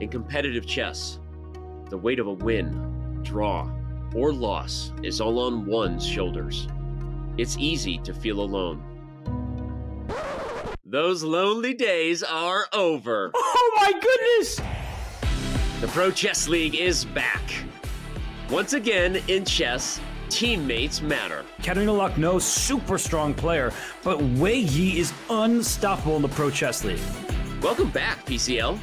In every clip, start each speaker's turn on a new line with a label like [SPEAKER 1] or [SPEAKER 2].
[SPEAKER 1] In competitive chess, the weight of a win, draw, or loss is all on one's shoulders. It's easy to feel alone. Those lonely days are over.
[SPEAKER 2] Oh my goodness!
[SPEAKER 1] The Pro Chess League is back. Once again, in chess, teammates matter.
[SPEAKER 2] Kateryna Lagno, super strong player, but Wei Yi is unstoppable in the Pro Chess League.
[SPEAKER 1] Welcome back, PCL.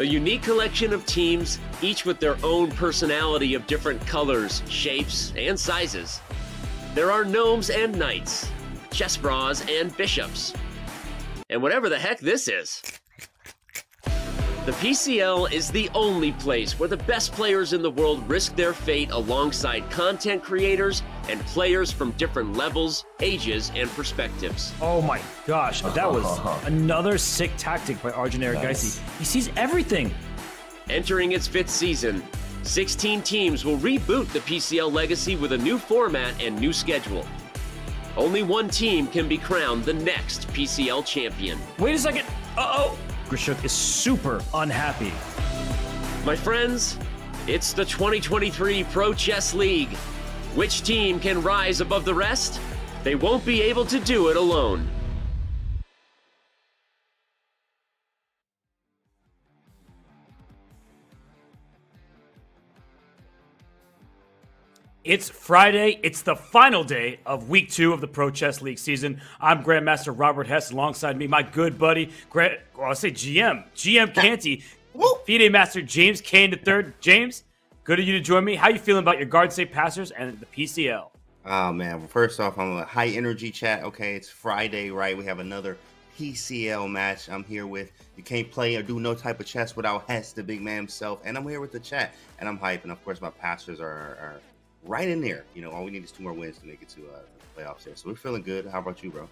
[SPEAKER 1] A unique collection of teams, each with their own personality of different colors, shapes, and sizes. There are gnomes and knights, Chessbrahs and bishops, and whatever the heck this is. The PCL is the only place where the best players in the world risk their fate alongside content creators and players from different levels, ages, and perspectives.
[SPEAKER 2] Oh my gosh, that was another sick tactic by Arjun Erigaisi. He sees everything.
[SPEAKER 1] Entering its fifth season, 16 teams will reboot the PCL legacy with a new format and new schedule. Only one team can be crowned the next PCL champion.
[SPEAKER 2] Wait a second. Uh oh. Grischuk is super unhappy.
[SPEAKER 1] My friends, it's the 2023 Pro Chess League. Which team can rise above the rest? They won't be able to do it alone.
[SPEAKER 2] It's Friday. It's the final day of week two of the Pro Chess League season. I'm Grandmaster Robert Hess. Alongside me, my good buddy, Grant, well, oh, I'll say GM, GM Canty, FIDE Master James Canty III. James, good of you to join me. How you feeling about your Garden State Passers and the PCL?
[SPEAKER 3] Oh man, first off, I'm a high energy chat. Okay, it's Friday, right? We have another PCL match. I'm here with. You can't play or do no type of chess without Hess, the big man himself, and I'm here with the chat, and I'm hyping. Of course, my Passers are, are right in there. You know, all we need is two more wins to make it to uh, the playoffs here. So we're feeling good. How about you, bro?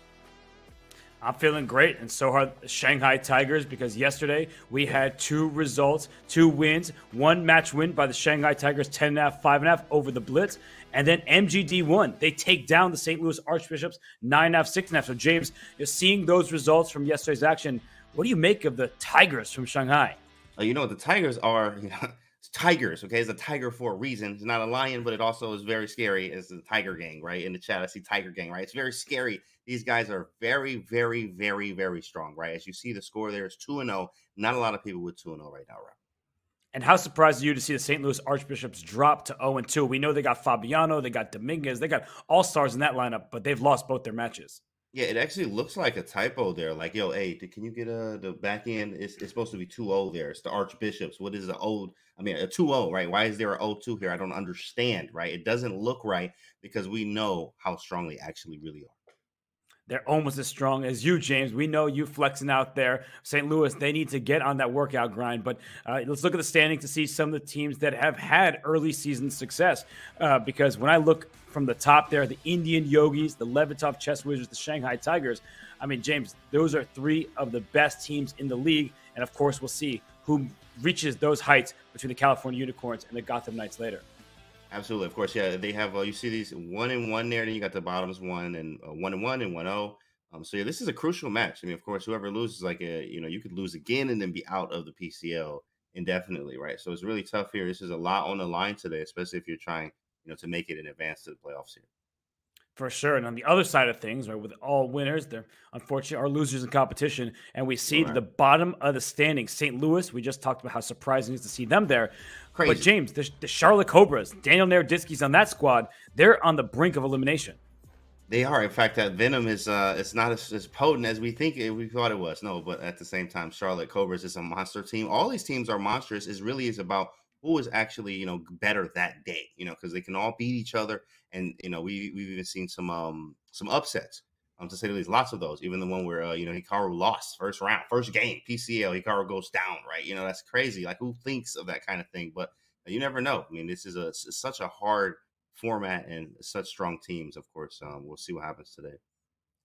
[SPEAKER 2] I'm feeling great, and so are the Shanghai Tigers because yesterday we had two results, two wins, one match win by the Shanghai Tigers, 10 and a half, 5 and a half over the Blitz, and then MGD won. They take down the St. Louis Archbishops, 9 and a half, 6 and a half. So, James, you're seeing those results from yesterday's action. What do you make of the Tigers from Shanghai?
[SPEAKER 3] Uh, you know, what? the Tigers are, you know, tigers. Okay, it's a tiger for a reason. It's not a lion, but it also is very scary. It's the tiger gang, right? In the chat, I see tiger gang, right? It's very scary. These guys are very, very, very, very strong, right? As you see, the score there is two and zero. Not a lot of people with two and zero right now, right?
[SPEAKER 2] And how surprised are you to see the St. Louis Archbishops drop to 0 2? We know they got Fabiano, they got Dominguez, they got all stars in that lineup, but they've lost both their matches.
[SPEAKER 3] Yeah, it actually looks like a typo there. Like, yo, hey, can you get a, the back end? It's, it's supposed to be 2 0 there. It's the Archbishops. What is the old? I mean, a 2 0, right? Why is there a 0 2 here? I don't understand, right? It doesn't look right because we know how strong they actually really are.
[SPEAKER 2] They're almost as strong as you, James. We know you flexing out there. St. Louis, they need to get on that workout grind. But uh, let's look at the standing to see some of the teams that have had early season success. Uh, because when I look from the top there, the Indian Yogis, the Levitov Chess Wizards, the Shanghai Tigers. I mean, James, those are three of the best teams in the league. And of course, we'll see who reaches those heights between the California Unicorns and the Gotham Knights later.
[SPEAKER 3] Absolutely, of course, yeah. They have uh, you see these one and one there, then you got the bottoms one and uh, one and one and one. Oh. Um, so yeah, this is a crucial match. I mean, of course, whoever loses, like a you know, you could lose again and then be out of the PCL indefinitely, right? So it's really tough here. This is a lot on the line today, especially if you're trying you know, to make it in advance to the playoffs here.
[SPEAKER 2] For sure. And on the other side of things, right, with all winners, there unfortunately are losers in competition. And we see right. the bottom of the standing. St. Louis, we just talked about how surprising it is to see them there. Crazy. But James, the, the Charlotte Cobras, Daniel Naroditsky's on that squad. They're on the brink of elimination.
[SPEAKER 3] They are. In fact, that Venom is uh it's not as, as potent as we think it, we thought it was. No, but at the same time, Charlotte Cobras is a monster team. All these teams are monstrous. It really is about who is actually you know better that day you know because they can all beat each other and you know we we've even seen some um some upsets um to say the least lots of those even the one where uh, you know Hikaru lost first round first game PCL Hikaru goes down right you know that's crazy like who thinks of that kind of thing but you never know I mean this is a such a hard format and such strong teams of course um, we'll see what happens today.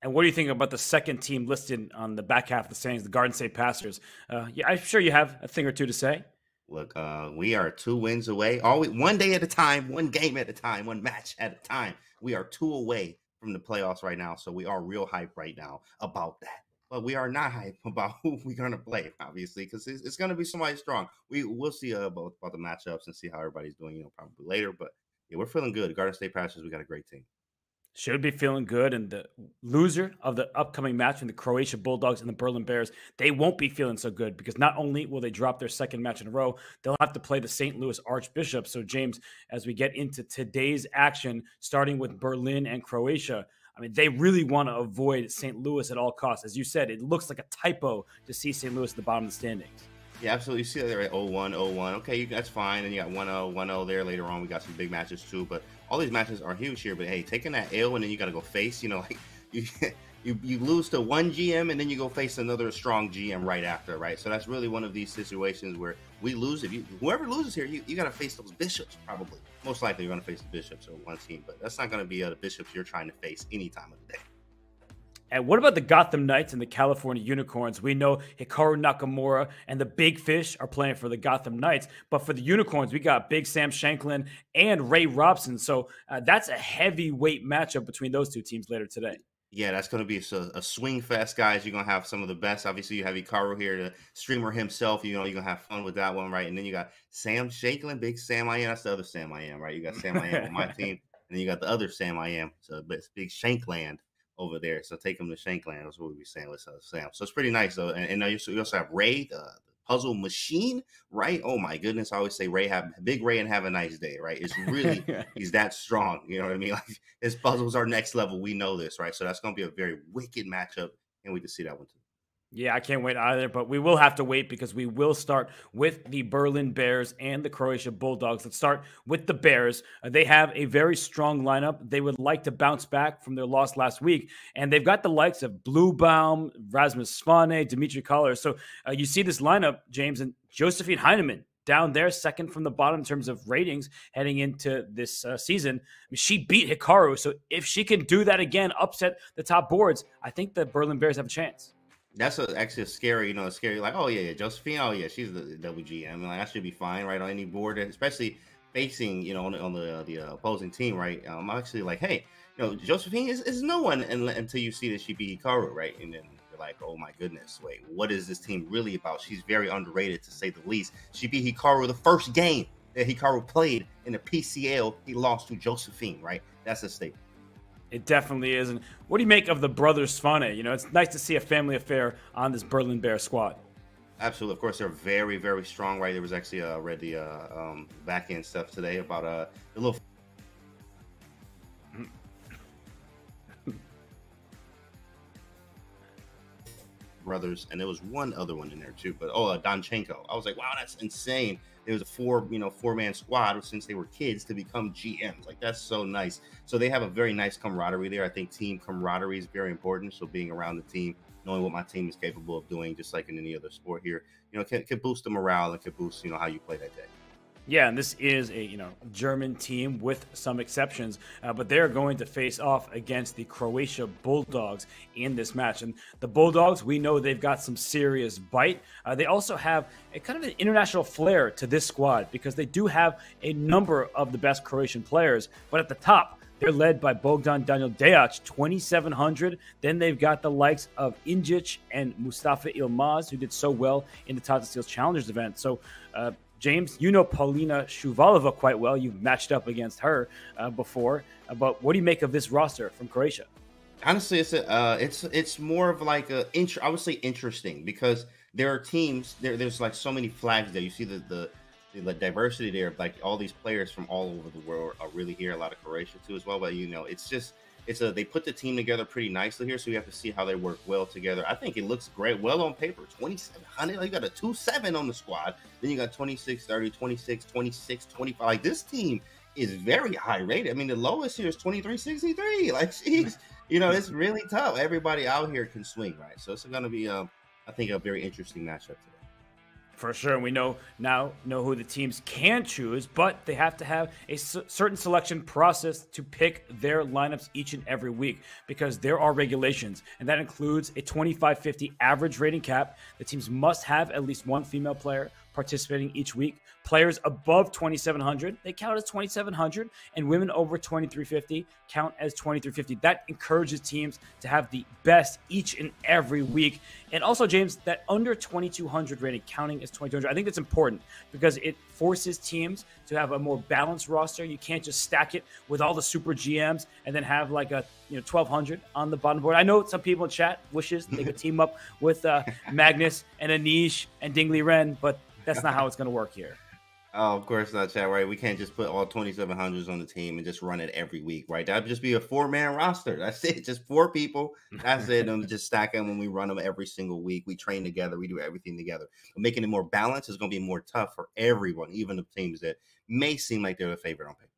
[SPEAKER 2] And what do you think about the second team listed on the back half of the standings, the Garden State Passers? Uh, yeah, I'm sure you have a thing or two to say.
[SPEAKER 3] Look, uh, we are two wins away. Always one day at a time, one game at a time, one match at a time. We are two away from the playoffs right now, so we are real hype right now about that. but we are not hype about who we're going to play, obviously, because it's, it's going to be somebody strong. We we'll see uh, about, about the matchups and see how everybody's doing, you know, probably later. But yeah, we're feeling good. Garden State Passers, we got a great team.
[SPEAKER 2] Should be feeling good, and the loser of the upcoming match between the Croatia Bulldogs and the Berlin Bears, they won't be feeling so good because not only will they drop their second match in a row, they'll have to play the St. Louis Archbishops. So, James, as we get into today's action, starting with Berlin and Croatia, I mean, they really want to avoid St. Louis at all costs. As you said, it looks like a typo to see St. Louis at the bottom of the standings.
[SPEAKER 3] Yeah, absolutely. You see that there at 0-1, 0-1. Okay, you, that's fine. And you got 1-0, 1-0 there later on. We got some big matches too. But all these matches are huge here. But hey, taking that L and then you got to go face, you know, like you, you you lose to one GM and then you go face another strong GM right after, right? So that's really one of these situations where we lose. If you whoever loses here, you, you got to face those bishops probably. Most likely you're going to face the bishops or one team, but that's not going to be uh, the bishops you're trying to face any time of the day.
[SPEAKER 2] And what about the Gotham Knights and the California Unicorns? We know Hikaru Nakamura and the Big Fish are playing for the Gotham Knights, but for the Unicorns, we got Big Sam Shankland and Ray Robson. So uh, that's a heavyweight matchup between those two teams later today.
[SPEAKER 3] Yeah, that's going to be a, a, swing fest, guys. You're going to have some of the best. Obviously, you have Hikaru here, the streamer himself. You know, you're going to have fun with that one, right? And then you got Sam Shankland, Big Sam I am. That's the other Sam I am, right? You got Sam I am on my team. And then you got the other Sam I am. So it's Big Shankland over there. So take them to Shankland. That's what we be saying with Sam. So it's pretty nice though. And, and you also have Ray, the, the, puzzle machine, right? Oh my goodness. I always say Ray have big Ray and have a nice day, right? It's really he's that strong. You know what I mean? Like his puzzles are next level. We know this, right? So that's gonna be a very wicked matchup. And we can see that one too.
[SPEAKER 2] Yeah, I can't wait either, but we will have to wait because we will start with the Berlin Bears and the Croatia Bulldogs. Let's start with the Bears. Uh, they have a very strong lineup. They would like to bounce back from their loss last week, and they've got the likes of Bluebaum, Rasmus Svane, Dmitrij Kollars. So uh, you see this lineup, James, and Josefine Heinemann down there, second from the bottom in terms of ratings heading into this uh, season. I mean, she beat Hikaru, so if she can do that again, upset the top boards, I think the Berlin Bears have a chance
[SPEAKER 3] that's a, actually a scary, you know, scary. Like, oh yeah, yeah, Josefine, oh yeah, she's the WGM. I mean, like, I should be fine, right, on any board, especially facing, you know, on, on the the uh, opposing team, right. I'm actually like, hey, you know, Josefine is, is no one until you see that she beat Hikaru, right, and then you're like, oh my goodness, wait, what is this team really about? She's very underrated to say the least. She beat Hikaru the first game that Hikaru played in the PCL. He lost to Josefine, right? That's a statement.
[SPEAKER 2] It definitely is. And what do you make of the brothers Svane? You know, it's nice to see a family affair on this Berlin Bear squad.
[SPEAKER 3] Absolutely. Of course, they're very, very strong, right? There was actually uh, read the uh, um, back end stuff today about uh, the little. brothers, and there was one other one in there too. But oh, uh, Donchenko. I was like, wow, that's insane it was a four, you know, four man squad since they were kids to become GMs. Like that's so nice. So they have a very nice camaraderie there. I think team camaraderie is very important. So being around the team, knowing what my team is capable of doing, just like in any other sport here, you know, can, can boost the morale and can boost, you know, how you play that day.
[SPEAKER 2] Yeah, and this is a you know German team with some exceptions, uh, but they're going to face off against the Croatia Bulldogs in this match. And the Bulldogs, we know they've got some serious bite. Uh, they also have a kind of an international flair to this squad because they do have a number of the best Croatian players. But at the top, they're led by Bogdan Daniel Deac, 2,700. Then they've got the likes of Injic and Mustafa Yilmaz, who did so well in the Tata Steel Challengers event. So uh, James, you know Polina Shuvalova quite well. You've matched up against her uh, before. Uh, but what do you make of this roster from Croatia?
[SPEAKER 3] Honestly, it's a, uh, it's it's more of like a int- I would say interesting because there are teams there. There's like so many flags there. You see the the, the diversity there. Like all these players from all over the world are really here. A lot of Croatia too as well. But you know, it's just it's a they put the team together pretty nicely here, so you have to see how they work well together. I think it looks great, well on paper. 2700, you got a 2-7 on the squad. Then you got 26, 30, 26, 26, 25. Like this team is very high rated. I mean, the lowest here is 2363. Like, jeez, you know, it's really tough. Everybody out here can swing, right? So it's going to be, um, I think, a very interesting matchup today.
[SPEAKER 2] For sure. We know now know who the teams can choose, but they have to have a certain selection process to pick their lineups each and every week because there are regulations, and that includes a 2550 average rating cap. The teams must have at least one female player participating each week. Players above 2,700, they count as 2,700, and women over 2,350 count as 2,350. That encourages teams to have the best each and every week. And also, James, that under 2,200 rating counting as 2,200, I think that's important because it forces teams to have a more balanced roster. You can't just stack it with all the super GMs and then have like a you know 1,200 on the bottom board. I know some people in chat wishes they could team up with uh, Magnus and Anish and Ding Liren, but that's not how it's going to work here.
[SPEAKER 3] Oh, of course not, Chad. Right? We can't just put all 2700s on the team and just run it every week, right? That'd just be a four man roster. That's it. Just four people. That's it. And just stack them when we run them every single week. We train together. We do everything together. But making it more balanced is going to be more tough for everyone, even the teams that may seem like they're the favorite on paper.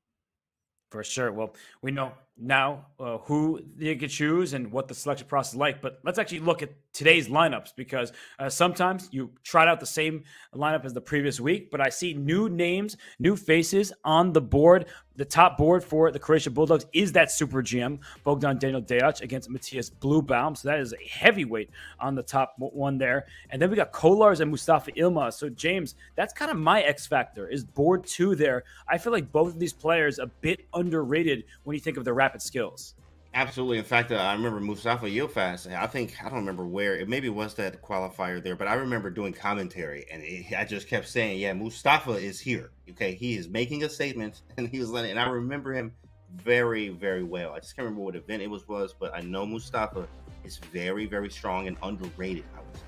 [SPEAKER 2] For sure. Well, we know now uh, who they could choose and what the selection process is like. But let's actually look at today's lineups because uh, sometimes you tried out the same lineup as the previous week, but I see new names, new faces on the board. The top board for the Croatia Bulldogs is that Super GM, Bogdan Daniel Deac against Matthias Bluebaum. So that is a heavyweight on the top one there. And then we got Kollars and Mustafa Yilmaz. So, James, that's kind of my X factor is board two there. I feel like both of these players a bit underrated when you think of the rapid rapid skills.
[SPEAKER 3] Absolutely. In fact, uh, I remember Mustafa Yilmaz. I think I don't remember where it maybe was that qualifier there, but I remember doing commentary, and it, I just kept saying, "Yeah, Mustafa is here. Okay, he is making a statement, and he was letting." And I remember him very, very well. I just can't remember what event it was, was, but I know Mustafa is very, very strong and underrated. I would say.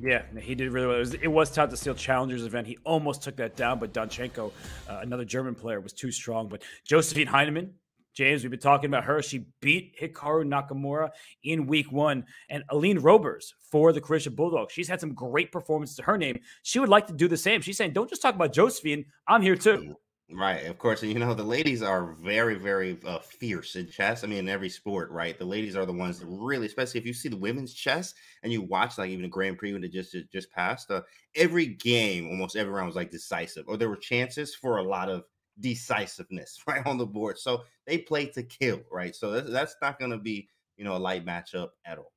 [SPEAKER 2] Yeah, he did really well. It was, it was Tata Steel Challengers event. He almost took that down, but Donchenko, uh, another German player, was too strong. But Josefine Heinemann, James, we've been talking about her. She beat Hikaru Nakamura in week one. And Eline Roebers for the Croatia Bulldogs. She's had some great performances to her name. She would like to do the same. She's saying, don't just talk about Josefine. I'm here too.
[SPEAKER 3] Right, of course. And you know, the ladies are very, very uh, fierce in chess. I mean, in every sport, right? The ladies are the ones that really, especially if you see the women's chess and you watch like even the Grand Prix when it just just passed, uh, every game, almost every round was like decisive, or there were chances for a lot of decisiveness right on the board. So they play to kill, right? So that's, not going to be, you know, a light matchup at all.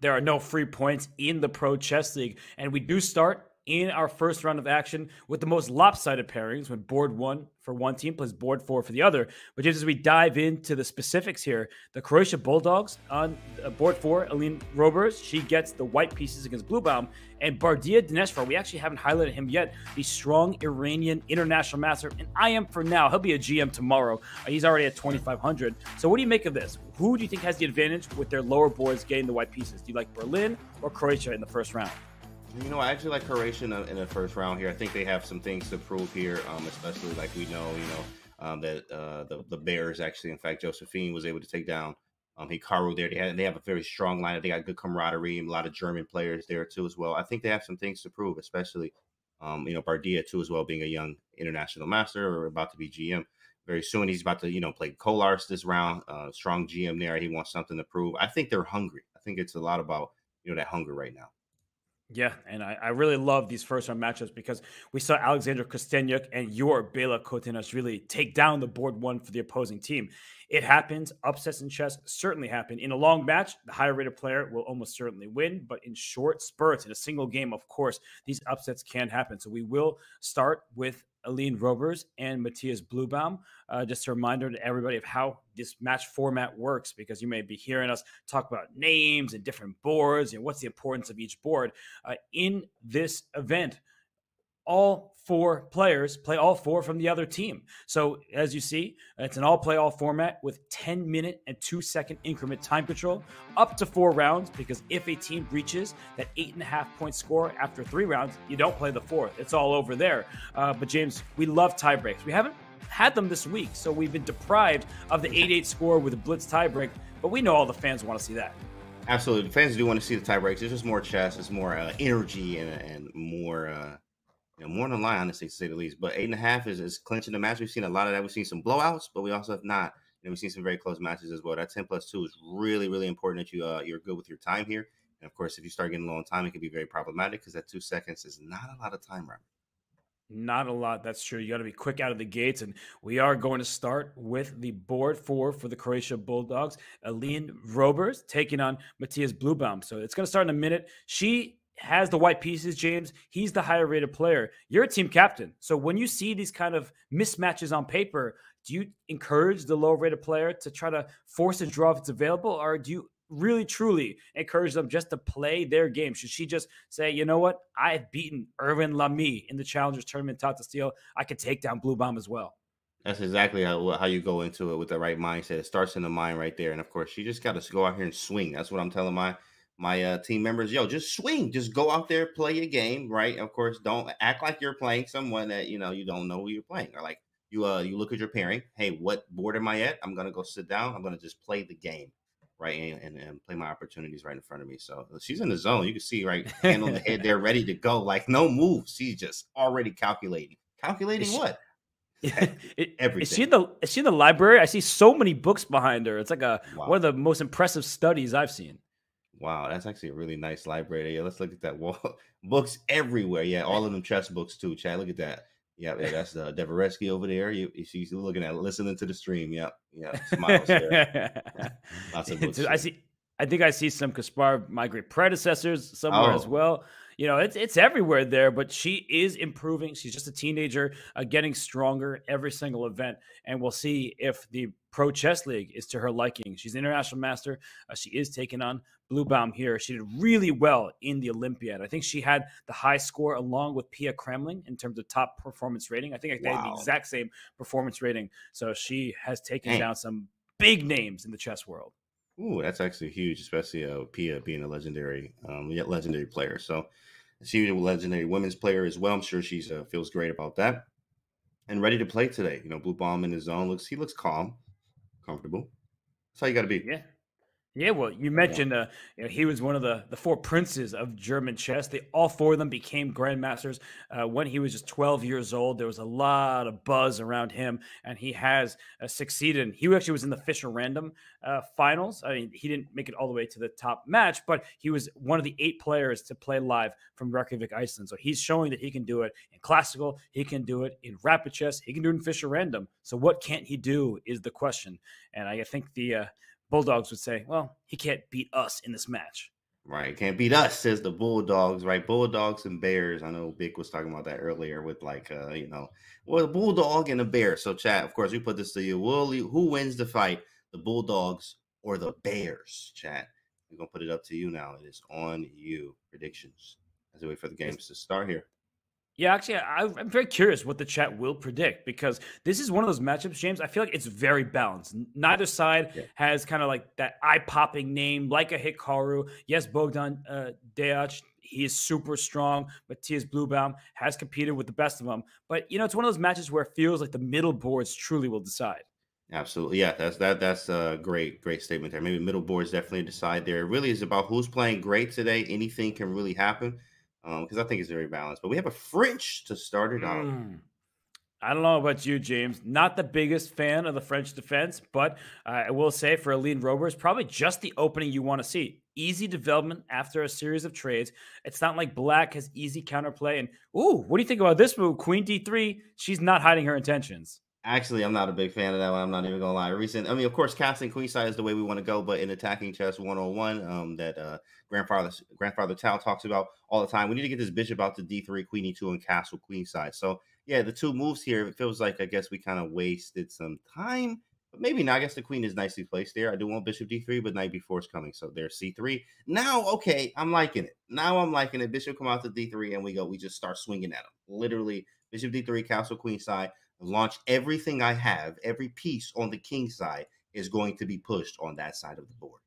[SPEAKER 2] There are no free points in the Pro Chess League, and we do start in our first round of action with the most lopsided pairings when board one for one team plays board four for the other. But just as we dive into the specifics here, the Croatia Bulldogs on uh, board four, Eline Roebers, she gets the white pieces against Bluebaum. And Bardiya Daneshvar, we actually haven't highlighted him yet, the strong Iranian international master. And I am for now. He'll be a GM tomorrow. Uh, he's already at 2,500. So what do you make of this? Who do you think has the advantage with their lower boards getting the white pieces? Do you like Berlin or Croatia in the first round?
[SPEAKER 3] You know, I actually like Croatia in, in the first round here. I think they have some things to prove here, um, especially like we know, you know, um, that uh, the the Bears actually, in fact, Josefine was able to take down um, Hikaru there. They have they have a very strong line. They got good camaraderie a lot of German players there too as well. I think they have some things to prove, especially um, you know Bardiya too as well, being a young international master or about to be GM very soon. He's about to you know play Kollars this round. Uh, strong GM there. He wants something to prove. I think they're hungry. I think it's a lot about you know that hunger right now.
[SPEAKER 2] Yeah, and I, I, really love these first round matchups because we saw Alexandra Kosteniuk and your Bela Kotenas really take down the board one for the opposing team. It happens. Upsets in chess certainly happen. In a long match, the higher rated player will almost certainly win. But in short spurts, in a single game, of course, these upsets can happen. So we will start with Eline Roebers and Matthias Bluebaum. Uh, just a reminder to everybody of how this match format works, because you may be hearing us talk about names and different boards and what's the importance of each board. Uh, in this event, all four players play all four from the other team. So as you see, it's an all play all format with 10 minute and two second increment time control up to four rounds. Because if a team reaches that eight and a half point score after three rounds, you don't play the fourth. It's all over there. Uh, but James, we love tie breaks. We haven't had them this week, so we've been deprived of the 8-8 score with a blitz tiebreak. But we know all the fans want to see that.
[SPEAKER 3] Absolutely, the fans do want to see the tie breaks. It's just more chess, it's more uh, energy, and, and more uh, you know, more than a line, honestly, to say the least. But eight and a half is, is clinching the match. We've seen a lot of that. We've seen some blowouts, but we also have not. And we've seen some very close matches as well. That 10 plus two is really, really important that you uh, you're good with your time here. And of course, if you start getting low on time, it can be very problematic because that two seconds is not a lot of time, right?
[SPEAKER 2] Not a lot. That's true. You got to be quick out of the gates. And we are going to start with the board four for the Croatia Bulldogs. Eline Roebers taking on Matthias Bluebaum. So it's going to start in a minute. She has the white pieces, James. He's the higher rated player. You're a team captain. So when you see these kind of mismatches on paper, do you encourage the lower rated player to try to force a draw if it's available? Or do you really truly encourage them just to play their game? Should she just say, you know what? I've beaten Erwin l'Ami in the Challengers tournament, to steel. I could take down Bluebaum as well.
[SPEAKER 3] That's exactly how how you go into it with the right mindset. It starts in the mind right there, and of course, you just got to go out here and swing. That's what I'm telling my my uh, team members. Yo, just swing, just go out there, play a game, right? Of course, don't act like you're playing someone that you know you don't know who you're playing, or like you uh you look at your pairing. Hey, what board am I at? I'm gonna go sit down. I'm gonna just play the game, right, and, and, and play my opportunities right in front of me. So she's in the zone. You can see right hand on the head, they're ready to go. Like no move. She's just already calculating. Calculating what?
[SPEAKER 2] it, Everything. Is she in the is she in the library? I see so many books behind her. It's like a wow. one of the most impressive studies I've seen.
[SPEAKER 3] Wow, that's actually a really nice library. Yeah, let's look at that wall. books everywhere. Yeah, all of them chess books too. Chad, look at that. Yeah, yeah that's uh, Dvoretsky over there. You, she's looking at listening to the stream. Yep, yeah, smiles there.
[SPEAKER 2] Lots of books. I see. I think I see some Kasparov, my great predecessors, somewhere oh. as well you know, it's it's everywhere there, but she is improving. She's just a teenager, uh, getting stronger every single event, and we'll see if the Pro Chess League is to her liking. She's an international master. Uh, she is taking on Bluebaum here. She did really well in the Olympiad. I think she had the high score along with Pia Cramling in terms of top performance rating. I think they wow. had the exact same performance rating. So she has taken Dang. down some big names in the chess world.
[SPEAKER 3] Ooh, that's actually huge, especially uh, Pia being a legendary, um, legendary player. So she's a legendary women's player as well. I'm sure she uh, feels great about that and ready to play today. You know, Bluebaum in his zone looks he looks calm, comfortable. That's how you got to be.
[SPEAKER 2] Yeah, yeah, well, you mentioned uh, you know, he was one of the, the four princes of German chess. They all four of them became grandmasters uh, when he was just 12 years old. There was a lot of buzz around him, and he has uh, succeeded. He actually was in the Fischer Random uh, finals. I mean, he didn't make it all the way to the top match, but he was one of the eight players to play live from Reykjavik, Iceland. So he's showing that he can do it in classical, he can do it in rapid chess, he can do it in Fischer Random. So what can't he do is the question, and I think the uh, Bulldogs would say, well, he can't beat us in this match.
[SPEAKER 3] Right. Can't beat us, says the Bulldogs, right? Bulldogs and Bears. I know Big was talking about that earlier with like uh, you know, well, a bulldog and a bear. So chat, of course, we put this to you. Will who wins the fight? The Bulldogs or the Bears? Chat. We're gonna put it up to you now. It is on you. Predictions as we wait for the games to start here.
[SPEAKER 2] Yeah, actually, I, am very curious what the chat will predict because this is one of those matchups, James. I feel like it's very balanced. Neither side yeah. has kind of like that eye popping name like a Hikaru. Yes, Bogdan uh, Deac, he is super strong. Matthias Bluebaum has competed with the best of them. But, you know, it's one of those matches where it feels like the middle boards truly will decide.
[SPEAKER 3] Absolutely, yeah. That's that. That's a great, great statement there. Maybe middle boards definitely decide there. It really is about who's playing great today. Anything can really happen because um, I think it's very balanced. But we have a French to start it out. Mm.
[SPEAKER 2] I don't know about you, James. Not the biggest fan of the French defense, but uh, I will say for Eline Roebers, probably just the opening you want to see. Easy development after a series of trades. It's not like Black has easy counterplay. And ooh, what do you think about this move? Queen D3. She's not hiding her intentions.
[SPEAKER 3] Actually, I'm not a big fan of that one. I'm not even gonna lie. Recent, I mean, of course, casting queenside is the way we want to go, but in attacking chess 101, um, that uh, grandfather grandfather Tao talks about all the time, we need to get this bishop out to d3, queen e2, and castle queenside. So yeah, the two moves here, it feels like I guess we kind of wasted some time, but maybe not. I guess the queen is nicely placed there. I do want bishop d3, but knight b4 is coming, so there's c3. Now, okay, I'm liking it. Now I'm liking it. Bishop come out to d3, and we go. We just start swinging at him. Literally, bishop d3, castle queenside launch everything I have, every piece on the king side is going to be pushed on that side of the board.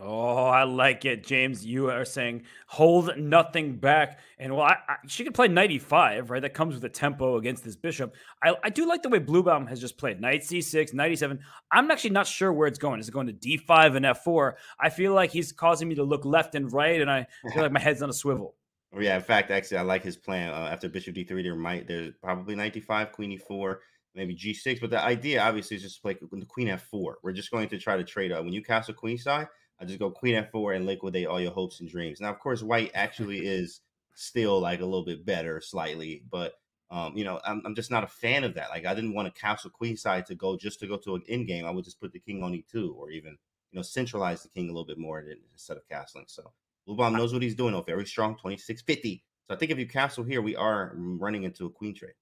[SPEAKER 2] Oh, I like it, James. You are saying hold nothing back, and well, I, I, she could play knight e5, right? That comes with a tempo against this bishop. I, I do like the way Bluebaum has just played knight c6, knight e7. I'm actually not sure where it's going. Is it going to d5 and f4? I feel like he's causing me to look left and right, and I feel like my head's on a swivel.
[SPEAKER 3] Yeah, in fact, actually, I like his plan. Uh, after Bishop D3, there might there's probably 95, Queen E4, maybe G6. But the idea, obviously, is just to play the Queen F4. We're just going to try to trade up. When you castle Queen side, I just go Queen F4 and liquidate all your hopes and dreams. Now, of course, White actually is still like a little bit better, slightly, but um, you know, I'm, I'm just not a fan of that. Like, I didn't want to castle Queen side to go just to go to an end game. I would just put the King on E2 or even you know centralize the King a little bit more instead of castling. So Bluebaum knows what he's doing. Oh, very strong, 2650. So I think if you castle here, we are running into a queen trade.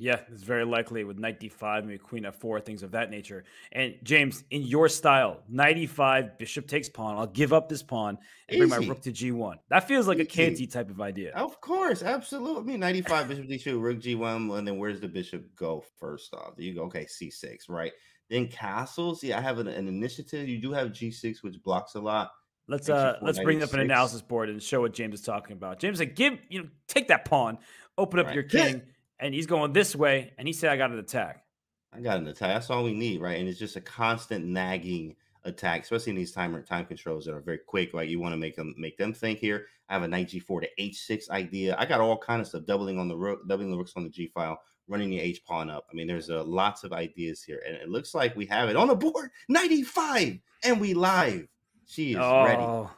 [SPEAKER 2] Yeah, it's very likely with knight d5, maybe queen f4, things of that nature. And James, in your style, knight e5, bishop takes pawn. I'll give up this pawn and Easy. bring my rook to g1. That feels like Easy. a Canty type of idea.
[SPEAKER 3] Of course, absolutely. I mean, knight e5, bishop d2, rook g1, and then where's the bishop go first off? You go, okay, c6, right? Then castles. Yeah, I have an, an initiative. You do have g6, which blocks a lot.
[SPEAKER 2] Let's uh let's bring up an analysis board and show what James is talking about. James, like, give you know, take that pawn, open up right. your king and he's going this way, and he said, "I got an attack."
[SPEAKER 3] I got an attack. That's all we need, right? And it's just a constant nagging attack, especially in these time time controls that are very quick. Like you want to make them make them think here. I have a knight g4 to h6 idea. I got all kind of stuff doubling on the rook, doubling the rooks on the g file, running the h pawn up. I mean, there's uh, lots of ideas here, and it looks like we have it on the board. 95, and we live. She is oh. ready.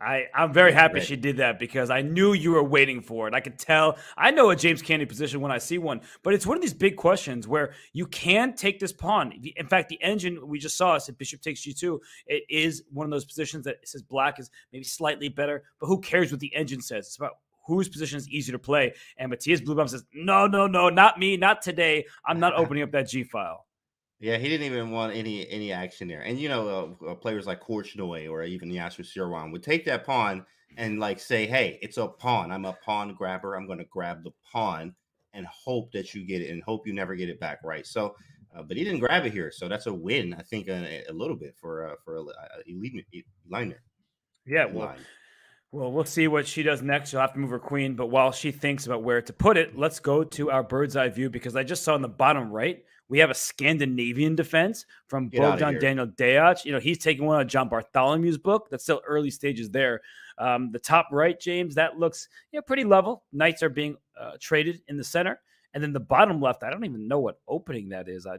[SPEAKER 2] I, I'm very happy right. she did that because I knew you were waiting for it. I could tell. I know a James Canty position when I see one, but it's one of these big questions where you can take this pawn. In fact, the engine we just saw said bishop takes g2. It is one of those positions that says black is maybe slightly better, but who cares what the engine says? It's about whose position is easier to play. And Matthias Bluebaum says, no, no, no, not me, not today. I'm not opening up that G file.
[SPEAKER 3] Yeah, he didn't even want any any action there. And you know, uh, uh, players like Korchnoi or even Yasser Seirawan would take that pawn and like say, "Hey, it's a pawn. I'm a pawn grabber. I'm going to grab the pawn and hope that you get it and hope you never get it back right." So, uh, but he didn't grab it here, so that's a win. I think uh, a, a little bit for uh, for a, elite liner.
[SPEAKER 2] Yeah, well. Well, we'll see what she does next. She'll have to move her queen. But while she thinks about where to put it, let's go to our bird's eye view because I just saw in the bottom right we have a Scandinavian defense from Get Bogdan Daniel Deac. You know, he's taking one of John Bartholomew's book. That's still early stages there. Um, the top right, James, that looks you know, pretty level. Knights are being uh, traded in the center. And then the bottom left, I don't even know what opening that is. I,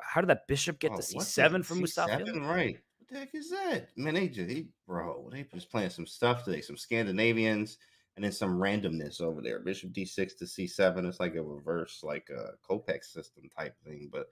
[SPEAKER 2] how did that bishop get oh, to c7 from Mustafa?
[SPEAKER 3] Right. What the heck is that? Man, they just, he, bro, they just playing some stuff today, some Scandinavians – and then some randomness over there. Bishop d6 to c7. It's like a reverse, like a Kopec system type thing, but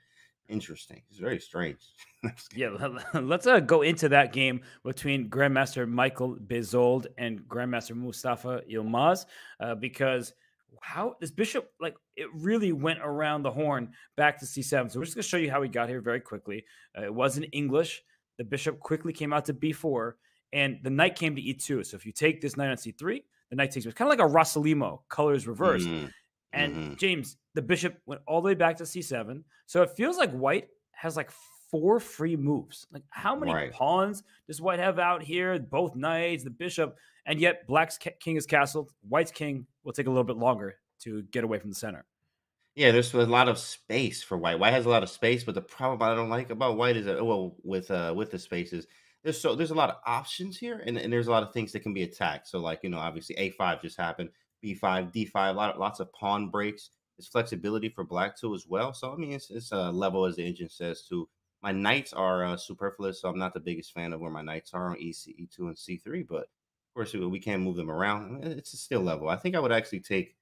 [SPEAKER 3] interesting. It's very strange.
[SPEAKER 2] yeah, let's uh, go into that game between Grandmaster Michael Bezold and Grandmaster Mustafa Yilmaz uh, because how this bishop like it really went around the horn back to c7 so we're just going to show you how he got here very quickly uh, it was in english the bishop quickly came out to b4 and the knight came to e2 so if you take this knight on c3 the knight takes, kind of like a Rossolimo, colors reversed. Mm-hmm. And mm-hmm. James, the bishop went all the way back to c7. So it feels like white has like four free moves. Like how many right. pawns does white have out here? Both knights, the bishop, and yet black's king is castled. White's king will take a little bit longer to get away from the center.
[SPEAKER 3] Yeah, there's a lot of space for white. White has a lot of space, but the problem I don't like about white is that well, with uh with the spaces, there's so there's a lot of options here, and, and there's a lot of things that can be attacked. So like you know, obviously a5 just happened, b5, d5, a lot lots of pawn breaks. There's flexibility for black too as well. So I mean, it's it's a level as the engine says too. My knights are uh, superfluous, so I'm not the biggest fan of where my knights are on EC, E2, and C3. But of course, we can't move them around. It's a still level. I think I would actually take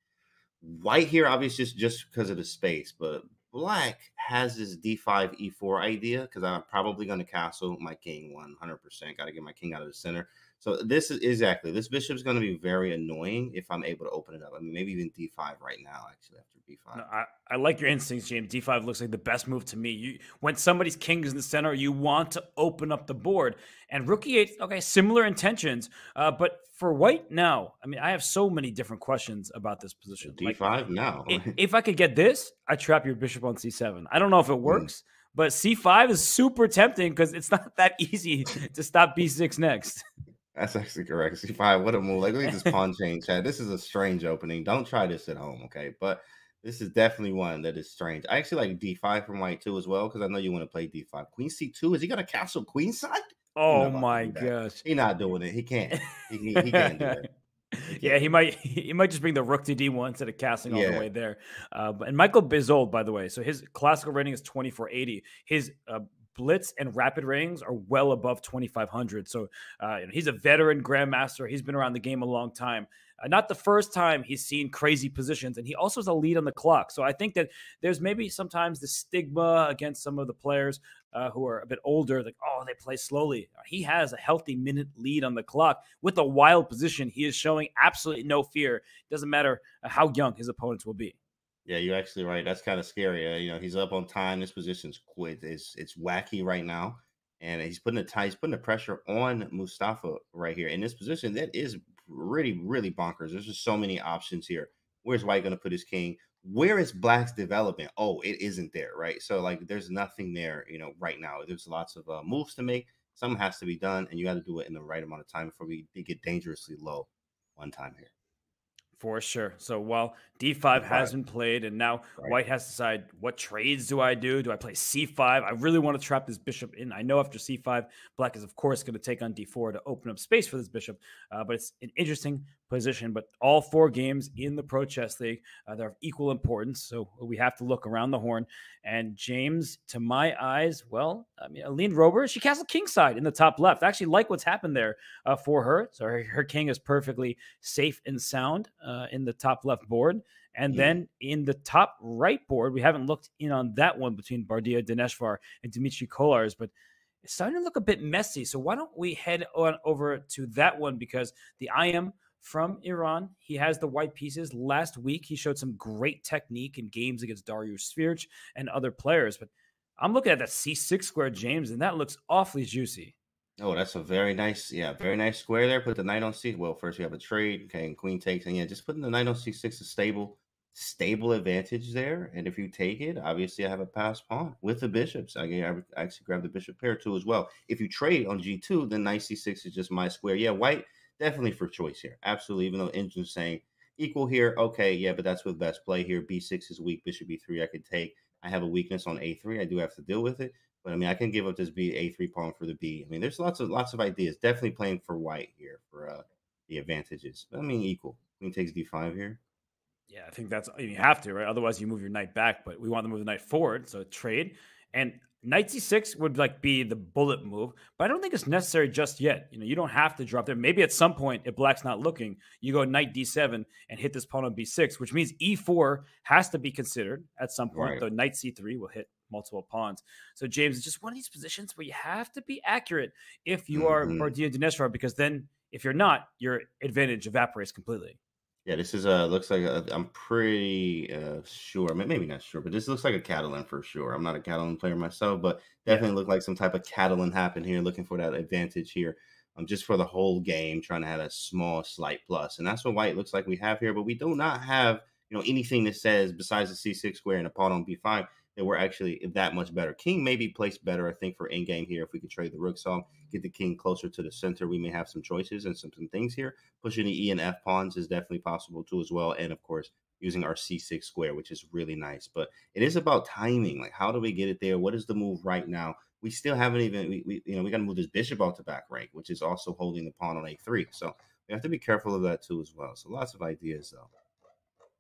[SPEAKER 3] white here, obviously just just because of the space. But black has this d5 e4 idea because I'm probably going to castle my king 100%. Got to get my king out of the center. So this is exactly this bishop is going to be very annoying if I'm able to open it up. I mean, maybe even d5 right now, actually after b5.
[SPEAKER 2] No, I, I like your instincts, James. d5 looks like the best move to me. You when somebody's king is in the center, you want to open up the board. And rook e8, okay, similar intentions, uh, but for white now, I mean, I have so many different questions about this position.
[SPEAKER 3] D5 like, now.
[SPEAKER 2] if, if I could get this, I trap your bishop on c7. I don't know if it hmm. works. Mm. But c5 is super tempting because it's not that easy to stop b6 next.
[SPEAKER 3] That's actually correct. C5, what a move. Like, look at this pawn chain chat. This is a strange opening. Don't try this at home, okay? But this is definitely one that is strange. I actually like d5 from white too as well, because I know you want to play d5. Queen c2. Is he going to castle queen side?
[SPEAKER 2] Oh my gosh.
[SPEAKER 3] He's not doing it. He can't. He, he, he can't do it.
[SPEAKER 2] yeah, he might he might just bring the rook to d1 instead of casting all yeah. the way there. Uh, and Michael Bezold, by the way, so his classical rating is 2480. His uh, blitz and rapid ratings are well above 2500 so uh, he's a veteran grandmaster he's been around the game a long time uh, not the first time he's seen crazy positions and he also has a lead on the clock so i think that there's maybe sometimes the stigma against some of the players uh, who are a bit older, like, oh, they play slowly. He has a healthy minute lead on the clock with a wild position. He is showing absolutely no fear. Doesn't matter how young his opponents will be.
[SPEAKER 3] Yeah, you're actually right. That's kind of scary. Uh, you know, he's up on time. This position's quit. It's it's wacky right now, and he's putting the he's putting the pressure on Mustafa right here in this position. That is really really bonkers. There's just so many options here. Where's White going to put his king? Where is Black's development? Oh, it isn't there, right? So like, there's nothing there, you know, right now. There's lots of uh, moves to make. Some has to be done, and you got to do it in the right amount of time before we get dangerously low one time here.
[SPEAKER 2] For sure. So while D5 has been played and now right. White has to decide what trades do I do? Do I play C5? I really want to trap this bishop in. I know after C5, Black is, of course, going to take on D4 to open up space for this bishop. Uh, but it's an interesting position. But all four games in the Pro Chess League, uh, they're of equal importance. So we have to look around the horn. And James, to my eyes, well, I mean, Eline Roebers, she castled kingside in the top left. I actually like what's happened there uh, for her. So her, her, king is perfectly safe and sound uh, in the top left board. And yeah. then in the top right board, we haven't looked in on that one between Bardiya Daneshvar and Dmitrij Kollars, but it's starting to look a bit messy. So why don't we head on over to that one because the IM from Iran. He has the white pieces. Last week, he showed some great technique in games against Dariusz Świercz and other players. But I'm looking at that C6 square, James, and that looks awfully juicy.
[SPEAKER 3] Oh, that's a very nice, yeah, very nice square there. Put the knight on c. Well, first we have a trade, okay, and queen takes, and yeah, just putting the knight on c6 is stable, stable advantage there. And if you take it, obviously I have a pass pawn with the bishops. I, I actually grab the bishop pair too as well. If you trade on g2, then knight c6 is just my square. Yeah, white definitely for choice here. Absolutely. Even though Engine's saying equal here, okay, yeah, but that's with best play here. B6 is weak. Bishop B3 I could take. I have a weakness on A3. I do have to deal with it. But I mean, I can give up this B A3 pawn for the B. I mean, there's lots of lots of ideas. Definitely playing for white here for uh the advantages. But I mean, equal. Queen takes D5 here.
[SPEAKER 2] Yeah, I think that's you have to, right? Otherwise, you move your knight back. But we want to move the knight forward, so trade. And Knight c6 would like be the bullet move, but I don't think it's necessary just yet. You know, you don't have to drop there. Maybe at some point, if black's not looking, you go knight d7 and hit this pawn on b6, which means e4 has to be considered at some point. Right. Though knight c3 will hit multiple pawns. So James, it's just one of these positions where you have to be accurate if you mm-hmm. are Bardiya Daneshvar, because then if you're not, your advantage evaporates completely.
[SPEAKER 3] Yeah, this is uh looks like i am pretty uh sure, maybe not sure, but this looks like a Catalan for sure. I'm not a Catalan player myself, but definitely look like some type of Catalan happen here, looking for that advantage here. Um, just for the whole game, trying to have a small slight plus, and that's what White looks like we have here. But we do not have you know anything that says besides the C6 square and a pawn on B5 that we're actually that much better. King may be placed better, I think, for in game here. If we could trade the rooks off, get the king closer to the center, we may have some choices and some, some things here. Pushing the E and F pawns is definitely possible too, as well. And of course, using our C6 square, which is really nice. But it is about timing. Like, how do we get it there? What is the move right now? We still haven't even, we, we you know, we got to move this bishop out to back rank, which is also holding the pawn on A3. So we have to be careful of that too, as well. So lots of ideas, though.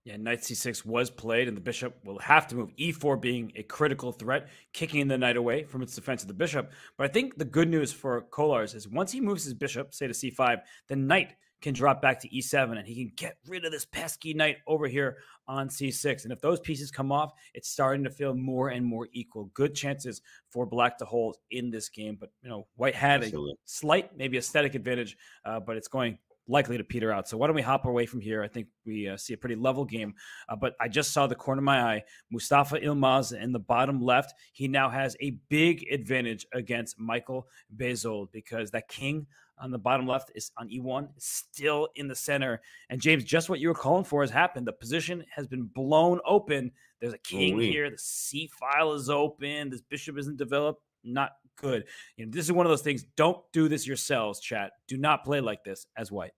[SPEAKER 2] Yeah, knight c6 was played, and the bishop will have to move. e4 being a critical threat, kicking the knight away from its defense of the bishop. But I think the good news for Kollars is once he moves his bishop, say to c5, the knight can drop back to e7, and he can get rid of this pesky knight over here on c6. And if those pieces come off, it's starting to feel more and more equal. Good chances for black to hold in this game. But you know, white had Absolutely. a slight, maybe aesthetic advantage, uh, but it's going likely to peter out. So why don't we hop away from here? I think we uh, see a pretty level game. Uh, but I just saw the corner of my eye, Mustafa Yilmaz in the bottom left. He now has a big advantage against Michael Bezold because that king on the bottom left is on E1, still in the center. And James, just what you were calling for has happened. The position has been blown open. There's a king Ooh, here. The C file is open. This bishop isn't developed. Not good. You know, this is one of those things. Don't do this yourselves, chat. Do not play like this as white.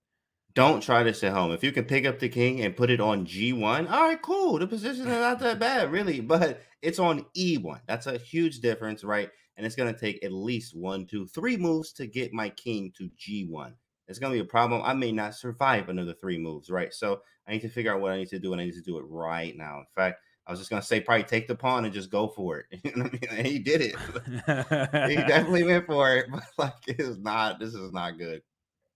[SPEAKER 3] Don't try this at home. If you can pick up the king and put it on G1, all right, cool. The position is not that bad, really, but it's on E1. That's a huge difference, right? And it's going to take at least one, two, three moves to get my king to G1. It's going to be a problem. I may not survive another three moves, right? So I need to figure out what I need to do, and I need to do it right now. In fact, I was just gonna say probably take the pawn and just go for it. and he did it. he definitely went for it, but like it's not. This is not good.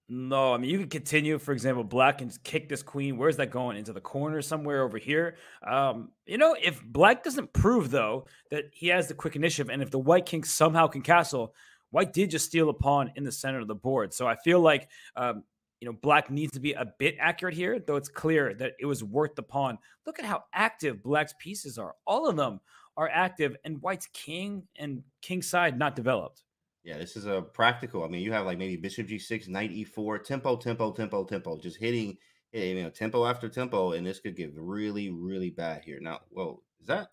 [SPEAKER 2] No, I mean you can continue. For example, Black can kick this queen. Where's that going? Into the corner somewhere over here. Um, you know, if Black doesn't prove though that he has the quick initiative, and if the White King somehow can castle, White did just steal a pawn in the center of the board. So I feel like um, you know Black needs to be a bit accurate here, though it's clear that it was worth the pawn. Look at how active Black's pieces are. All of them are active, and White's king and king side not developed.
[SPEAKER 3] Yeah, this is a practical. I mean, you have like maybe bishop g6, knight e4, tempo, tempo, tempo, tempo, just hitting, eh, you know, tempo after tempo, and this could get really, really bad here. Now, well, is that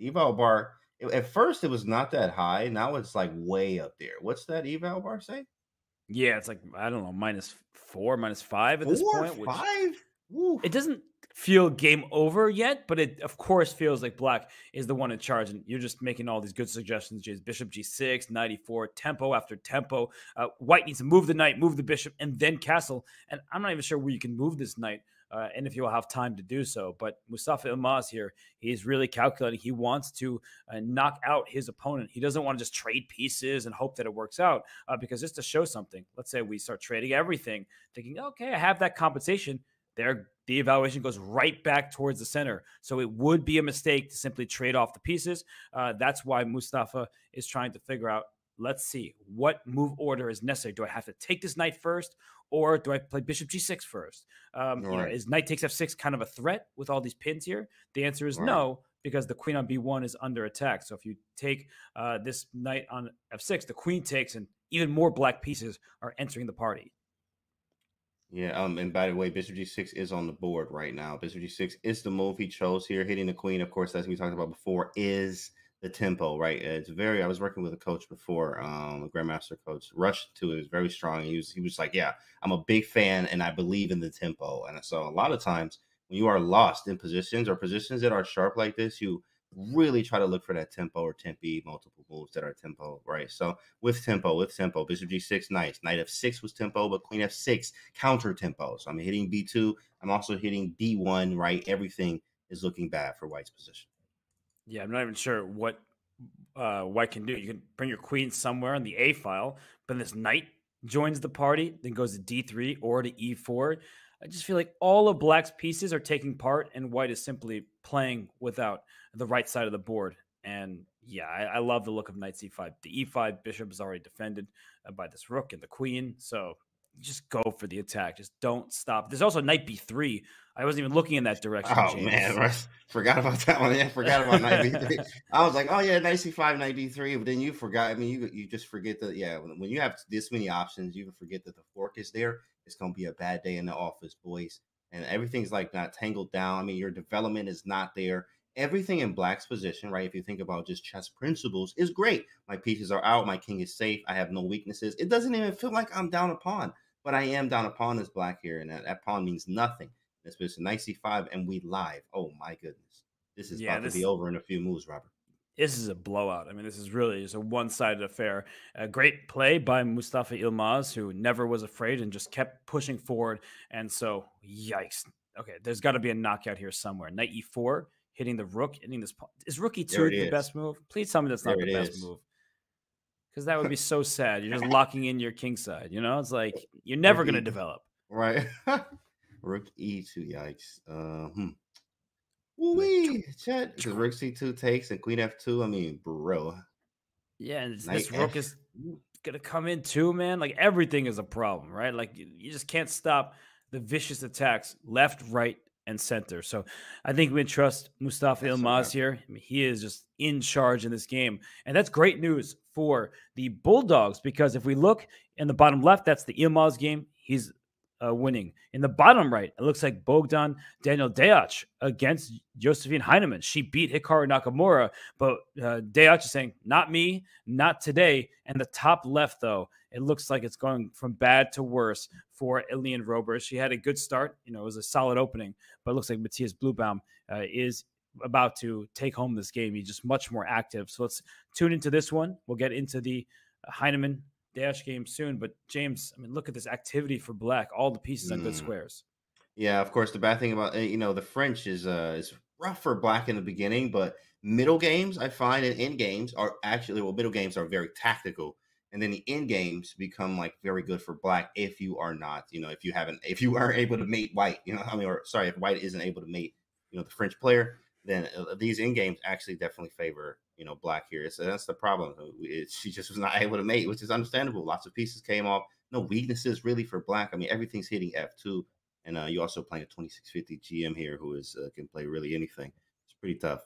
[SPEAKER 3] eval bar? At first, it was not that high. Now it's like way up there. What's that eval bar say?
[SPEAKER 2] Yeah, it's like I don't know, minus four, minus five at this
[SPEAKER 3] Four,
[SPEAKER 2] point.
[SPEAKER 3] Five.
[SPEAKER 2] It doesn't feel game over yet, but it of course feels like Black is the one in charge, and you're just making all these good suggestions. James Bishop G6, 94, tempo after tempo. Uh, White needs to move the knight, move the bishop, and then castle. And I'm not even sure where you can move this knight. Uh, and if you'll have time to do so. But Mustafa Yilmaz here, he's really calculating. He wants to uh, knock out his opponent. He doesn't want to just trade pieces and hope that it works out uh, because just to show something, let's say we start trading everything, thinking, okay, I have that compensation. There, the evaluation goes right back towards the center. So it would be a mistake to simply trade off the pieces. Uh, that's why Mustafa is trying to figure out let's see what move order is necessary. Do I have to take this knight first, or do I play bishop g6 first? Um, you know, is knight takes f6 kind of a threat with all these pins here? The answer is
[SPEAKER 3] Right.
[SPEAKER 2] no, because the queen on b1 is under attack. So if you take uh, this knight on f6, the queen takes, and even more black pieces are entering the party.
[SPEAKER 3] Yeah, um, and by the way, Bishop G6 is on the board right now. Bishop G6 is the move he chose here. Hitting the queen, of course, as we talked about before, is the tempo, right? It's very. I was working with a coach before, um, a grandmaster coach. Rushed to it was very strong. He was he was like, yeah, I'm a big fan, and I believe in the tempo. And so a lot of times when you are lost in positions or positions that are sharp like this, you really try to look for that tempo or tempi, multiple moves that are tempo, right? So with tempo, with tempo, Bishop G6, nice. Knight F6 was tempo, but Queen F6 counter tempo. So I'm hitting B2. I'm also hitting D1, right? Everything is looking bad for White's position.
[SPEAKER 2] Yeah, I'm not even sure what uh, White can do. You can bring your queen somewhere on the A file, but this knight joins the party, then goes to D3 or to E4. I just feel like all of Black's pieces are taking part, and White is simply playing without the right side of the board. And yeah, I, I love the look of Knight C5. The E5 bishop is already defended uh, by this rook and the queen, so just go for the attack. Just don't stop. There's also Knight B3. I wasn't even looking in that direction.
[SPEAKER 3] Oh
[SPEAKER 2] James.
[SPEAKER 3] man, Russ, forgot about that one. Yeah, forgot about Knight B3. I was like, oh yeah, Knight C5, Knight D3, but then you forgot. I mean, you you just forget that. Yeah, when, when you have this many options, you forget that the fork is there. It's gonna be a bad day in the office, boys. And everything's like not tangled down. I mean, your development is not there. Everything in Black's position, right? If you think about just chess principles, is great. My pieces are out. My king is safe. I have no weaknesses. It doesn't even feel like I'm down a pawn, but I am down a pawn as Black here, and that, that pawn means nothing. It's been a nice c5, and we live. Oh my goodness, this is
[SPEAKER 2] Yeah,
[SPEAKER 3] about
[SPEAKER 2] this-
[SPEAKER 3] to be over in a few moves, Robert.
[SPEAKER 2] this is a blowout. I mean, this is really just a one-sided affair. A great play by Mustafa Yilmaz, who never was afraid and just kept pushing forward. And so, yikes. Okay, there's got to be a knockout here somewhere. Knight e4, hitting the rook, hitting this. pawn. Is rook e2 the
[SPEAKER 3] is.
[SPEAKER 2] best move? Please tell me that's not
[SPEAKER 3] There
[SPEAKER 2] the best
[SPEAKER 3] is.
[SPEAKER 2] move. Because that would be so sad. You're just locking in your king side. You know, it's like you're never going to develop.
[SPEAKER 3] Right. Rook e2, yikes. Uh, hmm. Wee, chat. Because Rook c2 takes and Queen f2. I mean, bro.
[SPEAKER 2] Yeah, and this,
[SPEAKER 3] Knight
[SPEAKER 2] this rook
[SPEAKER 3] F-
[SPEAKER 2] is gonna come in too, man. Like everything is a problem, right? Like you, you just can't stop the vicious attacks left, right, and center. So I think we trust Mustafa
[SPEAKER 3] Yilmaz
[SPEAKER 2] here. I mean, he is just in charge in this game, and that's great news for the Bulldogs because if we look in the bottom left, that's the Yilmaz game. He's uh, winning. In the bottom right, it looks like Bogdan Daniel Deac against Josefine Heinemann. She beat Hikaru Nakamura, but uh, is saying, not me, not today. And the top left, though, it looks like it's going from bad to worse for Eline Roebers. She had a good start. You know, it was a solid opening, but it looks like Matthias Bluebaum uh, is about to take home this game. He's just much more active. So let's tune into this one. We'll get into the Heinemann Dash game soon. But James, I mean, look at this activity for Black. All the pieces on good
[SPEAKER 3] Mm.
[SPEAKER 2] squares.
[SPEAKER 3] Yeah, of course. The bad thing about uh, you know the French is uh is rough for black in the beginning, but middle games I find and end games are actually well middle games are very tactical and then the end games become like very good for black if you are not, you know, if you haven't, if you aren't able to mate white, you know, I mean, or sorry, if white isn't able to mate, you know, the French player, then uh, these end games actually definitely favor, you know, black here. So that's the problem. She just was not able to mate, which is understandable. Lots of pieces came off. No weaknesses really for black. I mean, everything's hitting F2. And uh, you also playing a 2650 GM here who is uh, can play really anything. It's pretty tough.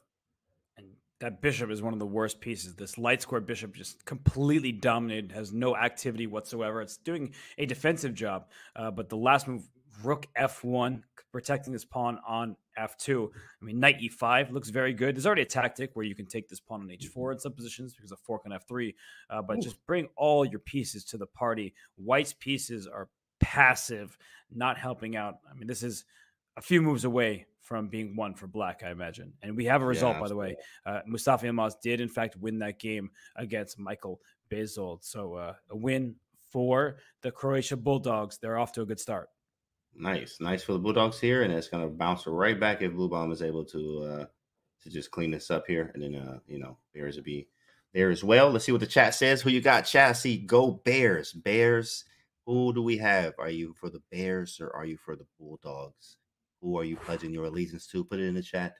[SPEAKER 2] That bishop is one of the worst pieces. This light square bishop just completely dominated, has no activity whatsoever. It's doing a defensive job, uh, but the last move, rook f1, protecting this pawn on f2. I mean, knight e5 looks very good. There's already a tactic where you can take this pawn on h4 in some positions because of fork on f3, uh, but Ooh. just bring all your pieces to the party. White's pieces are passive, not helping out. I mean, this is a few moves away from being won for black, I imagine. And we have a result, yeah, by the way. Uh, Mustafa Yilmaz did, in fact, win that game against Michael Bezold. So uh, a win for the Croatia Bulldogs. They're off to a good start.
[SPEAKER 3] Nice, nice for the Bulldogs here, and it's going to bounce right back if Bluebaum is able to uh, to just clean this up here, and then uh, you know Bears will be there as well. Let's see what the chat says. Who you got? Chat, see go Bears. Bears. Who do we have? Are you for the Bears or are you for the Bulldogs? Who are you pledging your allegiance to? Put it in the chat.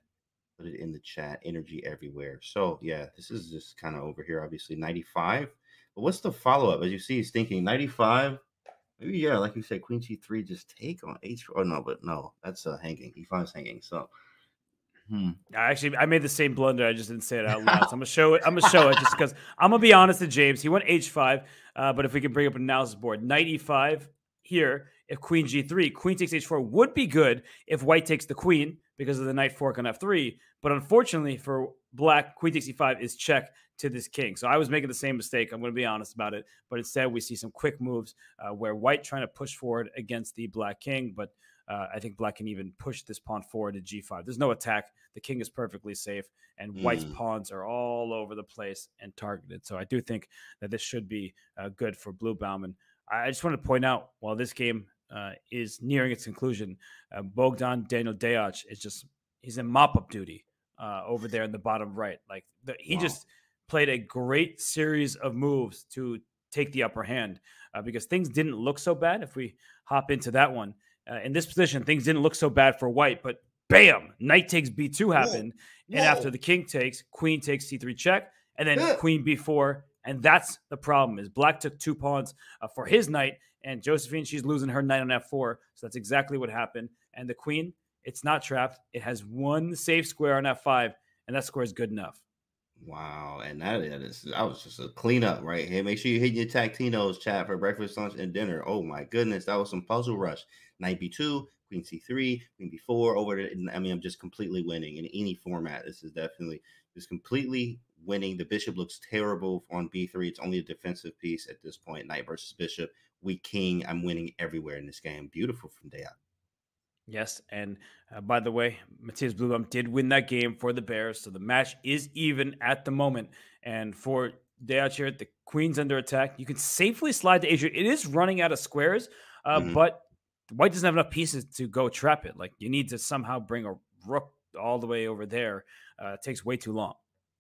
[SPEAKER 3] Put it in the chat. Energy everywhere. So yeah, this is just kind of over here. Obviously, 95. But what's the follow up? As you see, he's thinking 95. Maybe yeah, like you said, Queen G3 just take on H. Oh no, but no, that's uh, hanging. E5 is hanging. So
[SPEAKER 2] Hmm. I actually I made the same blunder. I just didn't say it out loud. So I'm gonna show it. I'm gonna show it just because I'm gonna be honest to James. He went H5, uh, but if we can bring up an analysis board, Knight E5 here. If Queen G3, Queen takes H4 would be good if White takes the Queen because of the Knight fork on F3. But unfortunately for Black, Queen takes E5 is check to this King. So I was making the same mistake. I'm going to be honest about it. But instead, we see some quick moves uh, where White trying to push forward against the Black King, but uh, I think black can even push this pawn forward to g5. There's no attack. The king is perfectly safe, and mm. white's pawns are all over the place and targeted. So I do think that this should be uh, good for Blue Bauman. I just want to point out while this game uh, is nearing its conclusion, uh, Bogdan Daniel Deac is just he's in mop up duty uh, over there in the bottom right. Like the, he wow. just played a great series of moves to take the upper hand uh, because things didn't look so bad. If we hop into that one, uh, in this position, things didn't look so bad for white, but bam, knight takes b2 happened. Whoa. And Whoa. after the king takes, queen takes c3 check, and then yeah. queen b4. And that's the problem is black took two pawns uh, for his knight, and Josefine, she's losing her knight on f4. So that's exactly what happened. And the queen, it's not trapped. It has one safe square on f5, and that square is good enough.
[SPEAKER 3] Wow, and that is that was just a cleanup right here. Make sure you hit your Tactinos chat for breakfast, lunch, and dinner. Oh my goodness, that was some puzzle rush knight b2, queen c3, queen b4 over to, I mean, I'm just completely winning in any format. This is definitely just completely winning. The bishop looks terrible on b3. It's only a defensive piece at this point. Knight versus bishop, weak king. I'm winning everywhere in this game. Beautiful from Deac.
[SPEAKER 2] Yes, and uh, by the way, Matthias Blum did win that game for the Bears, so the match is even at the moment. And for Deac here, the queen's under attack. You can safely slide to Asia. It is running out of squares, uh, mm-hmm. but White doesn't have enough pieces to go trap it. Like you need to somehow bring a rook all the way over there. Uh, it takes way too long.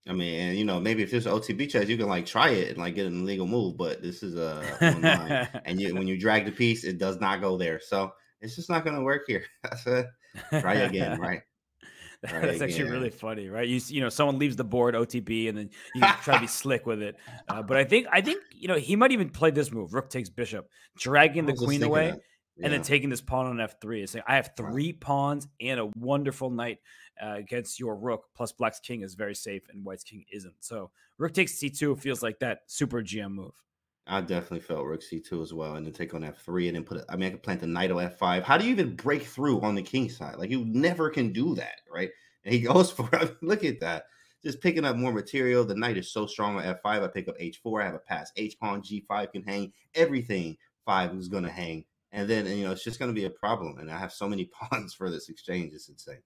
[SPEAKER 3] I mean, and you know, maybe if there's OTB chess, you can like try it and like get an illegal move, but this is a and you when you drag the piece, it does not go there. So it's just not going to work here. That's it. Try again, right?
[SPEAKER 2] Try That's again. actually really funny, right? You you know, someone leaves the board OTB, and then you try to be slick with it. Uh, but I think I think you know he might even play this move: Rook takes Bishop, dragging the queen away. That and then taking this pawn on f3 is saying I have three pawns and a wonderful knight uh, against your rook. Plus, black's king is very safe and white's king isn't. So rook takes c2 feels like that super GM move.
[SPEAKER 3] I definitely felt rook c2 as well, and then take on f3, and then put. It, I mean, I could plant the knight on f5. How do you even break through on the king side? Like you never can do that, right? And he goes for it. Look at that, just picking up more material. The knight is so strong on f5. I pick up h4. I have a pass h pawn, g5 can hang. Everything five is going to hang and then you know it's just going to be a problem. And I have so many pawns for this exchange; it's insane.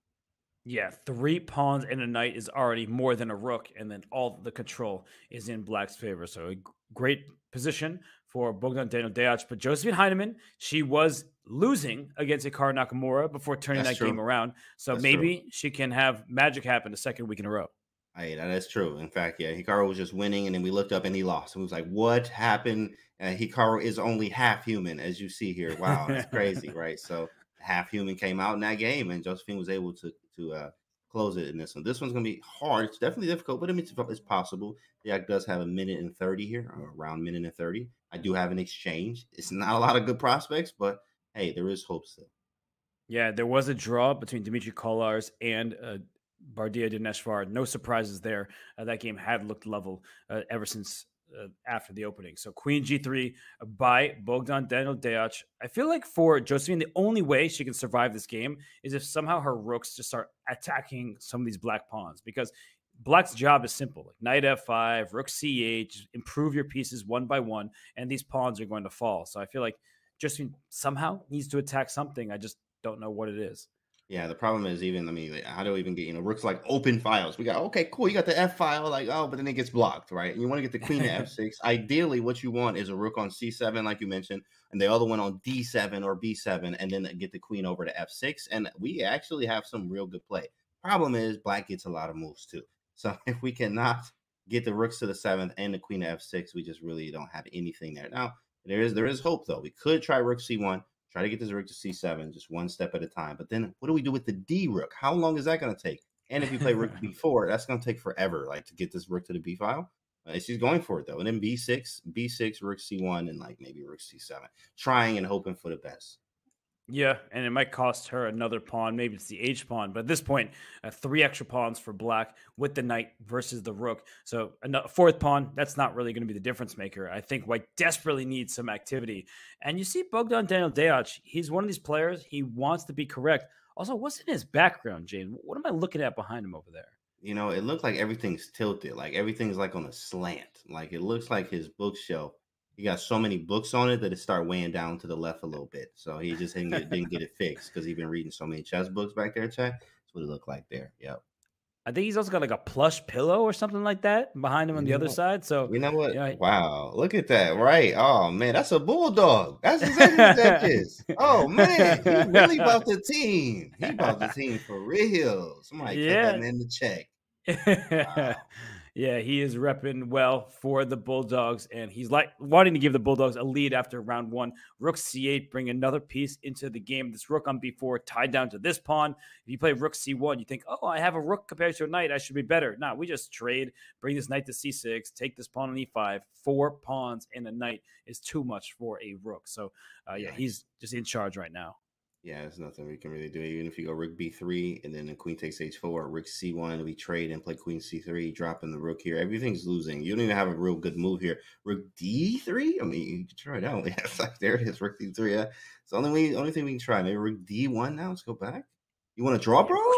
[SPEAKER 2] Yeah, three pawns and a knight is already more than a rook, and then all the control is in black's favor. So a great position for Bogdan Daniel Deac. But Josefine Heinemann, she was losing against Hikaru Nakamura before turning That's that true. game around. So That's maybe true. she can have magic happen the second week in a row.
[SPEAKER 3] Hey, that is true. In fact, yeah, Hikaru was just winning, and then we looked up and he lost. And we was like, "What happened?" Uh, Hikaru is only half human, as you see here. Wow, that's crazy, right? So half human came out in that game, and Josefine was able to to uh, close it in this one. This one's gonna be hard. It's definitely difficult, but I mean, it's, it's possible. The act does have a minute and thirty here, around minute and thirty. I do have an exchange. It's not a lot of good prospects, but hey, there is hope still.
[SPEAKER 2] Yeah, there was a draw between Dmitrij Kollars and uh, Bardiya Daneshvar. No surprises there. Uh, that game had looked level uh, ever since uh, after the opening. So Queen G3 by Bogdan Daniel Deac. I feel like for Josefine, the only way she can survive this game is if somehow her rooks just start attacking some of these black pawns because Black's job is simple like knight f5, rook c8, improve your pieces one by one, and these pawns are going to fall. So I feel like Josefine somehow needs to attack something. I just don't know what it is.
[SPEAKER 3] Yeah, the problem is even I mean, how do we even get you know rooks like open files? We got okay, cool. You got the F file, like oh, but then it gets blocked, right? And you want to get the queen to F6. Ideally, what you want is a rook on C7, like you mentioned, and the other one on D7 or B7, and then get the queen over to F6. And we actually have some real good play. Problem is, Black gets a lot of moves too. So if we cannot get the rooks to the seventh and the queen to F6, we just really don't have anything there. Now there is there is hope though. We could try rook C1 Try to get this rook to c7, just one step at a time. But then what do we do with the d rook? How long is that going to take? And if you play rook b4, that's going to take forever, like to get this rook to the b file. Uh, she's going for it though. And then b6, b6, rook c1, and like maybe rook c7, trying and hoping for the best.
[SPEAKER 2] Yeah, and it might cost her another pawn. Maybe it's the H pawn, but at this point, uh, three extra pawns for black with the knight versus the rook. So a fourth pawn, that's not really going to be the difference maker. I think white desperately needs some activity. And you see Bogdan Daniel Deac, he's one of these players, he wants to be correct. Also, what's in his background, Jane? What am I looking at behind him over there?
[SPEAKER 3] You know, it looks like everything's tilted, like everything's like on a slant. Like it looks like his bookshelf he got so many books on it that it started weighing down to the left a little bit. So he just didn't get, didn't get it fixed because he's been reading so many chess books back there, Chad. That's what it looked like there. Yep.
[SPEAKER 2] I think he's also got like a plush pillow or something like that behind him on you the other side. So
[SPEAKER 3] you know what? wow, look at that! Right? Oh man, that's a bulldog. That's exactly what that is. Oh man, he really about the team. He about the team for real. Somebody yeah. cut that man the check.
[SPEAKER 2] Wow. Yeah, he is repping well for the Bulldogs, and he's like wanting to give the Bulldogs a lead after round one. Rook c8, bring another piece into the game. This rook on b4 tied down to this pawn. If you play rook c1, you think, oh, I have a rook compared to a knight. I should be better. No, we just trade, bring this knight to c6, take this pawn on e5. Four pawns and a knight is too much for a rook. So, uh, yeah, he's just in charge right now.
[SPEAKER 3] Yeah, there's nothing we can really do. Even if you go rook b3 and then the queen takes h4, rook c1, we trade and play queen c3, dropping the rook here. Everything's losing. You don't even have a real good move here. Rook d3? I mean, you can try it out. Yeah, it's like there it is, rook d3. Yeah, it's the only way, only thing we can try. Maybe rook d1 now. Let's go back. You want to draw, bro?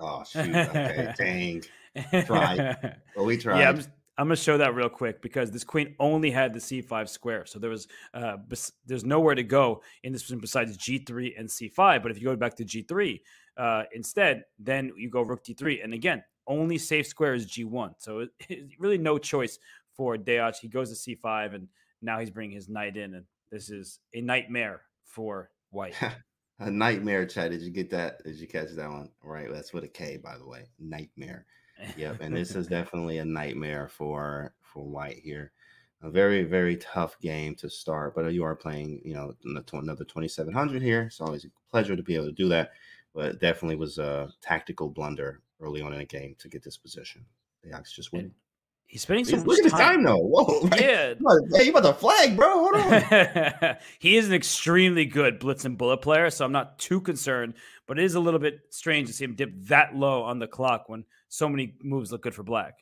[SPEAKER 3] Oh shoot! Okay, dang. Try. Well, we tried.
[SPEAKER 2] Yeah, I'm, I'm going to show that real quick because this queen only had the c5 square. So there was uh, there's nowhere to go in this position besides g3 and c5. But if you go back to g3 uh, instead, then you go rook d3. And again, only safe square is g1. So it, it's really no choice for Deac. He goes to c5 and now he's bringing his knight in. And this is a nightmare for white.
[SPEAKER 3] a nightmare, Chad. Did you get that? Did you catch that one? Right. That's with a K, by the way. Nightmare yep, and this is definitely a nightmare for for White here. A very very tough game to start, but you are playing, you know, another 2700 here. It's always a pleasure to be able to do that, but definitely was a tactical blunder early on in the game to get this position. The Ox just win.
[SPEAKER 2] He's spending some
[SPEAKER 3] Look at his time though. Whoa.
[SPEAKER 2] Yeah.
[SPEAKER 3] Hey, you about to flag, bro. Hold on.
[SPEAKER 2] he is an extremely good blitz and bullet player, so I'm not too concerned. But it is a little bit strange to see him dip that low on the clock when so many moves look good for black.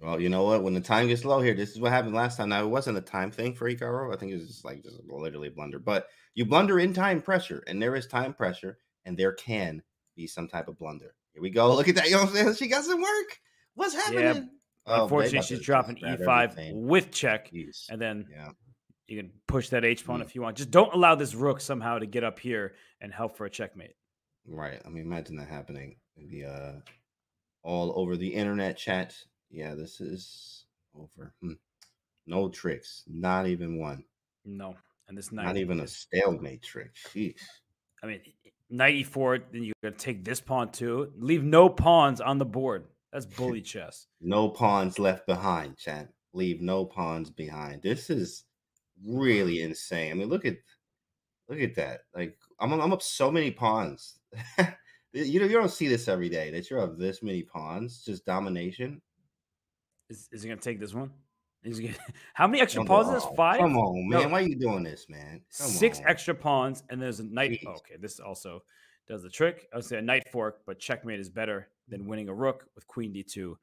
[SPEAKER 3] Well, you know what? When the time gets low here, this is what happened last time. Now it wasn't a time thing for Hikaru. I think it was just like just literally a blunder. But you blunder in time pressure, and there is time pressure, and there can be some type of blunder. Here we go. Look at that. You know what I'm saying? She got some work. What's happening? Yeah.
[SPEAKER 2] Oh, Unfortunately, she's dropping e5 everything. with check, Jeez. and then yeah. you can push that h pawn mm. if you want. Just don't allow this rook somehow to get up here and help for a checkmate.
[SPEAKER 3] Right. I mean, imagine that happening. Maybe uh, all over the internet chat. Yeah, this is over. Hmm. No tricks. Not even one.
[SPEAKER 2] No. And this
[SPEAKER 3] not even a stalemate trick. Jeez.
[SPEAKER 2] I mean, knight e4, then you're gonna take this pawn too. Leave no pawns on the board. That's bully chess.
[SPEAKER 3] no pawns left behind, champ. Leave no pawns behind. This is really insane. I mean, look at look at that. Like I'm I'm up so many pawns. you know, you don't see this every day that you're up this many pawns, just domination.
[SPEAKER 2] Is, is he gonna take this one? Is he gonna, how many extra pawns is this? Five?
[SPEAKER 3] Come on, man.
[SPEAKER 2] No.
[SPEAKER 3] Why are you doing this, man? Come
[SPEAKER 2] Six
[SPEAKER 3] on.
[SPEAKER 2] extra pawns, and there's a knight.
[SPEAKER 3] Jeez.
[SPEAKER 2] okay, this also does the trick. I would say a knight fork, but checkmate is better than winning a rook with queen d2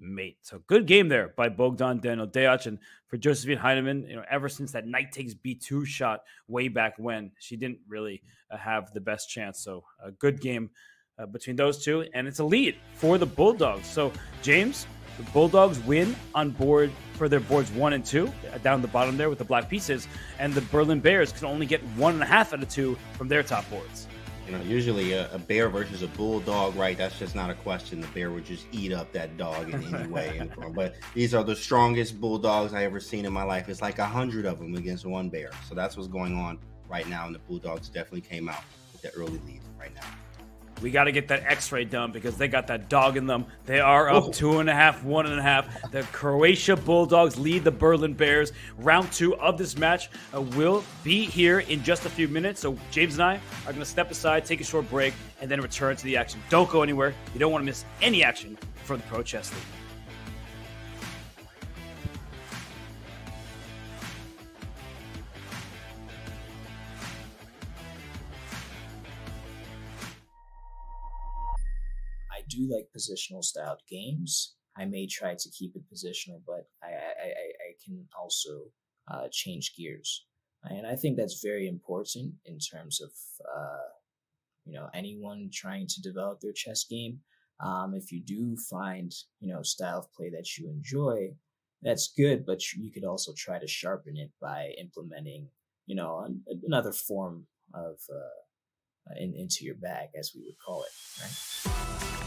[SPEAKER 2] mate. So good game there by Bogdan Daniel Deac. And for Josefine Heinemann, you know, ever since that knight takes b2 shot way back when, she didn't really uh, have the best chance. So a good game uh, between those two, and it's a lead for the Bulldogs. So James, the Bulldogs win on board for their boards one and two uh, down the bottom there with the black pieces, and the Berlin Bears can only get one and a half out of two from their top boards.
[SPEAKER 3] You know, usually a, a bear versus a bulldog, right? That's just not a question. The bear would just eat up that dog in any way. But these are the strongest bulldogs I ever seen in my life. It's like a hundred of them against one bear. So that's what's going on right now. And the bulldogs definitely came out with the early lead right now.
[SPEAKER 2] We got to get that X-ray done because they got that dog in them. They are up
[SPEAKER 3] Oh.
[SPEAKER 2] two and a half, one and a half. The Croatia Bulldogs lead the Berlin Bears. Round two of this match uh, will be here in just a few minutes. So James and I are going to step aside, take a short break, and then return to the action. Don't go anywhere. You don't want to miss any action for the Pro Chess League.
[SPEAKER 4] Do like positional styled games. I may try to keep it positional, but I I, I, can also uh, change gears, and I think that's very important in terms of uh, you know anyone trying to develop their chess game. Um, if you do find you know style of play that you enjoy, that's good, but you, could also try to sharpen it by implementing you know an, another form of uh, in, into your bag, as we would call it, right?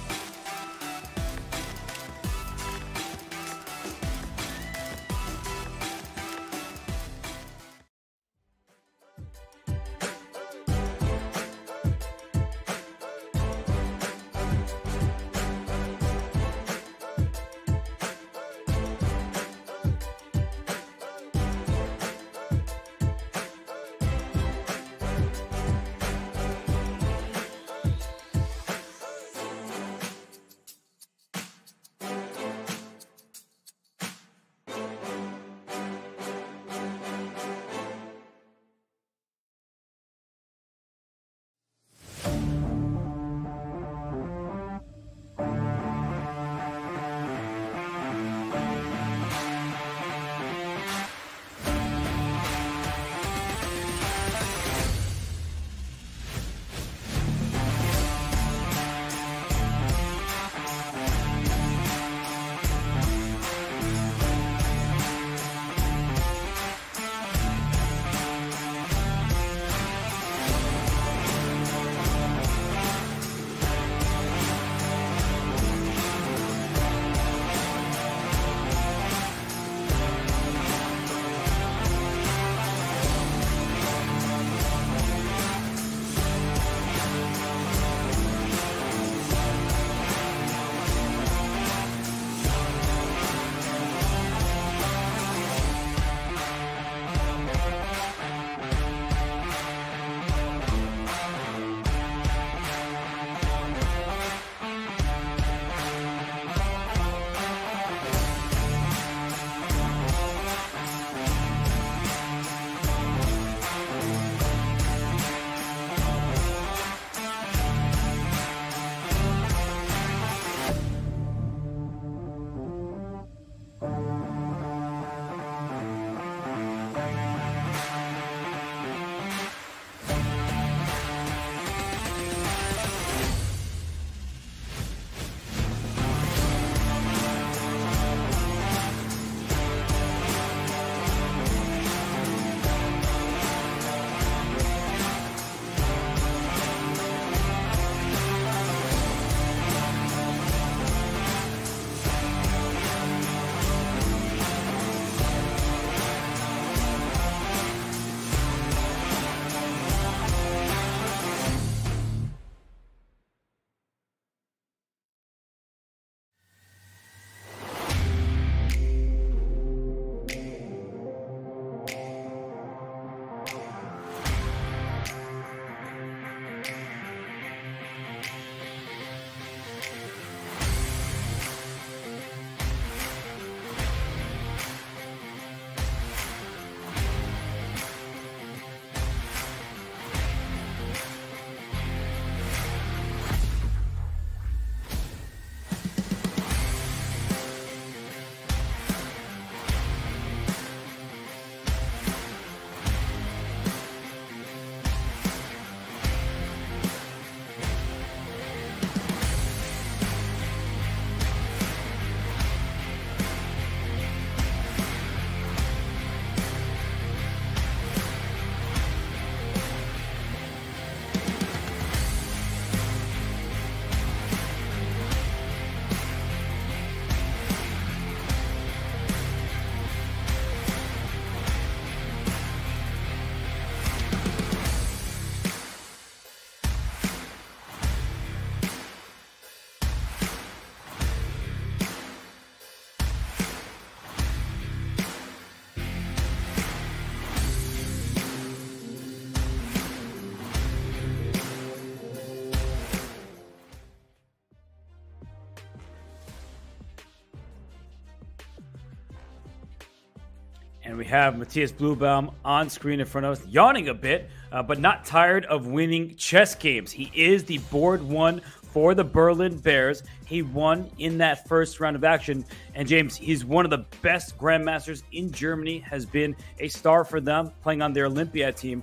[SPEAKER 2] We have Matthias Bluebaum on screen in front of us, yawning a bit, uh, but not tired of winning chess games. He is the board one for the Berlin Bears. He won in that first round of action. And James, he's one of the best grandmasters in Germany, has been a star for them, playing on their Olympiad team.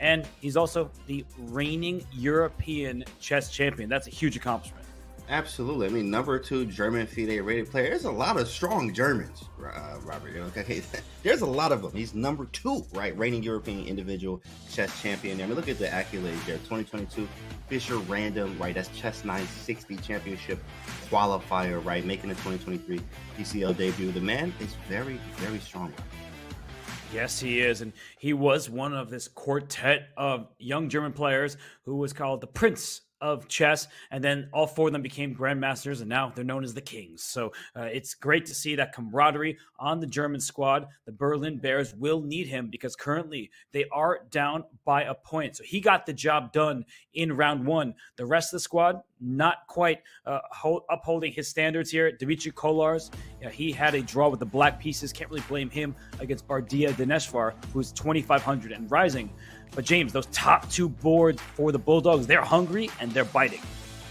[SPEAKER 2] And he's also the reigning European chess champion. That's a huge accomplishment.
[SPEAKER 3] Absolutely. I mean, number two German FIDE rated player. There's a lot of strong Germans, uh, Robert. Okay, there's a lot of them. He's number two, right? Reigning European individual chess champion. I mean, look at the accolades there. 2022 Fischer Random, right? That's Chess 960 Championship qualifier, right? Making the 2023 PCL debut. The man is very, very strong.
[SPEAKER 2] Yes, he is. And he was one of this quartet of young German players who was called the Prince of chess, and then all four of them became grandmasters, and now they're known as the Kings. So uh, it's great to see that camaraderie on the German squad. The Berlin Bears will need him because currently they are down by a point. So he got the job done in round one. The rest of the squad not quite uh, hold, upholding his standards here. Dmitrij Kollars, yeah, he had a draw with the black pieces. Can't really blame him against Bardiya Daneshvar, who's 2,500 and rising. But James, those top two boards for the Bulldogs, they're hungry and they're biting.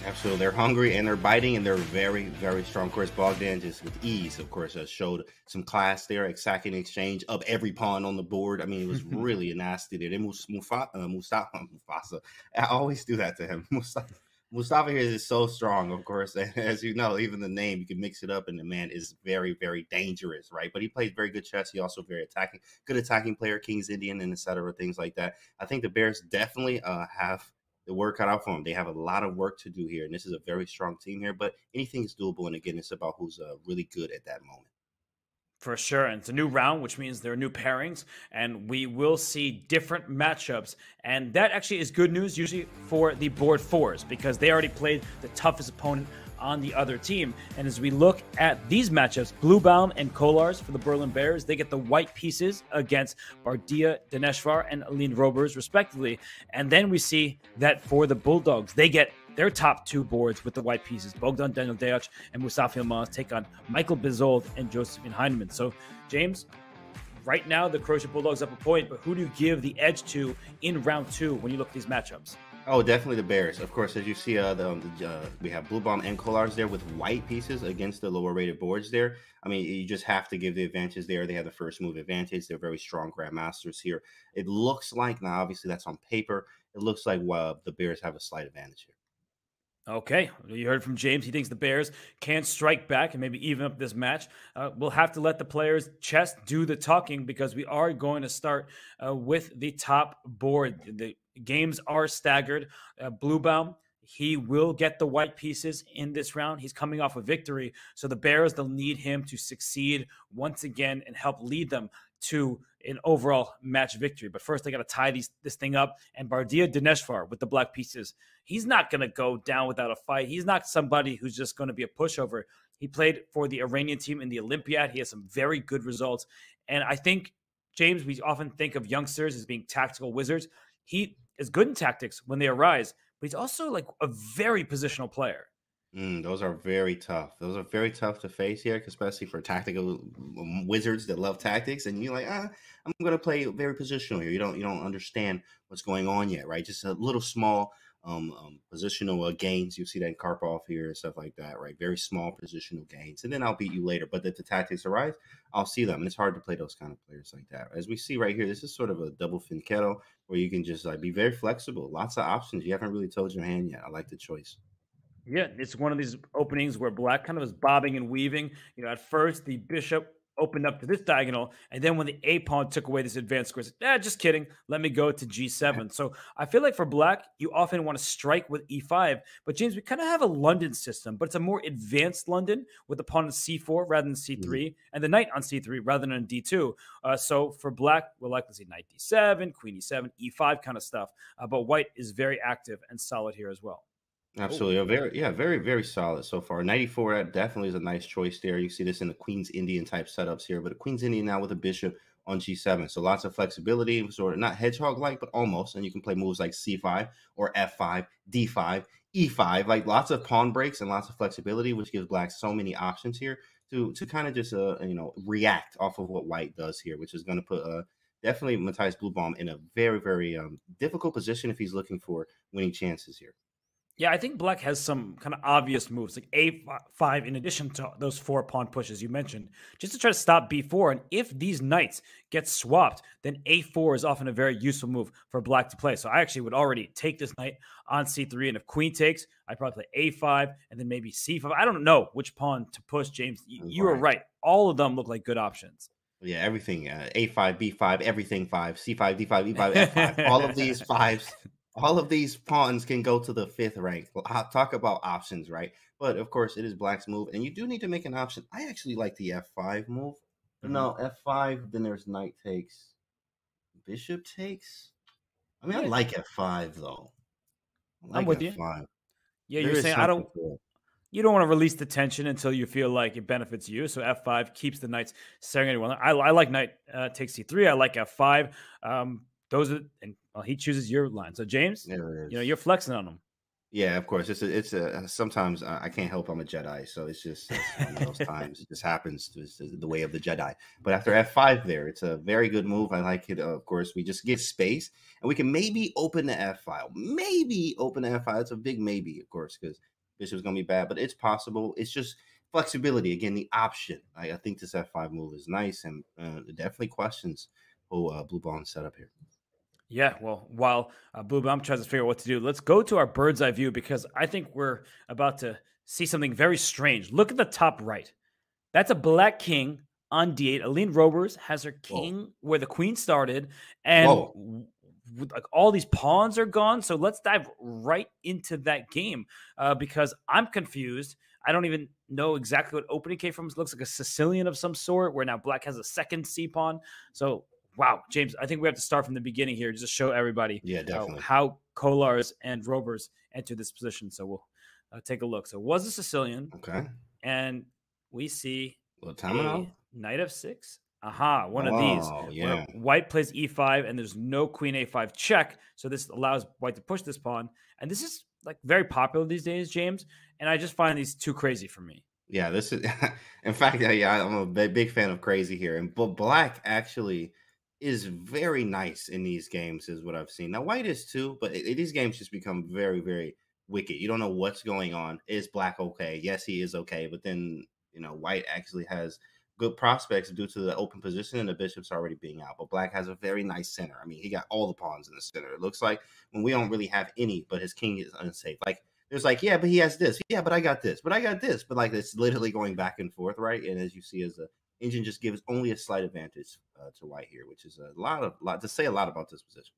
[SPEAKER 3] Absolutely, they're hungry and they're biting and they're very, very strong. Of course, Bogdan just with ease, of course, uh, showed some class there, exacting exchange of every pawn on the board. I mean, it was really nasty there. Then Mustafa, uh, Mustafa, Mufasa, I always do that to him. Mustafa, Mustafa here is so strong, of course. As you know, even the name, you can mix it up, and the man is very, very dangerous, right? But he plays very good chess. He also very attacking, good attacking player, King's Indian, and etc. Things like that. I think the Bears definitely uh, have the work cut out for them. They have a lot of work to do here, and this is a very strong team here. But anything is doable, and again, it's about who's uh, really good at that moment.
[SPEAKER 2] For sure. And it's a new round, which means there are new pairings, and we will see different matchups. And that actually is good news, usually for the board fours, because they already played the toughest opponent on the other team. And as we look at these matchups, Bluebaum and Kollars for the Berlin Bears, they get the white pieces against Bardiya Daneshvar and Eline Roebers, respectively. And then we see that for the Bulldogs, they get their top two boards with the white pieces. Bogdan Daniel Deac and Mustafa Yilmaz take on Michael Bezold and Josefine Heinemann. So, James, right now the Croatia Bulldogs up a point, but who do you give the edge to in round two when you look at these matchups?
[SPEAKER 3] Oh, definitely the Bears. Of course, as you see, uh, the, um, uh, we have Bluebaum and Kollars there with white pieces against the lower rated boards there. I mean, you just have to give the advantage there. They have the first move advantage. They're very strong grandmasters here. It looks like now, obviously, that's on paper. It looks like uh, the Bears have a slight advantage here.
[SPEAKER 2] Okay, you heard from James. He thinks the Bears can't strike back and maybe even up this match. Uh, we'll have to let the players' chest do the talking because we are going to start uh, with the top board. The games are staggered. Uh, Bluebaum, he will get the white pieces in this round. He's coming off a victory. So the Bears, they'll need him to succeed once again and help lead them to an overall match victory. But first, they got to tie these this thing up. And Bardiya Daneshvar with the black pieces, he's not going to go down without a fight. He's not somebody who's just going to be a pushover. He played for the Iranian team in the Olympiad. He has some very good results. And I think, James, we often think of youngsters as being tactical wizards. He is good in tactics when they arise, but he's also like a very positional player.
[SPEAKER 3] Mm, those are very tough. Those are very tough to face here, especially for tactical wizards that love tactics. And you're like, ah, I'm going to play very positional here. You don't, you don't understand what's going on yet, right? Just a little small um, um positional uh, gains. You see that in Karpov here and stuff like that, right? Very small positional gains, and then I'll beat you later. But if the tactics arise, I'll see them. And it's hard to play those kind of players like that. As we see right here, this is sort of a double fianchetto where you can just like be very flexible. Lots of options. You haven't really told your hand yet. I like the choice.
[SPEAKER 2] Yeah, it's one of these openings where black kind of is bobbing and weaving. You know, at first the bishop opened up to this diagonal, and then when the a pawn took away this advanced square, said, eh, just kidding. Let me go to g7. So I feel like for black, you often want to strike with e5. But James, we kind of have a London system, but it's a more advanced London with the pawn on c4 rather than c3, mm-hmm. and the knight on c3 rather than d2. Uh, so for black, we'll likely see knight d7, queen e7, e5 kind of stuff. Uh, but white is very active and solid here as well.
[SPEAKER 3] Absolutely. A very, yeah, very, very solid so far. 94 that definitely is a nice choice there. You see this in the Queen's Indian type setups here, but a Queen's Indian now with a bishop on G7. So lots of flexibility, sort of not hedgehog like, but almost. And you can play moves like C5 or F5, D5, E5, like lots of pawn breaks and lots of flexibility, which gives black so many options here to to kind of just uh you know react off of what White does here, which is going to put uh definitely Matthias Bluebaum in a very very um difficult position if he's looking for winning chances here.
[SPEAKER 2] Yeah, I think black has some kind of obvious moves like a5 in addition to those four pawn pushes you mentioned, just to try to stop b4. And if these knights get swapped, then a4 is often a very useful move for black to play. So I actually would already take this knight on c3. And if queen takes, I'd probably play a5 and then maybe c5. I don't know which pawn to push, James. You, you right. are right. All of them look like good options.
[SPEAKER 3] Yeah, everything uh, a5, b5, everything five, c5, d5, e5, f5. all of these fives all of these pawns can go to the fifth rank. I'll talk about options, right? But of course, it is black's move, and you do need to make an option. I actually like the f5 move. Mm-hmm. No, f5, then there's knight takes, bishop takes. I mean, yeah. I like f5 though.
[SPEAKER 2] Like I'm with F5. you. Yeah, there you're saying I don't. Cool. You don't want to release the tension until you feel like it benefits you. So F5 keeps the knights staring at one. I, I like knight uh, takes C3. I like F5. Um, those are and well, he chooses your line. So James, you know, you're flexing on him.
[SPEAKER 3] Yeah, of course. It's a, it's a sometimes I can't help. I'm a Jedi, so it's just it's one of those times. It just happens. It's the way of the Jedi. But after F5, there, it's a very good move. I like it. Uh, of course, we just give space, and we can maybe open the F file. Maybe open the F file. It's a big maybe, of course, because Bishop's gonna be bad, but it's possible. It's just flexibility again. The option. I, I think this F5 move is nice, and uh, definitely questions who uh, Bluebaum set up here.
[SPEAKER 2] Yeah, well, while uh, Bluebaum tries to figure out what to do, let's go to our bird's eye view because I think we're about to see something very strange. Look at the top right. That's a black king on d8. Eline Roebers has her king Whoa. where the queen started, and like all these pawns are gone. So let's dive right into that game uh, because I'm confused. I don't even know exactly what opening came from. It looks like a Sicilian of some sort, where now black has a second c pawn. So wow, James, I think we have to start from the beginning here just to show everybody
[SPEAKER 3] yeah, definitely.
[SPEAKER 2] Uh, how Kollars and Roebers entered this position. So we'll uh, take a look. So it was a Sicilian.
[SPEAKER 3] Okay.
[SPEAKER 2] And we see
[SPEAKER 3] well, a
[SPEAKER 2] knight of six. Aha, one oh, of these.
[SPEAKER 3] Yeah.
[SPEAKER 2] White plays e5 and there's no queen a5 check. So this allows white to push this pawn. And this is like very popular these days, James. And I just find these too crazy for me.
[SPEAKER 3] Yeah, this is in fact, yeah, yeah, I'm a big fan of crazy here. And but black actually is very nice in these games, is what I've seen. Now, White is too, but it, it, these games just become very, very wicked. You don't know what's going on. Is Black okay? Yes, he is okay, but then you know White actually has good prospects due to the open position and the bishop's already being out. But Black has a very nice center. I mean, he got all the pawns in the center. It looks like when we don't really have any, but his king is unsafe. Like there's like, yeah, but he has this. Yeah, but I got this. But I got this. But like it's literally going back and forth, right? And as you see, as a engine just gives only a slight advantage uh, to White here, which is a lot of lot to say a lot about this position.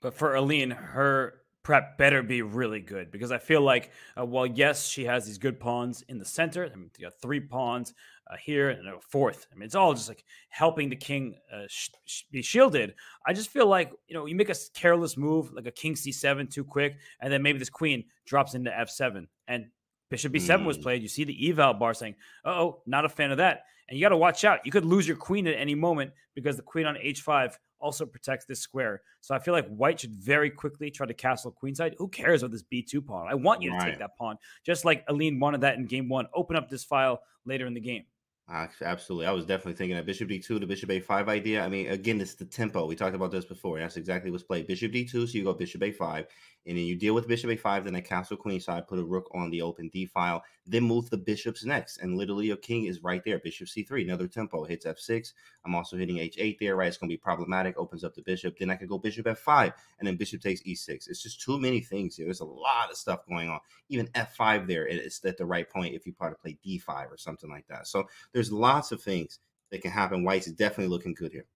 [SPEAKER 2] But for Eline, her prep better be really good because I feel like, uh, well, yes, she has these good pawns in the center. I mean, you got three pawns uh, here and a fourth. I mean, it's all just like helping the king uh, sh- sh- be shielded. I just feel like, you know, you make a careless move like a king c7 too quick, and then maybe this queen drops into f7. And Bishop b7 mm. was played. You see the eval bar saying, oh, not a fan of that. And you got to watch out. You could lose your queen at any moment because the queen on h5 also protects this square. So I feel like white should very quickly try to castle queenside. Who cares about this b2 pawn? I want you to take that pawn, just like Eline wanted that in game one. Open up this file later in the game.
[SPEAKER 3] Absolutely. I was definitely thinking that Bishop D2 to Bishop A5 idea. I mean, again, it's the tempo. We talked about this before. That's exactly what's played. Bishop D2, so you go Bishop A5, and then you deal with Bishop A5, then a castle queen side, put a rook on the open D file, then move the bishops next. And literally your king is right there. Bishop C3, another tempo, hits F6. I'm also hitting H8 there, right? It's going to be problematic, opens up the bishop. Then I could go Bishop F5, and then Bishop takes E6. It's just too many things here. There's a lot of stuff going on. Even F5 there, it's at the right point if you probably play D5 or something like that. So there's lots of things that can happen. White's is definitely looking good here.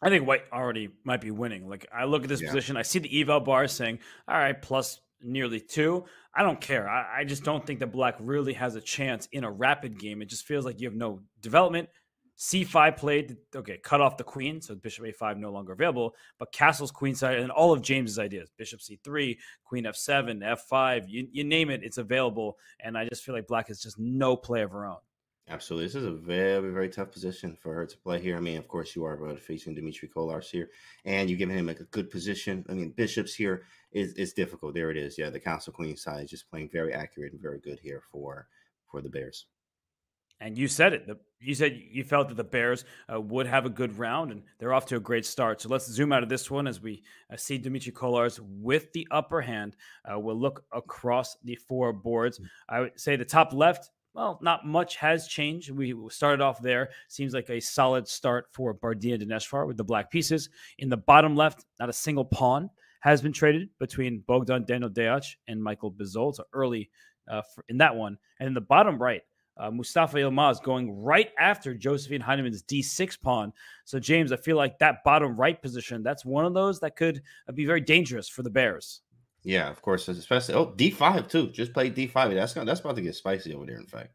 [SPEAKER 2] I think White already might be winning. Like I look at this yeah. position, I see the eval bar saying, "All right, plus nearly two. I don't care. I, I, just don't think that Black really has a chance in a rapid game. It just feels like you have no development. C5 played, okay, cut off the queen, so bishop a5 no longer available, but castle's queenside and all of James's ideas, bishop c3, queen f7, f5, you, you name it, it's available. And I just feel like Black has just no play of her own.
[SPEAKER 3] Absolutely. This is a very, very tough position for her to play here. I mean, of course, you are facing Dmitrij Kollars here, and you're giving him like a good position. I mean, bishops here is, is difficult. There it is. Yeah, the castle queen side is just playing very accurate and very good here for for the Bears.
[SPEAKER 2] And you said it. The, you said you felt that the Bears uh, would have a good round, and they're off to a great start. So let's zoom out of this one as we uh, see Dmitrij Kollars with the upper hand. Uh, we'll look across the four boards. I would say the top left, well, not much has changed. We started off there. Seems like a solid start for Bardiya Daneshvar with the black pieces. In the bottom left, not a single pawn has been traded between Bogdan Daniel Deac and Michael Bezold. So early uh, in that one. And in the bottom right, uh, Mustafa Yilmaz going right after Josefine Heinemann's D6 pawn. So, James, I feel like that bottom right position, that's one of those that could uh, be very dangerous for the Bears.
[SPEAKER 3] Yeah, of course, especially oh D5 too. Just play D5. That's gonna, that's about to get spicy over there. In fact,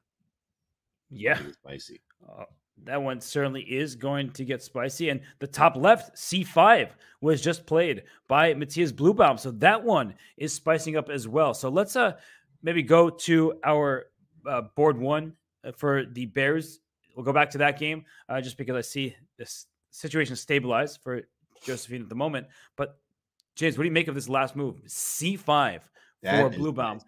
[SPEAKER 2] yeah,
[SPEAKER 3] spicy.
[SPEAKER 2] Uh, that one certainly is going to get spicy. And the top left, C5, was just played by Matthias Bluebaum. So that one is spicing up as well. So let's uh maybe go to our uh, board one uh, for the Bears. We'll go back to that game uh, just because I see this situation stabilized for Josefine at the moment. But James, what do you make of this last move? C5 for Bluebaum. Nice.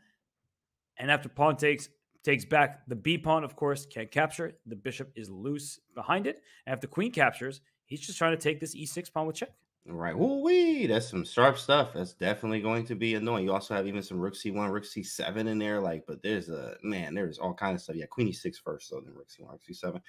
[SPEAKER 2] And after pawn takes takes back the B pawn, of course, can't capture. The bishop is loose behind it. And if the queen captures, he's just trying to take this E6 pawn with check.
[SPEAKER 3] Right. Ooh wee. That's some sharp stuff. That's definitely going to be annoying. You also have even some rook c1, rook c7 in there. Like, but there's a man, there's all kind of stuff. Yeah, queen e6 first, so then rook c1, rook c7.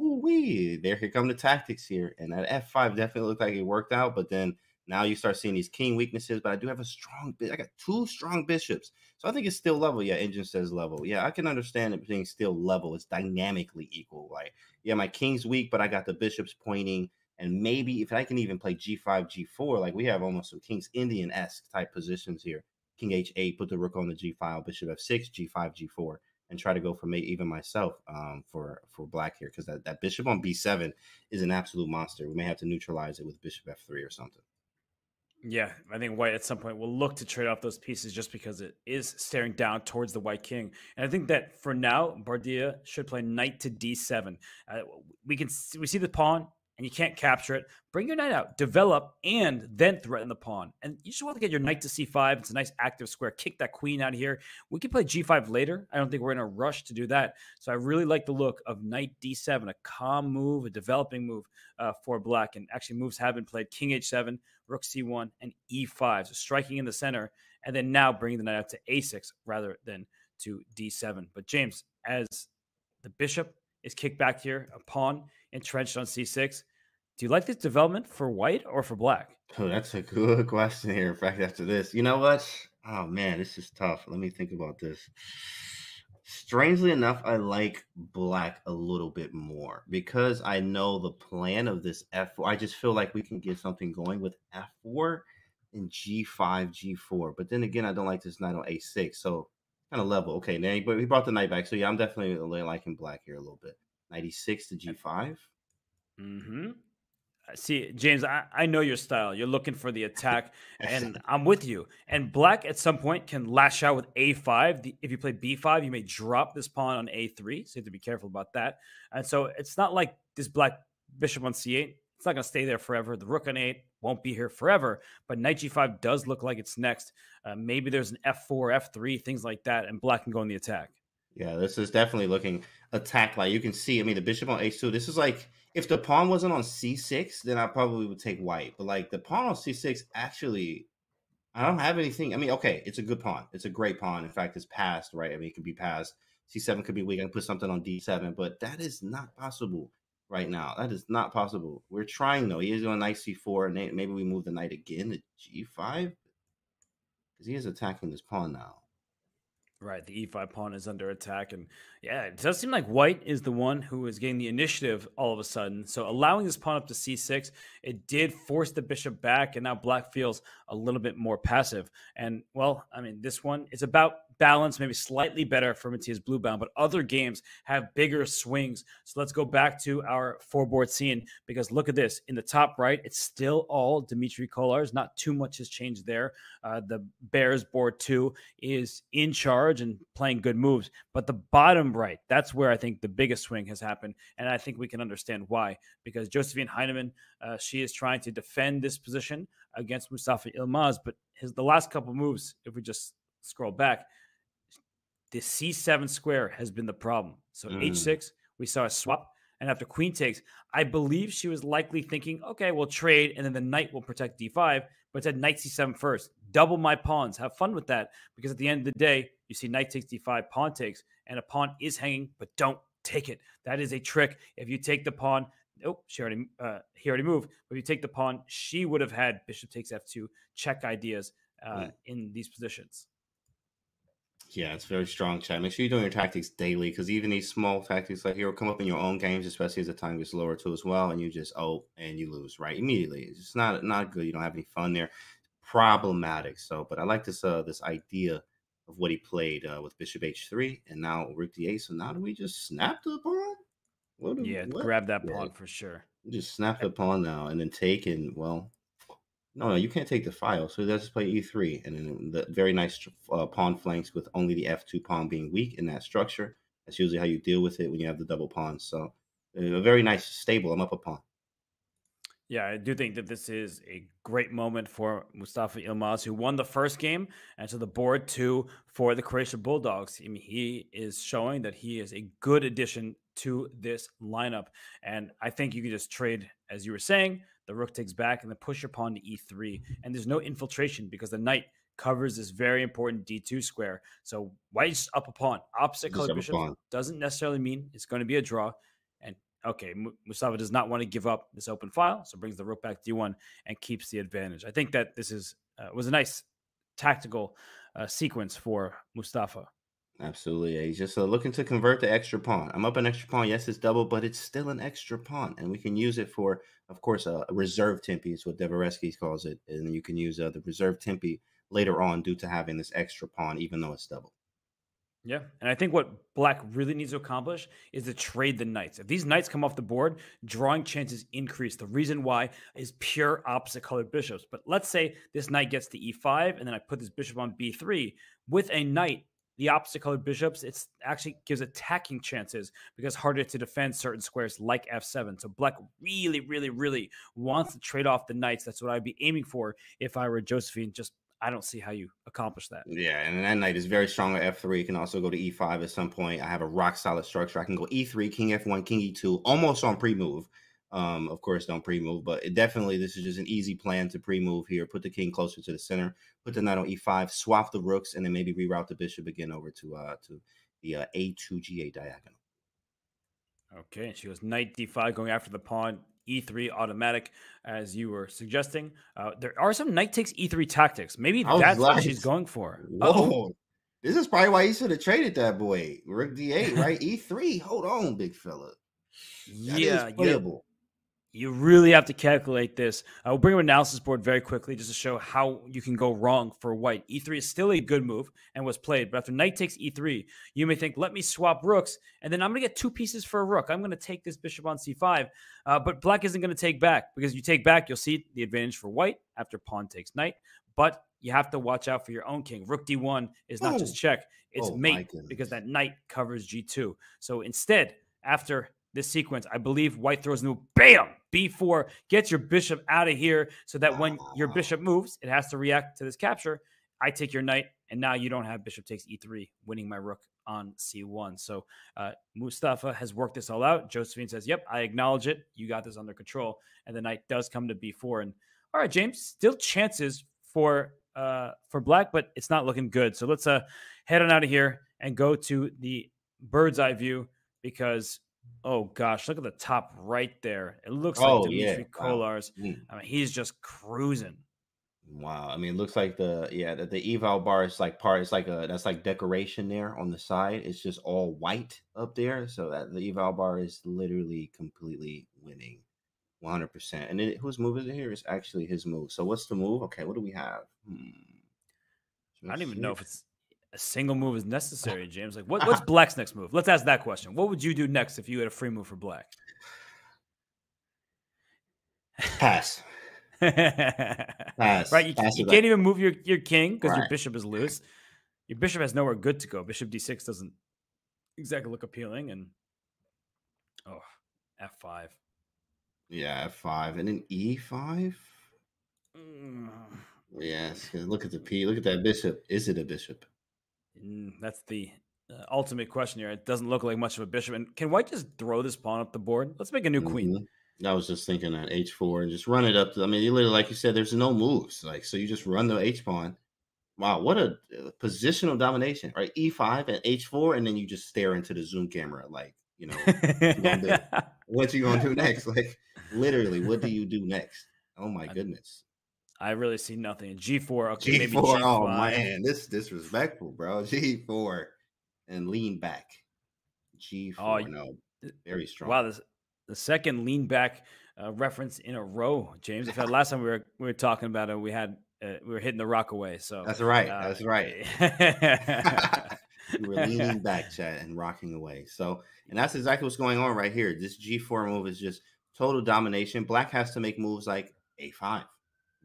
[SPEAKER 3] Ooh wee. There here come the tactics here. And that f5 definitely looked like it worked out, but then now you start seeing these king weaknesses. But I do have a strong. I got two strong bishops. So I think it's still level. Yeah, engine says level. Yeah, I can understand it being still level. It's dynamically equal. Like, yeah, my king's weak, but I got the bishops pointing and maybe if I can even play g5, g4, like we have almost some King's Indian esque type positions here. King h8, put the rook on the g file, bishop f6, g5, g4, and try to go for me even myself um, for for black here because that, that bishop on b7 is an absolute monster. We may have to neutralize it with bishop f3 or something.
[SPEAKER 2] Yeah, I think white at some point will look to trade off those pieces just because it is staring down towards the white king. And I think that for now, Bardiya should play knight to d7. Uh, we can we see the pawn and you can't capture it, bring your knight out, develop, and then threaten the pawn. And you just want to get your knight to c5. It's a nice active square. Kick that queen out of here. We can play g5 later. I don't think we're in a rush to do that. So I really like the look of knight d7, a calm move, a developing move uh, for black. And actually, moves have been played king h7, rook c1, and e5. So striking in the center, and then now bringing the knight out to a6 rather than to d7. But James, as the bishop is kicked back here, a pawn entrenched on c6. Do you like this development for white or for black?
[SPEAKER 3] Oh, that's a good question here. In fact, after this, you know what? Oh man, this is tough. Let me think about this. Strangely enough, I like black a little bit more because I know the plan of this f4. I just feel like we can get something going with f4 and g5, g4. But then again, I don't like this knight on a6. So kind of level. Okay, now but he brought the knight back. So yeah, I'm definitely liking black here a little bit. 96 to G5.
[SPEAKER 2] Mm-hmm. See, James, I, I know your style. You're looking for the attack, and I'm with you. And black at some point can lash out with A5. The, if you play B5, you may drop this pawn on A3. So you have to be careful about that. And so it's not like this black bishop on C8. It's not going to stay there forever. The rook on 8 won't be here forever. But knight G5 does look like it's next. Uh, maybe there's an F4, F3, things like that, and black can go in the attack.
[SPEAKER 3] Yeah, this is definitely looking attack like you can see. I mean, the bishop on h2. This is like if the pawn wasn't on c6, then I probably would take white. But like the pawn on c6, actually, I don't have anything. I mean, okay, it's a good pawn. It's a great pawn. In fact, it's passed, right? I mean, it could be passed. c7 could be weak. I can put something on d7, but that is not possible right now. That is not possible. We're trying though. He is on knight c4, and maybe we move the knight again to g5 because he is attacking this pawn now.
[SPEAKER 2] Right, the e5 pawn is under attack, and yeah, it does seem like White is the one who is getting the initiative all of a sudden. So allowing this pawn up to c6, it did force the bishop back, and now Black feels a little bit more passive. And well, I mean, this one is about balance, maybe slightly better for Matthias Bluebaum, but other games have bigger swings. So let's go back to our four board scene because look at this. In the top right, it's still all Dmitrij Kollars. Not too much has changed there. Uh, the Bears board two is in charge and playing good moves. But the bottom right, that's where I think the biggest swing has happened. And I think we can understand why. Because Josefine Heinemann, uh, she is trying to defend this position against Mustafa Yilmaz, But his the last couple moves, if we just scroll back, the c7 square has been the problem. So mm. h6 we saw a swap. And after queen takes, I believe she was likely thinking, okay, we'll trade, and then the knight will protect d5, but said knight c7 first. Double my pawns. Have fun with that, because at the end of the day, you see knight takes d5, pawn takes, and a pawn is hanging, but don't take it. That is a trick. If you take the pawn, oh, she already uh, he already moved. But if you take the pawn, she would have had bishop takes f2 check ideas uh, mm. in these positions.
[SPEAKER 3] Yeah, it's very strong chat. Make sure you're doing your tactics daily because even these small tactics like here will come up in your own games, especially as the time gets lower too as well, and you just oh and you lose right immediately. It's just not not good. You don't have any fun there. Problematic. So, but I like this uh this idea of what he played uh, with Bishop H3 and now Rook D8. So now do we just snap the pawn?
[SPEAKER 2] What do, yeah, what? grab that pawn yeah. for sure.
[SPEAKER 3] Just snap the pawn now and then take and well, no, no, you can't take the file. So let's play e3 and then the very nice uh, pawn flanks with only the f2 pawn being weak in that structure. That's usually how you deal with it when you have the double pawns. So uh, a very nice stable. I'm up a pawn.
[SPEAKER 2] Yeah, I do think that this is a great moment for Mustafa Yilmaz, who won the first game, and to the board too for the Croatia Bulldogs. I mean, he is showing that he is a good addition to this lineup, and I think you can just trade, as you were saying, the rook takes back and then push your pawn to e3, and there's no infiltration because the knight covers this very important d2 square. So white's up a pawn, opposite color bishop doesn't necessarily mean it's going to be a draw And okay, Mustafa does not want to give up this open file, so brings the rook back d1 and keeps the advantage. I think that this is uh, was a nice tactical uh, sequence for Mustafa.
[SPEAKER 3] Absolutely, he's just uh, looking to convert the extra pawn. I'm up an extra pawn. Yes, it's double, but it's still an extra pawn, and we can use it for, of course, uh, a reserve tempi is what Dvoretsky calls it, and you can use uh, the reserve tempi later on due to having this extra pawn, even though it's double.
[SPEAKER 2] Yeah, and I think what Black really needs to accomplish is to trade the knights. If these knights come off the board, drawing chances increase. The reason why is pure opposite colored bishops. But let's say this knight gets to e5, and then I put this bishop on b3 with a knight. The opposite colored bishops, it actually gives attacking chances because harder to defend certain squares like f7. So Black really, really, really wants to trade off the knights. That's what I'd be aiming for if I were Josefine. Just I don't see how you accomplish that.
[SPEAKER 3] Yeah, and that knight is very strong at f3. You can also go to e5 at some point. I have a rock solid structure. I can go e3, king f1, king e2, almost on pre-move. Um, of course, don't pre-move, but it definitely this is just an easy plan to pre-move here. Put the king closer to the center, put the knight on e5, swap the rooks, and then maybe reroute the bishop again over to uh to the uh, a2 ga diagonal.
[SPEAKER 2] Okay, she goes knight d5, going after the pawn. E3 automatic, as you were suggesting. Uh, there are some knight takes E3 tactics. Maybe that's what she's going for.
[SPEAKER 3] Whoa. Uh-oh. This is probably why you should have traded that boy. Rook D8, right? E3. Hold on, big fella.
[SPEAKER 2] That yeah, playable you really have to calculate this. I will bring an analysis board very quickly just to show how you can go wrong for white. E3 is still a good move and was played, but after knight takes E3, you may think, let me swap rooks, and then I'm going to get two pieces for a rook. I'm going to take this bishop on C5, uh, but black isn't going to take back because you take back, you'll see the advantage for white after pawn takes knight, but you have to watch out for your own king. Rook D1 is not oh. just check, it's oh, mate because that knight covers G2. So instead, after this sequence. I believe white throws new bam, b4, gets your bishop out of here so that when your bishop moves, it has to react to this capture. I take your knight, and now you don't have bishop takes e3, winning my rook on c1. So uh, Mustafa has worked this all out. Josefine says, Yep, I acknowledge it. You got this under control. And the knight does come to b4. And all right, James, still chances for uh, for black, but it's not looking good. So let's uh, head on out of here and go to the bird's eye view because Oh gosh, look at the top right there. It looks oh, like Dmitrij yeah. Kollars. Wow. Mm. I mean, he's just cruising.
[SPEAKER 3] Wow. I mean, it looks like the yeah, the, the eval bar is like part it's like a that's like decoration there on the side. It's just all white up there. So that the eval bar is literally completely winning 100%. And then whose move is it here? It's actually his move. So what's the move? Okay, what do we have? Hmm.
[SPEAKER 2] I don't even know if it's a single move is necessary, James. Like, what, what's Black's next move? Let's ask that question. What would you do next if you had a free move for Black?
[SPEAKER 3] Pass.
[SPEAKER 2] Pass. Right, you, Pass you can't even move your, your king because right. your bishop is loose. Your bishop has nowhere good to go. Bishop d6 doesn't exactly look appealing, and oh, f5.
[SPEAKER 3] Yeah, f5, and then e5. Mm. Yes, look at the p. Look at that bishop. Is it a bishop?
[SPEAKER 2] Mm, that's the uh, ultimate question here. It doesn't look like much of a bishop. And can White just throw this pawn up the board? Let's make a new mm-hmm. queen.
[SPEAKER 3] I was just thinking that h4 and just run it up. To, I mean, you literally, like you said, there's no moves. Like, so you just run the h pawn. Wow, what a uh, positional domination, right? E5 and h4, and then you just stare into the zoom camera, like, you know, what you gonna do next? Like, literally, what do you do next? Oh my goodness.
[SPEAKER 2] I really see nothing. G4, okay, G4, maybe
[SPEAKER 3] G5. Oh man, this disrespectful, bro. G4 and lean back. G4, oh, no, very strong.
[SPEAKER 2] Wow, this the second lean back uh, reference in a row, James. In fact, last time we were we were talking about it, we had uh, we were hitting the rock away. So
[SPEAKER 3] that's right. Uh, that's right. we were leaning back, chat, and rocking away. So, and that's exactly what's going on right here. This G4 move is just total domination. Black has to make moves like A5,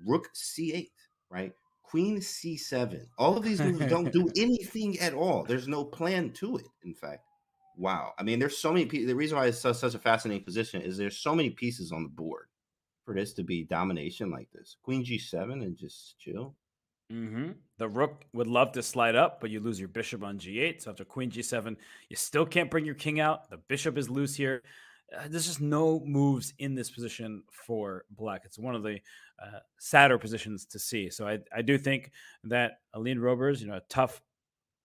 [SPEAKER 3] Rook C8, right? Queen C7. All of these moves don't do anything at all. There's no plan to it. In fact, wow. I mean, there's so many pieces. The reason why it's such, such a fascinating position is there's so many pieces on the board for this to be domination like this. Queen G7 and just chill.
[SPEAKER 2] Mm-hmm. The rook would love to slide up, but you lose your bishop on G8. So after Queen G7, you still can't bring your king out. The bishop is loose here. Uh, there's just no moves in this position for black. It's one of the uh, sadder positions to see. So I, I do think that Eline Roebers, you know, a tough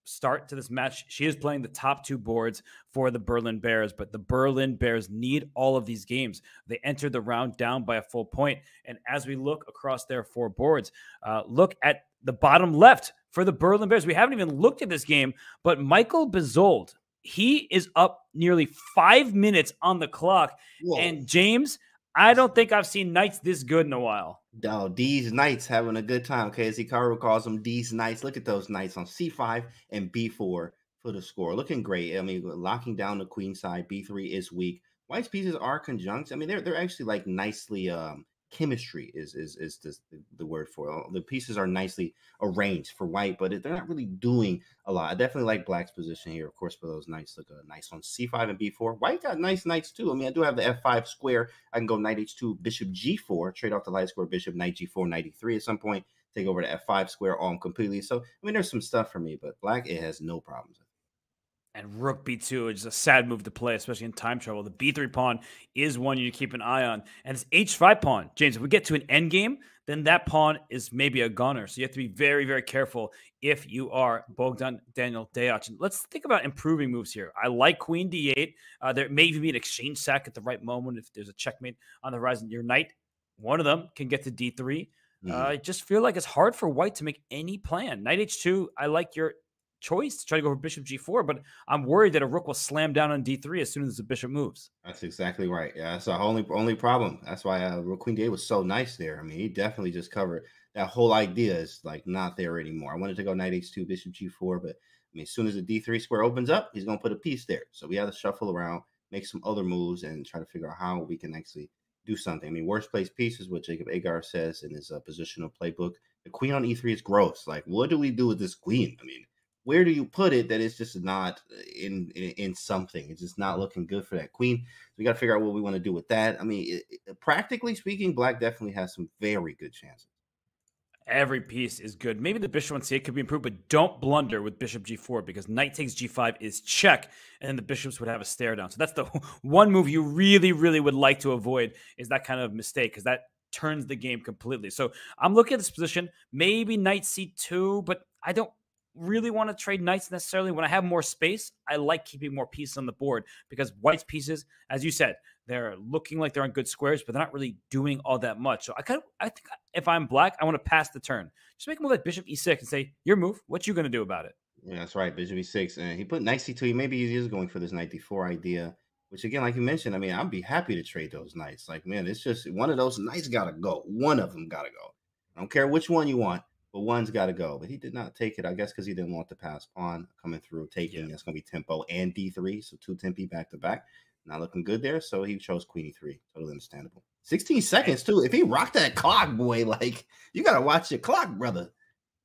[SPEAKER 2] start to this match. She is playing the top two boards for the Berlin Bears, but the Berlin Bears need all of these games. They entered the round down by a full point, and as we look across their four boards, uh, look at the bottom left for the Berlin Bears. We haven't even looked at this game, but Michael Bezold, he is up nearly five minutes on the clock, Whoa. and James. I don't think I've seen Knights this good in a while.
[SPEAKER 3] No, these Knights having a good time. Okay, as Hikaru calls them, these Knights. Look at those Knights on C5 and B4 for the score. Looking great. I mean, locking down the queen side. B3 is weak. White's pieces are conjunct. I mean, they're they're actually like nicely um chemistry is is is the, the word for it. The pieces are nicely arranged for white, but they're not really doing a lot. I definitely like black's position here, of course, for those knights look uh, nice on c5 and b4. White got nice knights too. I mean, I do have the f5 square. I can go knight h2, bishop g4, trade off the light square, bishop knight g4, knight e3 at some point, take over the f5 square all completely. So I mean, there's some stuff for me, but black it has no problems
[SPEAKER 2] and rook b2 is a sad move to play, especially in time travel. The b3 pawn is one you keep an eye on. And it's h5 pawn. James, if we get to an end game, then that pawn is maybe a goner. So you have to be very, very careful if you are Bogdan Daniel Deac. let's think about improving moves here. I like queen d8. Uh, there may even be an exchange sack at the right moment if there's a checkmate on the horizon. Your knight, one of them, can get to d3. Mm. Uh, mm-hmm. I just feel like it's hard for white to make any plan. Knight h2, I like your choice to try to go for bishop g4, but I'm worried that a rook will slam down on d3 as soon as the bishop moves.
[SPEAKER 3] That's exactly right. Yeah, that's the only only problem. That's why uh, rook queen d8 was so nice there. I mean, he definitely just covered that whole idea is like not there anymore. I wanted to go knight h2, bishop g4, but I mean, as soon as the d3 square opens up, he's going to put a piece there. So we have to shuffle around, make some other moves, and try to figure out how we can actually do something. I mean, worst place pieces, what Jacob Aagaard says in his uh, positional playbook. The queen on e3 is gross. Like, what do we do with this queen? I mean, where do you put it that it's just not in, in, in something? It's just not looking good for that queen. So we got to figure out what we want to do with that. I mean, it, it, practically speaking, black definitely has some very good chances.
[SPEAKER 2] Every piece is good. Maybe the bishop on c8 could be improved, but don't blunder with bishop g4 because knight takes g5 is check, and then the bishops would have a stare down. So that's the one move you really, really would like to avoid is that kind of mistake because that turns the game completely. So I'm looking at this position, maybe knight c2, but I don't really want to trade knights necessarily. When I have more space, I like keeping more pieces on the board because white's pieces, as you said, they're looking like they're on good squares, but they're not really doing all that much. So I kind of, I think if I'm black, I want to pass the turn. Just make a move like bishop e6 and say, your move. What you going to do about it?
[SPEAKER 3] Yeah, that's right. Bishop e6. And he put knight c2. Maybe he is going for this knight d4 idea, which again, like you mentioned, I mean, I'd be happy to trade those knights. Like, man, it's just one of those knights got to go. One of them got to go. I don't care which one you want but one's got to go. But he did not take it, I guess, because he didn't want the pass pawn coming through, taking. Yeah. That's going to be tempo and d3, so two tempi back to back. Not looking good there, so he chose queen e3. Totally understandable. 16 seconds too. If he rocked that clock, boy, like you got to watch your clock, brother.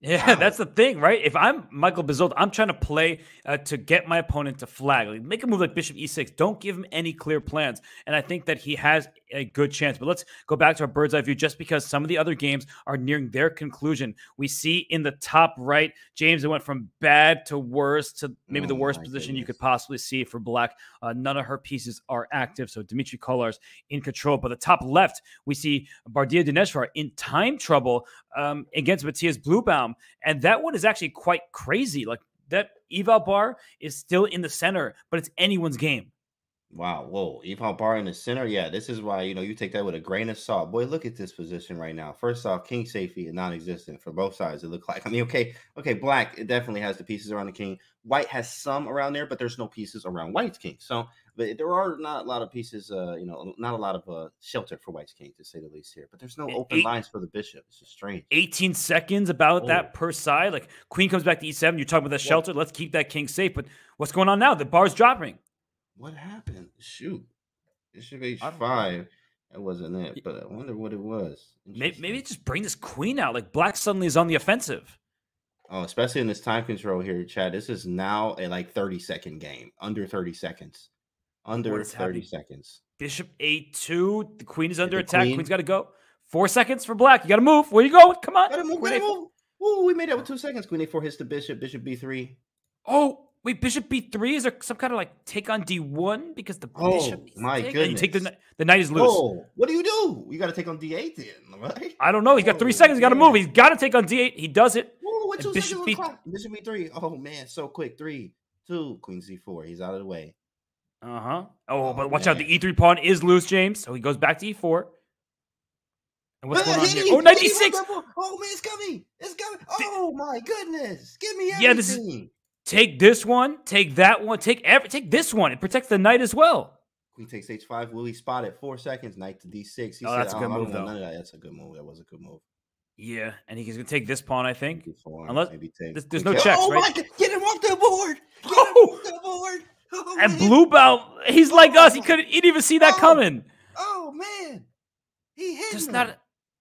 [SPEAKER 2] Yeah, wow. that's the thing, right? If I'm Michael Bezold, I'm trying to play uh, to get my opponent to flag. Like, make a move like Bishop E6. Don't give him any clear plans. And I think that he has a good chance. But let's go back to our bird's eye view just because some of the other games are nearing their conclusion. We see in the top right, James, it went from bad to worse to maybe oh, the worst position goodness. you could possibly see for Black. Uh, none of her pieces are active. So Dmitrij Kollars in control. But the top left, we see Bardiya Daneshvar in time trouble um, against Matthias Bluebaum. And that one is actually quite crazy. Like that eval bar is still in the center, but it's anyone's game.
[SPEAKER 3] Wow, whoa, eval bar in the center. Yeah, this is why you know you take that with a grain of salt. Boy, look at this position right now. First off, king safety is non-existent for both sides. It look like. I mean, okay, okay, black it definitely has the pieces around the king. White has some around there, but there's no pieces around white's king. So, but there are not a lot of pieces. Uh, you know, not a lot of uh shelter for white's king to say the least here. But there's no open Eight, lines for the bishop. It's just strange.
[SPEAKER 2] 18 seconds about oh. that per side. Like queen comes back to e7. You're talking about the shelter. Let's keep that king safe. But what's going on now? The bar's dropping.
[SPEAKER 3] What happened? Shoot, Bishop h5. That wasn't it, but I wonder what it was.
[SPEAKER 2] Maybe, maybe just bring this queen out. Like Black suddenly is on the offensive.
[SPEAKER 3] Oh, especially in this time control here, Chad. This is now a like 30 second game, under 30 seconds. Under 30 happening? seconds.
[SPEAKER 2] Bishop a2. The queen is under attack. Queen? Queen's got to go. Four seconds for black. You got to move. Where you going? Come on.
[SPEAKER 3] Gotta move. Gotta move. Ooh, we made that with two seconds. Queen a4 hits the bishop. Bishop b3.
[SPEAKER 2] Oh, Wait, bishop b3 is there some kind of like take on d1 because the
[SPEAKER 3] oh,
[SPEAKER 2] bishop
[SPEAKER 3] my goodness.
[SPEAKER 2] you take the the knight is loose.
[SPEAKER 3] Oh, what do you do? You got to take on d8 then, right?
[SPEAKER 2] I don't know. He's got three oh, seconds. He's got to move. He's got to take on d8. He does it.
[SPEAKER 3] Ooh, what two bishop b bishop b3. Oh man, so quick. Three, two, queen c4. He's out of the way.
[SPEAKER 2] Uh huh. Oh, oh, but watch man. out. The e3 pawn is loose, James. So he goes back to e4. And what's going on here? Oh, 96.
[SPEAKER 3] Oh man, it's coming. It's coming. Oh my goodness. Give me everything. Yeah, this is
[SPEAKER 2] Take this one, take that one, take every, take this one. It protects the knight as well.
[SPEAKER 3] Queen takes h5. Will he spot it? Four seconds. Knight to d6. He oh,
[SPEAKER 2] said, that's a oh, good oh, move, though.
[SPEAKER 3] That. That's a good move. That was a good move.
[SPEAKER 2] Yeah, and he's gonna take this pawn, I think. Unless maybe take. There's, there's no checks,
[SPEAKER 3] oh
[SPEAKER 2] right?
[SPEAKER 3] My God. Get him off the board. Get oh. him off the board.
[SPEAKER 2] Oh, and Bluebaum, he's like us. He oh! couldn't. He didn't even see that
[SPEAKER 3] oh.
[SPEAKER 2] coming.
[SPEAKER 3] Oh man, he hit.
[SPEAKER 2] There's not. A,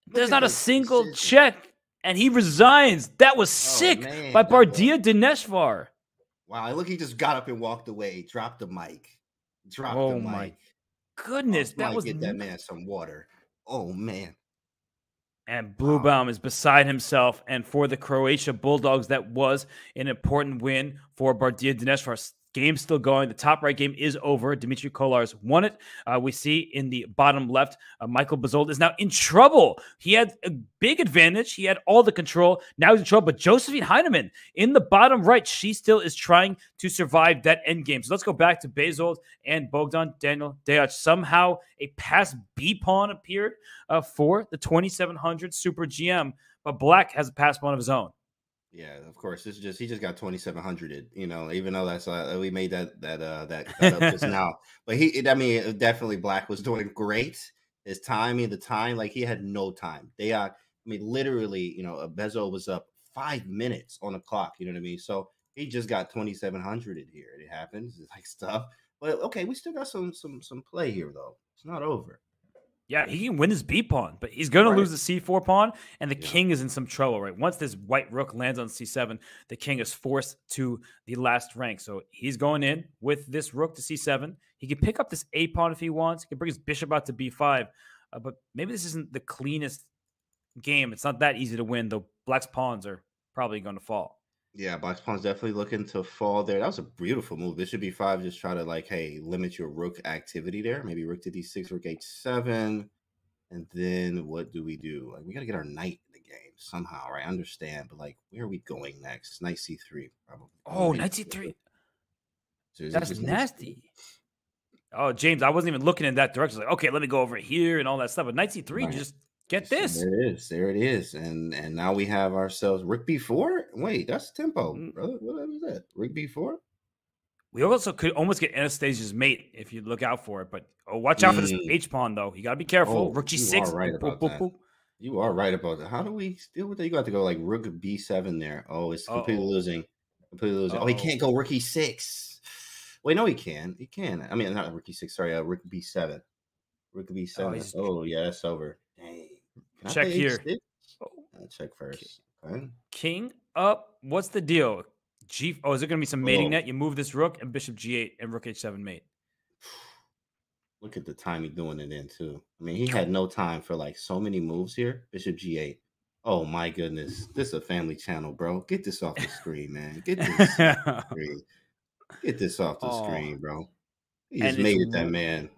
[SPEAKER 2] there's not a single decision. check, and he resigns. That was oh, sick man, by Bardiya Daneshvar.
[SPEAKER 3] Wow, look, he just got up and walked away, dropped the mic, dropped oh the mic. my
[SPEAKER 2] goodness,
[SPEAKER 3] oh, that was get that man some water. Oh man.
[SPEAKER 2] And Bluebaum wow. is beside himself. And for the Croatia Bulldogs, that was an important win for Bardiya Daneshvar Game still going. The top right game is over. Dmitrij Kollars won it. Uh, we see in the bottom left, uh, Michael Bezold is now in trouble. He had a big advantage. He had all the control. Now he's in trouble. But Josefine Heinemann in the bottom right, she still is trying to survive that end game. So let's go back to Bezold and Bogdan Daniel Deac. Somehow a pass B pawn appeared uh, for the 2700 Super GM, but Black has a pass pawn of his own.
[SPEAKER 3] Yeah, of course. It's just he just got twenty seven hundred. You know, even though that's uh, we made that that uh that, that up just now, but he I mean definitely Black was doing great. His timing, the time, like he had no time. They are, uh, I mean, literally, you know, a Bezo was up five minutes on the clock. You know what I mean? So he just got twenty seven hundred in here. It happens, it's like stuff. But okay, we still got some some some play here though. It's not over.
[SPEAKER 2] Yeah, he can win his B pawn, but he's going right. to lose the C4 pawn, and the yeah. king is in some trouble, right? Once this white rook lands on C7, the king is forced to the last rank. So he's going in with this rook to C7. He can pick up this A pawn if he wants. He can bring his bishop out to B5, uh, but maybe this isn't the cleanest game. It's not that easy to win, though. Black's pawns are probably going to fall.
[SPEAKER 3] Yeah, Black Pawn's definitely looking to fall there. That was a beautiful move. This should be five. Just try to like, hey, limit your rook activity there. Maybe rook to d6, rook h7. And then what do we do? Like, we got to get our knight in the game somehow, right? I understand, but like, where are we going next? Knight c3, probably.
[SPEAKER 2] Oh, knight c3. So That's nasty. Oh, James, I wasn't even looking in that direction. Like, okay, let me go over here and all that stuff. But knight c3, right. just Get this.
[SPEAKER 3] there it is. There it is. And and now we have ourselves Rook B4. Wait, that's tempo, mm. brother. What is that? Rook B4?
[SPEAKER 2] We also could almost get Anastasia's mate if you look out for it. But oh, watch out mm. for this mm. H pawn though. You gotta be careful. Oh, Rook G6.
[SPEAKER 3] right about boop, that. Boop, boop. You are right about that. How do we deal with that? You got to go like Rook B7 there. Oh, it's completely Uh-oh. losing. Completely losing. Uh-oh. Oh, he can't go Rook E6. Wait, no, he can. He can. I mean, not Rook E6. Sorry, uh, Rook B7. Rook B7. Oh, oh yeah, it's over. Dang.
[SPEAKER 2] Can check here.
[SPEAKER 3] Oh, I'll check first. Okay.
[SPEAKER 2] King up. What's the deal? G. Oh, is it going to be some mating oh. net? You move this rook and bishop g8 and rook h7 mate.
[SPEAKER 3] Look at the time he doing it in too. I mean, he had no time for like so many moves here. Bishop G8. Oh my goodness. This is a family channel, bro. Get this off the screen, man. Get this off the screen. Get this off the oh. screen, bro. He just made it that man.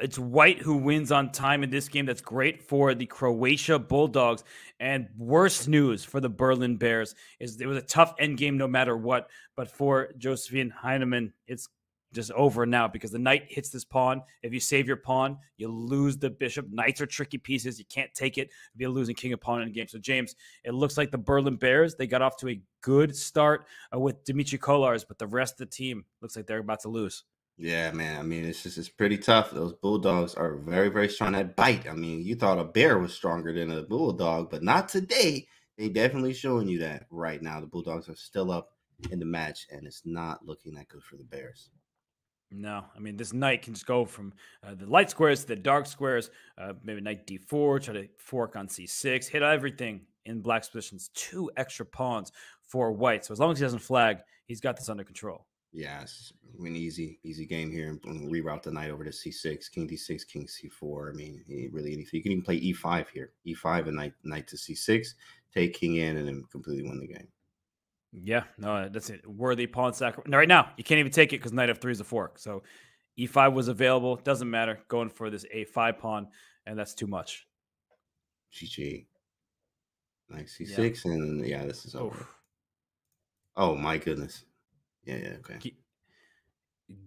[SPEAKER 2] It's White who wins on time in this game. That's great for the Croatia Bulldogs. And worst news for the Berlin Bears is it was a tough end game no matter what. But for Josefine Heinemann, it's just over now because the knight hits this pawn. If you save your pawn, you lose the bishop. Knights are tricky pieces. You can't take it. if you're losing king of pawn in the game. So James, it looks like the Berlin Bears they got off to a good start uh, with Dmitrij Kollars, but the rest of the team looks like they're about to lose.
[SPEAKER 3] Yeah, man. I mean, it's just it's pretty tough. Those bulldogs are very, very strong at bite. I mean, you thought a bear was stronger than a bulldog, but not today. They definitely showing you that right now. The bulldogs are still up in the match, and it's not looking that good for the Bears.
[SPEAKER 2] No, I mean this knight can just go from uh, the light squares to the dark squares. Uh, maybe knight d4, try to fork on c6, hit everything in black's positions. Two extra pawns for white. So as long as he doesn't flag, he's got this under control.
[SPEAKER 3] Yeah, it's an easy, easy game here. And reroute the knight over to c6, king d6, king c4. I mean, eh, really anything. You can even play e5 here, e5 and knight, knight to c6, take king in, and then completely win the game.
[SPEAKER 2] Yeah, no, that's it. Worthy pawn sacrifice. Right now, you can't even take it because knight f3 is a fork. So e5 was available. Doesn't matter. Going for this a5 pawn, and that's too much.
[SPEAKER 3] GG. Knight c6, yeah. and yeah, this is over. Oof. Oh my goodness. Yeah, yeah, okay. G-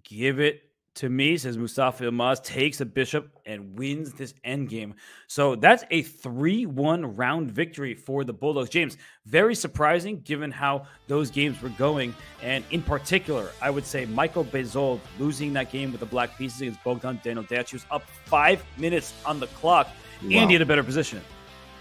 [SPEAKER 2] give it to me, says Mustafa Yilmaz, takes a bishop and wins this endgame. So that's a 3 1 round victory for the Bulldogs. James, very surprising given how those games were going. And in particular, I would say Michael Bezold losing that game with the black pieces against Bogdan Daniel He was up five minutes on the clock, wow. and he had a better position.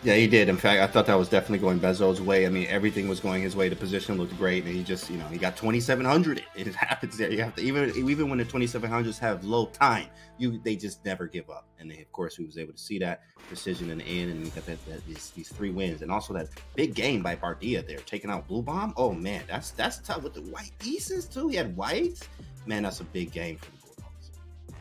[SPEAKER 3] Yeah, he did. In fact, I thought that was definitely going Bezos' way. I mean, everything was going his way. The position looked great, and he just, you know, he got 2,700. It happens there. You have to even even when the 2,700s have low time, you they just never give up. And they, of course, he was able to see that precision in the end, and he got that, that these, these three wins, and also that big game by Bardiya there, taking out Bluebaum. Oh man, that's that's tough with the white pieces too. He had whites. Man, that's a big game for the Bulldogs.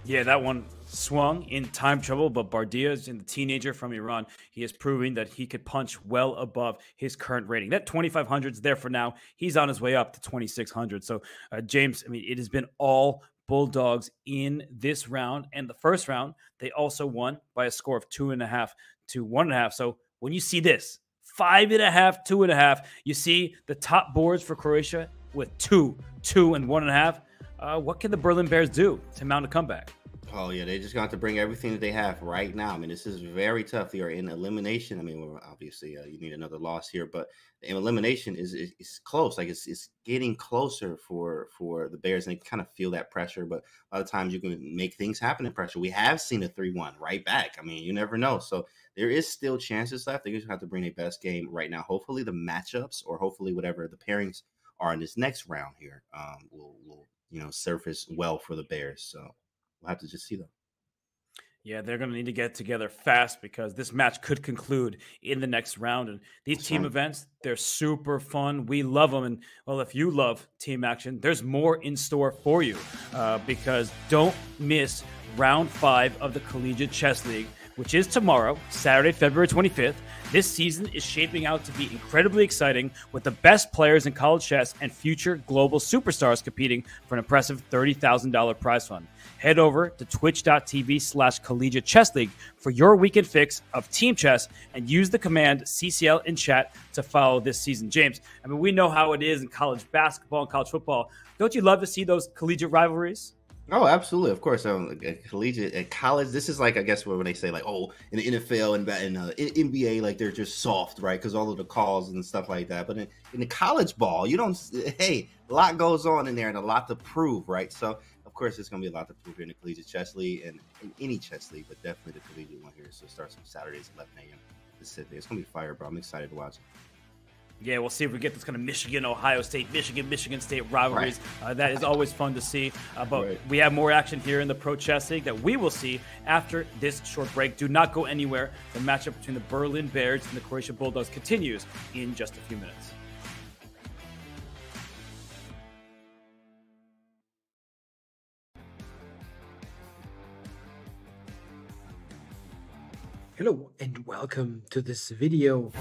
[SPEAKER 2] Yeah, that one swung in time trouble, but Bardiya is in the teenager from Iran. He is proving that he could punch well above his current rating. That 2500 is there for now. He's on his way up to 2600. So, uh, James, I mean, it has been all Bulldogs in this round. And the first round, they also won by a score of two and a half to one and a half. So, when you see this, five and a half, two and a half, you see the top boards for Croatia with two, two, and one and a half. Uh, what can the Berlin Bears do to mount a comeback?
[SPEAKER 3] Oh yeah, they just got to bring everything that they have right now. I mean, this is very tough. They are in elimination. I mean, obviously uh, you need another loss here, but elimination is, is, is close. Like it's it's getting closer for for the Bears, and they kind of feel that pressure. But a lot of times you can make things happen in pressure. We have seen a three one right back. I mean, you never know. So there is still chances left. They just have to bring a best game right now. Hopefully the matchups, or hopefully whatever the pairings are in this next round here, um, will will you know surface well for the Bears. So we'll have to just see them.
[SPEAKER 2] Yeah, they're going to need to get together fast because this match could conclude in the next round. And these team events, they're super fun. We love them. And well, if you love team action, there's more in store for you uh, because don't miss round five of the Collegiate Chess League, which is tomorrow, Saturday, February 25th. This season is shaping out to be incredibly exciting with the best players in college chess and future global superstars competing for an impressive $30,000 prize fund. Head over to twitch.tv slash collegiate chess league for your weekend fix of team chess and use the command CCL in chat to follow this season. James, I mean, we know how it is in college basketball and college football. Don't you love to see those collegiate rivalries?
[SPEAKER 3] Oh, absolutely. Of course. Um, at collegiate, at college, this is like, I guess, when they say, like, oh, in the NFL and in, uh, in NBA, like, they're just soft, right? Because all of the calls and stuff like that. But in, in the college ball, you don't, hey, a lot goes on in there and a lot to prove, right? So, course, there's going to be a lot to prove here in the collegiate chess league and in any chess league, but definitely the collegiate one here. So, it starts on Saturdays, at 11 a.m. Pacific. It's going to be fire, bro. I'm excited to watch it.
[SPEAKER 2] Yeah, we'll see if we get this kind of Michigan, Ohio State, Michigan, Michigan State rivalries. Right. Uh, that is always fun to see. Uh, but right. we have more action here in the Pro Chess League that we will see after this short break. Do not go anywhere. The matchup between the Berlin Bears and the Croatia Bulldogs continues in just a few minutes.
[SPEAKER 5] Hello and welcome to this video.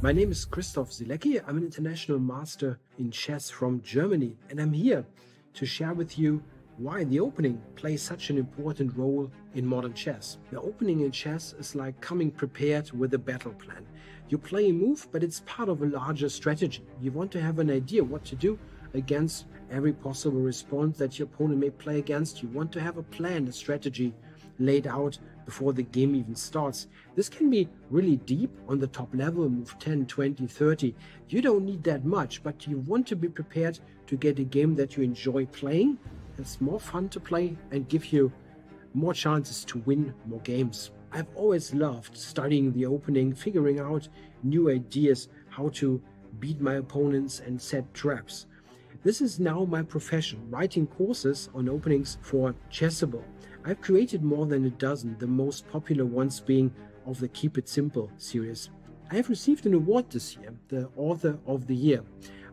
[SPEAKER 5] My name is Christoph Sielecki. I'm an international master in chess from Germany and I'm here to share with you why the opening plays such an important role in modern chess. The opening in chess is like coming prepared with a battle plan. You play a move, but it's part of a larger strategy. You want to have an idea what to do against every possible response that your opponent may play against. You want to have a plan, a strategy laid out before the game even starts. This can be really deep on the top level, move 10, 20, 30. You don't need that much, but you want to be prepared to get a game that you enjoy playing. It's more fun to play and give you more chances to win more games. I've always loved studying the opening, figuring out new ideas, how to beat my opponents and set traps. This is now my profession, writing courses on openings for Chessable. I've created more than a dozen, the most popular ones being of the Keep It Simple series. I have received an award this year, the Author of the Year.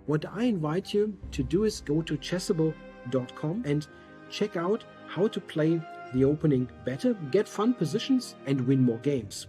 [SPEAKER 5] What I invite you to do is go to chessable.com and check out how to play the opening better, get fun positions, and win more games.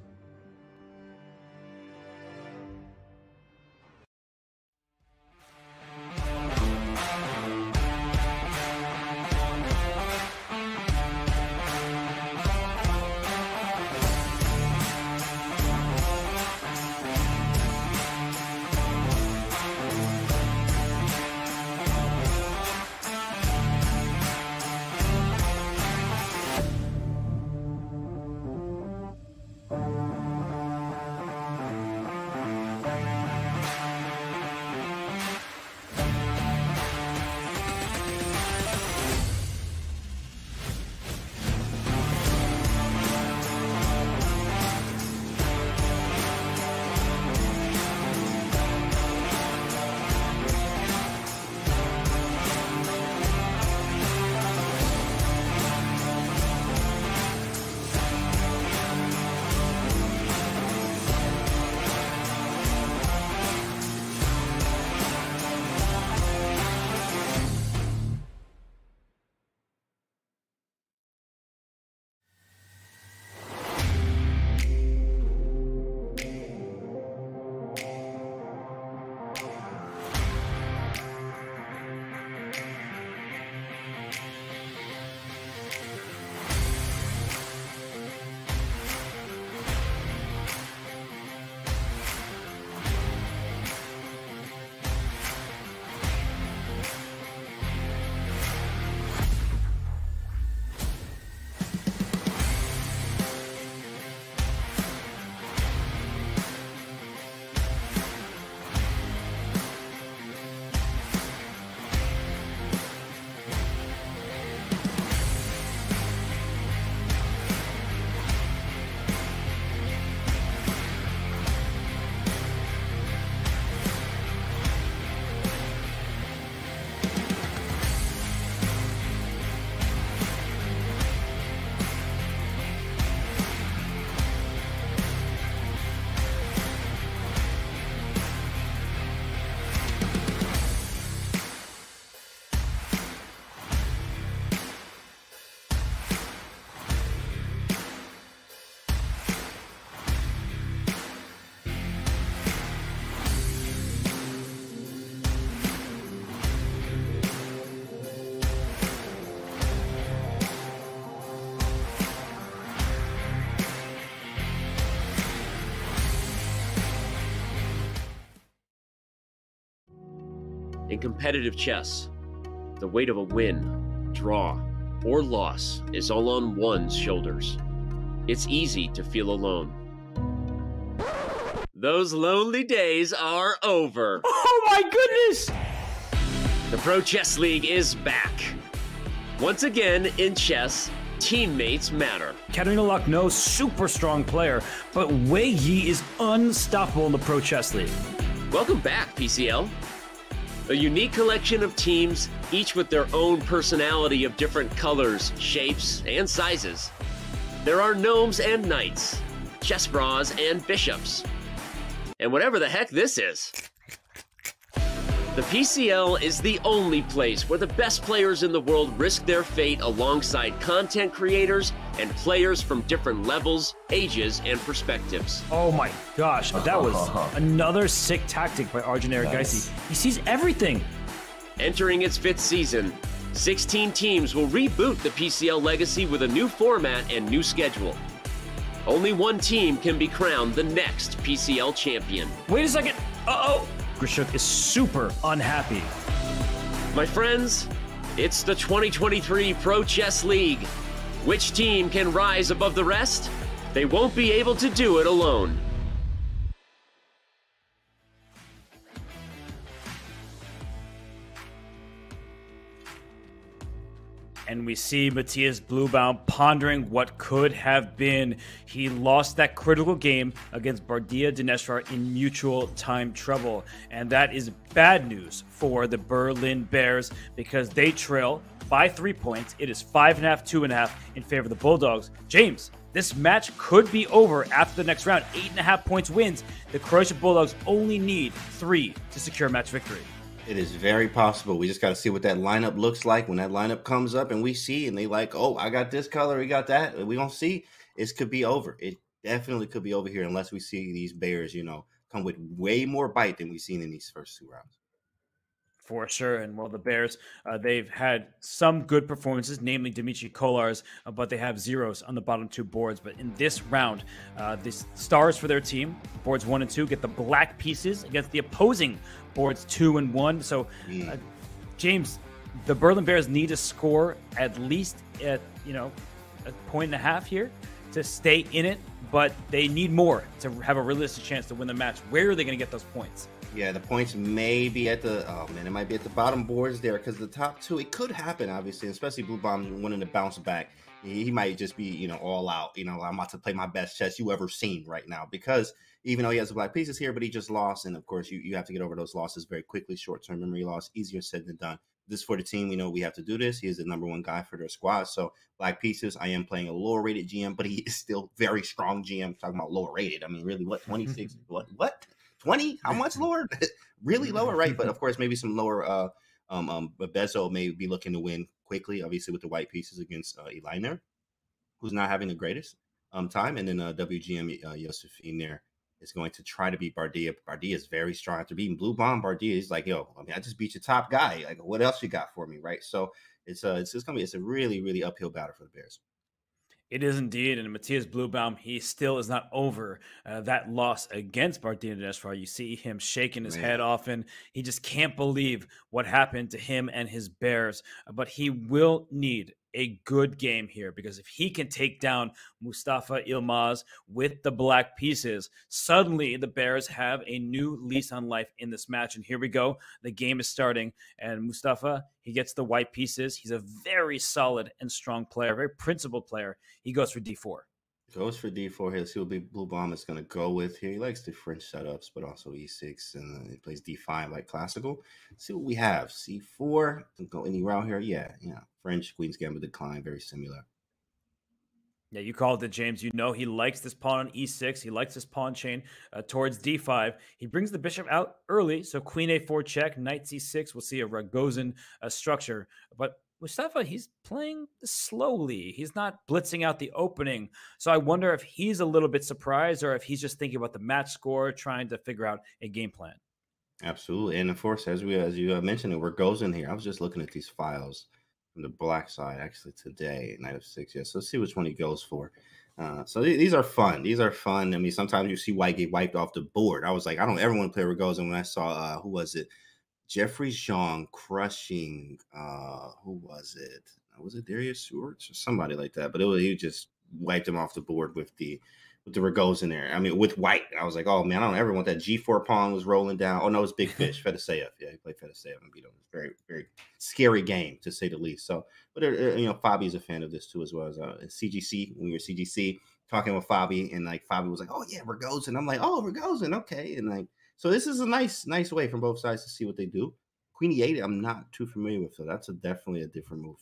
[SPEAKER 1] Competitive chess, the weight of a win, draw, or loss is all on one's shoulders. It's easy to feel alone. Those lonely days are over.
[SPEAKER 2] Oh my goodness!
[SPEAKER 1] The Pro Chess League is back. Once again, in chess, teammates matter.
[SPEAKER 2] Kateryna Lagno, super strong player, but Wei Yi is unstoppable in the Pro Chess League.
[SPEAKER 1] Welcome back, PCL. A unique collection of teams, each with their own personality of different colors, shapes, and sizes. There are gnomes and knights, chessbrahs and bishops. And whatever the heck this is. The PCL is the only place where the best players in the world risk their fate alongside content creators and players from different levels, ages, and perspectives.
[SPEAKER 6] Oh my gosh, that was another sick tactic by Arjun Erigaisi. He sees everything.
[SPEAKER 1] Entering its fifth season, 16 teams will reboot the PCL legacy with a new format and new schedule. Only one team can be crowned the next PCL champion.
[SPEAKER 6] Wait a second. Uh oh. Grischuk is super unhappy.
[SPEAKER 1] My friends, it's the 2023 Pro Chess League. Which team can rise above the rest? They won't be able to do it alone.
[SPEAKER 2] And we see Matthias Bluebaum pondering what could have been. He lost that critical game against Bardiya Daneshvar in mutual time trouble. And that is bad news for the Berlin Bears because they trail by three points. It is five and a half, two and a half in favor of the Bulldogs. James, this match could be over after the next round. Eight and a half points wins. The Croatian Bulldogs only need three to secure match victory.
[SPEAKER 3] It is very possible. We just got to see what that lineup looks like when that lineup comes up and we see and they like, oh, I got this color, we got that. We don't see. It could be over. It definitely could be over here unless we see these Bears, you know, come with way more bite than we've seen in these first two rounds
[SPEAKER 2] for sure. And while the Bears, uh, they've had some good performances, namely Dmitrij Kollars, uh, but they have zeros on the bottom two boards. But in this round, uh, the stars for their team, boards one and two, get the black pieces against the opposing boards two and one. So, uh, James, the Berlin Bears need to score at least at you know a point and a half here to stay in it, but they need more to have a realistic chance to win the match. Where are they going to get those points?
[SPEAKER 3] Yeah, the points may be at the oh man, it might be at the bottom boards there because the top two, it could happen, obviously, especially Bluebaum wanting to bounce back. He, he might just be, you know, all out. You know, I'm about to play my best chess you ever seen right now because even though he has the black pieces here, but he just lost, and of course, you you have to get over those losses very quickly. Short term memory loss, easier said than done. This for the team, we know we have to do this. He is the number one guy for their squad. So black pieces. I am playing a lower rated GM, but he is still very strong GM. Talking about lower rated. I mean, really, what 26? what what? 20? How much lower? really lower, right? But of course, maybe some lower. Uh, um, um, but Bezo may be looking to win quickly, obviously with the white pieces against uh, Eli there, who's not having the greatest um time, and then uh, WGM uh, Josefine there is going to try to beat Bardiya. Bardiya is very strong after beating Bluebaum. Bardiya is like, yo, I mean, I just beat your top guy. Like, what else you got for me, right? So it's uh, it's, it's gonna be it's a really really uphill battle for the Bears.
[SPEAKER 2] It is indeed, and Matthias Bluebaum, he still is not over uh, that loss against Bardiya Daneshvar. You see him shaking his Man. head often. He just can't believe what happened to him and his Bears. But he will need a good game here because if he can take down Mustafa Yilmaz with the black pieces, suddenly the Bears have a new lease on life in this match. And here we go. The game is starting, and Mustafa, he gets the white pieces. He's a very solid and strong player, very principled player. He goes for D4.
[SPEAKER 3] Goes for D4 here. See what Bluebaum is going to go with here. He likes the French setups, but also E6, and he plays D5 like classical. Let's see what we have. C4. Can go any route here. Yeah, yeah. French, Queen's Gambit decline, very similar.
[SPEAKER 2] Yeah, you called it, James. You know he likes this pawn on e6. He likes this pawn chain uh, towards d5. He brings the bishop out early, so queen a4 check, knight c6. We'll see a Ragozin uh, structure. But Mustafa, he's playing slowly. He's not blitzing out the opening. So I wonder if he's a little bit surprised or if he's just thinking about the match score, trying to figure out a game plan.
[SPEAKER 3] Absolutely. And of course, as we as you mentioned, it. Where goes in here. I was just looking at these files from the black side actually today, Knight of Six. Yeah, so let's see which one he goes for. Uh, so th- these are fun. These are fun. I mean, sometimes you see White get wiped off the board. I was like, I don't ever want to play Ragozin when I saw uh, who was it, Jeffery Xiong crushing. Uh, who was it? Was it Dariusz Świercz or somebody like that? But it was he just wiped him off the board with the with the Ragozin there. I mean, with white, I was like, oh man, I don't ever want that G4 pawn was rolling down. Oh no, it's Big Fish, Fedoseev. Yeah, he played Fedoseev and beat him. It's very, very scary game to say the least. So, but uh, uh you know, Fabi's a fan of this too as well as uh, CGC. When you're CGC talking with Fabi, and like Fabi was like, oh yeah, Ragozin. I'm like, oh Ragozin, okay, and like, so this is a nice, nice way from both sides to see what they do. Queen E8, I'm not too familiar with, so that's a, definitely a different move.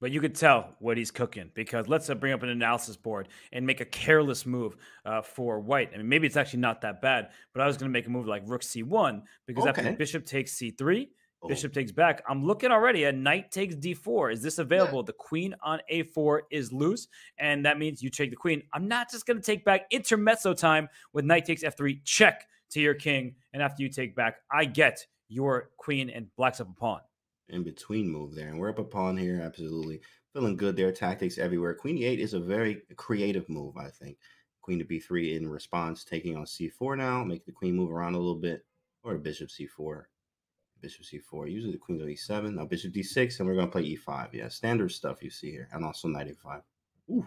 [SPEAKER 2] But you could tell what he's cooking because let's uh, bring up an analysis board and make a careless move uh, for white. I mean, maybe it's actually not that bad, but I was going to make a move like rook c1 because okay. after bishop takes c3, oh. bishop takes back. I'm looking already at knight takes d4. Is this available? Yeah. The queen on a4 is loose, and that means you take the queen. I'm not just going to take back intermezzo time with knight takes f3, check to your king, and after you take back, I get your queen and blacks up a pawn
[SPEAKER 3] in between move there. And we're up a pawn here. Absolutely. Feeling good there. Tactics everywhere. Queen e8 is a very creative move, I think. Queen to b3 in response, taking on c4 now. Make the queen move around a little bit. Or bishop c4. Bishop c4. Usually the queen to e7. Now bishop d6, and we're going to play e5. Yeah, standard stuff you see here. And also knight a5. Ooh,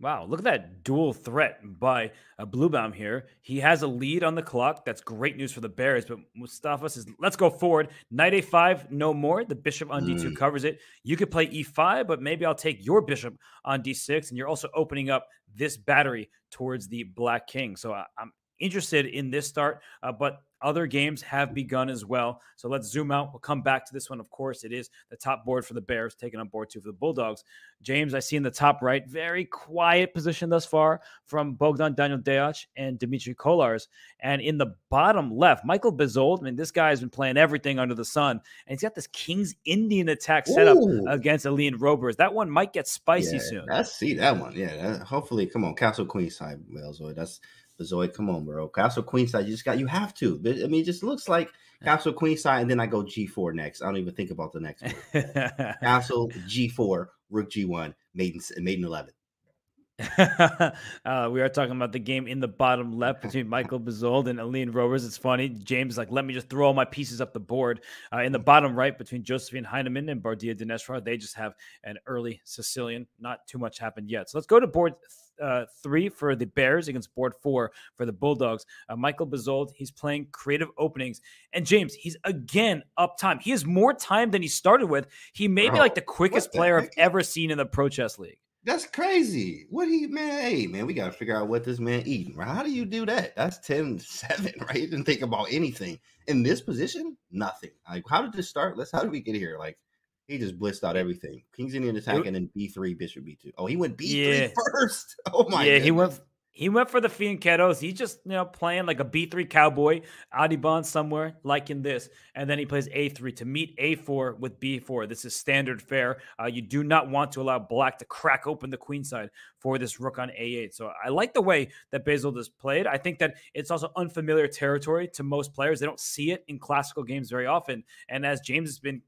[SPEAKER 2] Wow, look at that dual threat by uh, Bluebaum here. He has a lead on the clock. That's great news for the Bears. But Mustafa says, let's go forward. Knight a5, no more. The bishop on d2 mm. covers it. You could play e5, but maybe I'll take your bishop on d6. And you're also opening up this battery towards the black king. So I, am interested in this start, uh, but other games have begun as well. So let's zoom out. We'll come back to this one. Of course, it is the top board for the Bears, taking on board two for the Bulldogs. James, I see in the top right, very quiet position thus far from Bogdan Daniel Deac and Dmitrij Kollars. And in the bottom left, Michael Bezold. I mean, this guy has been playing everything under the sun. And he's got this King's Indian attack set up against Eline Roebers. That one might get spicy
[SPEAKER 3] yeah,
[SPEAKER 2] soon.
[SPEAKER 3] Let's see that one. Yeah. That, hopefully, come on, Castle Queen side, Bezold. That's Zoid, come on, bro. Castle Queenside, you just got you have to. I mean, it just looks like Castle Queenside, and then I go G4 next. I don't even think about the next one. Castle G4, Rook G1, Maiden Maiden 11.
[SPEAKER 2] uh, we are talking about the game in the bottom left between Michael Bezold and Eline Roebers. It's funny. James is like, let me just throw all my pieces up the board. Uh, in the bottom right between Josefine Heinemann and Bardiya Daneshvar, they just have an early Sicilian. Not too much happened yet. So let's go to board uh, three for the Bears against board four for the Bulldogs. Uh, Michael Bezold, he's playing creative openings. And James, he's again up time. He has more time than he started with. He may Bro, be like the quickest the player heck? I've ever seen in the Pro Chess League.
[SPEAKER 3] That's crazy. What he man, hey man, we gotta figure out what this man eating. Right? How do you do that? That's 10 7, right? He didn't think about anything. In this position, nothing. Like, how did this start? Let's how did we get here? Like he just blitzed out everything. King's Indian attack and then B3, Bishop B2. Oh, he went B3 yeah. first. Oh my
[SPEAKER 2] Yeah, goodness. he went he went for the fianchettos. He's just you know playing like a B three cowboy, Audubon somewhere like in this, and then he plays A three to meet A four with B four. This is standard fare. Uh, you do not want to allow Black to crack open the queen side for this rook on A eight. So I like the way that Basil just played. I think that it's also unfamiliar territory to most players. They don't see it in classical games very often, and as James has been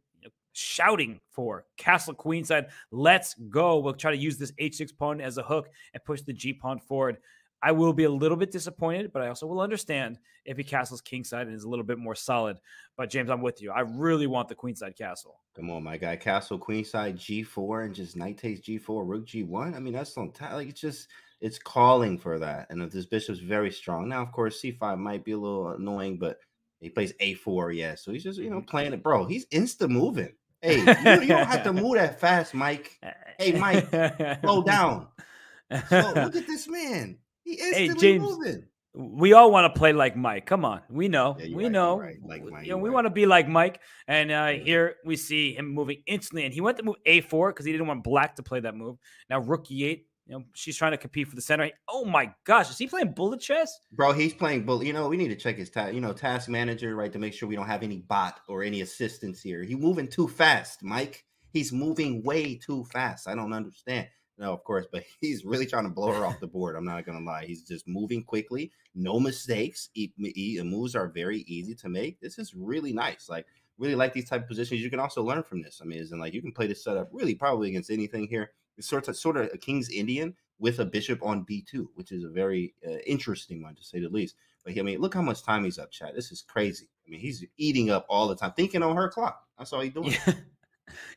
[SPEAKER 2] shouting for castle queenside let's go we'll try to use this h6 pawn as a hook and push the g pawn forward I will be a little bit disappointed, but I also will understand if he castles kingside and is a little bit more solid. But James, I'm with you. I really want the queenside castle.
[SPEAKER 3] Come on, my guy. Castle queenside G4 and just knight takes G4, rook G1. I mean, that's on top. Like it's just it's calling for that. And if this bishop's very strong. Now, of course, C5 might be a little annoying, but he plays A4, yeah. So he's just, you know, mm-hmm. playing it, bro. He's insta moving. Hey, you, you don't have to move that fast, Mike. Hey, Mike, slow down. So, look at this man. He instantly hey, James, moving.
[SPEAKER 2] We all want to play like Mike. Come on, we know, yeah, we right, know. Right. Like Mike, you know, we right. want to be like Mike. And uh, yeah. here we see him moving instantly, and he went to move a four because he didn't want Black to play that move. Now rookie eight. You know, she's trying to compete for the center. Oh my gosh, is he playing bullet chess?
[SPEAKER 3] Bro, he's playing bullet. You know, we need to check his task. You know, task manager, right, to make sure we don't have any bot or any assistance here. He moving too fast, Mike. He's moving way too fast. I don't understand. No, of course, but he's really trying to blow her off the board. I'm not gonna lie. He's just moving quickly, no mistakes. He, he, moves are very easy to make. This is really nice. Like really like these type of positions. You can also learn from this. I mean, and like you can play this setup really probably against anything here. It's sort of sort of a King's Indian with a bishop on b2, which is a very uh, interesting one to say the least. But I mean, look how much time he's up, chat. This is crazy. I mean, he's eating up all the time, thinking on her clock. That's all he's doing.
[SPEAKER 2] Yeah.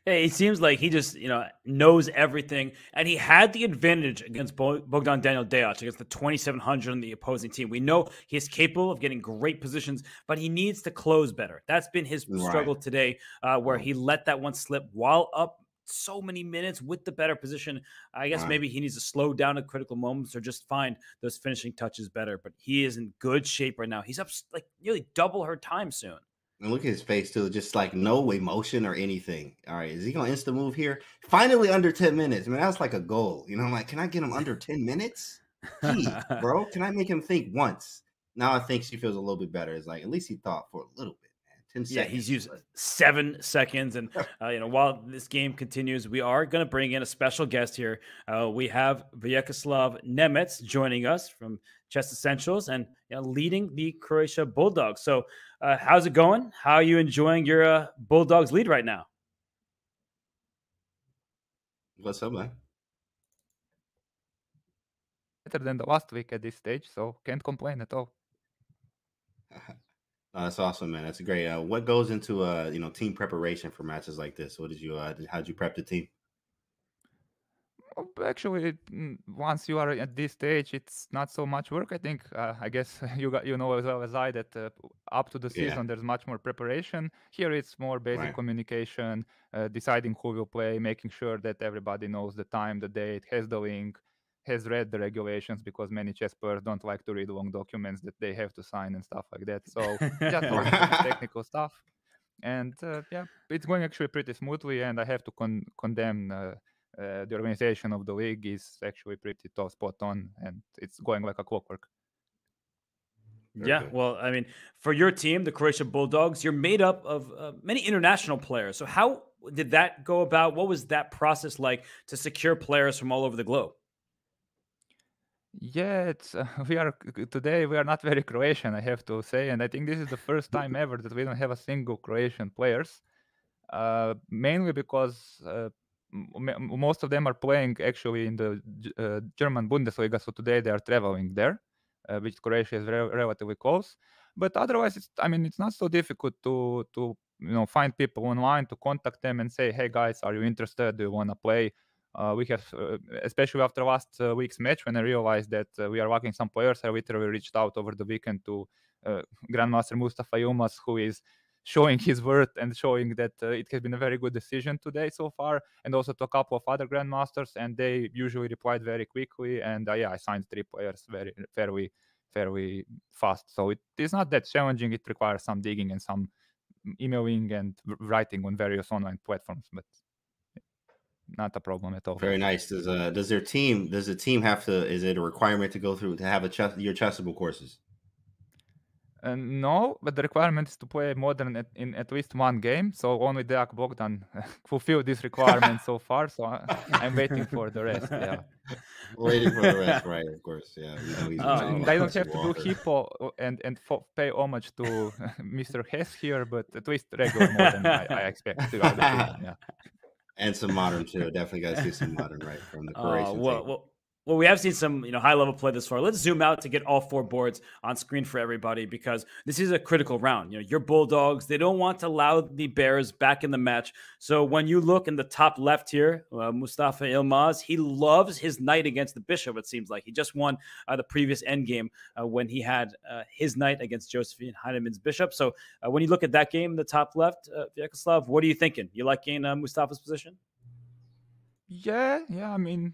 [SPEAKER 2] Yeah, it seems like he just, you know, knows everything. And he had the advantage against Bogdan Daniel Deac, against the 2,700 on the opposing team. We know he's capable of getting great positions, but he needs to close better. That's been his right. struggle today, uh, where he let that one slip while up so many minutes with the better position. I guess right. maybe he needs to slow down at critical moments or just find those finishing touches better. But he is in good shape right now. He's up like nearly double her time soon.
[SPEAKER 3] And look at his face too, just like no emotion or anything. All right, is he gonna insta move here? Finally, under 10 minutes. I mean, that's like a goal. You know, I'm like, can I get him under 10 minutes? Gee, bro, can I make him think once? Now I think she feels a little bit better. It's like at least he thought for a little bit. Man. 10
[SPEAKER 2] Yeah,
[SPEAKER 3] seconds.
[SPEAKER 2] he's used seven seconds, and uh, you know while this game continues, we are going to bring in a special guest here. Uh, we have Vyacheslav Nemec joining us from Chess Essentials and you know, leading the Croatia Bulldogs. So, uh, how's it going? How are you enjoying your uh, Bulldogs lead right now?
[SPEAKER 3] What's up, man?
[SPEAKER 7] better than the last week at this stage, so can't complain at all.
[SPEAKER 3] No, that's awesome, man. That's great. Uh, what goes into uh, you know, team preparation for matches like this? What did you uh did- how'd you prep the team?
[SPEAKER 7] Actually, mm, once you are at this stage, it's not so much work. I think. Uh, I guess you got you know as well as I that uh, up to the
[SPEAKER 3] Yeah.
[SPEAKER 7] season there's much more preparation. Here it's more basic
[SPEAKER 3] Right.
[SPEAKER 7] communication, uh, deciding who will play, making sure that everybody knows the time, the date, has the link, has read the regulations because many chess players don't like to read long documents that they have to sign and stuff like that. So just technical stuff. And uh, yeah, it's going actually pretty smoothly. And I have to con- condemn uh, uh, the organization of the league is actually pretty top spot on, and it's going like a clockwork.
[SPEAKER 3] Very
[SPEAKER 2] yeah,
[SPEAKER 3] good.
[SPEAKER 2] well, I mean, for your team, the Croatia Bulldogs, you're made up of uh, many international players. So, how did that go about? What was that process like to secure players from all over the globe?
[SPEAKER 7] Yeah, it's uh, we are today we are not very Croatian, I have to say, and I think this is the first time ever that we don't have a single Croatian players. Uh, mainly because uh, m- most of them are playing actually in the G- uh, German Bundesliga, so today they are traveling there, uh, which Croatia is rel- relatively close. But otherwise, it's I mean it's not so difficult to to you know find people online to contact them and say, hey guys, are you interested? Do you want to play? Uh, we have, uh, especially after last uh, week's match, when I realized that we are lacking some players, I literally reached out over the weekend to Grandmaster Mustafa Yilmaz, who is showing his worth and showing that uh, it has been a very good decision today so far, and also to a couple of other grandmasters, and they usually replied very quickly. And uh, yeah, I signed three players very fairly, fairly fast. So it is not that challenging. It requires some digging and some emailing and writing on various online platforms, but not a problem at all.
[SPEAKER 3] Very nice. Does uh does their team does the team have to is it a requirement to go through to have a chess your chessable courses?
[SPEAKER 7] Uh, no, but the requirement is to play modern at, in at least one game. So only Deac Bogdan fulfilled this requirement so far. So I, I'm waiting for the rest. Yeah,
[SPEAKER 3] Waiting for the rest, right? Of course, yeah. Know he's
[SPEAKER 2] Uh,
[SPEAKER 3] a
[SPEAKER 7] And
[SPEAKER 3] chess
[SPEAKER 7] I don't have to do
[SPEAKER 3] author.
[SPEAKER 7] hippo and and fo- pay homage to Mr. Hess here, but at least regular modern I, I expect. To go yeah.
[SPEAKER 3] And some modern too. Definitely got to see some modern, right? From the
[SPEAKER 2] Uh,
[SPEAKER 3] Croatian
[SPEAKER 2] well,
[SPEAKER 3] team.
[SPEAKER 2] well, well, we have seen some you know high level play this far. Let's zoom out to get all four boards on screen for everybody because this is a critical round. You know, your Bulldogs they don't want to allow the Bears back in the match. So when you look in the top left here, uh, Mustafa Yilmaz, he loves his knight against the Bishop. It seems like he just won uh, the previous end game uh, when he had uh, his knight against Josefine Heinemann's Bishop. So uh, when you look at that game in the top left, uh, Vyacheslav, what are you thinking? You liking uh, Mustafa's position?
[SPEAKER 7] Yeah, yeah. I mean,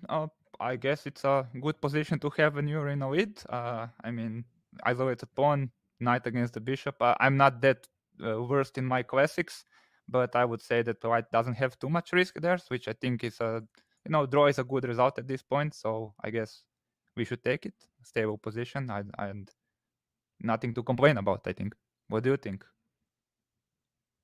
[SPEAKER 7] I guess it's a good position to have when you're in a lead. Uh, I mean, isolated pawn, knight against the bishop. Uh, I'm not that uh, versed in my classics, but I would say that white doesn't have too much risk there, which I think is a, you know, draw is a good result at this point. So I guess we should take it. Stable position, and, and nothing to complain about. I think. What do you think?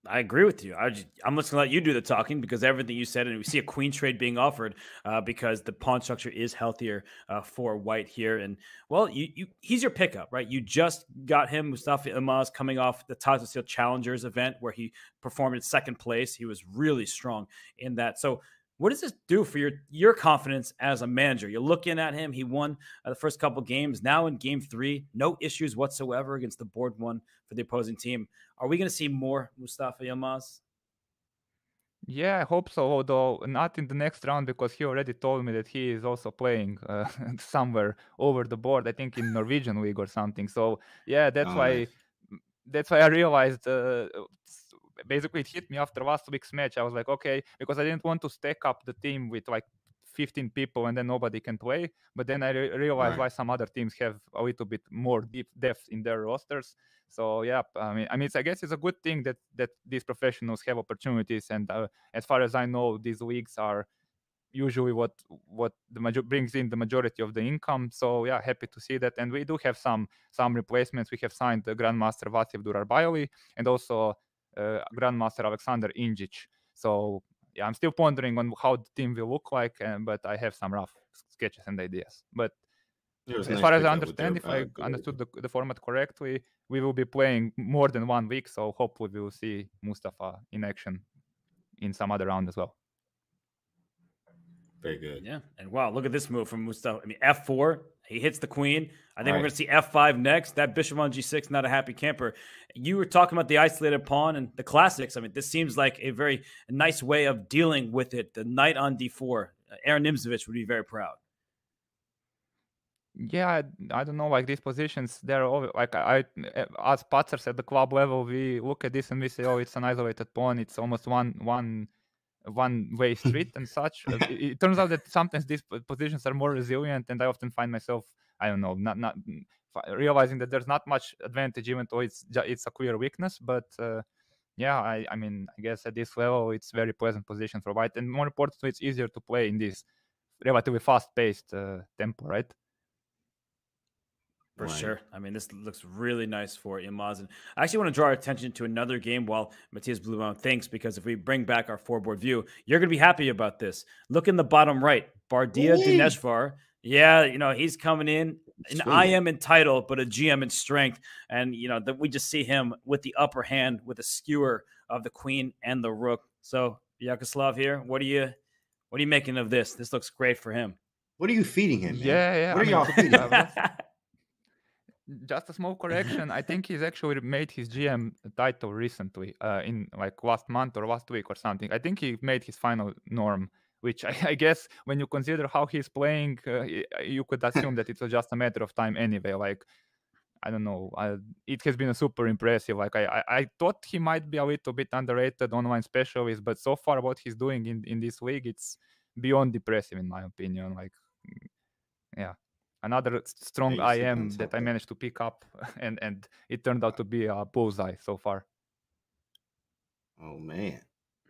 [SPEAKER 2] I agree with you. I I'm just gonna let you do the talking because everything you said, and we see a queen trade being offered uh, because the pawn structure is healthier uh, for white here. And well, you, you he's your pickup, right? You just got him, Mustafa Yilmaz, coming off the Tata Steel Challengers event where he performed in second place. He was really strong in that. So, what does this do for your your confidence as a manager? You're looking at him. He won uh, the first couple games. Now in game three, no issues whatsoever against the board one for the opposing team. Are we going to see more Mustafa Yilmaz?
[SPEAKER 7] Yeah, I hope so. Although not in the next round because he already told me that he is also playing uh, somewhere over the board. I think in Norwegian league or something. So yeah, that's
[SPEAKER 3] Oh,
[SPEAKER 7] why.
[SPEAKER 3] nice.
[SPEAKER 7] That's why I realized. Uh, s- basically, it hit me after last week's match. I was like, okay, because I didn't want to stack up the team with like 15 people and then nobody can play. But then I re- realized
[SPEAKER 3] Right.
[SPEAKER 7] why some other teams have a little bit more deep depth in their rosters. So yeah, I mean, I mean, I guess it's a good thing that that these professionals have opportunities, and uh, as far as I know, these leagues are usually what what the major brings in the majority of the income. So yeah, happy to see that. And we do have some some replacements. We have signed the Grandmaster Vasif Durarbayli and also Grandmaster Alexander Indjic. So yeah, I'm still pondering on how the team will look like, uh, but I have some rough sketches and ideas. But as nice far as I understand, if I understood the, the format correctly, we will be playing more than one week. So hopefully we will see Mustafa in action in some other round as well.
[SPEAKER 3] Very good.
[SPEAKER 2] Yeah. And wow, look at this move from Mustafa. I mean, F4, he hits the queen. I think right. we're going to see F5 next. That bishop on G6, not a happy camper. You were talking about the isolated pawn and the classics. I mean, this seems like a very nice way of dealing with it. The knight on D4. Uh, Aaron Nimzovich would be very proud.
[SPEAKER 7] Yeah, I, I don't know. Like these positions, they're all like I, uh, as putters at the club level, we look at this and we say, "Oh, it's an isolated pawn. It's almost one one one way street and such. Uh, it, it, turns out that sometimes these positions are more resilient, and I often find myself, I don't know, not not mm, realizing that there's not much advantage, even though it's it's a clear weakness. But uh, yeah, I I mean, I guess at this level, it's very pleasant position for white, and more importantly, it's easier to play in this relatively fast-paced uh, tempo, right?
[SPEAKER 2] For right. sure. I mean, this looks really nice for Yilmaz. And I actually want to draw our attention to another game while Matthias Bluebaum thinks, because if we bring back our four board view, you're going to be happy about this. Look in the bottom right. Bardiya Daneshvar. Yeah, you know, he's coming in an I am entitled, but a GM in strength. And, you know, that we just see him with the upper hand with a skewer of the queen and the rook. So, Vyacheslav here, what are you what are you making of this? This looks great for him.
[SPEAKER 3] What are you feeding him? Man?
[SPEAKER 7] Yeah, yeah.
[SPEAKER 3] What I are mean, y'all feeding him?
[SPEAKER 7] Just a small correction. I think he's actually made his GM title recently, uh, in like last month or last week or something. I think he made his final norm, which I, I guess when you consider how he's playing, uh, you could assume that it was just a matter of time anyway. Like, I don't know. I, it has been a super impressive. Like I, I, I, thought he might be a little bit underrated online specialist, but so far what he's doing in in this league, it's beyond impressive in my opinion. Like, mm, yeah another strong IM that I managed to pick up, and and it turned out to be a bullseye so far.
[SPEAKER 3] Oh man.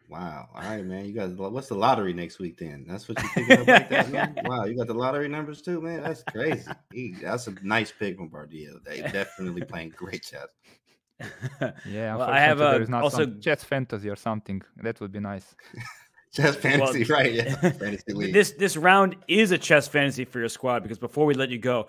[SPEAKER 3] Wow. All right, man. You got what's the lottery next week then? That's what you're picking up like that, man. Wow, you got the lottery numbers too, man. That's crazy. He, that's a nice pick from Bardiya. They definitely playing great chess.
[SPEAKER 7] yeah, well, I have a, uh, not also chess fantasy or something. That would be nice.
[SPEAKER 3] Chess fantasy, well, right? Yeah. fantasy
[SPEAKER 2] league. This this round is a chess fantasy for your squad because before we let you go,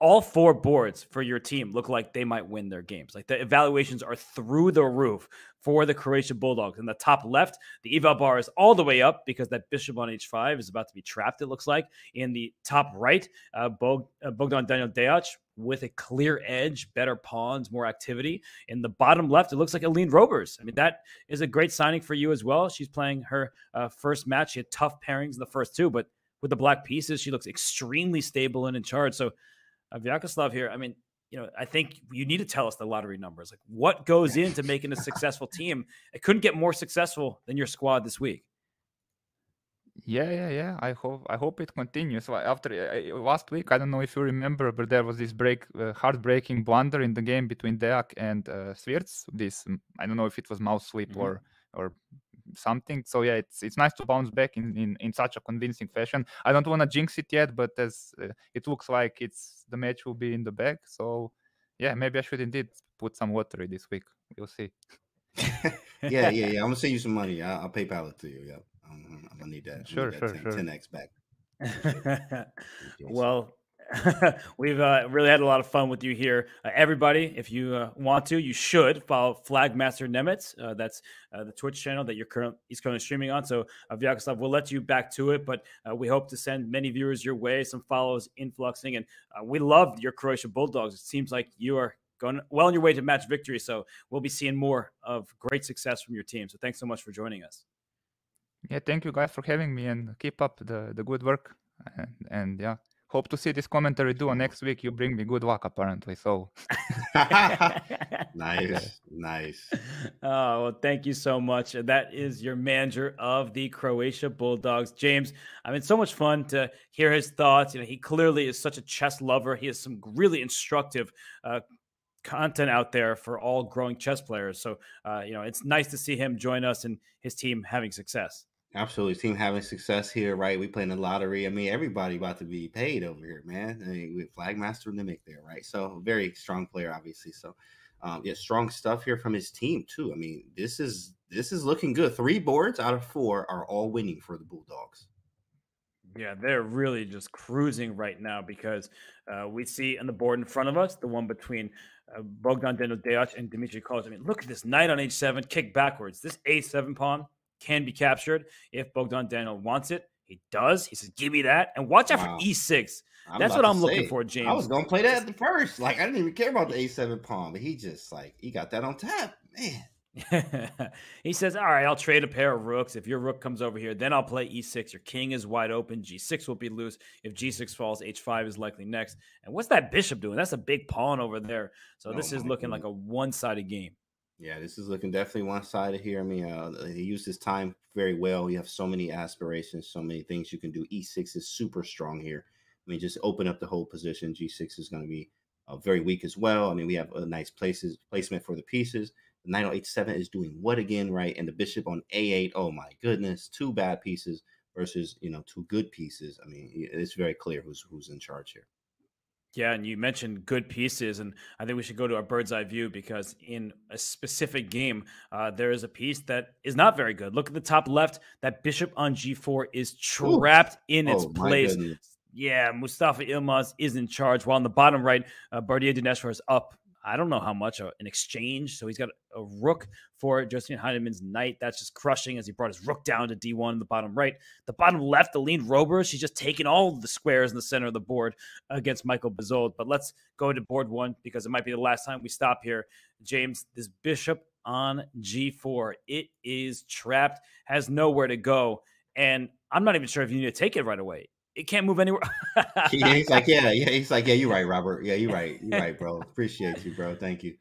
[SPEAKER 2] all four boards for your team look like they might win their games. Like the evaluations are through the roof for the Croatia Bulldogs. In the top left, the eval bar is all the way up because that bishop on h5 is about to be trapped, it looks like. In the top right, uh, Bog- uh, Bogdan Daniel Deac with a clear edge, better pawns, more activity. In the bottom left, it looks like Eline Roebers. I mean, that is a great signing for you as well. She's playing her uh, first match. She had tough pairings in the first two, but with the black pieces, she looks extremely stable and in charge. So uh, Vyacheslav here, I mean, you know, I think you need to tell us the lottery numbers. Like what goes into making a successful team? It couldn't get more successful than your squad this week.
[SPEAKER 7] Yeah, yeah, yeah. I hope I hope it continues. After uh, last week, I don't know if you remember, but there was this break, uh, heartbreaking blunder in the game between Deac and uh, Świercz. This I don't know if it was mouse sleep mm-hmm. or or something. So yeah, it's it's nice to bounce back in in, in such a convincing fashion. I don't want to jinx it yet, but as uh, it looks like it's the match will be in the bag. So yeah, maybe I should indeed put some water this week. We'll see.
[SPEAKER 3] yeah, yeah, yeah. I'm gonna send you some money. I'll, I'll PayPal it to you. Yeah, I'm, I'm gonna need that.
[SPEAKER 7] Sure,
[SPEAKER 3] need
[SPEAKER 7] that sure, 10,
[SPEAKER 3] sure. 10x back.
[SPEAKER 2] well, We've uh, really had a lot of fun with you here. Uh, everybody, if you uh, want to, you should follow Flagmaster Nemitz. Uh, that's uh, the Twitch channel that you're current, he's currently streaming on. So, uh, Vyacheslav, we'll let you back to it, but uh, we hope to send many viewers your way, some follows influxing. And we love your Croatia Bulldogs. It seems like you are going well on your way to match victory. So, we'll be seeing more of great success from your team. So, thanks so much for joining us.
[SPEAKER 7] Yeah, thank you guys for having me and keep up the, the good work. And, and yeah, hope to see this commentary duo next week. You bring me good luck, apparently. So
[SPEAKER 3] nice, nice.
[SPEAKER 2] Oh well, thank you so much. And that is your manager of the Croatia Bulldogs, James. I mean, so much fun to hear his thoughts. You know, he clearly is such a chess lover. He has some really instructive uh, content out there for all growing chess players. So, uh, you know, it's nice to see him join us and his team having success.
[SPEAKER 3] Absolutely, team having success here, right? We playing the lottery. I mean, everybody about to be paid over here, man. I mean, with Flagmaster Nimic there, right? So very strong player, obviously. So, um, yeah, strong stuff here from his team too. I mean, this is this is looking good. Three boards out of four are all winning for the Bulldogs.
[SPEAKER 2] Yeah, they're really just cruising right now because uh, we see on the board in front of us the one between uh, Bogdan Deac and Dimitri Koz. I mean, look at this knight on h7, kick backwards. This a7 pawn can be captured if Bogdan Daniel wants it. He does. He says, "Give me that," and watch out wow. for e6. I'm That's what I'm looking for, James. I
[SPEAKER 3] was gonna play that at the first. Like I didn't even care about the a7 pawn, but he just like he got that on tap, man.
[SPEAKER 2] he says, All right, I'll trade a pair of rooks. If your rook comes over here, then I'll play e6. Your king is wide open. g6 will be loose. If g6 falls, h5 is likely next. And what's that bishop doing? That's a big pawn over there. So oh this is looking goodness. like a one sided game.
[SPEAKER 3] Yeah, this is looking definitely one sided here. I mean, uh, he used his time very well. You have so many aspirations, so many things you can do. E6 is super strong here. I mean, just open up the whole position. G6 is going to be uh, very weak as well. I mean, we have a nice places placement for the pieces. The knight on h7 is doing what again, right? And the bishop on a8. Oh my goodness, two bad pieces versus you know two good pieces. I mean, it's very clear who's who's in charge here.
[SPEAKER 2] Yeah, and you mentioned good pieces, and I think we should go to a bird's eye view because in a specific game, uh, there is a piece that is not very good. Look at the top left; that bishop on g4 is trapped Ooh. in its oh, place. Yeah, Mustafa Yilmaz is in charge, while on the bottom right, uh, Bardiya Daneshvar is up I don't know how much an exchange. So he's got a rook for Josefine Heinemann's knight. That's just crushing as he brought his rook down to D1 in the bottom right. The bottom left, Eline Roebers, she's just taking all the squares in the center of the board against Michael Bezold. But let's go to board one because it might be the last time we stop here. James, this bishop on G4, it is trapped, has nowhere to go. And I'm not even sure if you need to take it right away it can't move anywhere.
[SPEAKER 3] yeah, he's like, yeah, yeah. He's like, yeah, you're right, Robert. Yeah, you're right. You're right, bro. Appreciate you, bro. Thank you.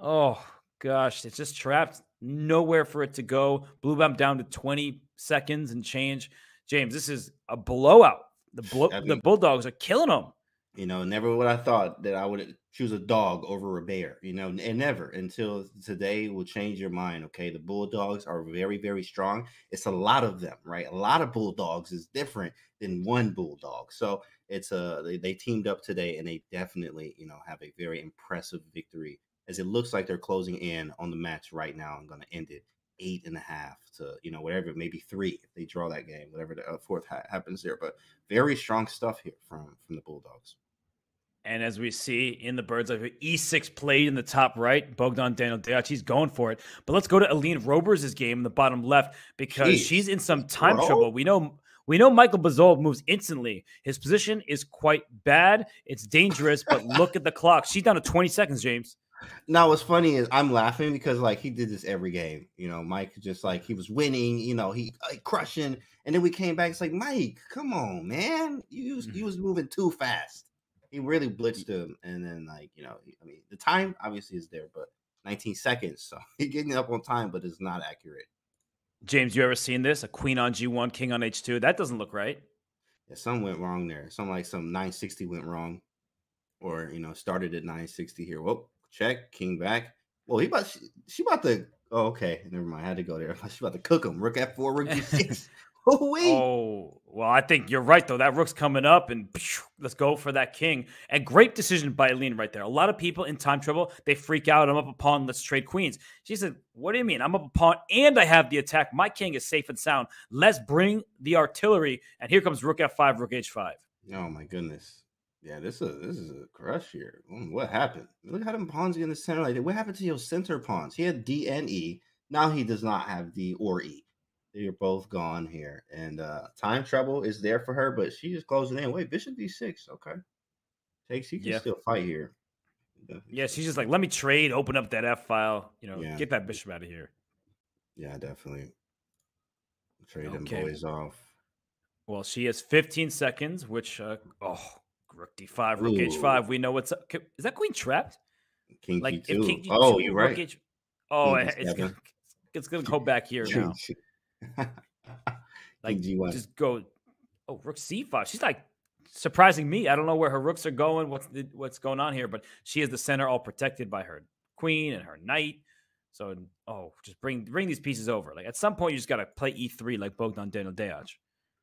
[SPEAKER 2] Oh gosh, it's just trapped. Nowhere for it to go. Bluebaum down to 20 seconds and change. James, this is a blowout. The blo- I mean, the Bulldogs are killing them.
[SPEAKER 3] You know, never would I thought that I would choose a dog over a bear, you know, and never until today will change your mind. Okay. The Bulldogs are very, very strong. It's a lot of them, right? A lot of Bulldogs is different than one Bulldog. So it's a, they, they teamed up today and they definitely, you know, have a very impressive victory as it looks like they're closing in on the match right now. I'm going to end it eight and a half to you know whatever maybe three if they draw that game whatever the uh, fourth ha- happens there but very strong stuff here from from the bulldogs
[SPEAKER 2] and as we see in the birds of E6 played in the top right, Bogdan Daniel Deac, he's going for it. But let's go to Eline Roebers' game in the bottom left because Jeez. she's in some time Bro. trouble. We know we know Michael Bezold moves instantly. His position is quite bad. It's dangerous, but look at the clock. She's down to 20 seconds, James.
[SPEAKER 3] Now, what's funny is I'm laughing because like he did this every game. You know, Mike just like he was winning. You know, he like, crushing, and then we came back. It's like Mike, come on, man, you you was mm-hmm. moving too fast he really blitzed him, and then like you know, I mean, the time obviously is there, but 19 seconds, so he getting up on time, but it's not accurate.
[SPEAKER 2] James, you ever seen this? A queen on G1, king on H2. That doesn't look right.
[SPEAKER 3] Yeah, something went wrong there. Something like some 960 went wrong, or you know, started at 960 here. Whoop, check, king back. Well, he about she, she about to. Oh, okay, never mind. I had to go there. She about to cook him. Rook F4, Rook G6.
[SPEAKER 2] Oh, well, I think you're right, though. That rook's coming up, and let's go for that king. And great decision by Eline right there. A lot of people in time trouble, they freak out. I'm up a pawn. Let's trade queens. She said, What do you mean? I'm up a pawn and I have the attack. My king is safe and sound. Let's bring the artillery. And here comes rook f5, rook h5.
[SPEAKER 3] Oh, my goodness. Yeah, this is this is a crush here. Mm, what happened? Look how them pawns in the center like. What happened to your center pawns? He had D and E. Now he does not have D or E. They're both gone here. And uh time trouble is there for her, but she's closing in. Wait, Bishop D6. Okay. Takes you can yeah. still fight here.
[SPEAKER 2] Yeah, she's just like, let me trade, open up that F file, you know, yeah. get that bishop out of here.
[SPEAKER 3] Yeah, definitely. Trade okay. them boys off.
[SPEAKER 2] Well, she has 15 seconds, which uh oh rook d5, rook Ooh. h5. We know what's up. Is that queen trapped?
[SPEAKER 3] King like king G2, oh, you're right. H-
[SPEAKER 2] oh, it's gonna, it's gonna go back here now. like G1. just go. Oh, rook c5. She's like surprising me. I don't know where her rooks are going. What's the, what's going on here? But she is the center, all protected by her queen and her knight. So oh, just bring bring these pieces over. Like at some point, you just got to play e3 like Bogdan Daniel Deac.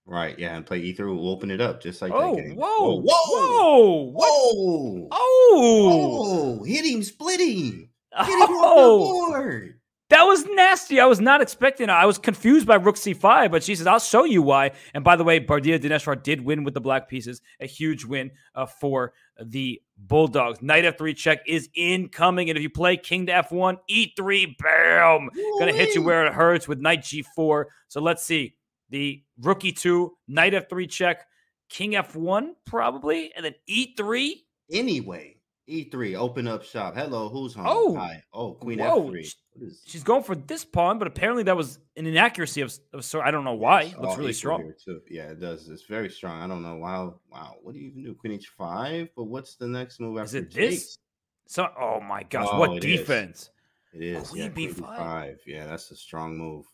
[SPEAKER 3] Right, yeah, and play E3 will open it up just like
[SPEAKER 2] Oh,
[SPEAKER 3] that game.
[SPEAKER 2] whoa,
[SPEAKER 3] whoa,
[SPEAKER 2] whoa, what?
[SPEAKER 3] whoa,
[SPEAKER 2] Oh,
[SPEAKER 3] oh, hit him, split him, hit him
[SPEAKER 2] oh,
[SPEAKER 3] off the oh! board.
[SPEAKER 2] That was nasty. I was not expecting. it. I was confused by Rook C5, but she says, "I'll show you why." And by the way, Bardiya Daneshvar did win with the black pieces, a huge win uh, for the Bulldogs. Knight F3 check is incoming, and if you play King to F1, E3, bam, gonna hit you where it hurts with Knight G4. So let's see the Rookie two, Knight F3 check, King F1 probably, and then E E3.
[SPEAKER 3] Anyway, E3, open up shop. Hello, who's home?
[SPEAKER 2] Oh.
[SPEAKER 3] Hi. Oh, Queen
[SPEAKER 2] Whoa,
[SPEAKER 3] F3.
[SPEAKER 2] sh-
[SPEAKER 3] What is
[SPEAKER 2] She's going for this pawn, but apparently that was an inaccuracy of, of sort. I don't know why.
[SPEAKER 3] Yes,
[SPEAKER 2] It looks
[SPEAKER 3] all
[SPEAKER 2] really strong.
[SPEAKER 3] too. Yeah, it does. It's very strong. I don't know. Wow. Wow. What do you even do? Queen H5? But what's the next move
[SPEAKER 2] Is
[SPEAKER 3] after
[SPEAKER 2] it this? So, oh my gosh,
[SPEAKER 3] Oh,
[SPEAKER 2] what
[SPEAKER 3] it is.
[SPEAKER 2] defense!
[SPEAKER 3] It is.
[SPEAKER 2] Queen
[SPEAKER 3] yeah,
[SPEAKER 2] B5.
[SPEAKER 3] B5. Yeah, that's a strong move.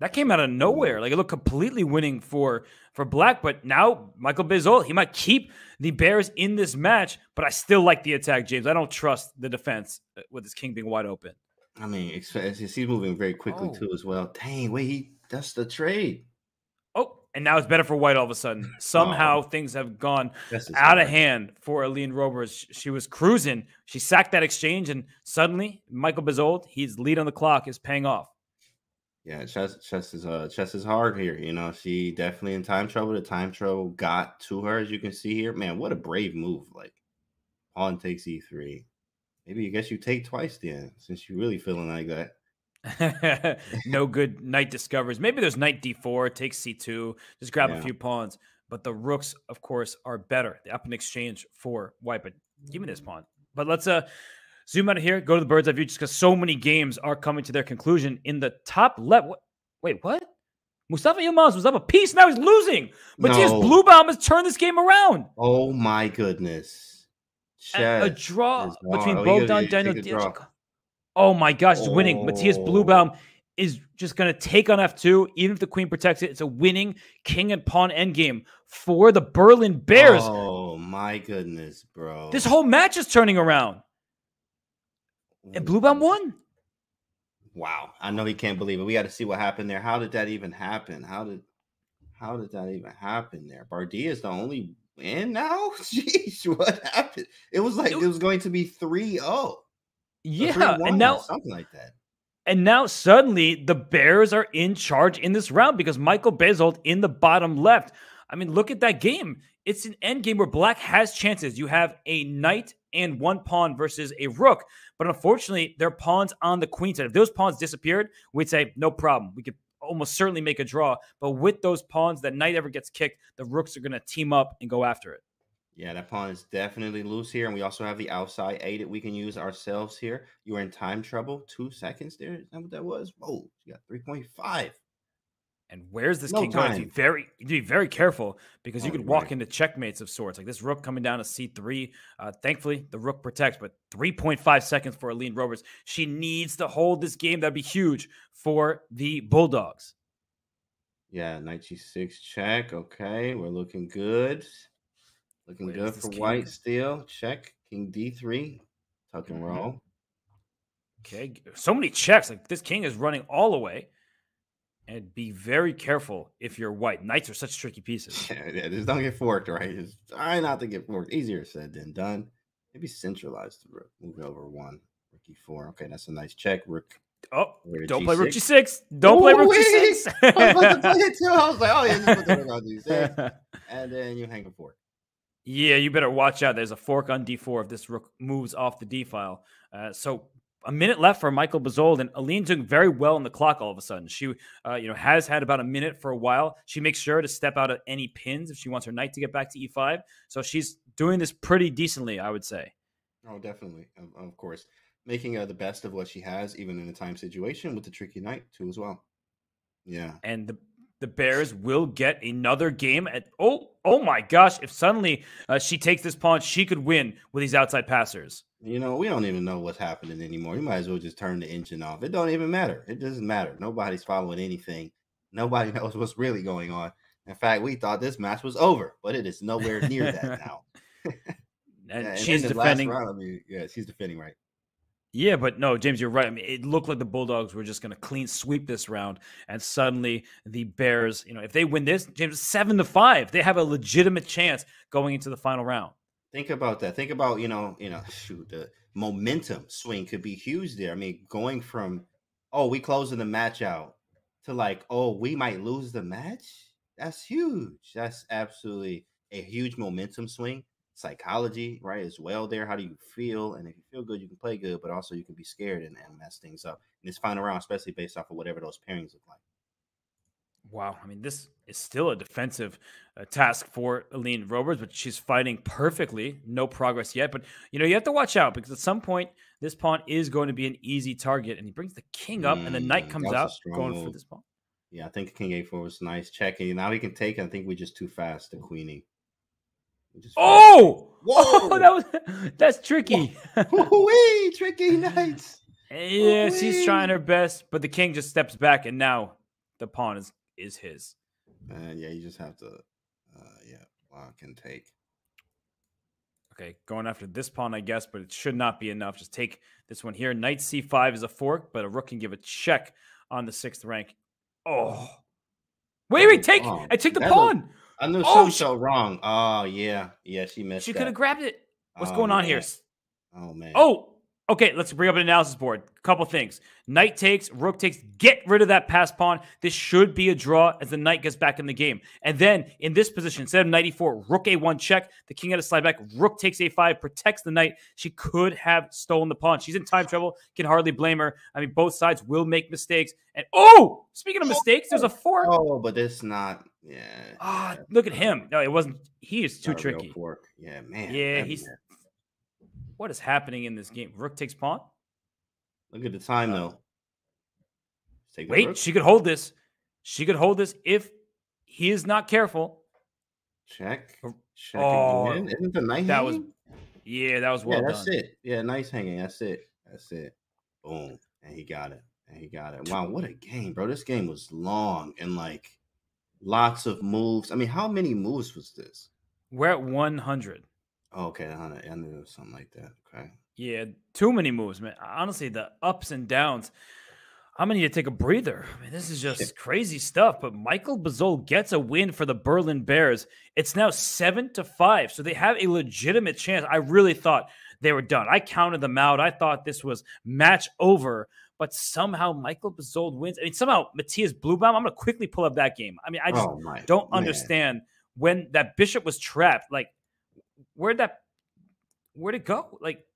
[SPEAKER 2] That came out of nowhere. Like it looked completely winning for for Black, but now Michael Bezold, he might keep the Bears in this match, but I still like the attack, James. I don't trust the defense uh, with this king being wide open.
[SPEAKER 3] I mean, he's moving very quickly
[SPEAKER 2] Oh.
[SPEAKER 3] too as well. Dang, wait, he that's the trade.
[SPEAKER 2] Oh, and now it's better for White all of a sudden. Somehow things have gone
[SPEAKER 3] That's his
[SPEAKER 2] out of hand for Eline Roebers. She was cruising. She sacked that exchange, and suddenly Michael Bezold, his lead on the clock is paying off.
[SPEAKER 3] Yeah, chess chess is uh chess is hard here. You know, she definitely in time trouble. The time trouble got to her, as you can see here. Man, what a brave move! Like pawn takes e3. Maybe I guess you take twice then, since you're really feeling like that.
[SPEAKER 2] no good knight discoveries. Maybe there's knight d4, takes c2, just grab a few pawns. But the rooks, of course, are better. They up in exchange for white. But give me this pawn. But let's uh zoom out of here, go to the bird's eye view, just because so many games are coming to their conclusion. In the top left, wait, what? Mustafa Yilmaz was up a piece. Now he's losing. Matthias
[SPEAKER 3] No.
[SPEAKER 2] Bluebaum has turned this game around.
[SPEAKER 3] Oh my goodness!
[SPEAKER 2] A, draw between
[SPEAKER 3] Oh,
[SPEAKER 2] Bogdan Daniel. Oh my gosh, he's winning. Matthias
[SPEAKER 3] Oh.
[SPEAKER 2] Bluebaum is just going to take on F2, even if the queen protects it. It's a winning king and pawn endgame for the Berlin Bears.
[SPEAKER 3] Oh my goodness, bro!
[SPEAKER 2] This whole match is turning around, and Blue Bluebaum won.
[SPEAKER 3] Wow, I know he can't believe it. We got to see what happened there. How did that even happen? How did how did that even happen there? Bardiya is the only win now. Jeez, what happened? It was like it was going to be 3-0.
[SPEAKER 2] Yeah, and now
[SPEAKER 3] something like that.
[SPEAKER 2] and now suddenly the Bears are in charge in this round because Michael Bezold in the bottom left. I mean, look at that game. It's an end game where Black has chances. You have a knight and one pawn versus a rook, but unfortunately, they're pawns on the queen side. If those pawns disappeared, we'd say no problem. We could almost certainly make a draw. But with those pawns, that knight ever gets kicked, the rooks are going to team up and go after it.
[SPEAKER 3] Yeah, that pawn is definitely loose here, and we also have the outside A that we can use ourselves here. You were in time trouble. Two seconds there. Is that what that was? Whoa, you got three point five.
[SPEAKER 2] And where's this
[SPEAKER 3] No
[SPEAKER 2] king going? To be very, you be very careful because you
[SPEAKER 3] Oh,
[SPEAKER 2] could
[SPEAKER 3] you're
[SPEAKER 2] walk
[SPEAKER 3] right.
[SPEAKER 2] into checkmates of sorts. Like this rook coming down to c3. Uh, thankfully, the rook protects, but 3.5 seconds for Eline Roebers. She needs to hold this game. That'd be huge for the Bulldogs.
[SPEAKER 3] Yeah, knight g6 check. Okay, we're looking good. Looking
[SPEAKER 2] Where's
[SPEAKER 3] good for
[SPEAKER 2] king?
[SPEAKER 3] white still. Check. King d3. Tuck and
[SPEAKER 2] Mhm.
[SPEAKER 3] roll.
[SPEAKER 2] Okay, so many checks. Like this king is running all the way. And be very careful if you're white. Knights are such tricky pieces.
[SPEAKER 3] Yeah, yeah, just don't get forked, right? Just try not to get forked. Easier said than done. Maybe centralize the rook. Move over one. Rook e4. Okay, that's a nice check. Rook.
[SPEAKER 2] Oh, don't play rook
[SPEAKER 3] G6.
[SPEAKER 2] g6. Don't play rook
[SPEAKER 3] Ooh-wee!
[SPEAKER 2] g6.
[SPEAKER 3] I was play it too. I was like, oh, yeah, just put the rook on d6. And then you hang a fork.
[SPEAKER 2] Yeah, you better watch out. There's a fork on d4 if this rook moves off the d file. Uh, so a minute left for Michael Bezold, and Eline doing very well on the clock. All of a sudden, she uh, you know has had about a minute for a while. She makes sure to step out of any pins if she wants her knight to get back to e5. So she's doing this pretty decently, I would say.
[SPEAKER 3] Oh, definitely. Of, of course. Making uh, the best of what she has, even in a time situation with the tricky knight, too, as well. Yeah.
[SPEAKER 2] And the the Bears will get another game at oh oh my gosh! If suddenly uh, she takes this pawn, she could win with these outside passers.
[SPEAKER 3] You know, we don't even know what's happening anymore. You might as well just turn the engine off. It don't even matter. It doesn't matter. Nobody's following anything. Nobody knows what's really going on. In fact, we thought this match was over, but it is nowhere near that now.
[SPEAKER 2] and
[SPEAKER 3] Yeah,
[SPEAKER 2] she's defending.
[SPEAKER 3] Round, I mean, yeah, she's defending right.
[SPEAKER 2] Yeah, but no, James, you're right. I mean, it looked like the Bulldogs were just going to clean sweep this round, and suddenly the Bears, you know, if they win this, James, seven to five, they have a legitimate chance going into the final round.
[SPEAKER 3] Think about that. Think about you know, you know, shoot, the momentum swing could be huge there. I mean, going from oh, we closing the match out to like oh, we might lose the match. That's huge. That's absolutely a huge momentum swing. Psychology, right, as well. There, how do you feel? And if you feel good, you can play good, but also you can be scared and, and mess things up in this final round, especially based off of whatever those pairings look like.
[SPEAKER 2] Wow. I mean, this is still a defensive uh, task for Eline Roebers, but she's fighting perfectly. No progress yet. But, you know, you have to watch out because at some point, this pawn is going to be an easy target. And he brings the king up, and the knight
[SPEAKER 3] Mm,
[SPEAKER 2] comes
[SPEAKER 3] that was a
[SPEAKER 2] out going for this pawn.
[SPEAKER 3] Yeah, I think King A4 was nice checking. Now he can take. it. I think we're just too fast to queenie.
[SPEAKER 2] Oh!
[SPEAKER 3] Whoa!
[SPEAKER 2] Oh, that was that's tricky.
[SPEAKER 3] Wee, tricky knights.
[SPEAKER 2] yeah, she's
[SPEAKER 3] Wee.
[SPEAKER 2] trying her best, but the king just steps back, and now the pawn is is his.
[SPEAKER 3] Man, yeah, you just have to, uh, yeah, block and take.
[SPEAKER 2] Okay, going after this pawn, I guess, but it should not be enough. Just take this one here. Knight c5 is a fork, but a rook can give a check on the sixth rank. Oh, wait, wait, take!
[SPEAKER 3] Oh,
[SPEAKER 2] I took the
[SPEAKER 3] looked-
[SPEAKER 2] pawn.
[SPEAKER 3] I knew
[SPEAKER 2] Oh,
[SPEAKER 3] something
[SPEAKER 2] sh-
[SPEAKER 3] felt wrong. Oh yeah, yeah, she missed.
[SPEAKER 2] She could have grabbed it. What's
[SPEAKER 3] Oh,
[SPEAKER 2] going on here?
[SPEAKER 3] Oh man.
[SPEAKER 2] Oh, okay. Let's bring up an analysis board. Couple things. Knight takes, rook takes. Get rid of that pass pawn. This should be a draw as the knight gets back in the game. And then in this position, instead of knight e4, rook a1 check. The king had to slide back. Rook takes a5, protects the knight. She could have stolen the pawn. She's in time trouble. Can hardly blame her. I mean, both sides will make mistakes. And oh, speaking of oh, mistakes, there's a fork.
[SPEAKER 3] Oh, but it's not. Yeah.
[SPEAKER 2] Ah, look at him. No, it wasn't. He is too
[SPEAKER 3] not a real
[SPEAKER 2] tricky.
[SPEAKER 3] Fork. Yeah, man.
[SPEAKER 2] Yeah, he's-
[SPEAKER 3] man.
[SPEAKER 2] What is happening in this game? Rook takes pawn.
[SPEAKER 3] Look at the time though. Take
[SPEAKER 2] Wait,
[SPEAKER 3] rook,
[SPEAKER 2] she could hold this. She could hold this if he is not careful.
[SPEAKER 3] check. Check
[SPEAKER 2] oh,
[SPEAKER 3] again. Isn't the knight
[SPEAKER 2] That was yeah, that was well
[SPEAKER 3] yeah, that's
[SPEAKER 2] done.
[SPEAKER 3] it. Yeah, nice hanging. That's it. That's it. Boom. And he got it. And he got it. Wow, what a game, bro. This game was long and like lots of moves. I mean, how many moves was this?
[SPEAKER 2] We're at 100.
[SPEAKER 3] Oh, okay, I kn- I knew it was something like that. Okay.
[SPEAKER 2] Yeah, too many moves, man. Honestly, the ups and downs. I'm gonna need to take a breather. I mean, this is just crazy stuff. But Michael Bezold gets a win for the Berlin Bears. It's now seven to five, so they have a legitimate chance. I really thought they were done. I counted them out. I thought this was match over. But somehow Michael Bezold wins. I mean, somehow Matthias Bluebaum. I'm gonna quickly pull up that game. I mean, I just
[SPEAKER 3] oh
[SPEAKER 2] don't
[SPEAKER 3] man.
[SPEAKER 2] understand when that bishop was trapped. Like, where'd that where'd it go? Like,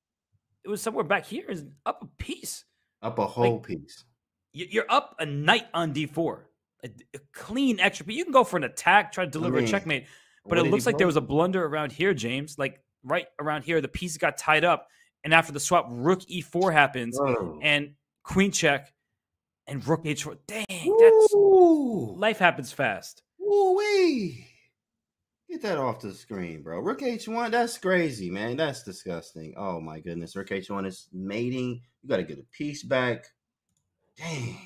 [SPEAKER 2] it was somewhere back here. Is up a piece.
[SPEAKER 3] Up a whole piece.
[SPEAKER 2] You- You're up a knight on d4, a, a clean extra. But you can go for an attack, try to deliver
[SPEAKER 3] mean,
[SPEAKER 2] a checkmate. But it looks like there was a blunder around here, James. Like right around here, the piece got tied up, and after the swap, rook e4 happens,
[SPEAKER 3] Whoa.
[SPEAKER 2] and queen check, and rook h4. Dang, that's
[SPEAKER 3] Ooh.
[SPEAKER 2] life happens fast.
[SPEAKER 3] Ooh-wee. Get that off the screen, bro. Rook H1, that's crazy, man. That's disgusting. Oh my goodness. Rook H1 is mating. You gotta get a piece back. Dang.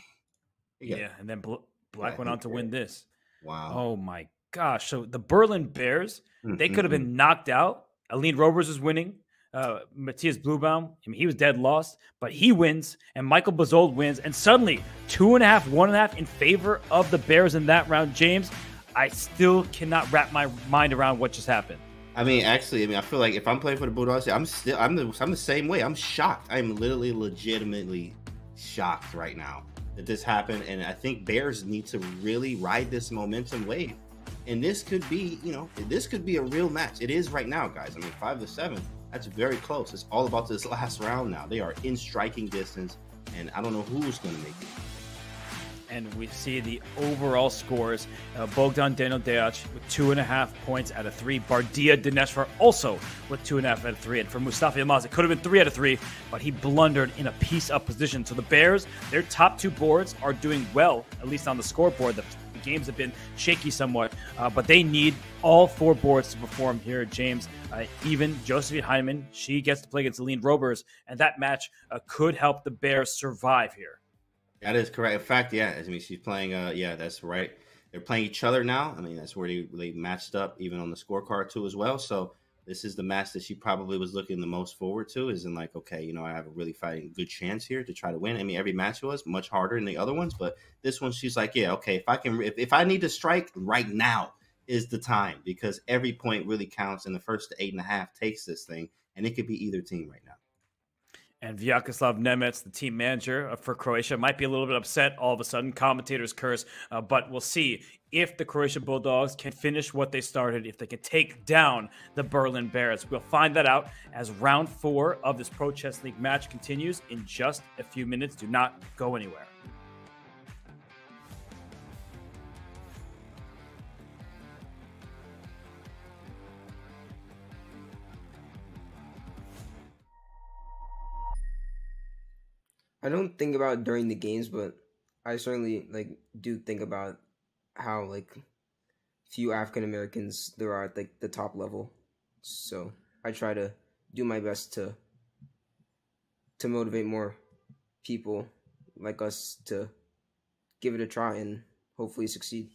[SPEAKER 2] Yeah, and then bl- black
[SPEAKER 3] Yeah,
[SPEAKER 2] went on to win this.
[SPEAKER 3] Wow.
[SPEAKER 2] Oh my gosh! So the Berlin Bears, they could have been knocked out. Eline Roebers is winning. Uh, Matthias Bluebaum, I mean, he was dead lost, but he wins, and Michael Bezold wins, and suddenly two and a half, one and a half in favor of the Bears in that round. James, I still cannot wrap my mind around what just happened.
[SPEAKER 3] I mean, actually, I mean, I feel like if I'm playing for the Bulldogs, I'm still, I'm the, I'm the same way. I'm shocked. I'm literally, legitimately shocked right now that this happened, and I think Bears need to really ride this momentum wave. And this could be, you know, this could be a real match. It is right now, guys. I mean, five to seven. That's very close. It's all about this last round now. They are in striking distance, and I don't know who's going to make it.
[SPEAKER 2] And we see the overall scores. Uh, Bogdan Daniel Deac with two and a half points out of three. Bardiya Daneshvar also with two and a half out of three. And for Mustafa Yilmaz, it could have been three out of three, but he blundered in a piece up position. So the Bears, their top two boards are doing well, at least on the scoreboard. The games have been shaky somewhat, uh, but they need all four boards to perform here, James. Uh, even Josefine Heinemann, she gets to play against Eline Roebers, and that match uh, could help the Bears survive here.
[SPEAKER 3] That is correct. In fact, yeah, I mean, she's playing. Uh, yeah, that's right. they're playing each other now. I mean, that's where they, they matched up even on the scorecard too as well. So this is the match that she probably was looking the most forward to. Is in like, okay, you know, I have a really fighting good chance here to try to win. I mean, every match was much harder than the other ones, but this one she's like, yeah, okay, if I can, if, if I need to strike right now is the time because every point really counts, and the first eight and a half takes this thing, and it could be either team right now.
[SPEAKER 2] And Vyacheslav Nemec, the team manager for Croatia, might be a little bit upset all of a sudden. Commentators curse, uh, but we'll see if the Croatian Bulldogs can finish what they started, if they can take down the Berlin Bears. We'll find that out as round four of this Pro Chess League match continues in just a few minutes. Do not go anywhere.
[SPEAKER 8] I don't think about during the games, but I certainly like do think about how like few African Americans there are at like the top level. So I try to do my best to to motivate more people like us to give it a try and hopefully succeed.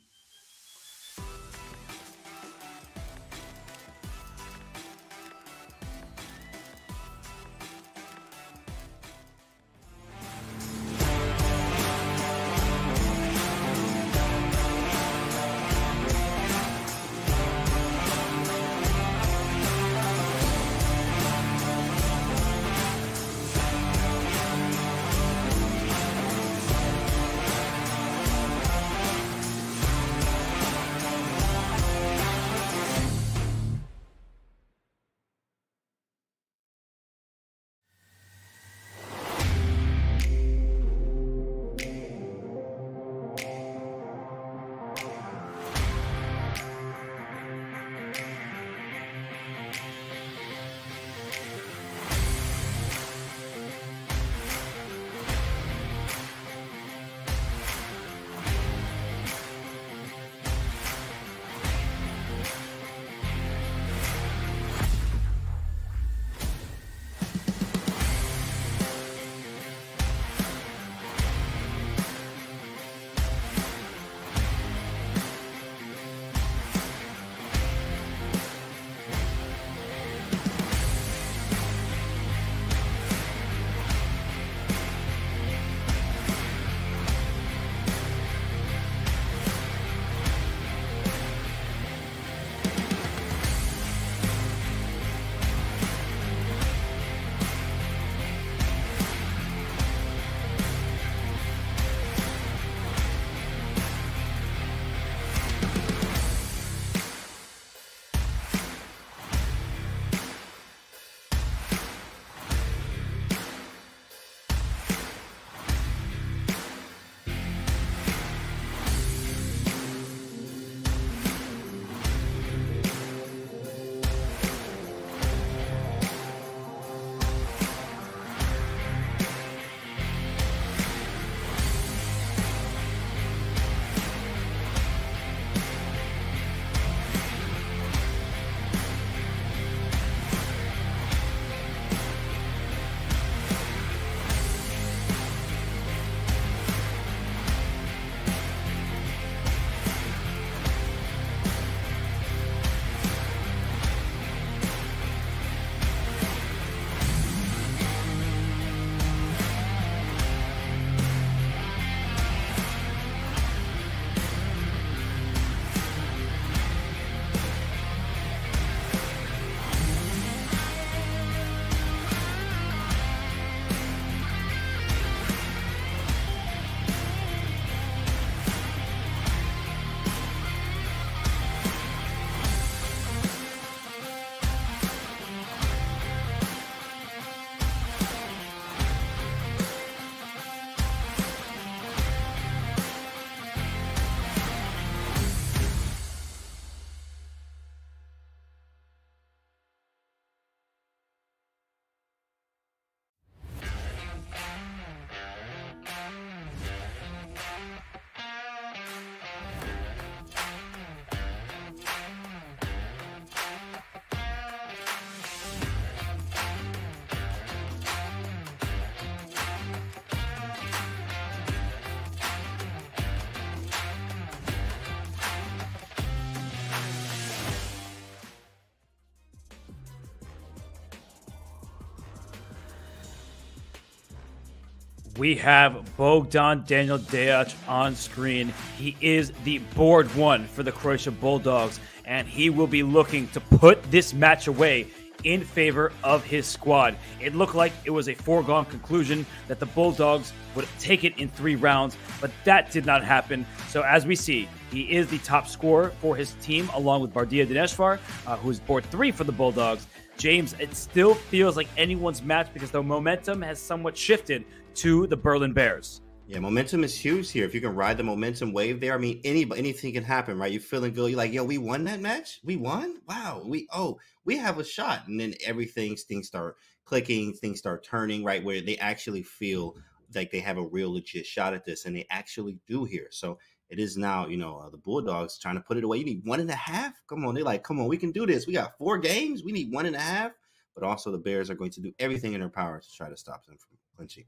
[SPEAKER 2] We have Bogdan Daniel Deac on screen. He is the board one for the Croatia Bulldogs, and he will be looking to put this match away in favor of his squad. It looked like it was a foregone conclusion that the Bulldogs would take it in three rounds, but that did not happen. So, as we see, he is the top scorer for his team, along with Bardiya Daneshvar, uh, who is board three for the Bulldogs. James, it still feels like anyone's match because the momentum has somewhat shifted to the Berlin Bears.
[SPEAKER 3] Yeah, momentum is huge here. If you can ride the momentum wave there, I mean, any anything can happen, right? You're feeling good. You're like, yo, we won that match. We won. Wow. We oh, we have a shot, and then everything things start clicking, things start turning, right? Where they actually feel like they have a real legit shot at this, and they actually do here. So it is now, you know, uh, the Bulldogs trying to put it away. You need one and a half. Come on, they're like, come on, we can do this. We got four games. We need one and a half. But also, the Bears are going to do everything in their power to try to stop them from clinching.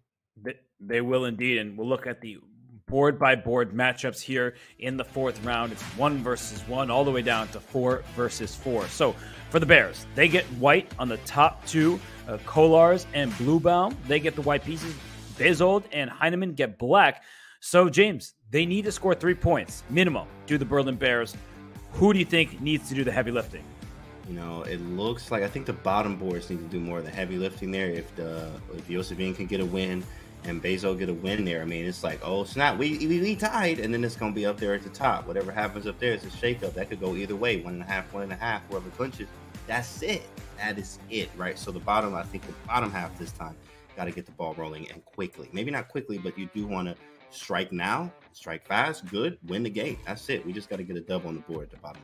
[SPEAKER 2] They will indeed. And we'll look at the board by board matchups here in the fourth round. It's one versus one, all the way down to four versus four. So for the Bears, they get white on the top two, uh, Kollars and Bluebaum. They get the white pieces. Bezold and Heinemann get black. So, James, they need to score three points minimum. Do the Berlin Bears. Who do you think needs to do the heavy lifting?
[SPEAKER 3] You know, it looks like I think the bottom boards need to do more of the heavy lifting there. If the if Josefine can get a win, and Bezo get a win there, I mean, it's like, oh snap, we, we, we tied, and then it's gonna be up there at the top. Whatever happens up there is a shakeup. That could go either way, one and a half, one and a half, whoever clinches. That's it. That is it, right? So the bottom, I think the bottom half this time, got to get the ball rolling and quickly. Maybe not quickly, but you do want to strike now, strike fast, good, win the game. That's it. We just got to get a dub on the board at the bottom.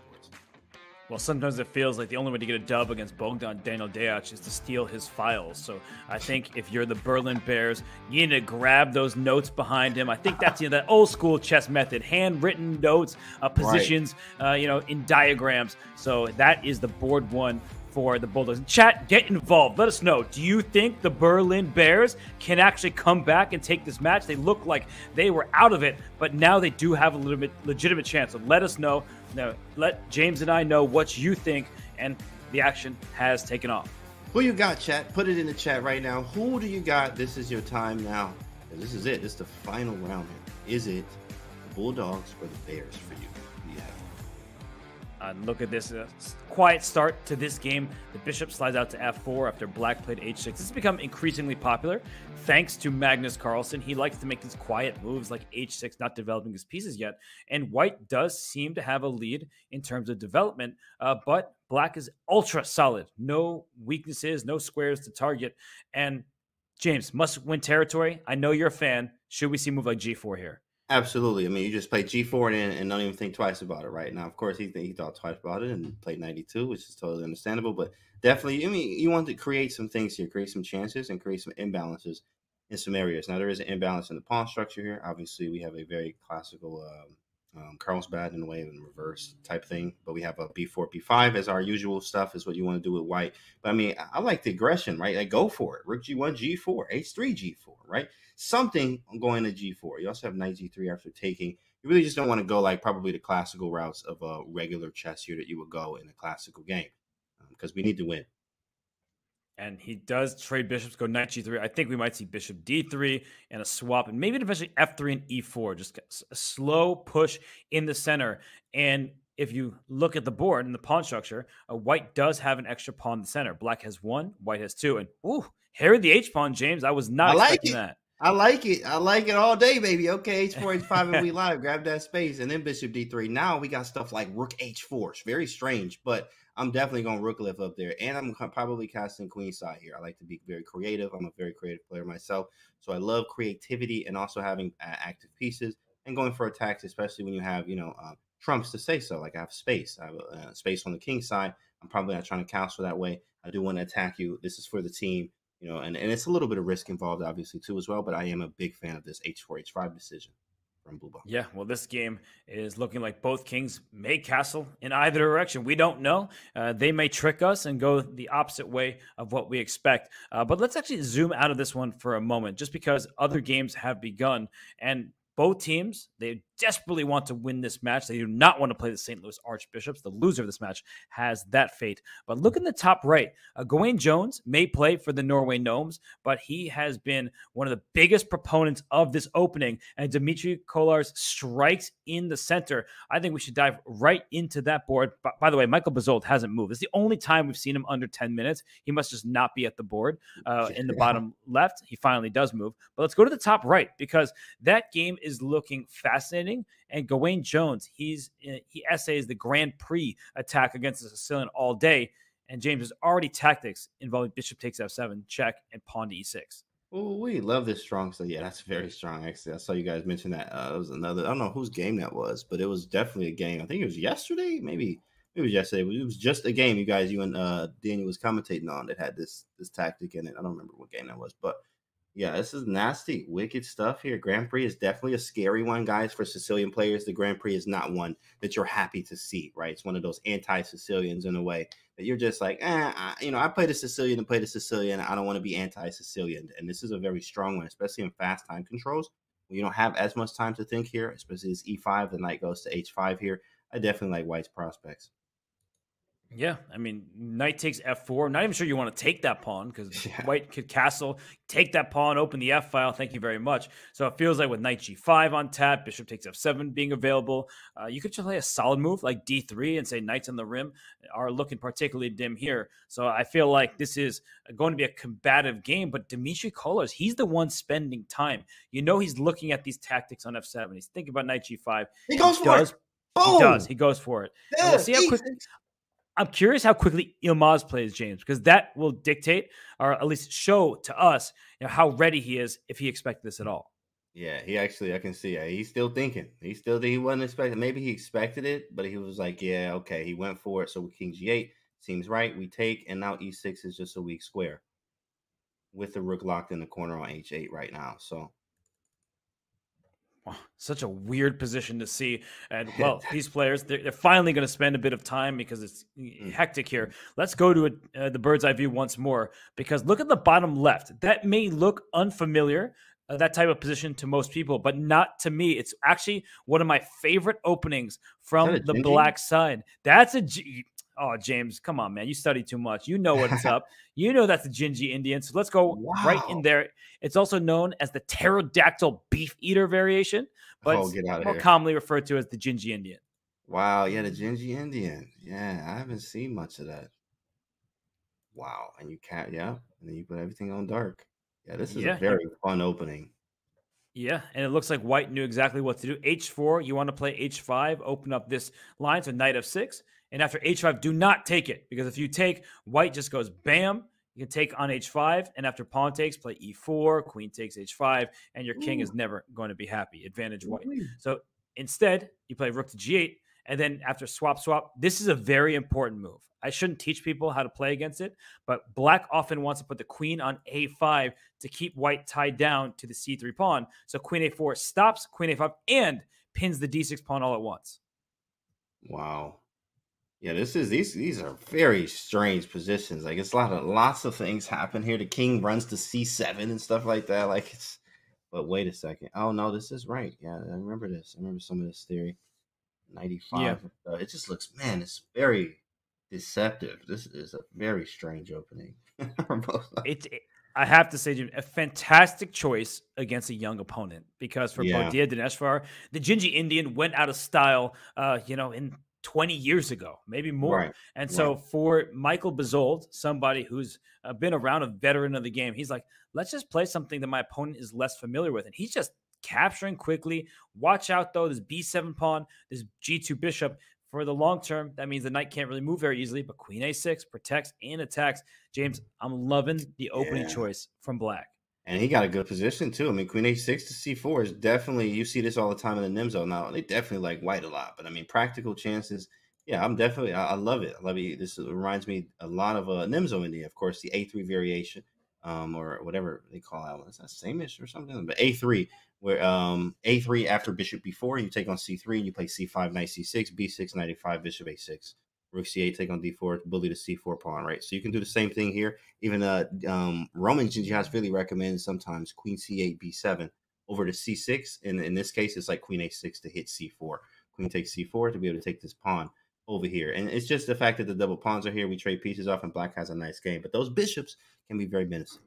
[SPEAKER 2] Well, sometimes it feels like the only way to get a dub against Bogdan Daniel Deac is to steal his files. So I think if you're the Berlin Bears, you need to grab those notes behind him. I think that's you know, that old school chess method, handwritten notes, uh, positions, right. uh, you know, in diagrams. So that is the board one for the Bulldogs. Chat, get involved. Let us know. Do you think the Berlin Bears can actually come back and take this match? They look like they were out of it, but now they do have a little bit legitimate chance. So let us know. Now, let James and I know what you think, and the action has taken off.
[SPEAKER 3] Who you got, chat? Put it in the chat right now. Who do you got? This is your time now. This is it. This is the final round here. Is it the Bulldogs or the Bears
[SPEAKER 2] Uh, look at this uh, quiet start to this game. The bishop slides out to f4 after black played h6. This has become increasingly popular thanks to Magnus Carlsen. He likes to make these quiet moves like h6, not developing his pieces yet. And white does seem to have a lead in terms of development, uh, but black is ultra solid. No weaknesses, no squares to target. And James, must win territory. I know you're a fan. Should we see move like g4 here?
[SPEAKER 3] Absolutely. I mean, you just play G4 and, and don't even think twice about it, right? Now, of course, he he thought twice about it and played 92, which is totally understandable. But definitely, I mean, you want to create some things here, create some chances and create some imbalances in some areas. Now, there is an imbalance in the pawn structure here. Obviously, we have a very classical um, um, Carlsbad in a way in reverse type thing. But we have a b4, b5 as our usual stuff is what you want to do with white. But I mean, I, like the aggression, right? Like go for it. Rook g1, g4, h3, g4, right? Something going to g4. You also have knight g3 after taking. You really just don't want to go like probably the classical routes of a regular chess here that you would go in a classical game because um, we need to win
[SPEAKER 2] and he does trade bishops, go knight g3. I think we might see bishop d3 and a swap, and maybe eventually f3 and e4, just a slow push in the center. And if you look at the board and the pawn structure, a white does have an extra pawn in the center. Black has one, white has two, and ooh, Harry the H pawn, James. I was not I like expecting
[SPEAKER 3] it.
[SPEAKER 2] that.
[SPEAKER 3] I like it. I like it all day, baby. Okay, h4, h5, and we live. Grab that space, and then bishop d3. Now we got stuff like rook h4. It's very strange, but I'm definitely going rook lift up there, and I'm probably casting queen side here. I like to be very creative. I'm a very creative player myself, so I love creativity and also having uh, active pieces and going for attacks, especially when you have you know uh, trumps to say so. Like I have space, I have uh, space on the king side. I'm probably not trying to castle that way. I do want to attack you. This is for the team, you know, and, and it's a little bit of risk involved, obviously too as well. But I am a big fan of this h4 h5 decision from Bluebaum.
[SPEAKER 2] Yeah, well, this game is looking like both kings may castle in either direction. We don't know. Uh, they may trick us and go the opposite way of what we expect. Uh, but let's actually zoom out of this one for a moment, just because other games have begun and both teams they desperately want to win this match. They do not want to play the St. Louis Archbishops. The loser of this match has that fate. But look in the top right. Uh, Gawain Jones may play for the Norway Gnomes, but he has been one of the biggest proponents of this opening. And Dmitrij Kollars strikes in the center. I think we should dive right into that board. By, by the way, Michael Bezold hasn't moved. It's the only time we've seen him under 10 minutes. He must just not be at the board uh, in the bottom left. He finally does move. But let's go to the top right because that game is looking fascinating. And Gawain Jones, he's eh, he essays the Grand Prix attack against the Sicilian all day. And James is already tactics involving bishop takes f7, check, and pawn to e6.
[SPEAKER 3] Oh, we love this strong. So yeah, that's very strong. Actually, I saw you guys mention that. Uh, it was another. I don't know whose game that was, but it was definitely a game. I think it was yesterday. Maybe it was yesterday. It was just a game you guys, you and uh, Daniel was commentating on that had this this tactic in it. I don't remember what game that was, but yeah, this is nasty, wicked stuff here. Grand Prix is definitely a scary one, guys, for Sicilian players. The Grand Prix is not one that you're happy to see, right? It's one of those anti-Sicilians in a way that you're just like, eh, I, you know, I played a Sicilian and played a Sicilian. I don't want to be anti-Sicilian, and this is a very strong one, especially in fast time controls. When you don't have as much time to think here, especially as E5, the knight goes to H5 here. I definitely like White's prospects.
[SPEAKER 2] Yeah, I mean, knight takes f4. I'm not even sure you want to take that pawn because yeah. white could castle, take that pawn, open the f file. Thank you very much. So it feels like with knight g5 on tap, bishop takes f7 being available, uh, you could just play a solid move like d3 and say knights on the rim are looking particularly dim here. So I feel like this is going to be a combative game. But Dmitrij Kollars, he's the one spending time. You know, he's looking at these tactics on f7. He's thinking about knight g5.
[SPEAKER 3] He goes he for does, it.
[SPEAKER 2] Boom. He does. He goes for it. Yeah, we'll see how quick. I'm curious how quickly Yilmaz plays James because that will dictate or at least show to us you know, how ready he is if he expected this at all.
[SPEAKER 3] Yeah, he actually, I can see it. He's still thinking. He still, he wasn't expecting. Maybe he expected it, but he was like, yeah, okay. He went for it. So King G8 seems right. We take, and now E6 is just a weak square with the rook locked in the corner on H8 right now. So
[SPEAKER 2] such a weird position to see. And well, these players, they're, they're finally going to spend a bit of time because it's mm. hectic here. Let's go to a, uh, the bird's eye view once more because look at the bottom left. That may look unfamiliar, uh, that type of position to most people, but not to me. It's actually one of my favorite openings from the black side. That's a G- Oh, James, come on, man. You study too much. You know what's up. You know that's the Gingy Indian. So let's go wow. right in there. It's also known as the pterodactyl beef eater variation, but oh, more here. commonly referred to as the Gingy Indian.
[SPEAKER 3] Wow. Yeah, the Gingy Indian. Yeah, I haven't seen much of that. Wow. And you can't, yeah. And then you put everything on dark. Yeah, this is yeah. a very fun opening.
[SPEAKER 2] Yeah, and it looks like White knew exactly what to do. H4, you want to play H5, open up this line, so knight of six. And after h5, do not take it because if you take, white just goes bam. You can take on h5, and after pawn takes, play e4, queen takes h5, and your king Ooh. is never going to be happy. Advantage white. Ooh. So instead, you play rook to g8, and then after swap, swap, this is a very important move. I shouldn't teach people how to play against it, but black often wants to put the queen on a5 to keep white tied down to the c3 pawn. So queen a4 stops queen a5 and pins the d6 pawn all at once.
[SPEAKER 3] Wow. Yeah, this is these these are very strange positions. Like it's a lot of lots of things happen here. The king runs to c7 and stuff like that. Like it's but wait a second. Oh no, this is right. Yeah, I remember this. I remember some of this theory. 95. Yeah. Uh, it just looks man, it's very deceptive. This is a very strange opening.
[SPEAKER 2] it's it, I have to say, Jim, a fantastic choice against a young opponent because for yeah. Bardiya Daneshvar, the Gingy Indian went out of style, uh, you know, in 20 years ago, maybe more. Right. And so right. for Michael Bezold, somebody who's uh, been around a veteran of the game, he's like, let's just play something that my opponent is less familiar with. And he's just capturing quickly. Watch out though, this B7 pawn, this G2 bishop. For the long term, that means the knight can't really move very easily, but queen a6 protects and attacks. James, I'm loving the opening yeah. choice from black.
[SPEAKER 3] And he got a good position too. I mean, Queen A6 to C4 is definitely you see this all the time in the Nimzo now. They definitely like white a lot, but I mean, practical chances. Yeah, I'm definitely I, I love it. I love it. This reminds me a lot of uh, Nimzo India, of course, the A3 variation, um, or whatever they call one. Is that Sämisch or something? But A3, where um A3 after Bishop B4, you take on C3 and you play C5, Knight C6, B6, Knight A5, Bishop A6 rook c8, take on d4, bully the c4 pawn, right? So you can do the same thing here. Even uh, um, Roman really recommends sometimes queen c8, b7 over to c6. And in this case, it's like queen a6 to hit c4. Queen takes c4 to be able to take this pawn over here. And it's just the fact that the double pawns are here. We trade pieces off, and black has a nice game. But those bishops can be very menacing.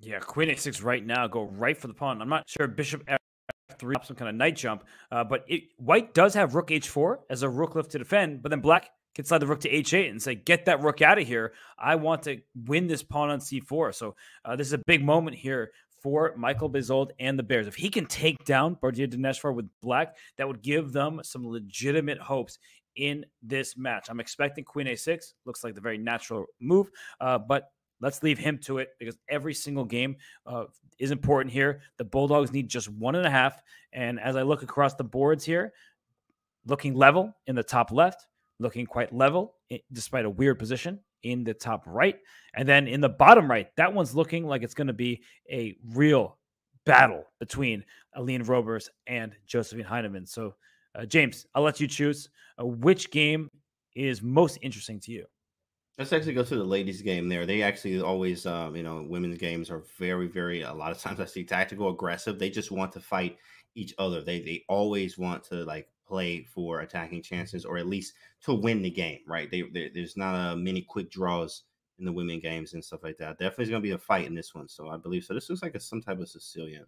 [SPEAKER 2] Yeah, queen a6 right now, go right for the pawn. I'm not sure bishop f3, some kind of knight jump, uh, but it, white does have rook h4 as a rook lift to defend, but then black can slide the rook to h8 and say, get that rook out of here. I want to win this pawn on c4. So uh, this is a big moment here for Michael Bezold and the Bears. If he can take down Bardiya Daneshvar with black, that would give them some legitimate hopes in this match. I'm expecting Queen A6. Looks like the very natural move, uh, but let's leave him to it because every single game uh, is important here. The Bulldogs need just one and a half. And as I look across the boards here, looking level in the top left, looking quite level despite a weird position in the top right. And then in the bottom right, that one's looking like it's going to be a real battle between Eline Roebers and Josefine Heinemann. So, uh, James, I'll let you choose uh, which game is most interesting to you.
[SPEAKER 3] Let's actually go to the ladies' game there. They actually always, um, you know, women's games are very, very. A lot of times I see tactical, aggressive. They just want to fight each other. They they always want to like play for attacking chances or at least to win the game, right? They, they there's not a many quick draws in the women games and stuff like that. Definitely going to be a fight in this one, so I believe so. This looks like a, some type of Sicilian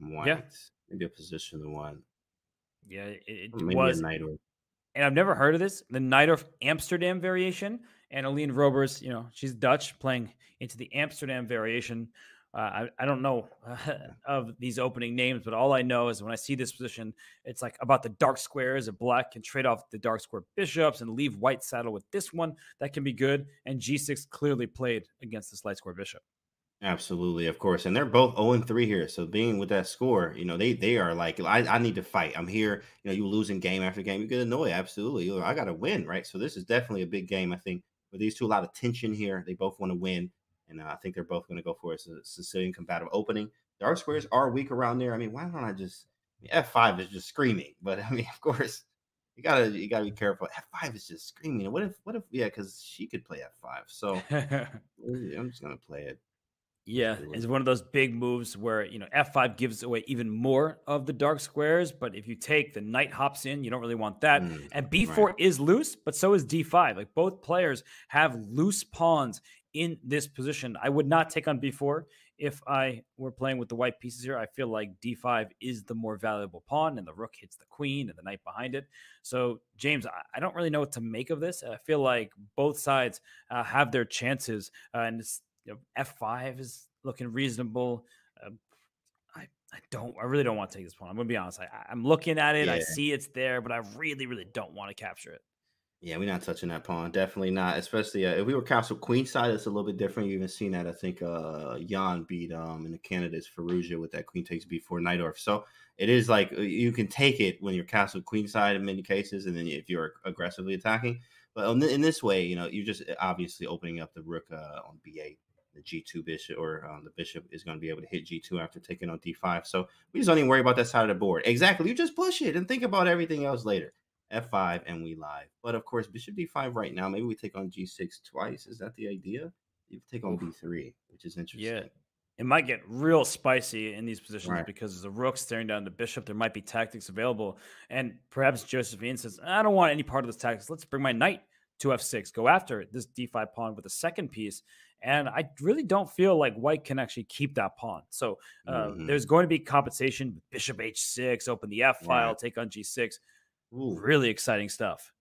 [SPEAKER 3] white, yeah. maybe a position one.
[SPEAKER 2] Yeah, it, it was. And I've never heard of this. The Najdorf Amsterdam variation. And Eline Roebers, you know, she's Dutch playing into the Amsterdam variation. Uh, I, I don't know of these opening names, but all I know is when I see this position, it's like about the dark squares. A black can trade off the dark square bishops and leave white saddle with this one. That can be good. And G6 clearly played against this light square bishop.
[SPEAKER 3] Absolutely, of course, and they're both 0 and 3 here. So being with that score, you know, they they are like, I, I need to fight. I'm here. You know, you losing game after game, you get annoyed. Absolutely, I got to win, right? So this is definitely a big game. I think with these two, a lot of tension here. They both want to win, and uh, I think they're both going to go for a Sicilian compatible opening. Dark squares are weak around there. I mean, why don't I just F5 is just screaming, but I mean, of course, you gotta you gotta be careful. F5 is just screaming. What if what if yeah, because she could play F5. So I'm just gonna play it.
[SPEAKER 2] Yeah, it's one of those big moves where you know f5 gives away even more of the dark squares, but if you take the knight hops in, you don't really want that. Mm, and b4 right. is loose, but so is d5. Like both players have loose pawns in this position. I would not take on b4 if I were playing with the white pieces here. I feel like d5 is the more valuable pawn, and the rook hits the queen and the knight behind it. So James, I don't really know what to make of this. I feel like both sides uh, have their chances, uh, and you know, F5 is looking reasonable. Uh, I, I don't, I really don't want to take this pawn. I'm going to be honest. I, I'm looking at it. Yeah. I see it's there, but I really, really don't want to capture it.
[SPEAKER 3] Yeah, we're not touching that pawn. Definitely not. Especially uh, if we were castle queen side, it's a little bit different. You even seen that. I think uh Jan beat um in the candidates Firouzja with that queen takes b4 Najdorf. So it is like uh, you can take it when you're castle queen side in many cases, and then if you're aggressively attacking. But in this way, you know, you're just uh, obviously opening up the rook uh, on b8 the G2 bishop or um, the bishop is going to be able to hit G2 after taking on D5. So we just don't even worry about that side of the board. Exactly. You just push it and think about everything else later. F5 and we live. But of course, bishop D5 right now. Maybe we take on G6 twice. Is that the idea? You take on B3, which is interesting.
[SPEAKER 2] Yeah. It might get real spicy in these positions right. because the rook staring down the bishop. There might be tactics available. And perhaps Josefine says, I don't want any part of this tactics. Let's bring my knight to f6. Go after this d5 pawn with the second piece. And I really don't feel like white can actually keep that pawn. So uh, mm-hmm. there's going to be compensation. Bishop h6, open the f file, take on g6. Ooh. Really exciting stuff.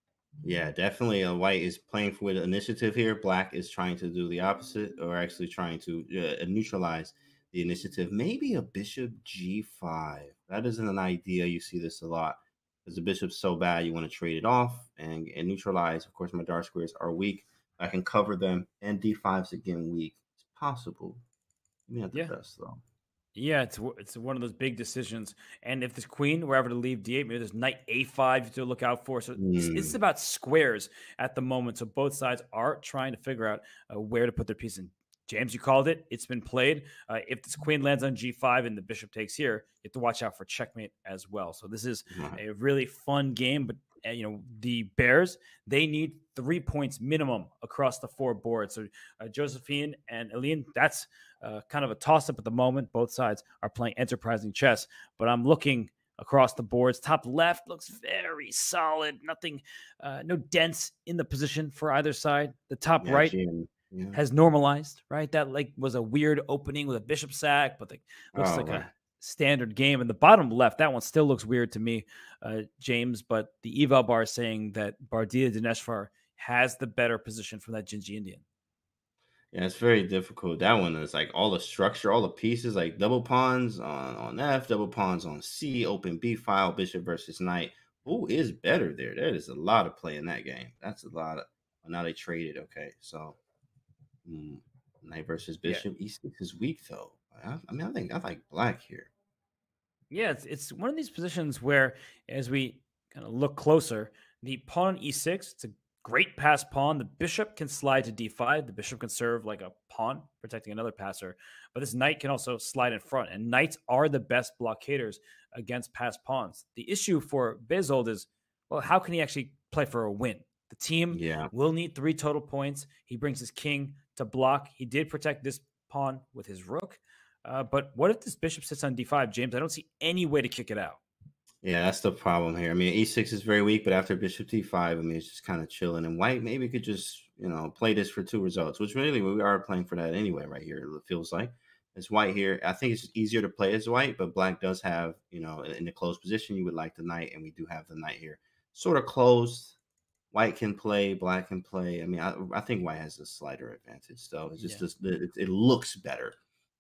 [SPEAKER 3] Yeah, definitely. Uh, white is playing for the initiative here. Black is trying to do the opposite, or actually trying to uh, neutralize the initiative. Maybe a bishop g5. That isn't an idea. You see this a lot because the bishop's so bad. You want to trade it off and, and neutralize. Of course, my dark squares are weak. I can cover them, and d5's again weak. It's possible. Maybe not the yeah. best though.
[SPEAKER 2] Yeah, it's it's one of those big decisions. And if this queen were ever to leave d8, maybe there's knight a5 to look out for. So mm. it's, it's, hmm. about squares at the moment. So both sides are trying to figure out uh, where to put their piece in. James, you called it. It's been played. Uh, if this queen lands on g5 and the bishop takes here, you have to watch out for checkmate as well. So this is a really fun game, but you know the Bears, they need three points minimum across the four boards. So uh, Josefine and Eline, that's uh, kind of a toss up at the moment. Both sides are playing enterprising chess, but I'm looking across the boards. Top left looks very solid. Nothing, uh, no dents in the position for either side. The top yeah, right yeah. has normalized. Right, that like was a weird opening with a bishop sack, but the, looks oh, like right. a standard game. And the bottom left, that one still looks weird to me, uh, James. But the eval bar is saying that Bardiya Daneshvar has the better position from that Gingy Indian.
[SPEAKER 3] Yeah, it's very difficult. That one is like all the structure, all the pieces, like double pawns on, on F, double pawns on C, open B file, bishop versus knight. Who is better there? There is a lot of play in that game. That's a lot of. Well, now they traded. Okay, so mm, knight versus bishop. Yeah. E6 is weak though. I, I mean, I think I like black here.
[SPEAKER 2] Yeah, it's it's one of these positions where, as we kind of look closer, the pawn e6, it's a great pass pawn. The bishop can slide to d5. The bishop can serve like a pawn, protecting another passer. But this knight can also slide in front, and knights are the best blockaders against pass pawns. The issue for Bezold is, well, how can he actually play for a win? The team yeah. will need three total points. He brings his king to block. He did protect this pawn with his rook. Uh, but what if this bishop sits on d5, James? I don't see any way to kick it out.
[SPEAKER 3] Yeah, that's the problem here. I mean, e6 is very weak, but after bishop d5, I mean, it's just kind of chilling. And white maybe could just, you know, play this for two results, which really we are playing for that anyway, right here. It feels like it's white here. I think it's easier to play as white, but black does have, you know, in the closed position, you would like the knight, and we do have the knight here. Sort of closed. White can play, black can play. I mean, I, I think white has a slider advantage, though. It's just, yeah. it, it looks better.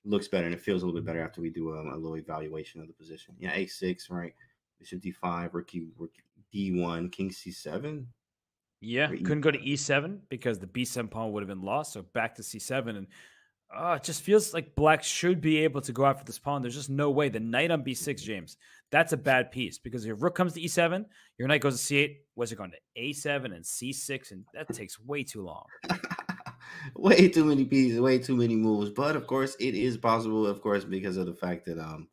[SPEAKER 3] Looks better, and it feels a little bit better after we do a, a little evaluation of the position. Yeah, a6, right? Bishop d5, rook, rook d1, king c7.
[SPEAKER 2] Yeah, couldn't go to e7 because the b7 pawn would have been lost. So back to c7, and oh, it just feels like black should be able to go after this pawn. There's just no way. The knight on b6, mm-hmm. James, that's a bad piece because your rook comes to e7, your knight goes to c8. What's it going to a7 and c6? And that takes way too long.
[SPEAKER 3] way too many pieces, way too many moves. But of course, it is possible, of course, because of the fact that um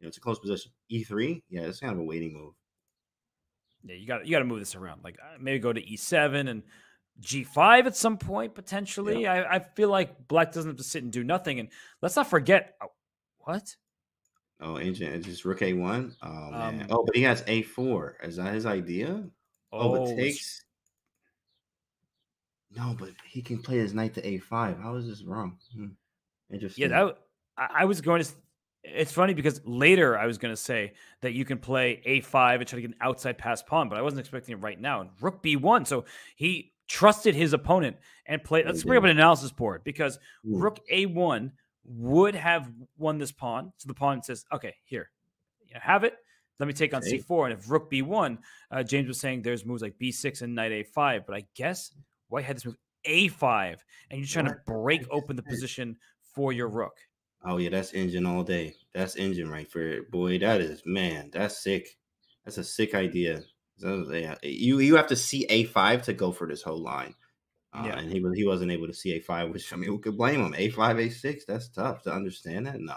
[SPEAKER 3] you know, it's a close position. E3, yeah, it's kind of a waiting move.
[SPEAKER 2] Yeah, you got you got to move this around. Like uh, maybe go to E7 and G5 at some point potentially. Yeah. I, I feel like Black doesn't have to sit and do nothing. And let's not forget oh, what.
[SPEAKER 3] Oh, ancient, it's just Rook A1. Oh man. Um, oh, but he has A4. Is that his idea? Oh, oh but takes. No, but he can play his knight to A5. How is this wrong? Hmm. Interesting.
[SPEAKER 2] Yeah, that I was going to it's funny because later I was going to say that you can play a5 and try to get an outside pass pawn, but I wasn't expecting it right now. And rook b1. So he trusted his opponent and played. Let's bring up an analysis board because Ooh. Rook a1 would have won this pawn. So the pawn says, okay, here, you know, have it. Let me take on okay. c4. And if Rook b1, uh, James was saying there's moves like b6 and knight a5. But I guess White had this move a5, and you're trying to break open the position for your Rook.
[SPEAKER 3] Oh yeah, that's engine all day. That's engine right for it, boy. That is man. That's sick. That's a sick idea. So, yeah, you you have to see a five to go for this whole line. Uh, yeah, and he was he wasn't able to see a five, which I mean, we could blame him. A five, a six. That's tough to understand that. No,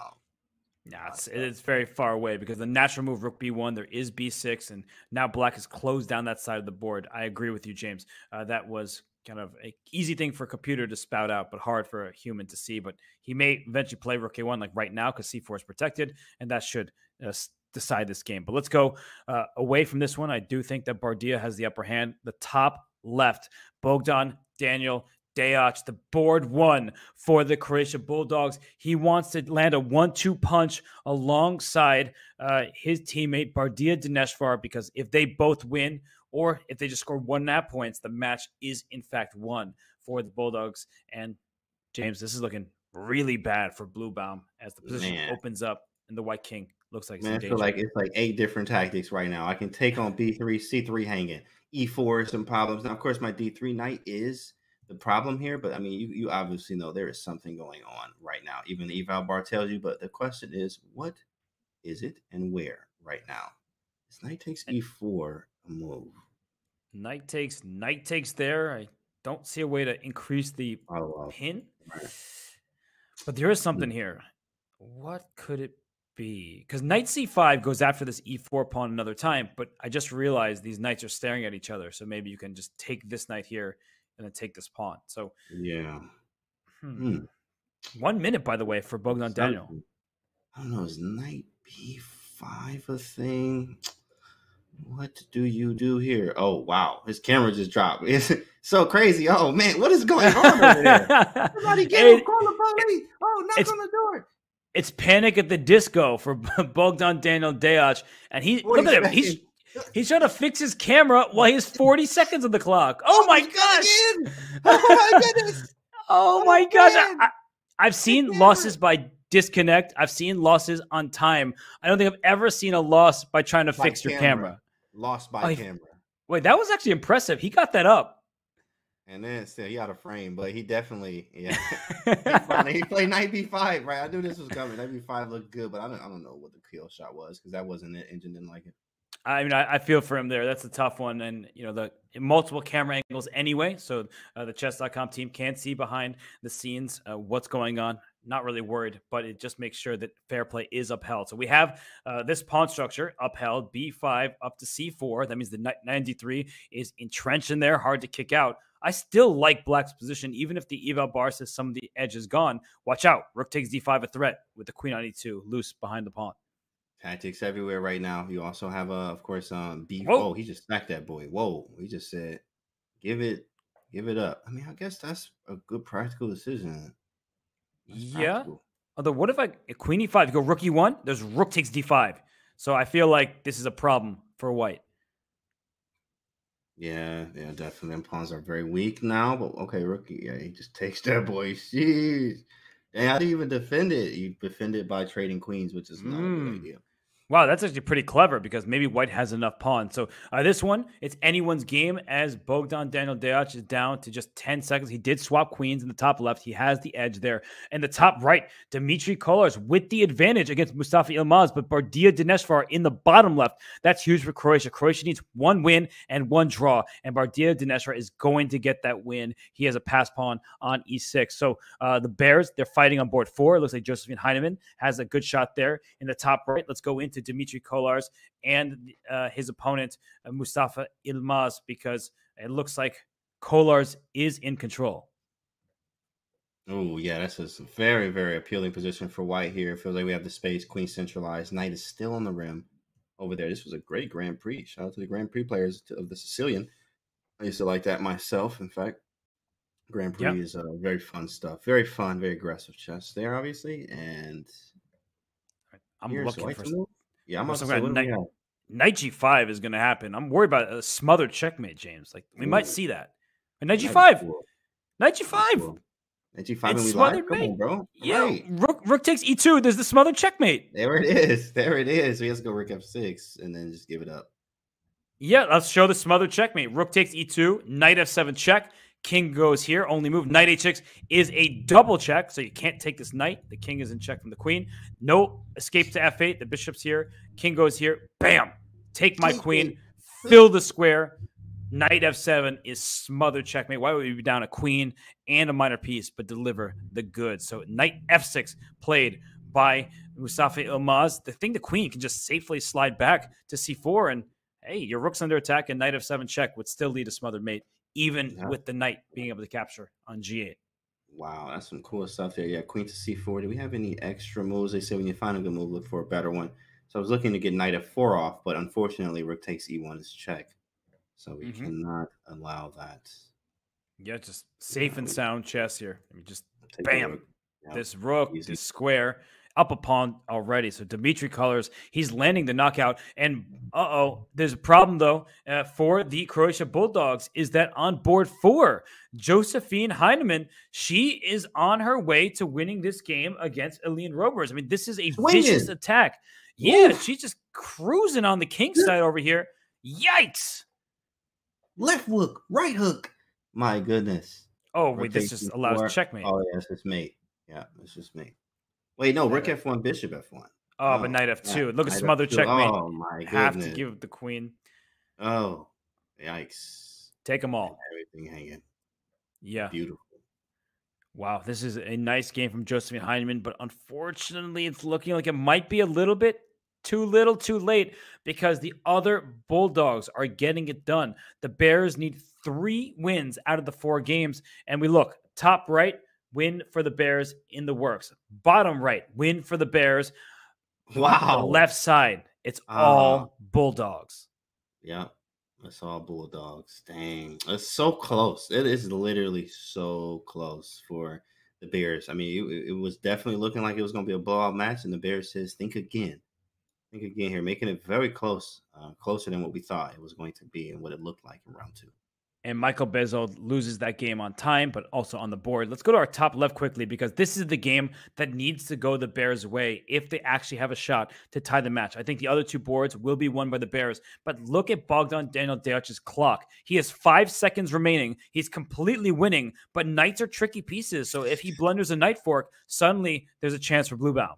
[SPEAKER 2] yeah, it's, it's very far away because the natural move rook b1, there is b6, and now black has closed down that side of the board. I agree with you, James. Uh, that was kind of a easy thing for a computer to spout out, but hard for a human to see. But he may eventually play rook a1 like right now because c4 is protected, and that should uh, decide this game. But let's go uh, away from this one. I do think that Bardiya has the upper hand. The top left, Bogdan, Daniel, Deac, the board one for the Croatia Bulldogs. He wants to land a one-two punch alongside uh, his teammate Bardiya Daneshvar because if they both win, or if they just score one half points, the match is in fact won for the Bulldogs. And James, this is looking really bad for Bluebaum as the position Man. opens up and the White King looks like.
[SPEAKER 3] Man, I feel like it's like eight different tactics right now. I can take on B three, C three hanging, E four some problems. Now, of course, my D three knight is the problem here, but I mean, you, you obviously know there is something going on right now. Even the eval bar tells you, but the question is, what is it and where right now? This knight takes E4 a move.
[SPEAKER 2] Knight takes, knight takes there. I don't see a way to increase the oh, pin. But there is something here. What could it be because knight c5 goes after this e4 pawn another time, but I just realized these knights are staring at each other. So maybe you can just take this knight here and then take this pawn. So
[SPEAKER 3] Yeah.
[SPEAKER 2] hmm.
[SPEAKER 3] Hmm.
[SPEAKER 2] one minute, by the way, for Bogdan Daniel.
[SPEAKER 3] I don't know. Is knight b5 a thing? What do you do here? Oh wow, his camera just dropped. It's so crazy. Oh man, what is going on over there? Somebody get him, call the police. Oh, knock
[SPEAKER 2] it's-
[SPEAKER 3] on the door.
[SPEAKER 2] It's panic at the disco for Bogdan Daniel Deac, and he look at him. He's
[SPEAKER 3] seconds.
[SPEAKER 2] he's trying to fix his camera while he has 40 seconds on the clock. Oh, oh my
[SPEAKER 3] He's
[SPEAKER 2] gosh!
[SPEAKER 3] Oh my goodness.
[SPEAKER 2] Oh
[SPEAKER 3] Oh,
[SPEAKER 2] my gosh! I, I, have seen losses by disconnect. I've seen losses on time. I don't think I've ever seen a loss by trying to
[SPEAKER 3] By
[SPEAKER 2] fix your
[SPEAKER 3] camera.
[SPEAKER 2] camera.
[SPEAKER 3] Lost by
[SPEAKER 2] Oh,
[SPEAKER 3] camera.
[SPEAKER 2] Wait, that was actually impressive. He got that up.
[SPEAKER 3] And then still he out of frame, but he definitely yeah. he, finally, he played knight b5, right? I knew this was coming. Knight b5 looked good, but I don't I don't know what the kill shot was because that wasn't it. Engine didn't like it.
[SPEAKER 2] I mean, I, I feel for him there. That's a tough one, and you know the multiple camera angles anyway, so uh, the chess.com team can't see behind the scenes uh, what's going on. Not really worried, but it just makes sure that fair play is upheld. So we have uh, this pawn structure upheld, b5 up to c4. That means the knight 93 is entrenched in there, hard to kick out. I still like black's position, even if the eval bar says some of the edge is gone. Watch out, rook takes d5 a threat with the queen on e2 loose behind the pawn.
[SPEAKER 3] Tactics everywhere right now. You also have uh of course um b
[SPEAKER 2] Whoa.
[SPEAKER 3] oh he just smacked that boy. Whoa, he just said give it give it up. I mean, I guess that's a good practical decision. That's
[SPEAKER 2] Yeah.
[SPEAKER 3] practical.
[SPEAKER 2] Although, what if I queen e5, you go rook e1, there's rook takes d5. So I feel like this is a problem for white.
[SPEAKER 3] Yeah, yeah, definitely. Them pawns are very weak now, but okay, rookie. Yeah, he just takes that boy. Jeez. And how do you even defend it? You defend it by trading queens, which is not a
[SPEAKER 2] Mm.
[SPEAKER 3] good idea.
[SPEAKER 2] Wow, that's actually pretty clever because maybe white has enough pawns. So uh, this one, it's anyone's game as Bogdan Daniel Deac is down to just 10 seconds. He did swap queens in the top left. He has the edge there. And the top right, Dmitrij Kollars with the advantage against Mustafa Yilmaz, but Bardiya Daneshvar in the bottom left. That's huge for Croatia. Croatia needs one win and one draw. And Bardiya Daneshvar is going to get that win. He has a pass pawn on e6. So uh, the Bears, they're fighting on board four. It looks like Josefine Heinemann has a good shot there in the top right. Let's go into Dmitrij Kollars and uh, his opponent, uh, Mustafa Yilmaz, because it looks like Kollars is in control.
[SPEAKER 3] Oh, yeah, that's a very, very appealing position for white here. It feels like we have the space, queen centralized. Knight is still on the rim over there. This was a great Grand Prix. Shout out to the Grand Prix players of the Sicilian. I used to like that myself, in fact. Grand Prix
[SPEAKER 2] Yeah.
[SPEAKER 3] is uh, very fun stuff. Very fun, very aggressive chess there, obviously. And
[SPEAKER 2] I'm looking for
[SPEAKER 3] to move? Yeah, I'm
[SPEAKER 2] for
[SPEAKER 3] about to
[SPEAKER 2] some kind of knight, g5 is going to happen. I'm worried about a smothered checkmate, James. Like we might see that. But knight g5,
[SPEAKER 3] be cool.
[SPEAKER 2] knight
[SPEAKER 3] That'd be
[SPEAKER 2] g5.
[SPEAKER 3] cool. Knight G5 and we
[SPEAKER 2] smothered?
[SPEAKER 3] Come on, bro.
[SPEAKER 2] Yeah,
[SPEAKER 3] Right.
[SPEAKER 2] rook rook takes e2. There's the smothered checkmate.
[SPEAKER 3] There it is. There it is. We have to go rook f6 and then just give it up.
[SPEAKER 2] Yeah, let's show the smothered checkmate. Rook takes e2, knight f7 check. King goes here, only move. Knight h6 is a double check, so you can't take this knight. The king is in check from the queen. No escape to f8. The bishop's here. King goes here. Bam! Take my queen. Fill the square. Knight f7 is smothered checkmate. Why would we be down a queen and a minor piece, but deliver the goods? So knight f6 played by Mustafa Yilmaz. The thing, the queen can just safely slide back to c4, and hey, your rook's under attack, and knight f7 check would still lead to smothered mate, even
[SPEAKER 3] Yeah.
[SPEAKER 2] with the knight being able to capture on g8.
[SPEAKER 3] Wow, that's some cool stuff there. Yeah, queen to c4. Do we have any extra moves? They say when you find a good move, look for a better one. So I was looking to get knight f4 off, but unfortunately, rook takes e1 is check. So we
[SPEAKER 2] Mhm.
[SPEAKER 3] cannot allow that.
[SPEAKER 2] Yeah, just safe and sound chess here. I mean, just
[SPEAKER 3] Take
[SPEAKER 2] Bam.
[SPEAKER 3] Yeah.
[SPEAKER 2] this rook,
[SPEAKER 3] easy.
[SPEAKER 2] this square, up pawn already. So Dmitrij Kollars, he's landing the knockout. And uh oh, there's a problem though uh, for the Croatia Bulldogs is that on board four, Josefine Heinemann, she is on her way to winning this game against Eline Roebers. I mean, this is a
[SPEAKER 3] Swinging.
[SPEAKER 2] vicious attack. Yeah,
[SPEAKER 3] Oof.
[SPEAKER 2] she's just cruising on the king side over here. Yikes!
[SPEAKER 3] Left hook, right hook. My goodness.
[SPEAKER 2] Oh wait, this just
[SPEAKER 3] e4.
[SPEAKER 2] allows checkmate.
[SPEAKER 3] Oh, yes, it's mate. Yeah, it's just mate. Wait, no, rook f1, bishop f1.
[SPEAKER 2] Oh, but
[SPEAKER 3] Oh,
[SPEAKER 2] knight f2. Look at smothered
[SPEAKER 3] f2.
[SPEAKER 2] checkmate.
[SPEAKER 3] Oh, my
[SPEAKER 2] Have to
[SPEAKER 3] goodness.
[SPEAKER 2] give the queen.
[SPEAKER 3] Oh, yikes.
[SPEAKER 2] Take them all.
[SPEAKER 3] Everything hanging.
[SPEAKER 2] Yeah.
[SPEAKER 3] Beautiful.
[SPEAKER 2] Wow, this is a nice game from Josefine Heinemann, but unfortunately, it's looking like it might be a little bit too little, too late because the other Bulldogs are getting it done. The Bears need three wins out of the four games. And we look top right, win for the Bears in the works. Bottom right, win for the Bears.
[SPEAKER 3] Wow.
[SPEAKER 2] The left side, it's uh, all Bulldogs.
[SPEAKER 3] Yeah. It's all Bulldogs. Dang. It's so close. It is literally so close for the Bears. I mean, it, it was definitely looking like it was going to be a blowout match, and the Bears says, think again. Think again here, making it very close, uh, closer than what we thought it was going to be and what it looked like in round two
[SPEAKER 2] and Michael Bezold loses that game on time, but also on the board. Let's go to our top left quickly because this is the game that needs to go the Bears' way if they actually have a shot to tie the match. I think the other two boards will be won by the Bears, but look at Bogdan Daniel Deac's clock. He has five seconds remaining. He's completely winning, but knights are tricky pieces. So if he blunders a knight fork, suddenly there's a chance for Bluebaum.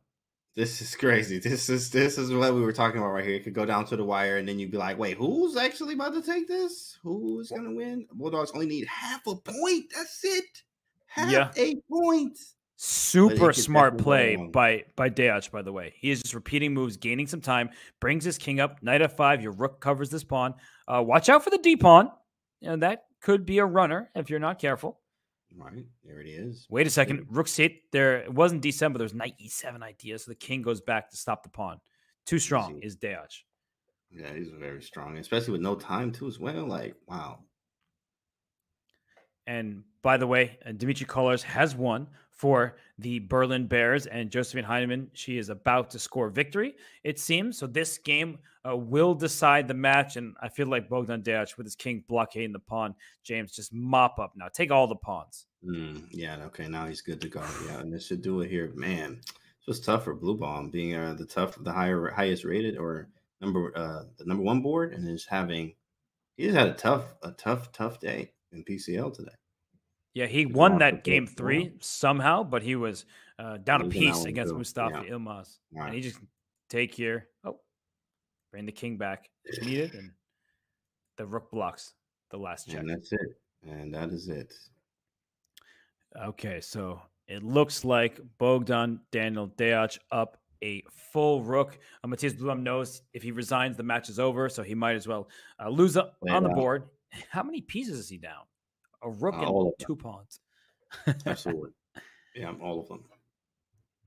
[SPEAKER 3] This is crazy. This is this is what we were talking about right here. It could go down to the wire, and then you'd be like, "Wait, who's actually about to take this? Who's gonna win?" Bulldogs only need half a point. That's it. Half yeah. a point.
[SPEAKER 2] Super smart play by by Deac, by the way. He is just repeating moves, gaining some time, brings his king up, knight f5. Your rook covers this pawn. Uh, watch out for the d pawn. You know, that could be a runner if you're not careful.
[SPEAKER 3] Right there, it is.
[SPEAKER 2] Wait a second, Rook c8. There, it wasn't d7. There's knight e7 idea, so the king goes back to stop the pawn. Too strong is Deac.
[SPEAKER 3] Yeah, he's very strong, especially with no time too as well. Like, wow.
[SPEAKER 2] And by the way, Dmitrij Kollars has won for the Berlin Bears, and Josefine Heinemann, she is about to score victory, it seems. So this game uh, will decide the match, and I feel like Bogdan Deac with his king blockading the pawn, James, just mop up now. Take all the pawns.
[SPEAKER 3] Mm, yeah, okay, now he's good to go. Yeah, and this should do it here. Man, it was tough for Bluebaum being uh, the tough, the higher, highest rated or number, uh, the number one board, and just having, he's had a tough, a tough, tough day in PCL today.
[SPEAKER 2] Yeah, he won that game three somehow, but he was uh, down a piece against Mustafa yeah. Yilmaz. Right. And he just take here. Oh, bring the king back if needed. And the rook blocks the last check.
[SPEAKER 3] And that's it. And that is it.
[SPEAKER 2] Okay, so it looks like Bogdan Daniel Deac up a full rook. Uh, Matthias Bluebaum knows if he resigns, the match is over, so he might as well uh, lose on the board. How many pieces is he down? A rook uh, and two pawns.
[SPEAKER 3] Absolutely. Yeah, all of them.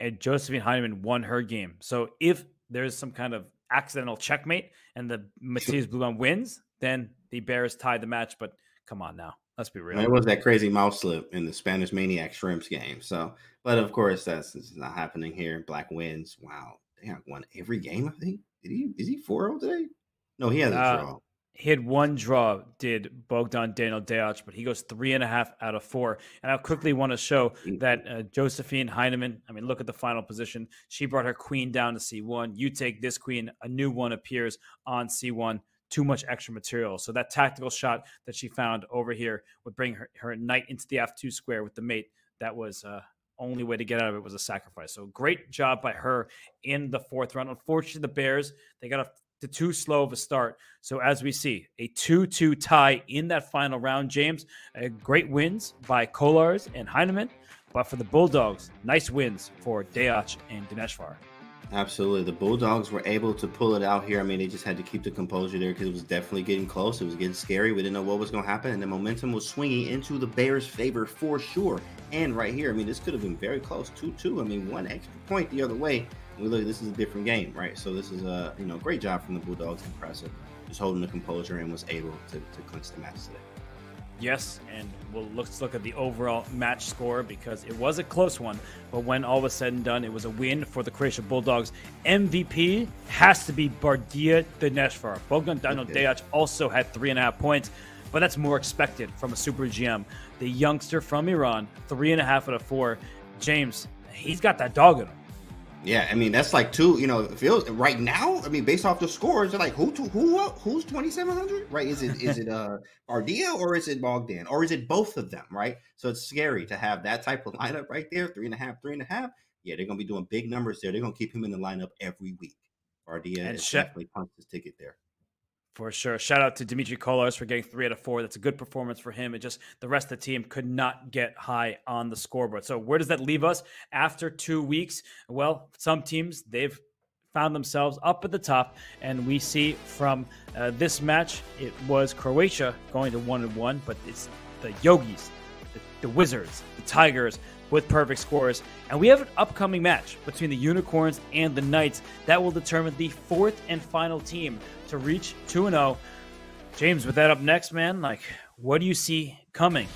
[SPEAKER 2] And Josefine Heinemann won her game. So if there's some kind of accidental checkmate and the Matthias Bluebaum wins, then the Bears tie the match. But come on now. Let's be real.
[SPEAKER 3] It was that crazy mouse slip in the Spanish Maniac Shrimps game. So, but of course, that's, not happening here. Black wins. Wow. They have won every game, I think. Did he is he 4 0 today? No, he has a uh, draw.
[SPEAKER 2] He had one draw, did Bogdan Daniel Deac, but he goes three and a half out of four. And I quickly want to show that uh, Josefine Heinemann, I mean, look at the final position. She brought her queen down to C1. You take this queen, a new one appears on C1. Too much extra material. So that tactical shot that she found over here would bring her, her knight into the F2 square with the mate. That was uh, only way to get out of it was a sacrifice. So great job by her in the fourth round. Unfortunately, the Bears, they got a to too slow of a start. So as we see, a 2-2 tie in that final round, James. Uh, great wins by Kollars and Heinemann, but for the Bulldogs, nice wins for Deac and Daneshvar.
[SPEAKER 3] Absolutely. The Bulldogs were able to pull it out here. I mean, they just had to keep the composure there because it was definitely getting close. It was getting scary. We didn't know what was going to happen. And the momentum was swinging into the Bears' favor for sure. And right here, I mean, this could have been very close 2 2. I mean, one extra point the other way we look this is a different game, right? So this is a you know great job from the Bulldogs, impressive, just holding the composure and was able to, to clinch the match today.
[SPEAKER 2] Yes, and we'll let's look at the overall match score because it was a close one. But when all was said and done, it was a win for the Croatia Bulldogs. MVP has to be Bardiya Daneshvar. Bogdan Daniel okay. Deac also had three and a half points, but that's more expected from a super GM. The youngster from Iran, three and a half out of four. James, he's got that dog in him.
[SPEAKER 3] Yeah, I mean that's like two. You know, it feels right now. I mean, based off the scores, they're like who who who's twenty seven hundred? Right? Is it is it uh Ardea or is it Bogdan or is it both of them? Right? So it's scary to have that type of lineup right there. Three and a half, three and a half. Yeah, they're gonna be doing big numbers there. They're gonna keep him in the lineup every week. Ardea and is definitely punched his ticket there.
[SPEAKER 2] For sure. Shout out to Dimitri Kolar for getting three out of four. That's a good performance for him. It just the rest of the team could not get high on the scoreboard. So where does that leave us after two weeks? Well, some teams they've found themselves up at the top, and we see from uh, this match it was Croatia going to one and one, but it's the Yogis, the, the Wizards, the Tigers with perfect scores. And we have an upcoming match between the Unicorns and the Knights that will determine the fourth and final team to reach 2 0. James, with that up next, man, like, what do you see coming?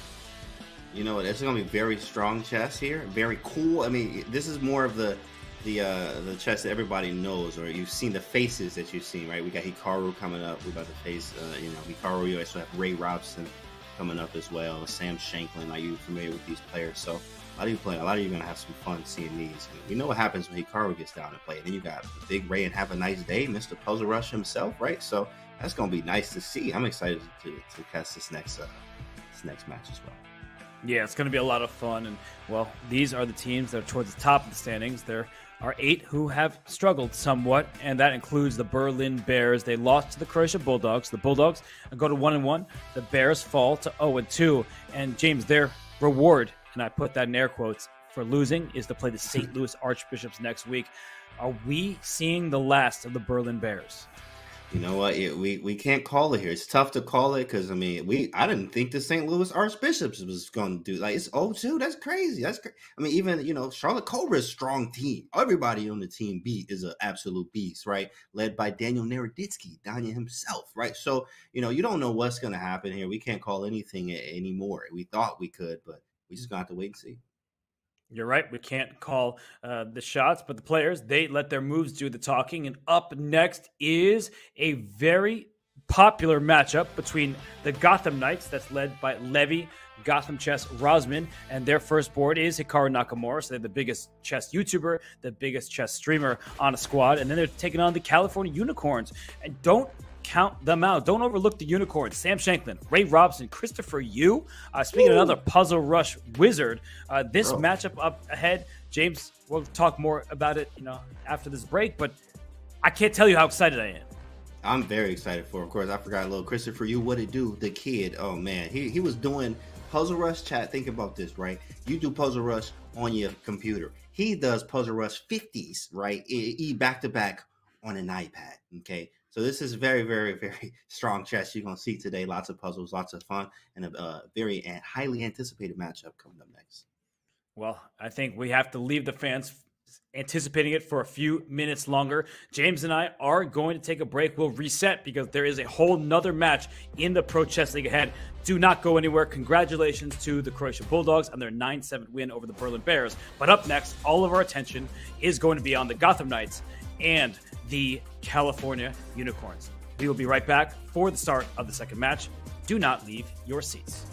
[SPEAKER 3] You know, it's going to be very strong chess here. Very cool. I mean, this is more of the the uh, the chess that everybody knows, or you've seen the faces that you've seen, right? We got Hikaru coming up. We got the face, uh, you know, Hikaru. We also have Ray Robson coming up as well. Sam Shankland. Are you familiar with these players? So a lot of you playing. A lot of you are gonna have some fun seeing these. We know what happens when Hikaru gets down and play. Then you got Big Ray and Have a Nice Day, Mr. Puzzle Rush himself, right? So that's gonna be nice to see. I'm excited to to cast this next uh, this next match as well.
[SPEAKER 2] Yeah, it's going to be a lot of fun. And, well, these are the teams that are towards the top of the standings. There are eight who have struggled somewhat, and that includes the Berlin Bears. They lost to the Croatia Bulldogs. The Bulldogs go to 1 and 1. The Bears fall to 0 and 2. And, James, their reward and I put that in air quotes, for losing is to play the St. Louis Archbishops next week. Are we seeing the last of the Berlin Bears?
[SPEAKER 3] You know what? We we can't call it here. It's tough to call it because I mean, we I didn't think the St. Louis Archbishops was going to do like it's 0-2. That's crazy. That's cra- I mean, even you know, Charlotte Cobra is strong team. Everybody on the team beat is an absolute beast, right? Led by Daniel Naroditsky, Daniel himself, right? So you know, you don't know what's going to happen here. We can't call anything anymore. We thought we could, but we just got to wait and see.
[SPEAKER 2] You're right. We can't call uh, the shots, but the players, they let their moves do the talking. And up next is a very popular matchup between the Gotham Knights, that's led by Levy, Gotham Chess Rozman, and their first board is Hikaru Nakamura. So they're the biggest chess YouTuber, the biggest chess streamer on a squad. And then they're taking on the California Unicorns. And don't count them out. Don't overlook the unicorns. Sam Shankland, Ray Robson, Christopher Yoo. Uh, speaking Ooh. of another Puzzle Rush wizard, uh, this Bro. matchup up ahead, James, we'll talk more about it, you know, after this break. But I can't tell you how excited I am.
[SPEAKER 3] I'm very excited for. Of course, I forgot a little Christopher Yoo. What it do? The kid. Oh man, he he was doing Puzzle Rush chat. Think about this, right? You do Puzzle Rush on your computer. He does Puzzle Rush 50s, right? E back to back on an iPad. Okay, so this is very, very, very strong chess you're going to see today. Lots of puzzles, lots of fun, and a uh, very highly anticipated matchup coming up next.
[SPEAKER 2] Well, I think we have to leave the fans anticipating it for a few minutes longer. James and I are going to take a break. We'll reset because there is a whole nother match in the Pro Chess League ahead. Do not go anywhere. Congratulations to the Croatia Bulldogs on their 9 7 win over the Berlin Bears. But up next, all of our attention is going to be on the Gotham Knights and the California Unicorns. We will be right back for the start of the second match. Do not leave your seats.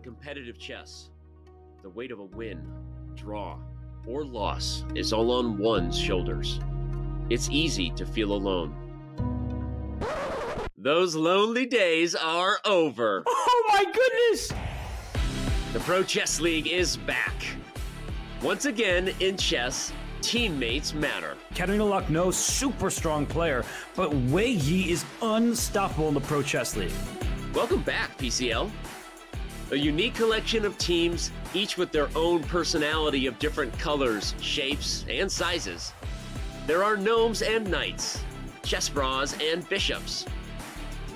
[SPEAKER 1] In competitive chess, the weight of a win, draw, or loss is all on one's shoulders. It's easy to feel alone. Those lonely days are over.
[SPEAKER 6] Oh my goodness!
[SPEAKER 1] The Pro Chess League is back. Once again, in chess, teammates matter.
[SPEAKER 6] Kateryna Lagno, super strong player, but Wei Yi is unstoppable in the Pro Chess League.
[SPEAKER 1] Welcome back, PCL. A unique collection of teams, each with their own personality of different colors, shapes, and sizes. There are gnomes and knights, Chessbrahs and bishops,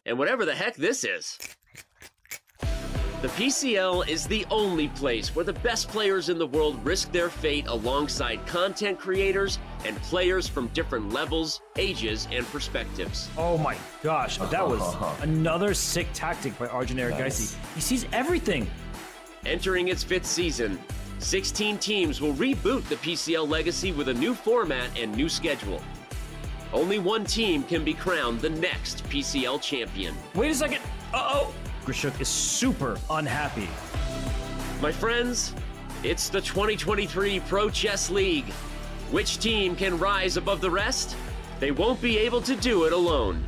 [SPEAKER 1] and whatever the heck this is. The PCL is the only place where the best players in the world risk their fate alongside content creators and players from different levels, ages, and perspectives.
[SPEAKER 6] Oh my gosh, that was another sick tactic by Arjun Erigaisi. He sees everything.
[SPEAKER 1] Entering its fifth season, 16 teams will reboot the PCL legacy with a new format and new schedule. Only one team can be crowned the next PCL champion.
[SPEAKER 6] Wait a second. Uh oh. Grischuk is super unhappy.
[SPEAKER 1] My friends, it's the 2023 Pro Chess League. Which team can rise above the rest? They won't be able to do it alone.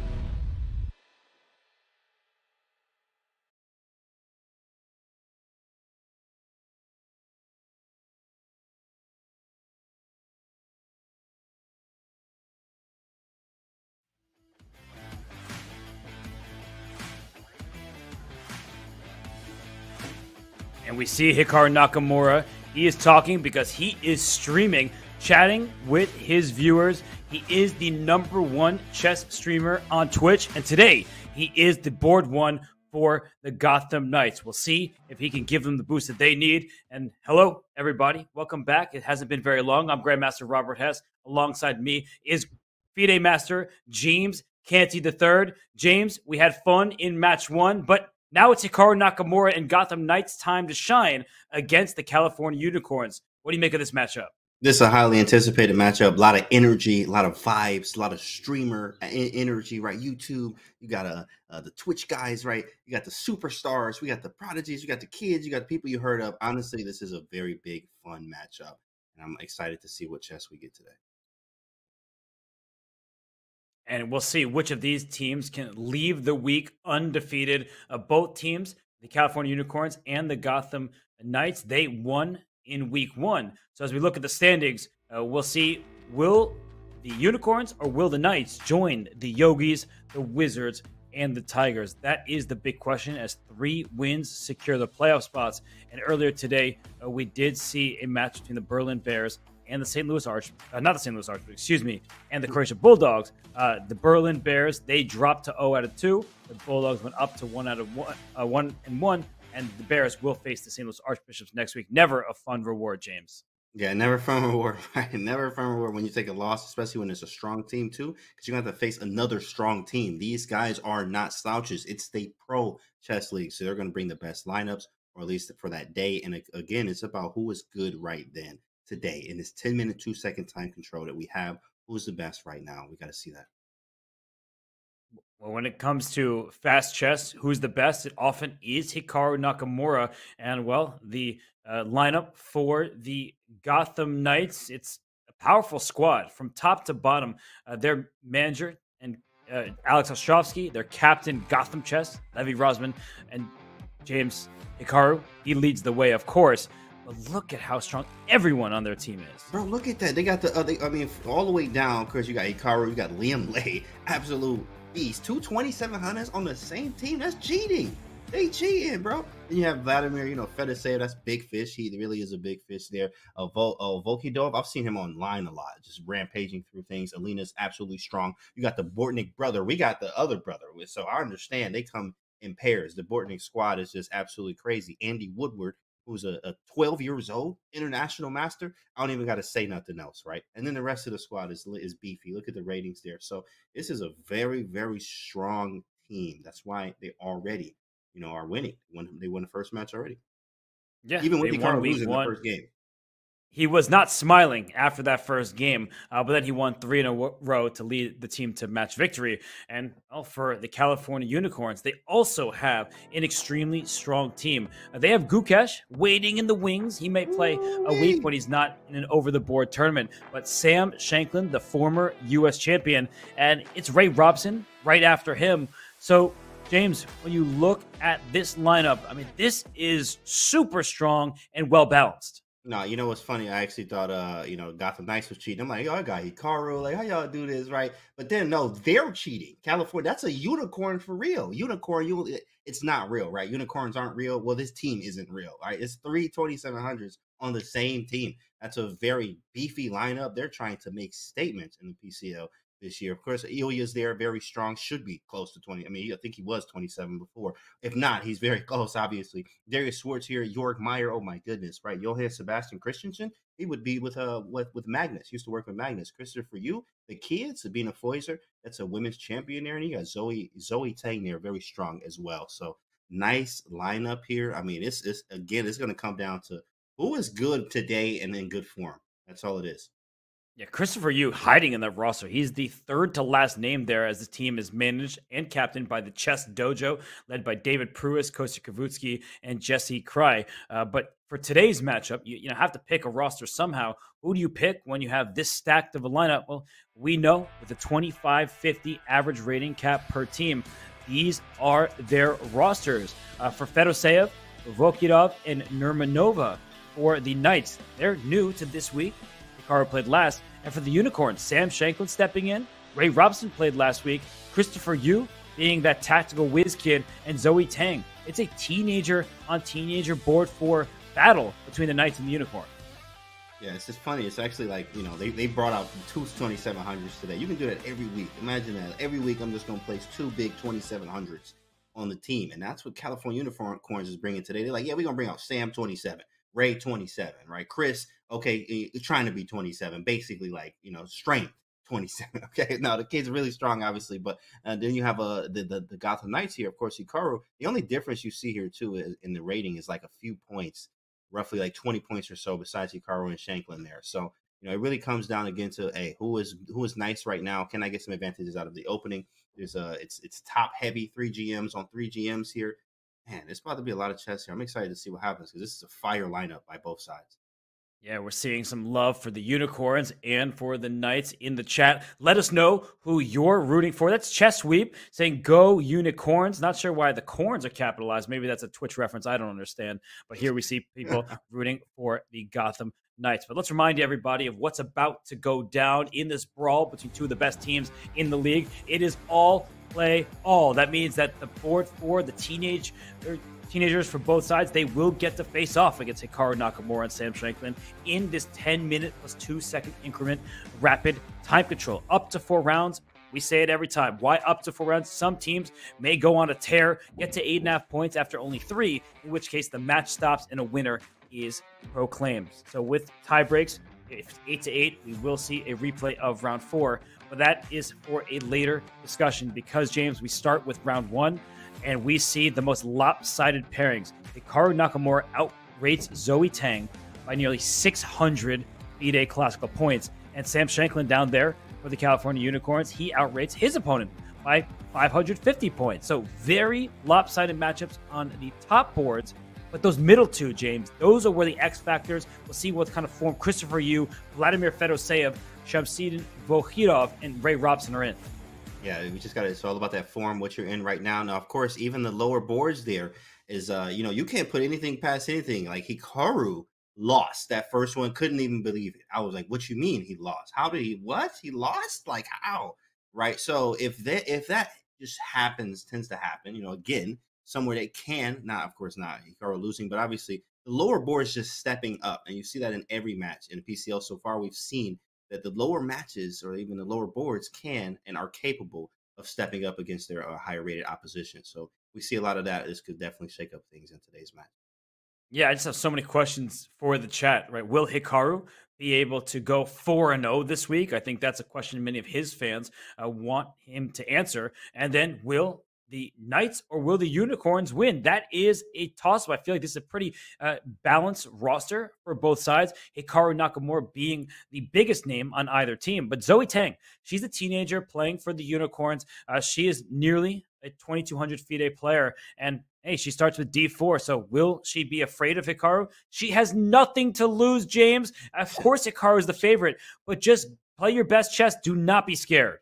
[SPEAKER 2] And we see Hikaru Nakamura. He is talking because he is streaming, chatting with his viewers. He is the number one chess streamer on Twitch. And today, he is the board one for the Gotham Knights. We'll see if he can give them the boost that they need. And hello, everybody. Welcome back. It hasn't been very long. I'm Grandmaster Robert Hess. Alongside me is FIDE Master James Canty III. James, we had fun in match one, but now it's Hikaru Nakamura and Gotham Knights' time to shine against the California Unicorns. What do you make of this matchup?
[SPEAKER 3] This is a highly anticipated matchup. A lot of energy, a lot of vibes, a lot of streamer energy, right? YouTube, you got uh, uh, the Twitch guys, right? You got the superstars, we got the prodigies, you got the kids, you got the people you heard of. Honestly, this is a very big, fun matchup. And I'm excited to see what chess we get today.
[SPEAKER 2] And we'll see which of these teams can leave the week undefeated. Uh, both teams, the California Unicorns and the Gotham Knights, they won in week one. So as we look at the standings, uh, we'll see will the Unicorns or will the Knights join the Yogis, the Wizards, and the Tigers? That is the big question as three wins secure the playoff spots. And earlier today, uh, we did see a match between the Berlin Bears and the St. Louis Arch, uh, not the St. Louis Arch, excuse me, and the Croatia Bulldogs. Uh, the Berlin Bears they dropped to 0 out of two. The Bulldogs went up to one out of one, uh, one and one, and the Bears will face the St. Louis Archbishops next week. Never a fun reward, James.
[SPEAKER 3] Yeah, never a fun reward. Never a fun reward when you take a loss, especially when it's a strong team too, because you're gonna have to face another strong team. These guys are not slouches. It's the pro chess league, so they're gonna bring the best lineups, or at least for that day. And again, it's about who is good right then today in this 10 minute, two second time control that we have. Who's the best right now? We got to see that.
[SPEAKER 2] Well, when it comes to fast chess, who's the best? It often is Hikaru Nakamura. And well, the uh, lineup for the Gotham Knights, it's a powerful squad from top to bottom. Uh, their manager and uh, Alex Ostrovsky, their captain, Gotham Chess, Levy Rozman, and James Hikaru. He leads the way, of course. But look at how strong everyone on their team is.
[SPEAKER 3] Bro, look at that. They got the, uh, they, I mean, all the way down, because you got Hikaru, you got Liem Le, absolute beast. Two 2700s on the same team. That's cheating. They cheating, bro. Then you have Vladimir, you know, Fedoseev. That's big fish. He really is a big fish there. Uh, Vol- uh, Volkidov, I've seen him online a lot, just rampaging through things. Alina's absolutely strong. You got the Bortnik brother. We got the other brother. So I understand they come in pairs. The Bortnik squad is just absolutely crazy. Andy Woodward who's a, a 12 years old international master. I don't even got to say nothing else, right? And then the rest of the squad is is beefy. Look at the ratings there. So this is a very very strong team. That's why they already, you know, are winning. When they won the first match already.
[SPEAKER 2] Yeah,
[SPEAKER 3] even with the losing the first game.
[SPEAKER 2] He was not smiling after that first game, uh, but then he won three in a row to lead the team to match victory. And well, for the California Unicorns, they also have an extremely strong team. Uh, they have Gukesh waiting in the wings. He may play a week when he's not in an over the board tournament. But Sam Shankland, the former U.S. champion, and it's Ray Robson right after him. So James, when you look at this lineup, I mean, this is super strong and well balanced.
[SPEAKER 3] No, you know what's funny? I actually thought, uh, you know, Gotham Knights was cheating. I'm like, oh, I got Hikaru. Like, how y'all do this, right? But then, no, they're cheating. California, that's a unicorn for real. Unicorn, you, it's not real, right? Unicorns aren't real. Well, this team isn't real, right? It's three 2700s on the same team. That's a very beefy lineup. They're trying to make statements in the PCL this year. Of course, Ilya's there, very strong, should be close to 20. I mean, I think he was 27 before. If not, he's very close, obviously. Dariusz Świercz here, York Meyer, oh my goodness, right? Johan Sebastian Christiansen, he would be with uh with, with Magnus. He used to work with Magnus. Christopher Yoo, the kids, Sabina Foisor, that's a women's champion there. And you got Zoe Zoe Tang there, very strong as well. So nice lineup here. I mean, it's it's again, it's gonna come down to who is good today and in good form. That's all it is.
[SPEAKER 2] Yeah, Christopher Yoo hiding in the roster. He's the third to last name there as the team is managed and captained by the Chess Dojo, led by David Pruess, Kostya Kavutskiy, and Jesse Kraai. Uh, but for today's matchup, you, you know have to pick a roster somehow. Who do you pick when you have this stacked of a lineup? Well, we know with a 25-50 average rating cap per team, these are their rosters. Uh, for Fedoseev, Vokhidov, and Nurmanova for the Knights, they're new to this week. Hikaru played last. And for the Unicorns, Sam Shankland stepping in. Ray Robson played last week. Christopher Yoo being that tactical whiz kid, and Zoe Tang. It's a teenager on teenager board four battle between the Knights and the Unicorn.
[SPEAKER 3] Yeah, it's just funny. It's actually like, you know, they, they brought out two 2700s today. You can do that every week. Imagine that. Every week, I'm just going to place two big 2700s on the team. And that's what California Unicorns is bringing today. They're like, yeah, we're going to bring out Sam 27. Ray 27, right? Chris, okay, trying to be 27, basically like, you know, strength 27. Okay, now the kid's really strong, obviously, but uh, then you have uh, the, the the Gotham Knights here, of course, Hikaru. The only difference you see here too is, in the rating is like a few points, roughly like 20 points or so, besides Hikaru and Shankland there. So you know, it really comes down again to hey, who is who is nice right now? Can I get some advantages out of the opening? There's a it's it's top heavy three GMs on three GMs here man, it's about to be a lot of chess here. I'm excited to see what happens because this is a fire lineup by both sides.
[SPEAKER 2] Yeah, we're seeing some love for the unicorns and for the knights in the chat. Let us know who you're rooting for. That's Chess Sweep saying go unicorns. Not sure why the corns are capitalized. Maybe that's a Twitch reference. I don't understand. But here we see people rooting for the Gotham Knights. But let's remind you, everybody of what's about to go down in this brawl between two of the best teams in the league. It is all play all. That means that the board for the teenage er, teenagers for both sides, they will get to face off against Hikaru Nakamura and Sam Shankland in this 10 minute plus two second increment rapid time control. Up to four rounds. We say it every time. Why up to four rounds? Some teams may go on a tear, get to eight and a half points after only three, in which case the match stops and a winner is proclaimed. So with tie breaks, if eight to eight, we will see a replay of round four. But that is for a later discussion because, James, we start with round one and we see the most lopsided pairings. Hikaru Nakamura outrates Zoe Tang by nearly 600 FIDE classical points. And Sam Shankland down there for the California Unicorns, he outrates his opponent by 550 points. So very lopsided matchups on the top boards. But those middle two, James, those are where the X factors. We'll see what kind of form Christopher Yoo, Vladimir Fedoseev, Shamsiddin Vokhidov, and Ray Robson are in.
[SPEAKER 3] Yeah, we just got to, it's all about that form, what you're in right now. Now, of course, even the lower boards there is, uh, you know, you can't put anything past anything. Like Hikaru lost that first one, couldn't even believe it. I was like, what you mean he lost? How did he, what? He lost? Like how? Right. So if that, if that just happens, tends to happen, you know, again, somewhere they can, not, of course, not Hikaru losing, but obviously the lower board is just stepping up. And you see that in every match in PCL so far. We've seen that the lower matches or even the lower boards can and are capable of stepping up against their uh, higher rated opposition. So we see a lot of that. This could definitely shake up things in today's match.
[SPEAKER 2] Yeah, I just have so many questions for the chat, right? Will Hikaru be able to go 4 and 0 this week? I think that's a question many of his fans uh, want him to answer. And then will the Knights or will the Unicorns win? That is a toss up. I feel like this is a pretty uh, balanced roster for both sides. Hikaru Nakamura being the biggest name on either team, but Zoe Tang, she's a teenager playing for the Unicorns. Uh, she is nearly a 2200 FIDE player, and hey, she starts with D4. So will she be afraid of Hikaru? She has nothing to lose, James. Of course, Hikaru is the favorite, but just play your best chess. Do not be scared.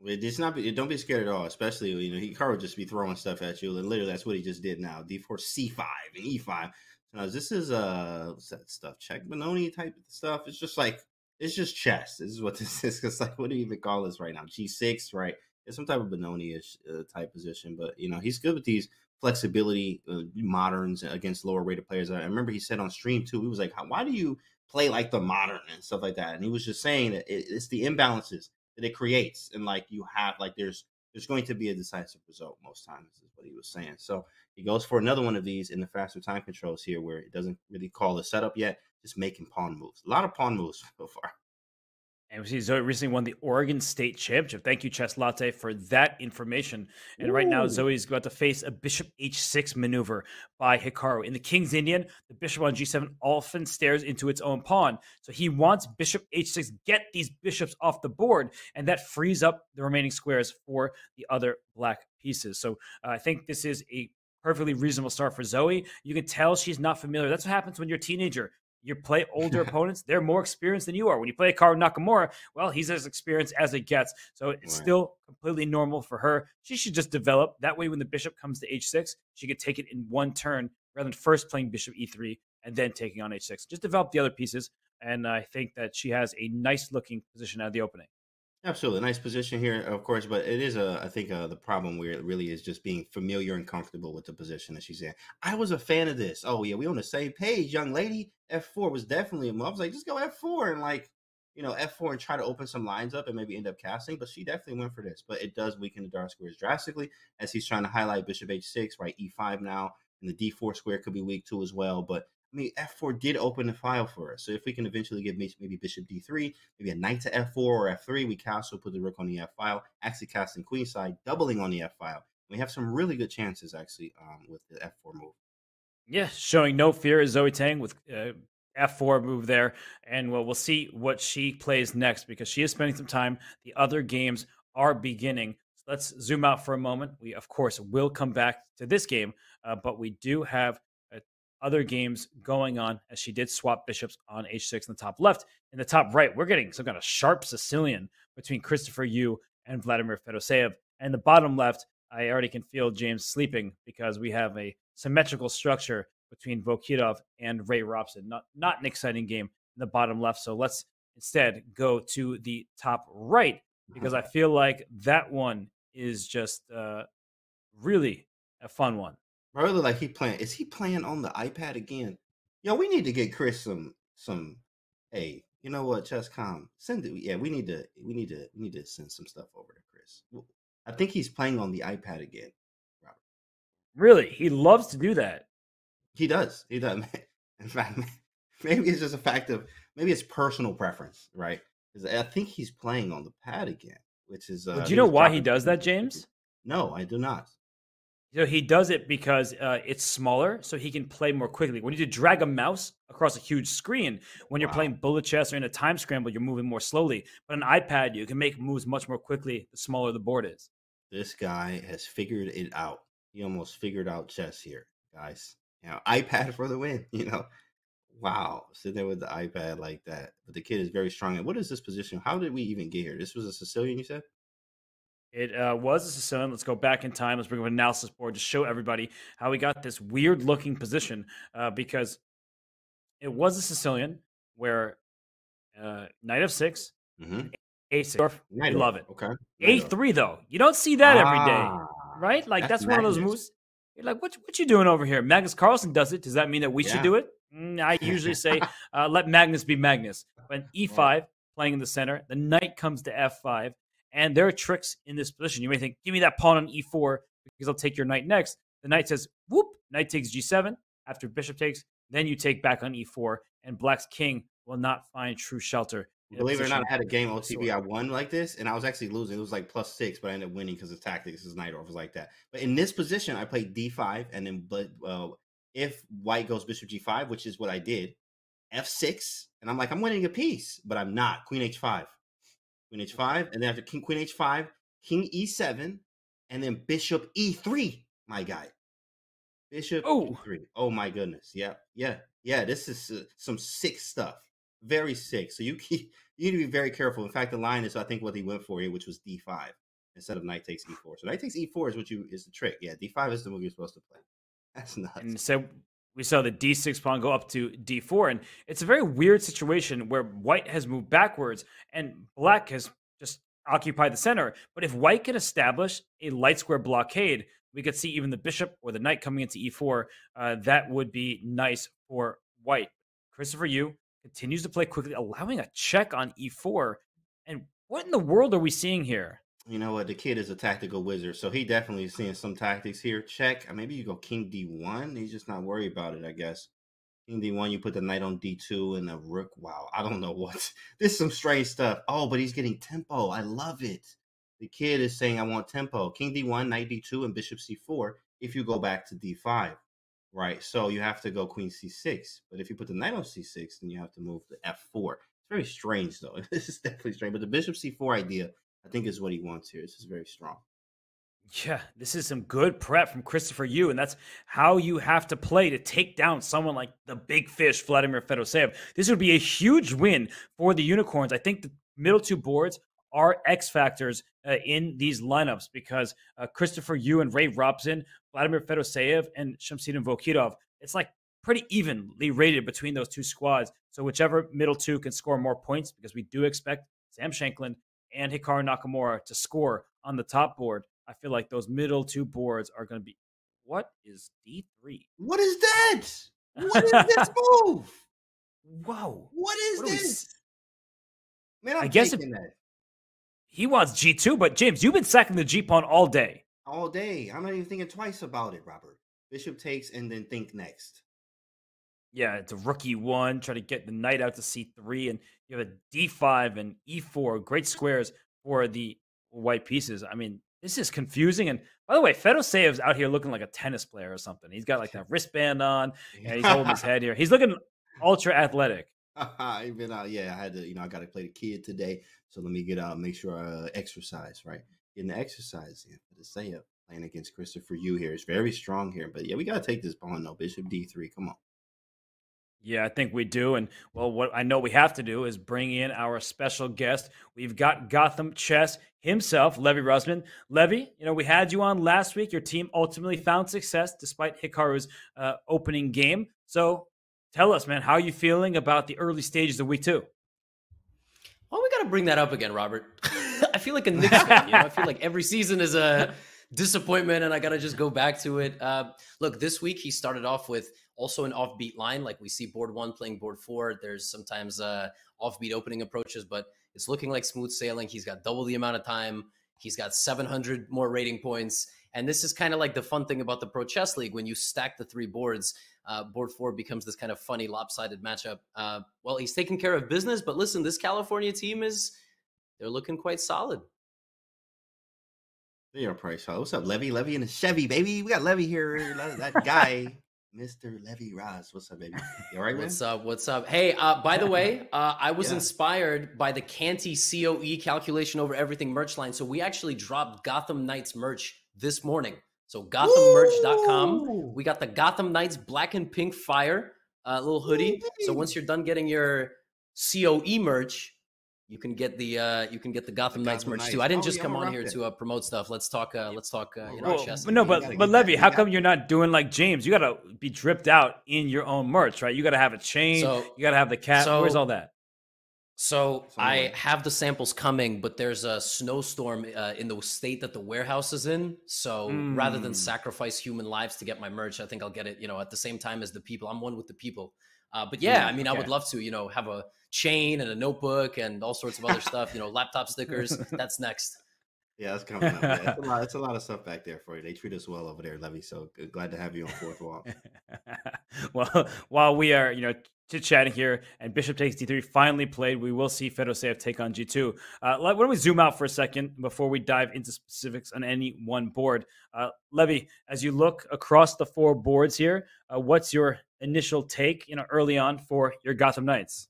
[SPEAKER 3] It's not. Don't be scared at all. Especially you know, Hikaru would just be throwing stuff at you, and literally that's what he just did now. D four, C five, and E five. Now this is uh, what's that stuff? Czech Benoni type stuff. It's just like it's just chess. This is what this is. It's like what do you even call this right now? G six, right? It's some type of Benoni ish uh, type position, but you know he's good with these flexibility uh, moderns against lower rated players. I remember he said on stream too. He was like, "Why do you play like the modern and stuff like that?" And he was just saying that it, it's the imbalances that it creates, and like you have like there's there's going to be a decisive result most times is what he was saying. So he goes for another one of these in the faster time controls here, where it doesn't really call the setup yet, just making pawn moves. A lot of pawn moves so far.
[SPEAKER 2] And we see Zoe recently won the Oregon State Championship. Thank you, Chess Latte, for that information. And Ooh. right now, Zoe's about to face a Bishop H6 maneuver by Hikaru. In the King's Indian, the Bishop on G7 often stares into its own pawn. So he wants Bishop H6, get these bishops off the board, and that frees up the remaining squares for the other black pieces. So uh, I think this is a perfectly reasonable start for Zoe. You can tell she's not familiar. That's what happens when you're a teenager you play older opponents, they're more experienced than you are. When you play Karu Nakamura, well, he's as experienced as it gets. So it's right. still completely normal for her. She should just develop. That way, when the bishop comes to h6, she could take it in one turn rather than first playing bishop e3 and then taking on h6. Just develop the other pieces. And I think that she has a nice looking position at the opening.
[SPEAKER 3] Absolutely, nice position here, of course, but it is a. I think uh, the problem where it really is just being familiar and comfortable with the position that she's in. I was a fan of this. Oh yeah, we on the same page, young lady. F four was definitely a move. I was like, just go F four and like, you know, F four and try to open some lines up and maybe end up castling. But she definitely went for this. But it does weaken the dark squares drastically as he's trying to highlight Bishop H six, right? E five now, and the D four square could be weak too as well. But I mean, f4 did open the file for us. So if we can eventually get maybe bishop d3, maybe a knight to f4 or f3, we also put the rook on the f file, actually castling queenside, doubling on the f file. We have some really good chances actually um, with the f4 move.
[SPEAKER 2] Yeah, showing no fear is Zoe Tang with uh, f4 move there, and well, we'll see what she plays next because she is spending some time. The other games are beginning. Let's zoom out for a moment. We of course will come back to this game, uh, but we do have other games going on as she did swap bishops on h6 in the top left. In the top right, we're getting some kind of sharp Sicilian between Christopher Yoo and Vladimir Fedoseev. And the bottom left, I already can feel James sleeping because we have a symmetrical structure between Vokhidov and Ray Robson. Not, not an exciting game in the bottom left. So let's instead go to the top right because I feel like that one is just uh, really a fun one.
[SPEAKER 3] I really like he playing. Is he playing on the iPad again? Yo, we need to get Chris some some. Hey, you know what, Chesscom, send it. Yeah, we need to we need to we need to send some stuff over to Chris. I think he's playing on the iPad again.
[SPEAKER 2] Robert. Really, he loves to do that.
[SPEAKER 3] He does. He does. In fact, maybe it's just a fact of maybe it's personal preference, right? Because I think he's playing on the pad again, which is.
[SPEAKER 2] Uh, do you know why he does that, James?
[SPEAKER 3] No, I do not.
[SPEAKER 2] So he does it because uh, it's smaller, so he can play more quickly. When you drag a mouse across a huge screen, when you're playing bullet chess or in a time scramble, you're moving more slowly. But an iPad, you can make moves much more quickly the smaller the board is.
[SPEAKER 3] This guy has figured it out. He almost figured out chess here, guys. You know, iPad for the win. You know, wow, sitting there with the iPad like that. But the kid is very strong. And what is this position? How did we even get here? This was a Sicilian, you said?
[SPEAKER 2] It uh, was a Sicilian. Let's go back in time. Let's bring up an analysis board to show everybody how we got this weird looking position uh, because it was a Sicilian where uh, knight of 6
[SPEAKER 3] mm-hmm.
[SPEAKER 2] a6. I love it.
[SPEAKER 3] Okay.
[SPEAKER 2] A3 though. You don't see that ah, every day, ah, right? Like that's, that's one of those moves. You're like, what, what you doing over here? Magnus Carlsen does it. Does that mean that we yeah. should do it? Mm, I usually say, uh, let Magnus be Magnus. When E5 playing in the center, the knight comes to F5 and there are tricks in this position. You may think, give me that pawn on e4 because I'll take your knight next. The knight says, whoop, knight takes g7 after bishop takes. Then you take back on e4, and black's king will not find true shelter
[SPEAKER 3] Believe it or not, I had a game OTB. I won like this, and I was actually losing. It was like plus six, but I ended up winning because of tactics. This night was like that. But in this position, I played D5, and then but uh, if White goes Bishop G5, which is what I did, F6, and I'm like, I'm winning a piece, but I'm not. Queen H5, Queen H5, and then after King Queen H5, King E7, and then Bishop E3. My guy, Bishop oh. E3. Oh my goodness, yeah, yeah, yeah. This is uh, some sick stuff very sick. So you keep, you need to be very careful. In fact, the line is I think what he went for here, which was D5 instead of knight takes E4. So knight takes E4 is what you is the trick. Yeah, D5 is the move you're supposed to play. That's nuts.
[SPEAKER 2] And so we saw the D6 pawn go up to D4, and it's a very weird situation where White has moved backwards and Black has just occupied the center. But if White can establish a light square blockade, we could see even the bishop or the knight coming into E4. Uh, that would be nice for White. Christopher Yoo continues to play quickly, allowing a check on e4. And what in the world are we seeing here?
[SPEAKER 3] You know what? The kid is a tactical wizard, so he definitely is seeing some tactics here. Check. Uh, maybe you go king d1. He's just not worried about it, I guess. King d1, you put the knight on d2 and the rook. Wow, I don't know what. This is some strange stuff. Oh, but he's getting tempo. I love it. The kid is saying, I want tempo. King d1, knight d2, and bishop c4 if you go back to d5 right? So you have to go queen c6. But if you put the knight on c6, then you have to move to f4. It's very strange, though. this is definitely strange. But the bishop c4 idea, I think, is what he wants here. This is very strong.
[SPEAKER 2] Yeah, this is some good prep from Christopher Yoo, and that's how you have to play to take down someone like the big fish, Vladimir Fedoseev. This would be a huge win for the Unicorns. I think the middle two boards are X factors uh, in these lineups because uh, Christopher Yoo and Ray Robson, Vladimir Fedoseev, and Shamsiddin Vokhidov, it's like pretty evenly rated between those two squads. So whichever middle two can score more points, because we do expect Sam Shankland and Hikaru Nakamura to score on the top board. I feel like those middle two boards are going to be. What is D3?
[SPEAKER 3] What is that? What is this move?
[SPEAKER 2] Whoa.
[SPEAKER 3] What is what this?
[SPEAKER 2] We... Man, I'm I guess it, that. He wants G2, but James, you've been sacking the G pawn all day.
[SPEAKER 3] All day. I'm not even thinking twice about it, Robert. Bishop takes and then think next.
[SPEAKER 2] Yeah, it's a rookie one. Try to get the knight out to C3, and you have a D5 and E4. Great squares for the white pieces. I mean, this is confusing. And by the way, Fedoseev's out here looking like a tennis player or something. He's got like that wristband on. and he's holding his head here. He's looking ultra athletic.
[SPEAKER 3] Even uh, yeah, I had to, you know, I got to play the kid today, so let me get out, make sure I uh, exercise, right? Getting the exercise in for the playing against Christopher Yoo here is very strong here, but yeah, we got to take this pawn though. Bishop D three, come on.
[SPEAKER 2] Yeah, I think we do. And well, what I know we have to do is bring in our special guest. We've got Gotham Chess himself, Levy Rozman. Levy, you know, we had you on last week. Your team ultimately found success despite Hikaru's uh, opening game. So tell us, man, how are you feeling about the early stages of week two?
[SPEAKER 9] Well, we got to bring that up again, Robert. I feel like a Knicks fan. You know, I feel like every season is a disappointment, and I got to just go back to it. Uh, look, this week he started off with also an offbeat line, like we see board one playing board four. There's sometimes uh, offbeat opening approaches, but it's looking like smooth sailing. He's got double the amount of time. He's got 700 more rating points. And this is kind of like the fun thing about the Pro Chess League. When you stack the three boards, uh, board four becomes this kind of funny lopsided matchup. Uh, well, he's taking care of business, but listen, this California team is they're looking quite solid.
[SPEAKER 3] They are pretty solid. What's up, Levy? Levy in the Chevy, baby. We got Levy here. That guy, Mr. Levy Ross. What's up, baby? You all right,
[SPEAKER 9] man? What's up? What's up? Hey, uh, by the way, uh, I was yeah. inspired by the Canty COE calculation over everything merch line. So we actually dropped Gotham Knights merch this morning. So GothamMerch.com. We got the Gotham Knights black and pink fire uh, little hoodie. So once you're done getting your COE merch, you can get the uh, you can get the Gotham the Knights merch Knights. too. I didn't oh, just yeah, come on here it. to uh, promote stuff. Let's talk. Uh, let's talk. Uh, you know, well, chess.
[SPEAKER 2] No, but but Levy, how come you're not doing like James? You got to be dripped out in your own merch, right? You got to have a chain. So, you got to have the cap. So, Where's all that?
[SPEAKER 9] So I have the samples coming, but there's a snowstorm uh, in the state that the warehouse is in. So mm. rather than hmm. sacrifice human lives to get my merch, I think I'll get it. You know, at the same time as the people. I'm one with the people. Uh, but yeah, I mean, okay. I would love to. You know, have a chain and a notebook and all sorts of other stuff. You know, laptop stickers. That's next.
[SPEAKER 3] Yeah, that's coming up. Yeah, it's, a lot, it's a lot of stuff back there for you. They treat us well over there, Levy. So glad to have you on Fourth Wall.
[SPEAKER 2] well, while we are, you know, chit chatting here, and Bishop takes D3 finally played. We will see Fedoseev take on G2. Uh, why don't we zoom out for a second before we dive into specifics on any one board? Uh, Levy, as you look across the four boards here, uh, what's your initial take, you know, early on for your Gotham Knights?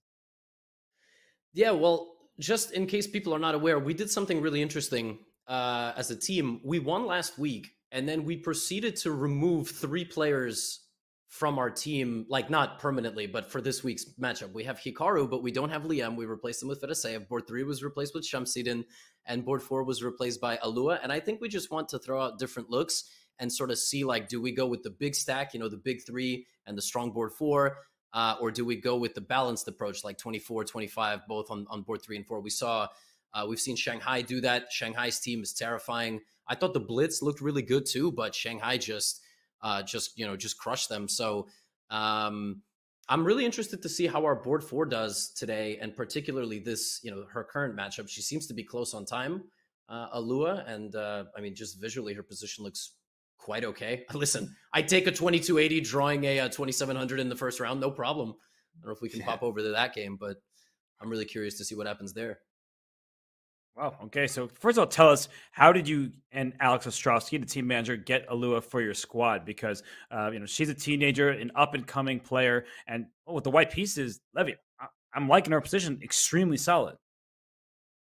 [SPEAKER 9] Yeah, well, just in case people are not aware, we did something really interesting uh, as a team. We won last week, and then we proceeded to remove three players from our team, like not permanently, but for this week's matchup. We have Hikaru, but we don't have Liem. We replaced him with Fedoseev. Board three was replaced with Shamsiddin, and board four was replaced by Alua. And I think we just want to throw out different looks and sort of see like, do we go with the big stack, you know, the big three and the strong board four? Uh, or do we go with the balanced approach, like 24, 25, both on, on board three and four? We saw, uh, we've seen Shanghai do that. Shanghai's team is terrifying. I thought the Blitz looked really good too, but Shanghai just uh, just you know just crush them. So um, I'm really interested to see how our board four does today, and particularly this you know her current matchup. She seems to be close on time, uh, Alua, and uh, I mean just visually her position looks quite okay. Listen, I take a 2280 drawing a, a uh, 2700 in the first round, no problem. I don't know if we can yeah. pop over to that game, but I'm really curious to see what happens there.
[SPEAKER 2] Wow. Okay. So first of all, tell us how did you and Alex Ostrowski, the team manager, get Alua for your squad? Because uh, you know she's a teenager, an up and coming player, and oh, with the white pieces, Levy, I- I'm liking her position, extremely solid.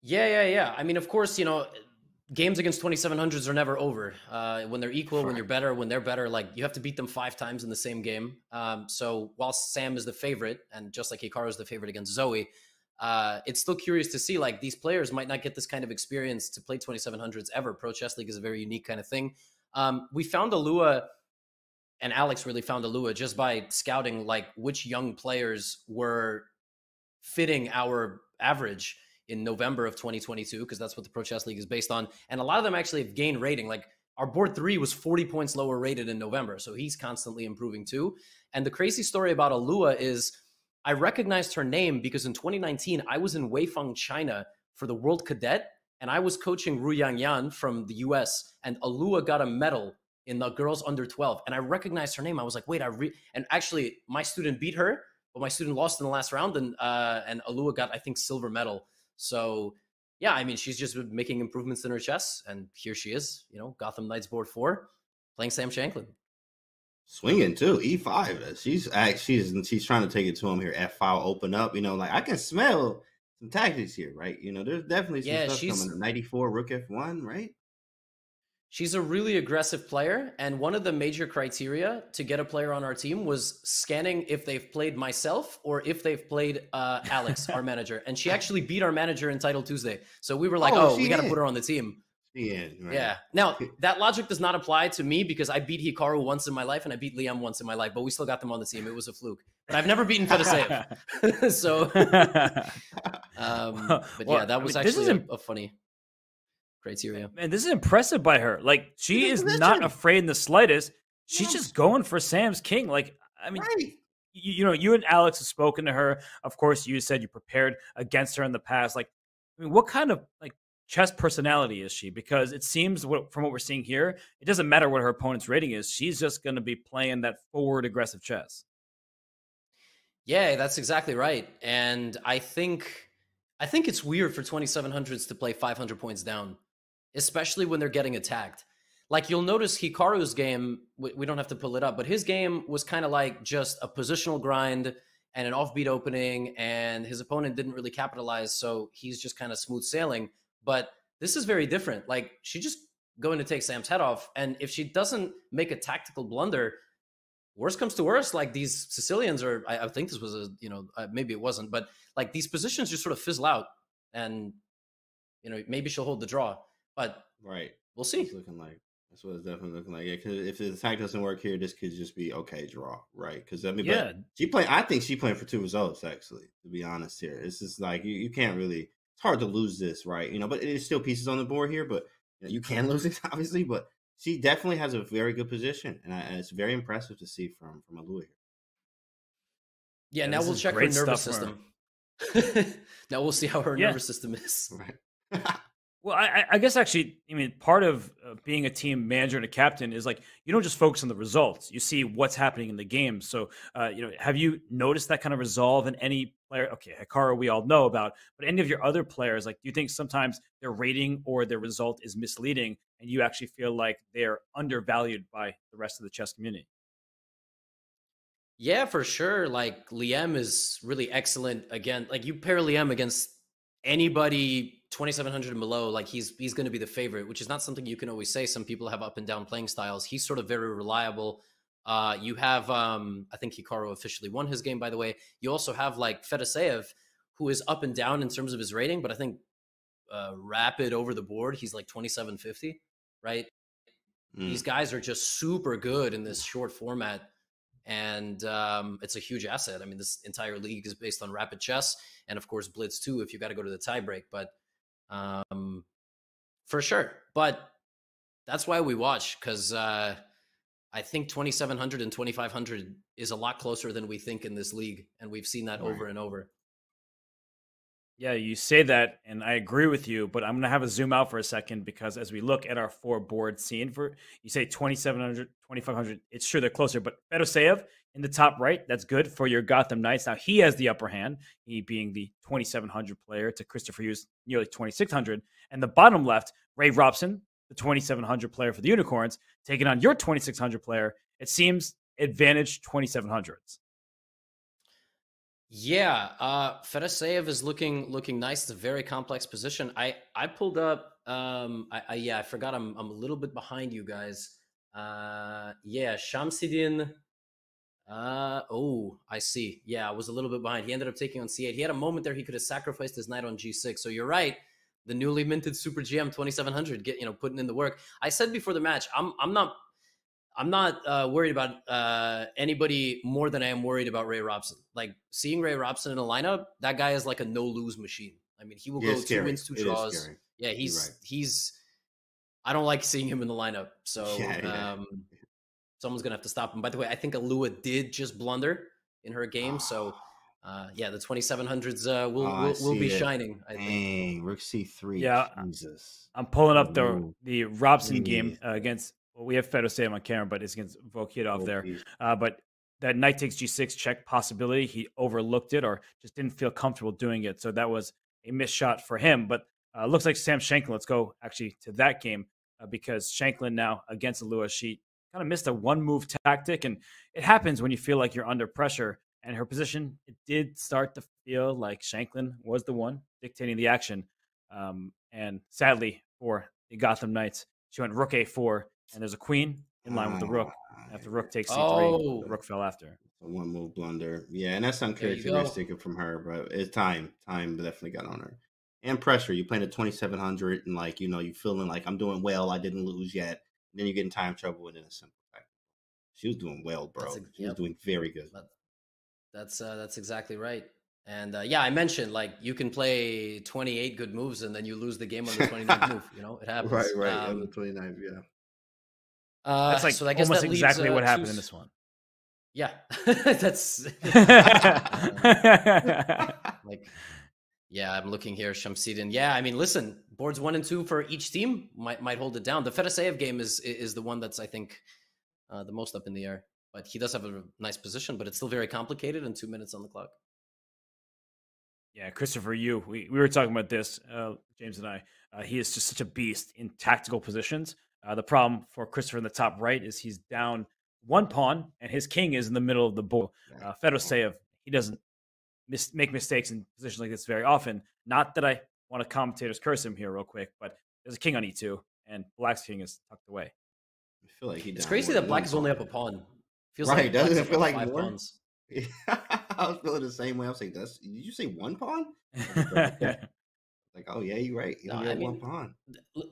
[SPEAKER 9] Yeah, yeah, yeah. I mean, of course, you know, games against 2700s are never over. Uh, when they're equal, sure. when you're better, when they're better, like you have to beat them five times in the same game. Um, so while Sam is the favorite, and just like Hikaru is the favorite against Zoe, uh, it's still curious to see like these players might not get this kind of experience to play 2700s ever. Pro Chess League is a very unique kind of thing. Um, we found Alua, and Alex really found Alua just by scouting like which young players were fitting our average in November of 2022 because that's what the Pro Chess League is based on, and a lot of them actually have gained rating. Like our board three was 40 points lower rated in November, so he's constantly improving too. And the crazy story about Alua is I recognized her name because in 2019, I was in Weifang, China for the World Cadet, and I was coaching Ru Yang Yan from the US, and Alua got a medal in the girls under 12. And I recognized her name. I was like, wait, I re-, and actually my student beat her, but my student lost in the last round, and uh, and Alua got, I think, silver medal. So yeah, I mean, she's just been making improvements in her chess, and here she is, you know, Gotham Knights board four, playing Sam Shankland.
[SPEAKER 3] Swinging too, E five. Uh, she's she's she's trying to take it to him here. F file open up. You know, like I can smell some tactics here, right? You know, there's definitely some yeah, stuff she's, coming. Ninety four Rook F one, right?
[SPEAKER 9] She's a really aggressive player, and one of the major criteria to get a player on our team was scanning if they've played myself or if they've played uh, Alex, our manager. And she actually beat our manager in Title Tuesday. So we were like, "Oh, oh we got to put her on the team."
[SPEAKER 3] Right?
[SPEAKER 9] Yeah. Now that logic does not apply to me because I beat Hikaru once in my life and I beat Liem once in my life, but we still got them on the team. It was a fluke. But I've never beaten Fedoseev. so, um, but well, yeah, that was I mean, actually a, a, funny criteria.
[SPEAKER 2] And this is impressive by her. Like she is not afraid in the slightest. She's just going for Sam's king. Like I mean. Right. You, you know, you and Alex have spoken to her. Of course, you said you prepared against her in the past. Like, I mean, what kind of like chess personality is she? Because it seems what, from what we're seeing here, it doesn't matter what her opponent's rating is. She's just going to be playing that forward aggressive chess.
[SPEAKER 9] Yeah, that's exactly right. And I think I think it's weird for 2700s to play 500 points down, especially when they're getting attacked. Like you'll notice Hikaru's game, we don't have to pull it up, but his game was kind of like just a positional grind and an offbeat opening, and his opponent didn't really capitalize. So he's just kind of smooth sailing. But this is very different. Like she just going to take Sam's head off, and if she doesn't make a tactical blunder, worst comes to worst, like these Sicilians are. I, I think this was a you know uh, maybe it wasn't, but like these positions just sort of fizzle out, and you know maybe she'll hold the draw, but
[SPEAKER 3] right,
[SPEAKER 9] we'll see.
[SPEAKER 3] It's looking like that's what it's definitely looking like. Yeah, because if the attack doesn't work here, this could just be okay draw, right? Because I mean, yeah, she playing. I think she playing for two results actually. To be honest, here, it's just like you, you can't really it's hard to lose this, right? You know, but it is still pieces on the board here, but you, know, you can lose it obviously. But she definitely has a very good position, and, I, and it's very impressive to see from from Alua here.
[SPEAKER 9] Yeah, yeah now we'll check her nervous system. now we'll see how her yeah. nervous system is.
[SPEAKER 3] Right.
[SPEAKER 2] Well, I, I, guess actually, I mean, part of uh, being a team manager and a captain is like you don't just focus on the results; you see what's happening in the game. So, uh, you know, have you noticed that kind of resolve in any player? Okay, Hikaru, we all know about, but any of your other players, like, do you think sometimes their rating or their result is misleading, and you actually feel like they're undervalued by the rest of the chess community?
[SPEAKER 9] Yeah, for sure. Like Liem is really excellent again. Like you pair Liem against anybody 2700 and below like he's he's going to be the favorite which is not something you can always say some people have up and down playing styles he's sort of very reliable uh you have um i think hikaru officially won his game by the way you also have like fedoseev who is up and down in terms of his rating but i think uh rapid over the board he's like 2750 right mm. these guys are just super good in this short format and um, it's a huge asset. I mean, this entire league is based on rapid chess, and of course Blitz too. If you got to go to the tiebreak, but um, for sure. But that's why we watch because uh, I think 2700 and 2500 is a lot closer than we think in this league, and we've seen that right. over and over.
[SPEAKER 2] Yeah, you say that, and I agree with you, but I'm going to have a zoom out for a second because as we look at our four board scene for, you say 2,700, 2,500, it's sure they're closer, but Fedoseev in the top right, that's good for your Gotham Knights. Now he has the upper hand, he being the 2,700 player to Christopher Yoo's, nearly 2,600. And the bottom left, Ray Robson, the 2,700 player for the Unicorns, taking on your 2,600 player. It seems advantage 2,700s.
[SPEAKER 9] Yeah, uh Fedoseev is looking looking nice. It's a very complex position. I I pulled up um I, I yeah, I forgot I'm I'm a little bit behind you guys. Uh yeah, Shamsiddin uh oh, I see. Yeah, I was a little bit behind. He ended up taking on C8. He had a moment there he could have sacrificed his knight on G6. So you're right. The newly minted Super GM 2700 get, you know, putting in the work. I said before the match, I'm I'm not I'm not uh, worried about uh, anybody more than I am worried about Ray Robson. Like seeing Ray Robson in a lineup, that guy is like a no lose machine. I mean, he will yeah, go two wins, two draws. Yeah, he's right. he's. I don't like seeing him in the lineup, so yeah, yeah. Um, someone's gonna have to stop him. By the way, I think Alua did just blunder in her game, so uh, yeah, the 2700s uh, will oh, will, will be it. shining. I think.
[SPEAKER 3] Dang, Rook C3.
[SPEAKER 2] Yeah, Jesus. I'm pulling up the the Robson game uh, against well, we have Fedoseev on camera, but it's against Volkidov oh, there. Uh, but that knight takes g6 check possibility, he overlooked it or just didn't feel comfortable doing it. So that was a missed shot for him. But uh, looks like Sam Shankland, Let's go actually to that game uh, because Shankland now against Alua, she kind of missed a one move tactic. And it happens when you feel like you're under pressure. And her position, it did start to feel like Shankland was the one dictating the action. Um, and sadly for the Gotham Knights, she went rook a4 and there's a queen in line with the rook. After rook takes c3, oh. the rook fell after.
[SPEAKER 3] A one move blunder. Yeah, and that's uncharacteristic from her, but it's time. Time definitely got on her. And pressure. You playing at 2700 and like, you know, you're feeling like I'm doing well. I didn't lose yet. And then you get in time trouble within a simple fact. She was doing well, bro. A, she yep. was doing very good.
[SPEAKER 9] That's uh, that's exactly right. And uh, yeah, I mentioned like you can play 28 good moves and then you lose the game on the 29th move. You know, it happens.
[SPEAKER 3] Right, right. Um, on the 29th, yeah.
[SPEAKER 9] Uh, that's like so I guess almost
[SPEAKER 2] exactly what happened in this one.
[SPEAKER 9] Yeah, that's like, yeah. I'm looking here, Shamsiddin. Yeah, I mean, listen, boards one and two for each team might might hold it down. The Fedoseev game is is the one that's I think uh, the most up in the air. But he does have a nice position, but it's still very complicated and two minutes on the clock.
[SPEAKER 2] Yeah, Christopher Yoo we, we were talking about this, uh, James and I. Uh, he is just such a beast in tactical positions. Uh, the problem for Christopher in the top right is he's down one pawn and his king is in the middle of the board. Uh, Fedoseev, he doesn't mis- make mistakes in positions like this very often. Not that I want to commentators curse him here real quick, but there's a king on e2 and Black's king is tucked away.
[SPEAKER 3] I feel like he.
[SPEAKER 9] It's crazy that Black is only up a pawn.
[SPEAKER 3] Feels right? Like doesn't it feel like five more? pawns? I was feeling the same way. I was like, "Did you say one pawn?" Like, oh yeah, you're right. You no, I mean, one pawn.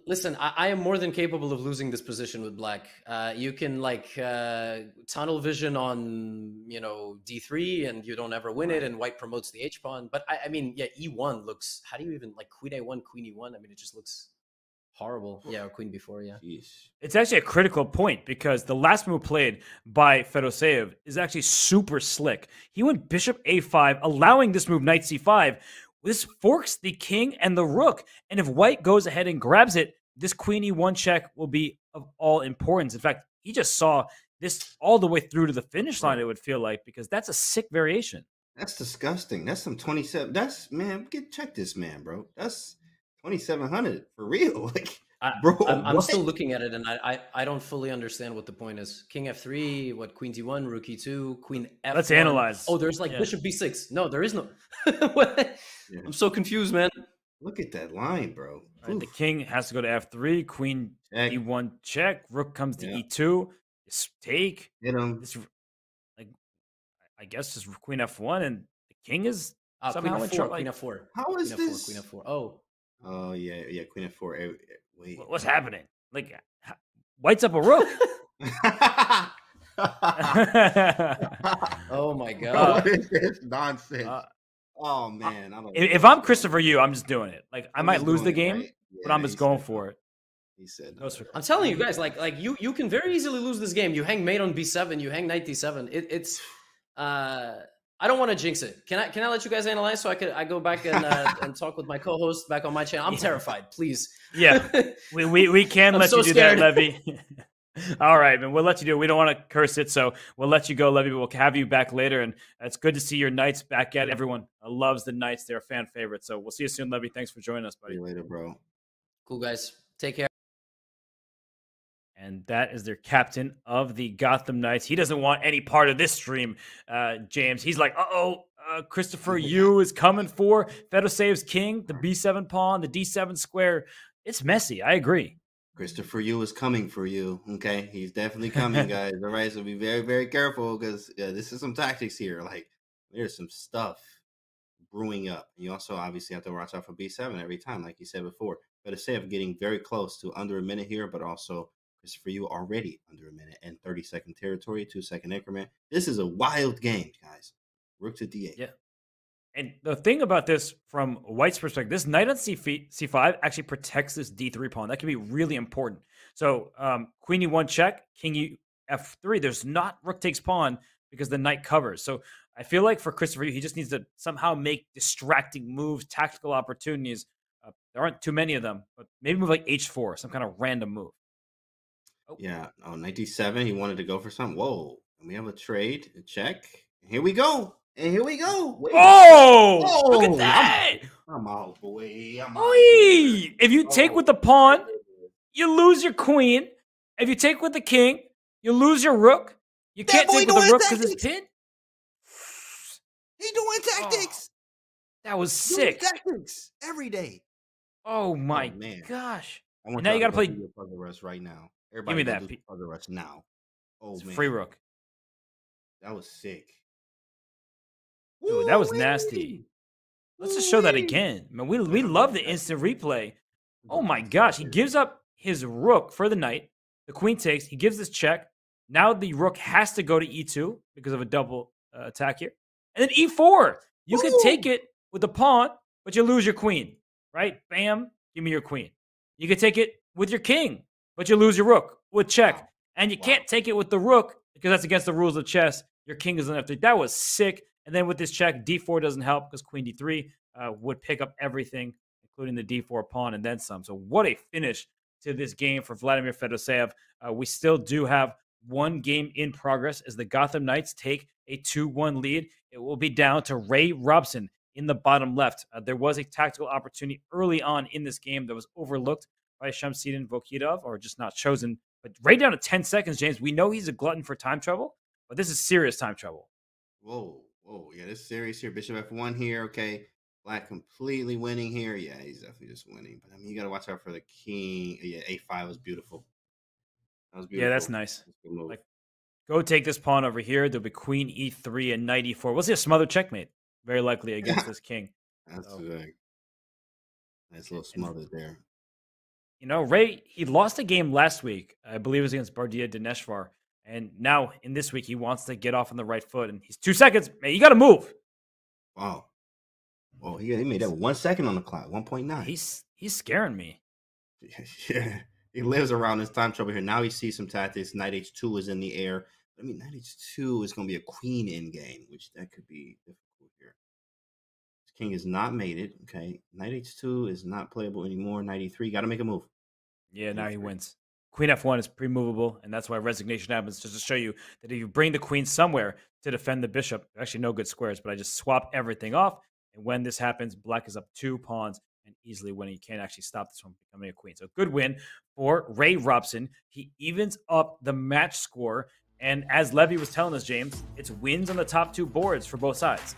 [SPEAKER 9] Listen, I, I, am more than capable of losing this position with black. Uh, you can like uh, tunnel vision on you know d3, and you don't ever win right. it, and white promotes the h pawn. But I, I, mean, yeah, e1 looks. How do you even like queen a1, queen e1? I mean, it just looks horrible. Yeah, or queen before. Yeah, Jeez.
[SPEAKER 2] it's actually a critical point because the last move played by Fedoseev is actually super slick. He went bishop a5, allowing this move knight c5 this forks the king and the rook. And if white goes ahead and grabs it, this queen e1 check will be of all importance. In fact, he just saw this all the way through to the finish line, it would feel like, because that's a sick variation.
[SPEAKER 3] That's disgusting. That's some 27. That's man, get check this man, bro. That's 2700 for real. Like
[SPEAKER 9] I,
[SPEAKER 3] bro,
[SPEAKER 9] I'm, I'm still looking at it, and I, I I don't fully understand what the point is. King f3, what queen d1, rook e2, queen f.
[SPEAKER 2] Let's analyze.
[SPEAKER 9] Oh, there's like
[SPEAKER 2] Yeah.
[SPEAKER 9] bishop b6. No, there is no. What?
[SPEAKER 3] Yeah.
[SPEAKER 9] I'm so confused, man.
[SPEAKER 3] Look at that line, bro.
[SPEAKER 2] Right, the king has to go to f3, queen
[SPEAKER 3] Check.
[SPEAKER 2] e1 check, rook comes to
[SPEAKER 3] Yeah.
[SPEAKER 2] e2, s- take.
[SPEAKER 3] Hit him.
[SPEAKER 2] This, like, I guess just queen f1, and the king is
[SPEAKER 9] Uh, queen
[SPEAKER 2] somehow in
[SPEAKER 9] f4,
[SPEAKER 2] trouble.
[SPEAKER 9] queen
[SPEAKER 2] Like,
[SPEAKER 9] f4.
[SPEAKER 3] How is
[SPEAKER 9] Queen f4,
[SPEAKER 3] this?
[SPEAKER 9] queen f4. Oh,
[SPEAKER 3] Oh yeah, yeah. Queen f four. Eh, eh, Wait.
[SPEAKER 2] what's happening? Like, white's up a rook.
[SPEAKER 9] oh my god.
[SPEAKER 3] what is this nonsense?
[SPEAKER 2] Uh,
[SPEAKER 3] oh man, I don't.
[SPEAKER 2] if, if I'm Christopher Yoo, I'm just doing it. Like, I
[SPEAKER 3] I'm
[SPEAKER 2] might lose the game,
[SPEAKER 3] right?
[SPEAKER 2] but I'm just going
[SPEAKER 3] said
[SPEAKER 2] for it.
[SPEAKER 3] He said
[SPEAKER 2] No,
[SPEAKER 3] no.
[SPEAKER 2] sir.
[SPEAKER 9] I'm telling you guys, like like you you can very easily lose this game. You hang mate on b7, you hang knight d7. It, it's uh I don't want to jinx it. Can I can I let you guys analyze so I could I go back and uh, and talk with my co-host back on my channel? I'm
[SPEAKER 2] Yeah.
[SPEAKER 9] terrified. Please.
[SPEAKER 2] Yeah, we, we, we can let
[SPEAKER 9] so
[SPEAKER 2] you do
[SPEAKER 9] scared.
[SPEAKER 2] that, Levy. All right, man. We'll let you do it. We don't want to curse it, so we'll let you go, Levy. But we'll have you back later, and it's good to see your Knights back at. it. Everyone loves the Knights; they're a fan favorite. So we'll see you soon, Levy. Thanks for joining us,
[SPEAKER 3] See
[SPEAKER 2] buddy.
[SPEAKER 3] you later, bro.
[SPEAKER 9] Cool guys. Take care.
[SPEAKER 2] And that is their captain of the Gotham Knights. He doesn't want any part of this stream, uh, James. He's like, uh oh, uh, Christopher Yoo is coming for Fedoseev's king, the B7 pawn, the D7 square. It's messy. I agree.
[SPEAKER 3] Christopher Yoo is coming for you. Okay, he's definitely coming, guys. All right, so be very, very careful because uh, this is some tactics here. Like there's some stuff brewing up. You also obviously have to watch out for B7 every time, like you said before. But to say of getting very close to under a minute here, but also Christopher Yoo already under a minute and 30 second territory, two second increment. This is a wild game, guys. Rook to D8.
[SPEAKER 2] Yeah. And the thing about this, from White's perspective, this knight on C c5 actually protects this d3 pawn. That can be really important. So um, queen e1 check, king e f3. There's not rook takes pawn because the knight covers. So I feel like for Christopher, he just needs to somehow make distracting moves, tactical opportunities. Uh, there aren't too many of them, but maybe move like h4, some kind of random move. Oh,
[SPEAKER 3] Yeah. Oh, 97. He wanted to go for something. Whoa. And we have a trade, a check. Here we go. And here we go. Wait.
[SPEAKER 2] Oh, look
[SPEAKER 3] Oh,
[SPEAKER 2] at that!
[SPEAKER 3] I'm out, boy. I'm out.
[SPEAKER 2] If you take
[SPEAKER 3] Oh,
[SPEAKER 2] with the pawn, you lose your queen. If you take with the king, you lose your rook. You
[SPEAKER 3] That
[SPEAKER 2] can't take with the rook because it's pinned.
[SPEAKER 3] He doing oh, tactics.
[SPEAKER 2] That was
[SPEAKER 3] Doing
[SPEAKER 2] sick.
[SPEAKER 3] tactics every day.
[SPEAKER 2] Oh, oh my
[SPEAKER 3] man.
[SPEAKER 2] gosh. Now you gotta
[SPEAKER 3] to
[SPEAKER 2] play-
[SPEAKER 3] puzzle rush right now. Everybody
[SPEAKER 2] me that, Pete.
[SPEAKER 3] rush now. Oh man,
[SPEAKER 2] free rook.
[SPEAKER 3] that was sick.
[SPEAKER 2] Dude, that was nasty. Let's just show that again. Man, we, we love the instant replay. Oh my gosh. He gives up his rook for the knight. The queen takes. He gives this check. Now the rook has to go to e2 because of a double uh, attack here. And then e4. You can take it with the pawn, but you lose your queen, right? Bam. Give me your queen. You can take it with your king, but you lose your rook with check. And you
[SPEAKER 3] Wow.
[SPEAKER 2] can't take it with the rook because that's against the rules of chess. Your king is on f3. That was sick. And then with this check, d4 doesn't help because queen d3 uh, would pick up everything, including the d4 pawn and then some. So what a finish to this game for Vladimir Fedoseev. Uh, we still do have one game in progress as the Gotham Knights take a 2-1 lead. It will be down to Ray Robson in the bottom left. Uh, there was a tactical opportunity early on in this game that was overlooked by Shamsiddin Vokhidov or just not chosen. But right down to 10 seconds, James, we know he's a glutton for time trouble, but this is serious time trouble.
[SPEAKER 3] Whoa, whoa, yeah, this series here. Bishop F1 here. Okay, Black completely winning here. Yeah, he's definitely just winning. But I mean, you got to watch out for the king. Yeah, A5 was beautiful. That was beautiful.
[SPEAKER 2] Yeah, that's nice.
[SPEAKER 3] That's a good move.
[SPEAKER 2] Like, Go take this pawn over here. There'll be queen e3 and knight e4. We'll see a smothered checkmate, very likely against this king.
[SPEAKER 3] that's
[SPEAKER 2] so-
[SPEAKER 3] a nice little smothered there.
[SPEAKER 2] You know, Ray, he lost a game last week. I believe it was against Bardiya Daneshvar. And now in this week, he wants to get off on the right foot. And he's two seconds. Man, you got to move.
[SPEAKER 3] Wow. Oh, he, he made that one second on the clock, 1.9.
[SPEAKER 2] He's he's scaring me.
[SPEAKER 3] yeah, he lives around this time trouble here. Now he sees some tactics. Knight h2 is in the air. I mean, Knight h2 is going to be a queen in game, which that could be. King is not made it. Okay. Knight h2 is not playable anymore. Knight e3. Got to make a move.
[SPEAKER 2] Yeah, now he wins. Queen f1 is pre-movable, and that's why resignation happens, just to show you that if you bring the queen somewhere to defend the bishop, actually no good squares, but I just swap everything off. And when this happens, black is up two pawns and easily winning. You can't actually stop this from becoming a queen. So good win for Ray Robson. He evens up the match score. And as Levy was telling us, James, it's wins on the top two boards for both sides.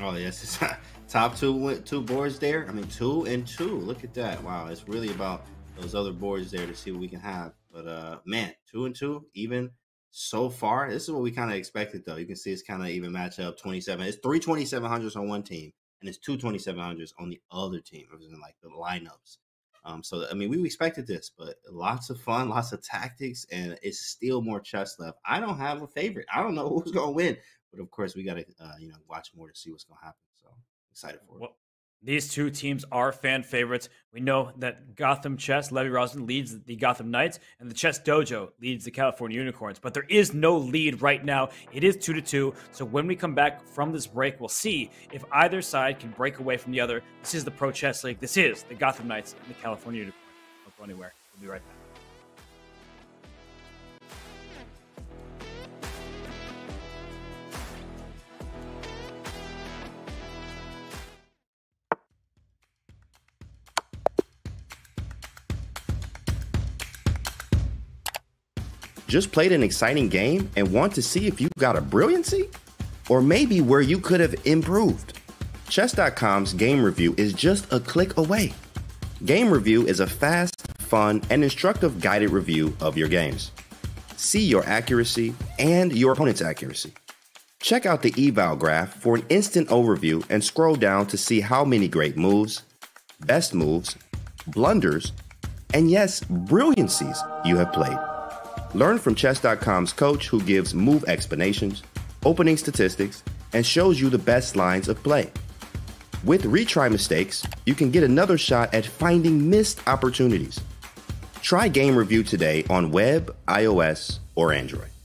[SPEAKER 3] Oh yes, top two two boards there. I mean, two and two. Look at that. Wow, it's really about those other boards there to see what we can have. But uh, man, two and two, even so far. This is what we kind of expected, though. You can see it's kind of even match up. Twenty seven. It's three twenty seven hundreds on one team, and it's two twenty seven hundreds on the other team. It was in like the lineups. Um, so I mean, we expected this, but lots of fun, lots of tactics, and it's still more chess left. I don't have a favorite. I don't know who's gonna win, but of course, we got to uh, you know watch more to see what's gonna happen. Excited for.
[SPEAKER 2] Well, these two teams are fan favorites. We know that Gotham Chess, Levy Rozman leads the Gotham Knights, and the Chess Dojo leads the California Unicorns. But there is no lead right now. It is two to two. So when we come back from this break, we'll see if either side can break away from the other. This is the Pro Chess League. This is the Gotham Knights and the California Unicorns. Don't go anywhere. We'll be right back.
[SPEAKER 3] Just played an exciting game and want to see if you got a brilliancy? Or maybe where you could have improved? Chess.com's game review is just a click away. Game review is a fast, fun, and instructive guided review of your games. See your accuracy and your opponent's accuracy. Check out the eval graph for an instant overview and scroll down to see how many great moves, best moves, blunders, and yes, brilliancies you have played. Learn from Chess.com's coach who gives move explanations, opening statistics, and shows you the best lines of play. With retry mistakes, you can get another shot at finding missed opportunities. Try Game Review today on web, iOS, or Android.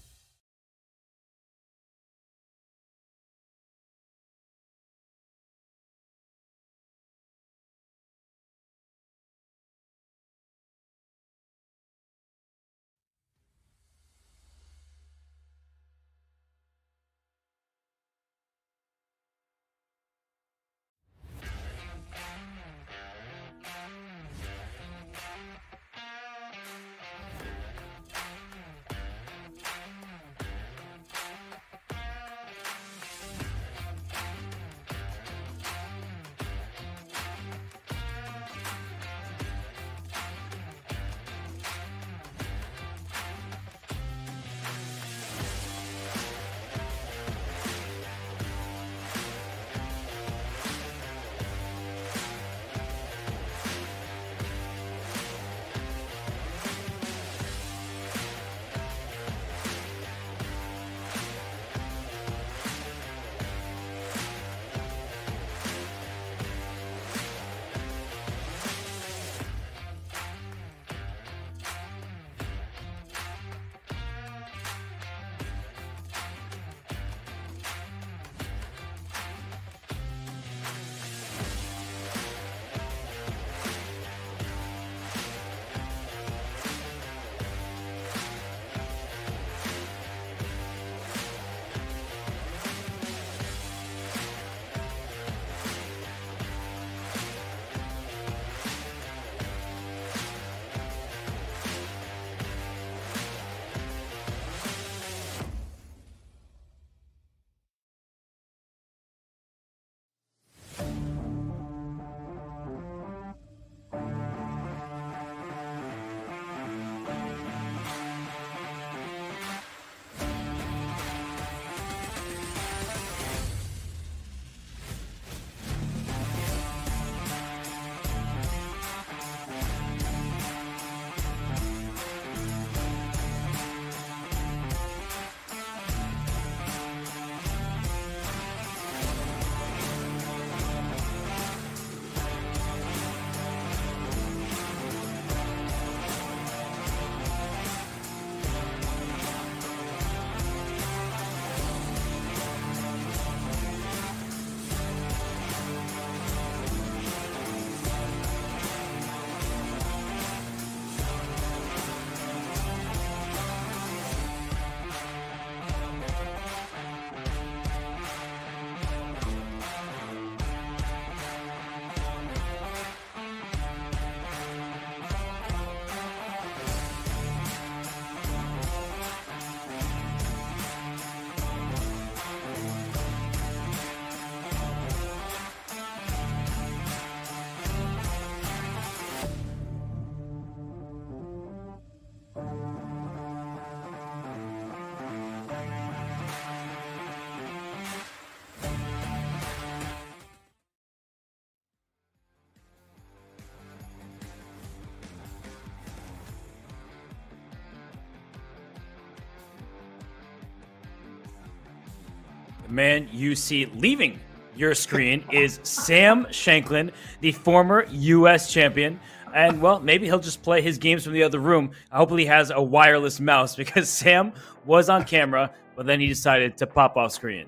[SPEAKER 2] Man you see leaving your screen is Sam Shankland, the former U.S. champion. And well, maybe he'll just play his games from the other room. Hopefully, he has a wireless mouse because Sam was on camera, but then he decided to pop off screen.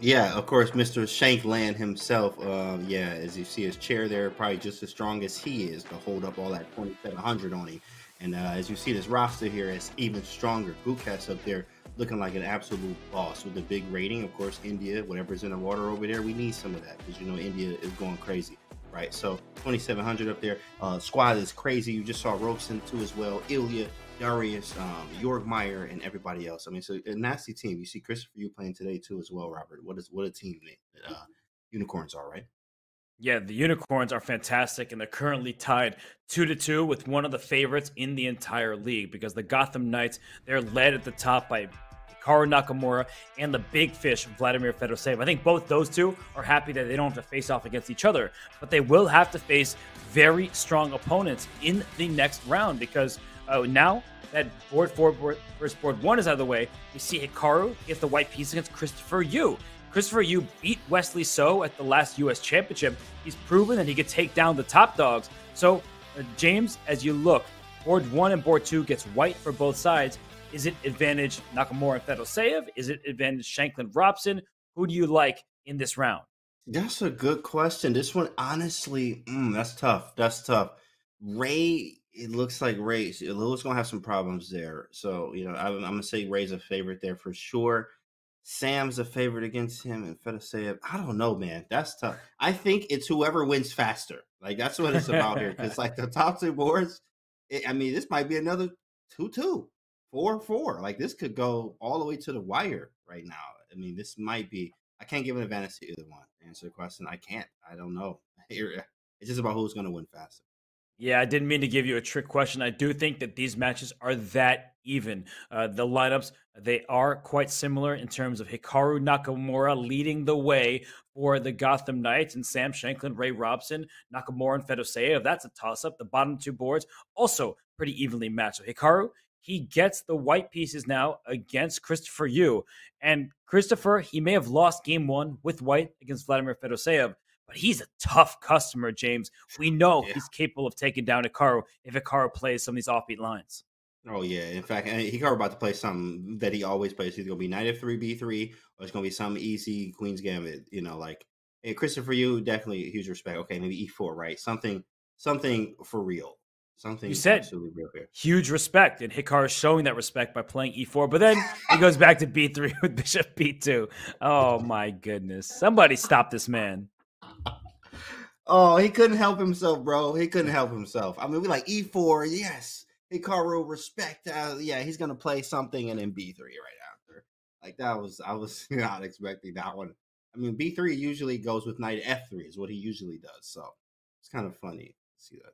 [SPEAKER 3] Yeah, of course, Mr. Shankland himself. Uh, yeah, as you see his chair there, probably just as strong as he is to hold up all that 2700 on him. And uh, as you see this roster here, it's even stronger. Gutkat's up there looking like an absolute boss with a big rating. Of course, India, whatever's in the water over there, we need some of that because you know India is going crazy, right? So 2,700 up there. Uh, squad is crazy. You just saw Robson too as well. Ilya, Darius, um, Jörgmeier, and everybody else. I mean, so a nasty team. You see Christopher Yoo playing today too as well, Robert. What is what a team that uh, unicorns are, right?
[SPEAKER 2] Yeah, the unicorns are fantastic, and they're currently tied two to two with one of the favorites in the entire league because the Gotham Knights they're led at the top by Hikaru Nakamura and the big fish Vladimir Fedoseev. I think both those two are happy that they don't have to face off against each other, but they will have to face very strong opponents in the next round because uh, now that board four board, first board one is out of the way, we see Hikaru get the white piece against Christopher Yoo. Christopher Yoo beat Wesley So at the last U.S. Championship. He's proven that he could take down the top dogs. So, uh, James, as you look, board one and board two gets white for both sides. Is it advantage Nakamura and Fedoseev? Is it advantage Shankland Robson? Who do you like in this round?
[SPEAKER 3] That's a good question. This one, honestly, mm, that's tough. That's tough. Ray, it looks like Ray. Lewis gonna have some problems there. So you know, I'm, I'm gonna say Ray's a favorite there for sure. Sam's a favorite against him, and Fedoseev. I don't know, man. That's tough. I think it's whoever wins faster. Like that's what it's about here. Because like the top two boards, it, I mean, this might be another two-two, four-four. Like this could go all the way to the wire right now. I mean, this might be. I can't give an advantage to either one. Answer the question, I can't. I don't know. It's just about who's going to win faster.
[SPEAKER 2] Yeah, I didn't mean to give you a trick question. I do think that these matches are that even. Uh, the lineups, they are quite similar in terms of Hikaru Nakamura leading the way for the Gotham Knights and Sam Shankland, Ray Robson, Nakamura, and Fedoseev. That's a toss up. The bottom two boards also pretty evenly matched. So Hikaru, he gets the white pieces now against Christopher Yoo. And Christopher, he may have lost game one with white against Vladimir Fedoseev, but he's a tough customer, James. We know yeah. he's capable of taking down Hikaru if Hikaru plays some of these offbeat lines.
[SPEAKER 3] Oh yeah, in fact, Hikaru about to play something that he always plays. He's gonna be knight f3, b3, or it's gonna be some easy queen's gambit. You know, like hey, Christopher, you definitely huge respect. Okay, maybe e4, right? Something, something for real. Something
[SPEAKER 2] you said absolutely real here. Huge respect, and Hikaru is showing that respect by playing e4. But then he goes back to b3 with bishop b2. Oh my goodness! Somebody stop this man.
[SPEAKER 3] Oh, he couldn't help himself, bro. He couldn't help himself. I mean, we like E4, yes. Hikaru, respect. Uh, yeah, he's gonna play something and then B3 right after. Like that was I was not expecting that one. I mean, B3 usually goes with knight F3 is what he usually does. So it's kind of funny to see that.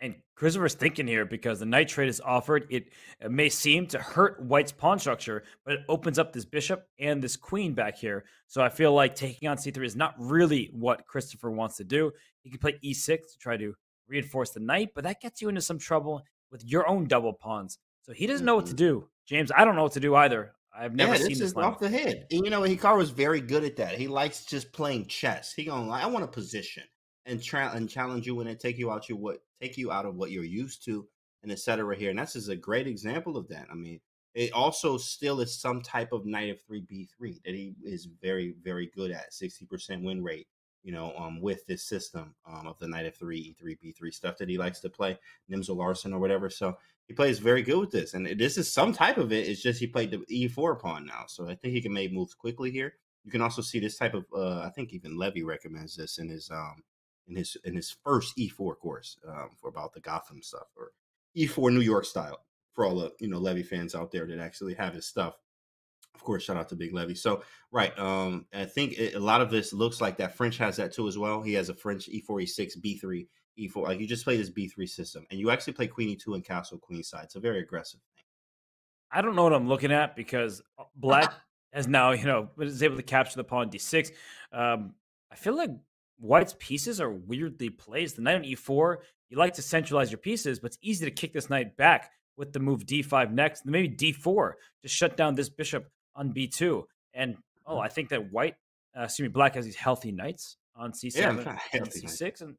[SPEAKER 2] And Christopher's thinking here because the knight trade is offered. It, it, may seem to hurt White's pawn structure, but it opens up this bishop and this queen back here. So I feel like taking on c3 is not really what Christopher wants to do. He can play e6 to try to reinforce the knight, but that gets you into some trouble with your own double pawns. So he doesn't know what to mm-hmm. do. James, I don't know what to do either. I've never yeah, seen this, this
[SPEAKER 3] off the head. And you know, Hikaru is very good at that. He likes just playing chess. He gonna I want a position and try and challenge you when and take you out your what take you out of what you're used to and etc. Here, and that's just a great example of that. I mean, it also still is some type of knight of three b three that he is very very good at, sixty percent win rate. You know, um, with this system um, of the knight of three, e3, b3 stuff that he likes to play, Nimzo Larsen or whatever. So he plays very good with this, and this is some type of it. It's just he played the e4 pawn now, so I think he can make moves quickly here. You can also see this type of, uh, I think even Levy recommends this in his um, in his in his first E4 course um, for about the Gotham stuff or E4 New York style for all the you know Levy fans out there that actually have his stuff. Of course, shout out to Big Levy. So right, um, I think it, a lot of this looks like that French has that too as well. He has a French E4, E6, B3, E4. Like you just play this B3 system, and you actually play Queen E2 and Castle Queen side. It's a very aggressive thing.
[SPEAKER 2] I don't know what I'm looking at because uh, Black has now you know is able to capture the pawn D6. Um, I feel like White's pieces are weirdly placed. The knight on e4, you like to centralize your pieces, but it's easy to kick this knight back with the move d5 next, maybe d4 to shut down this bishop on b2. And oh, I think that white, uh, excuse me, black has these healthy knights on c7
[SPEAKER 3] Yeah,
[SPEAKER 2] and c6, and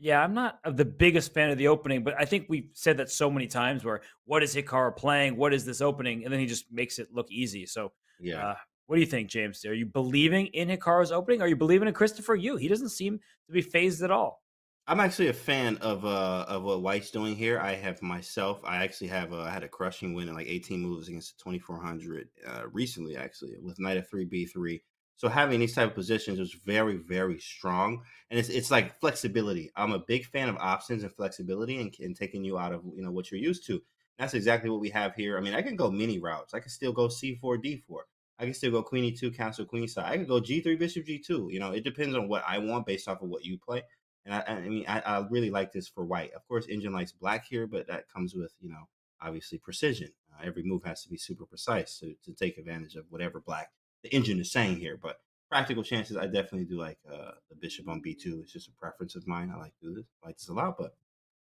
[SPEAKER 2] yeah, I'm not the biggest fan of the opening, but I think we've said that so many times. Where what is Hikaru playing? What is this opening? And then he just makes it look easy. So
[SPEAKER 3] Yeah.
[SPEAKER 2] uh, what do you think, James? Are you believing in Hikaru's opening? Are you believing in Christopher Yoo? He doesn't seem to be phased at all.
[SPEAKER 3] I'm actually a fan of uh of what White's doing here. I have myself. I actually have uh, I had a crushing win in like 18 moves against the 2400 uh, recently, actually with Knight of three B3. So having these type of positions was very very strong, and it's it's like flexibility. I'm a big fan of options and flexibility, and, and taking you out of you know what you're used to. That's exactly what we have here. I mean, I can go many routes. I can still go C4 D4. I can still go Queen E2, Castle Queen side. I can go G3 Bishop G2. You know, it depends on what I want based off of what you play. And I, I mean, I, I really like this for white. Of course, engine likes black here, but that comes with, you know, obviously precision. Uh, every move has to be super precise to, to take advantage of whatever black the engine is saying here. But practical chances, I definitely do like uh, the bishop on b2. It's just a preference of mine. I like this. I like this a lot. But,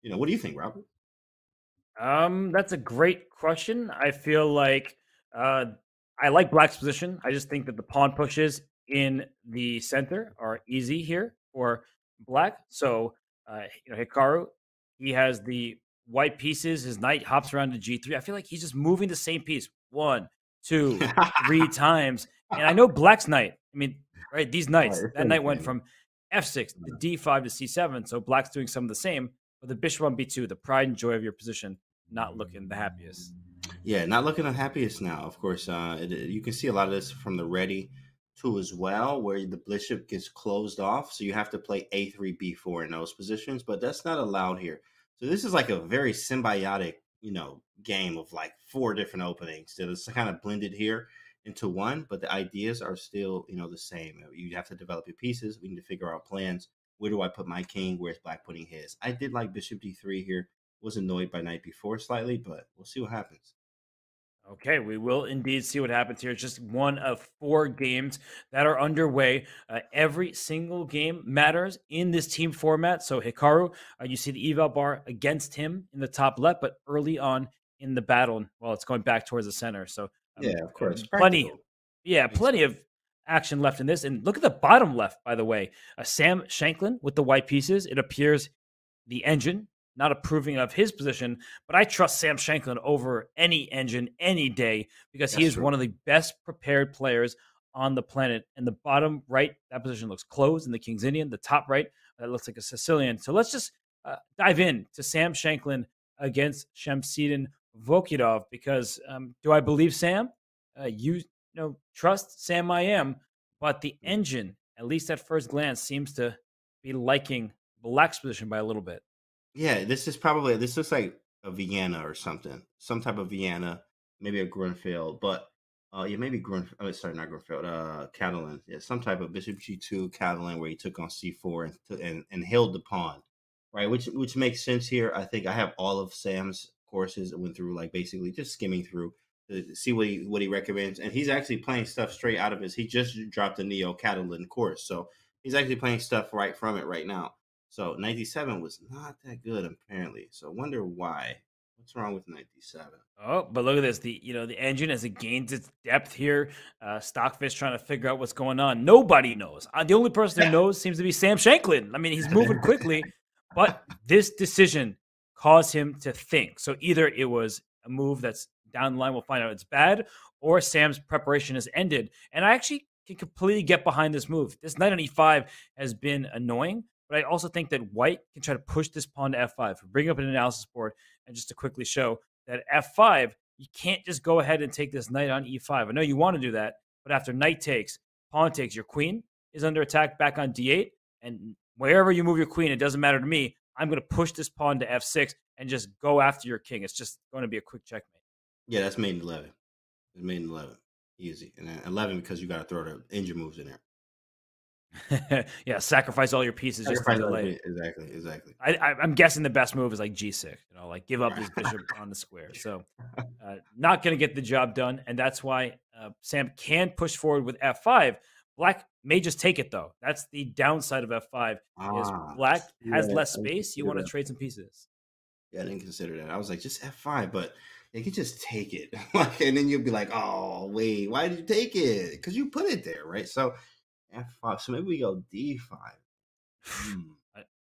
[SPEAKER 3] you know, what do you think, Robert?
[SPEAKER 2] Um, that's a great question. I feel like uh, I like Black's position. I just think that the pawn pushes in the center are easy here for Black. So, uh, you know, Hikaru, he has the white pieces. His knight hops around to G3. I feel like he's just moving the same piece one, two, three times. And I know Black's knight. I mean, right? These knights.
[SPEAKER 3] it's
[SPEAKER 2] that knight went from F6 to D5 to C7. So Black's doing some of the same. But the bishop on B2, the pride and joy of your position, not looking the happiest.
[SPEAKER 3] Yeah, not looking the happiest now. Of course, uh, it, you can see a lot of this from the ready two as well, where the bishop gets closed off. So you have to play a3, b4 in those positions, but that's not allowed here. So this is like a very symbiotic, you know, game of like four different openings that is kind of blended here into one, but the ideas are still, you know, the same. You have to develop your pieces. We need to figure out plans. Where do I put my king? Where's black putting his? I did like bishop d3 here. Was annoyed by knight b4 slightly, but we'll see what happens.
[SPEAKER 2] Okay, we will indeed see what happens here. It's just one of four games that are underway. Uh, every single game matters in this team format. So Hikaru, uh, you see the eval bar against him in the top left, but early on in the battle, well, it's going back towards the center. So um,
[SPEAKER 3] Yeah, of course.
[SPEAKER 2] plenty,
[SPEAKER 3] Practical.
[SPEAKER 2] yeah, plenty of action left in this. And look at the bottom left, by the way. Uh, Sam Shankland with the white pieces. It appears the engine not approving of his position, but I trust Sam Shankland over any engine any day because he is
[SPEAKER 3] true.
[SPEAKER 2] one of the best prepared players on the planet. And the bottom right, that position looks closed in the King's Indian. The top right, that looks like a Sicilian. So let's just uh, dive in to Sam Shankland against Shamsiddin Vokhidov because um, do I believe Sam? Uh, you, you know, trust Sam I am, but the engine, at least at first glance, seems to be liking Black's position by a little bit.
[SPEAKER 3] Yeah, this is probably this looks like a Vienna or something, some type of Vienna, maybe a Grunfeld, but uh, yeah, maybe Grun. Oh, sorry, not Grunfeld. Uh, Catalan. Yeah, some type of Bishop G two Catalan where he took on C four and, and and held the pawn, right? Which which makes sense here. I think I have all of Sam's courses. I went through like basically just skimming through to see what he what he recommends, and he's actually playing stuff straight out of his. He just dropped a Neo Catalan course, so he's actually playing stuff right from it right now. So 97 was not that good apparently. So I wonder why. What's wrong with 97?
[SPEAKER 2] Oh, but look at this. The you know the engine as it gains its depth here. Uh, Stockfish trying to figure out what's going on. Nobody knows. Uh, the only person who knows seems to be Sam Shankland. I mean, he's moving quickly, but this decision caused him to think. So either it was a move that's down the line, we'll find out it's bad, or Sam's preparation has ended. And I actually can completely get behind this move. This knight on e5 has been annoying, but I also think that White can try to push this pawn to f5. Bring up an analysis board and just to quickly show that f5, you can't just go ahead and take this knight on e5. I know you want to do that, but after knight takes, pawn takes, your queen is under attack back on d8, and wherever you move your queen, it doesn't matter to me. I'm going to push this pawn to f6 and just go after your king. It's just going to be a quick checkmate.
[SPEAKER 3] Yeah, that's made in 11. It's made in 11. Easy. And then 11 because you got to throw the engine moves in there.
[SPEAKER 2] yeah, sacrifice all your pieces just to
[SPEAKER 3] Sacrifice all
[SPEAKER 2] delay.
[SPEAKER 3] Exactly, exactly.
[SPEAKER 2] I, I, I'm guessing the best move is like G6, you know, like give up his bishop on the square. So, uh, not going to get the job done, and that's why uh, Sam can push forward with F5. Black may just take it though. That's the downside of F5. Is
[SPEAKER 3] Ah,
[SPEAKER 2] Black has
[SPEAKER 3] yeah,
[SPEAKER 2] less space. You want to trade some pieces.
[SPEAKER 3] Yeah, I didn't consider that. I was like, just F5, but they could just take it, and then you'll be like, "Oh, wait, why did you take it? Because you put it there, right?" So f5. So maybe we go d5.
[SPEAKER 2] Hmm.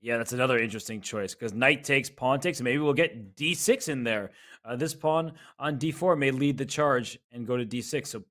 [SPEAKER 2] Yeah, that's another interesting choice because knight takes, pawn takes, and maybe we'll get d6 in there. Uh, this pawn on d4 may lead the charge and go to d6. So,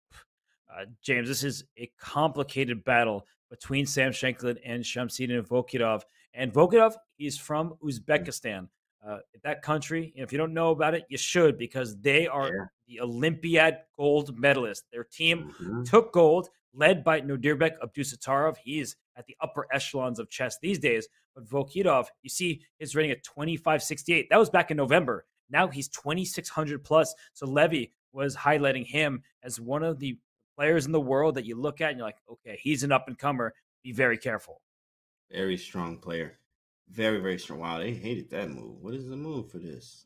[SPEAKER 2] uh, James, this is a complicated battle between Sam Shankland and Shamsiddin Vokhidov. And Vokhidov, is from Uzbekistan. Uh, that country, if you don't know about it, you should because they are yeah. the Olympiad gold medalist. Their team mm-hmm. took gold, led by Nodirbek Abdusattorov. He's at the upper echelons of chess these days. But Vokhidov, you see his rating at 2568. That was back in November. Now he's 2600 plus. So Levy was highlighting him as one of the players in the world that you look at and you're like, okay, he's an up and comer. Be very careful.
[SPEAKER 3] Very strong player. Very, very strong. Wow, they hated that move. What is the move for this?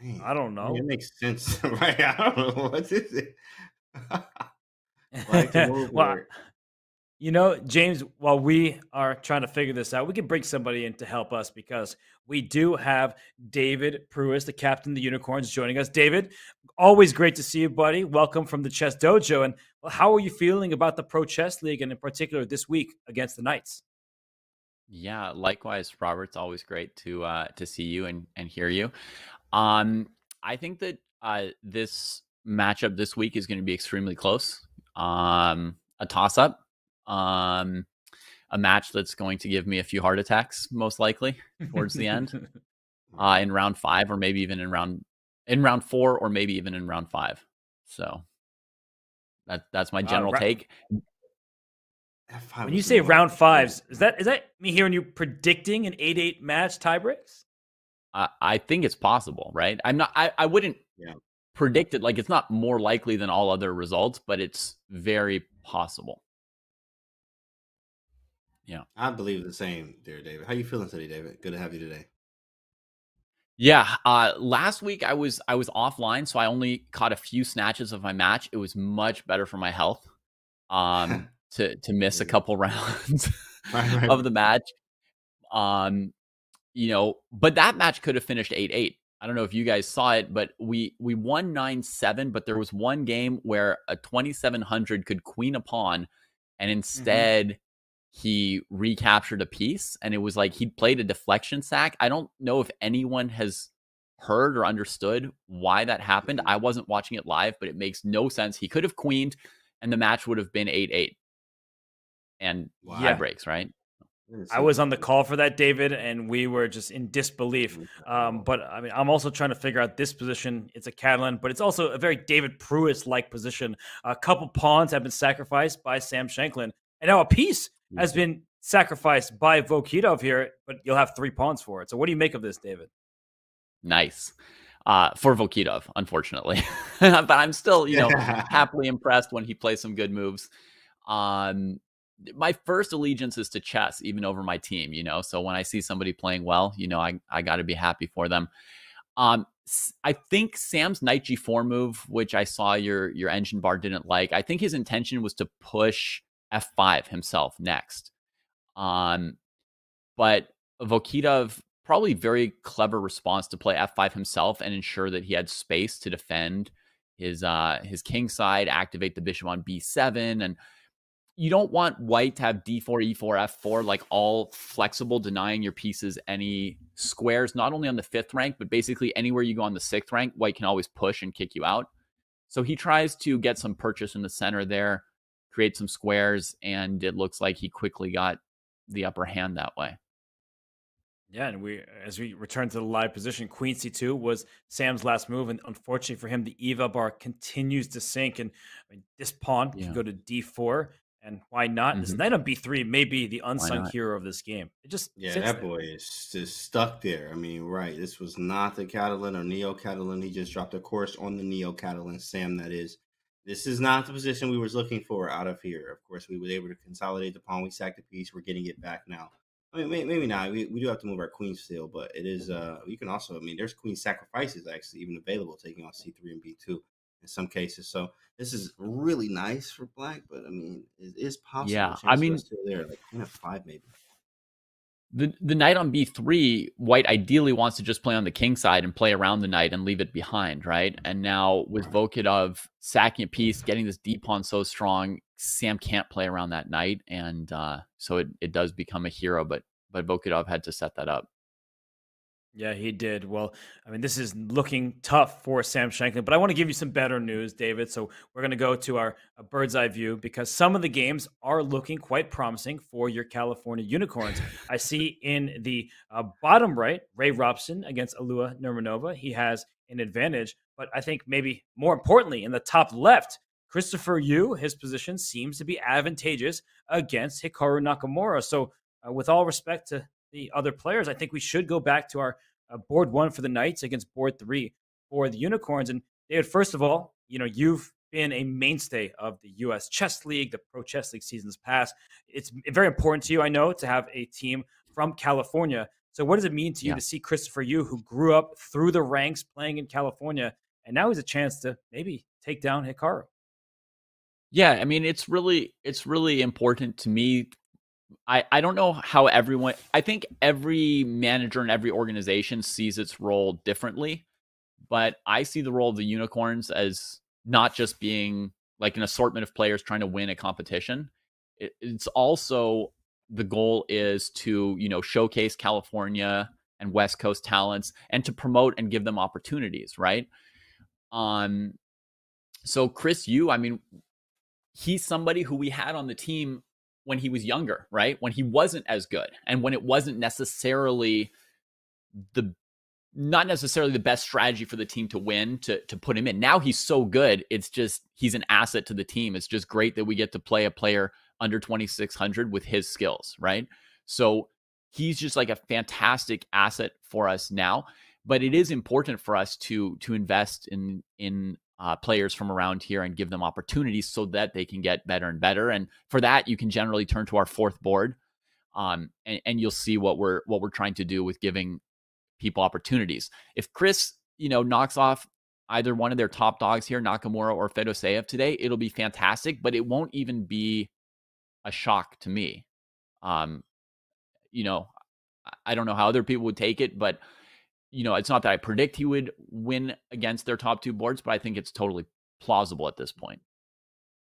[SPEAKER 2] Man, I don't know.
[SPEAKER 3] it makes sense, right? I don't know. What is it? like
[SPEAKER 2] well, you know, James, while we are trying to figure this out, we can bring somebody in to help us because we do have David Pruess, the captain of the Unicorns, joining us. David, always great to see you, buddy. Welcome from the Chess Dojo. And how are you feeling about the Pro Chess League and in particular this week against the Knights?
[SPEAKER 10] Yeah, likewise, Robert. It's always great to uh, to see you and and hear you. Um, I think that uh, this matchup this week is going to be extremely close. Um, a toss up. Um, a match that's going to give me a few heart attacks, most likely towards the end, uh, in round five, or maybe even in round in round four, or maybe even in round five. So that that's my general uh, ra- take.
[SPEAKER 2] When you say round fives, is that is that me hearing you predicting an eight eight match tiebreaks?
[SPEAKER 10] I, I think it's possible, right? I'm not. I, I wouldn't yeah. Predict it. Like it's not more likely than all other results, but it's very possible. Yeah,
[SPEAKER 3] I believe the same, there, David. How you feeling today, David? Good to have you today.
[SPEAKER 10] Yeah, uh, last week I was I was offline, so I only caught a few snatches of my match. It was much better for my health. Um, to to miss a couple rounds of the match. Um, you know, but that match could have finished 8-8. I don't know if you guys saw it, but we we won 9-7, but there was one game where a 2700 could queen a pawn and mm-hmm. instead mm-hmm. he recaptured a piece and it was like he played a deflection sack. I don't know if anyone has heard or understood why that happened. I wasn't watching it live, but it makes no sense. He could have queened and the match would have been 8-8 and wow. tie breaks, right?
[SPEAKER 2] I was on the call for that, David, and we were just in disbelief. Um, but I mean, I'm also trying to figure out this position. It's a Catalan, but it's also a very David Pruess like position. A couple pawns have been sacrificed by Sam Shankland, and now a piece has been sacrificed by Vokhidov here, but you'll have three pawns for it. So, what do you make of this, David?
[SPEAKER 10] Nice. Uh, for Vokhidov, unfortunately. but I'm still, you know, happily impressed when he plays some good moves. Um, my first allegiance is to chess, even over my team, you know. So when I see somebody playing well, you know, I, I got to be happy for them. Um, I think Sam's knight g4 move, which I saw your your engine bar didn't like. I think his intention was to push f5 himself next. Um, but Vokhidov probably very clever response to play f5 himself and ensure that he had space to defend his uh his king side, activate the bishop on b7 and you don't want white to have d4, e4, f4, like all flexible, denying your pieces any squares, not only on the fifth rank, but basically anywhere you go on the sixth rank, white can always push and kick you out. So he tries to get some purchase in the center there, create some squares, and it looks like he quickly got the upper hand that way.
[SPEAKER 2] Yeah, and we as we return to the live position, Queen C2 was Sam's last move, and unfortunately for him, the eval bar continues to sink. And I mean, this pawn yeah. can go to D4, and why not? Mm-hmm. This knight on b3 may be the unsung hero of this game. It just
[SPEAKER 3] yeah, that there. boy is just stuck there. I mean, right? This was not the Catalan or Neo Catalan. He just dropped a course on the Neo Catalan Sam. That is, this is not the position we was looking for out of here. Of course, we were able to consolidate the pawn. We sacked the piece. We're getting it back now. I mean, maybe not. We, we do have to move our queen still, but it is. uh You can also. I mean, there's queen sacrifices actually even available, taking on c3 and b2 in some cases. So this is really nice for black, but I mean, it is possible.
[SPEAKER 10] Yeah, I mean,
[SPEAKER 3] still there, like queen of five maybe.
[SPEAKER 10] the the knight on b3 white ideally wants to just play on the king side and play around the knight and leave it behind right and now with Vokhidov sacking a piece getting this d pawn so strong sam can't play around that knight and uh, so it, it does become a hero but but Vokhidov had to set that up
[SPEAKER 2] yeah, he did. Well, I mean, this is looking tough for Sam Shankland, but I want to give you some better news, David. So we're going to go to our bird's eye view because some of the games are looking quite promising for your California Unicorns. I see in the uh, bottom right, Ray Robson against Alua Nurmanova. He has an advantage, but I think maybe more importantly, in the top left, Christopher Yoo, his position seems to be advantageous against Hikaru Nakamura. So, uh, with all respect to the other players, I think we should go back to our uh, board one for the Knights against board three for the Unicorns. And David, first of all, you know, you've been a mainstay of the U.S. Chess League, the Pro Chess League seasons past. It's very important to you, I know, to have a team from California. So, what does it mean to you yeah. to see Christopher Yoo, who grew up through the ranks playing in California, and now he's a chance to maybe take down Hikaru?
[SPEAKER 10] Yeah, I mean, it's really it's really important to me I, I don't know how everyone I think every manager and every organization sees its role differently, but I see the role of the unicorns as not just being like an assortment of players trying to win a competition. It, it's also the goal is to, you know, showcase California and West Coast talents and to promote and give them opportunities, right? Um so Chris Yoo, I mean, he's somebody who we had on the team when he was younger, right? When he wasn't as good and when it wasn't necessarily the not necessarily the best strategy for the team to win to to put him in. Now he's so good, it's just he's an asset to the team. It's just great that we get to play a player under 2600 with his skills, right? So he's just like a fantastic asset for us now, but it is important for us to to invest in in uh, players from around here and give them opportunities so that they can get better and better. And for that, you can generally turn to our fourth board, um, and, and you'll see what we're what we're trying to do with giving people opportunities. If Chris, you know, knocks off either one of their top dogs here, Nakamura or Fedoseev today, it'll be fantastic. But it won't even be a shock to me. Um, you know, I don't know how other people would take it, but you know, it's not that I predict he would win against their top two boards, but I think it's totally plausible at this point.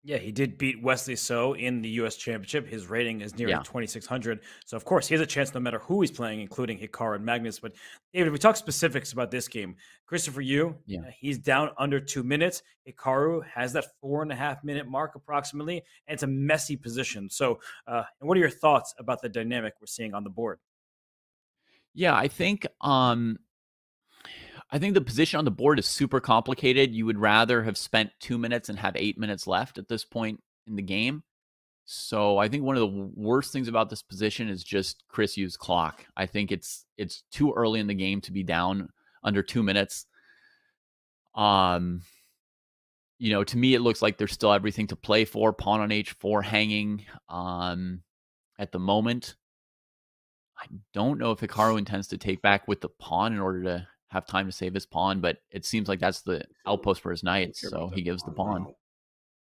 [SPEAKER 2] Yeah, he did beat Wesley So in the U.S. Championship. His rating is nearly yeah. 2,600. So, of course, he has a chance no matter who he's playing, including Hikaru and Magnus. But, David, if we talk specifics about this game, Christopher Yoo, yeah. Uh, he's down under two minutes. Hikaru has that four and a half minute mark approximately, and it's a messy position. So, uh, and what are your thoughts about the dynamic we're seeing on the board?
[SPEAKER 10] Yeah, I think um I think the position on the board is super complicated. You would rather have spent 2 minutes and have 8 minutes left at this point in the game. So I think one of the worst things about this position is just Chris Yoo's clock. I think it's it's too early in the game to be down under 2 minutes. Um you know, to me it looks like there's still everything to play for. Pawn on h4 hanging um at the moment. I don't know if Hikaru intends to take back with the pawn in order to have time to save his pawn, but it seems like that's the outpost for his knights, so he gives the pawn.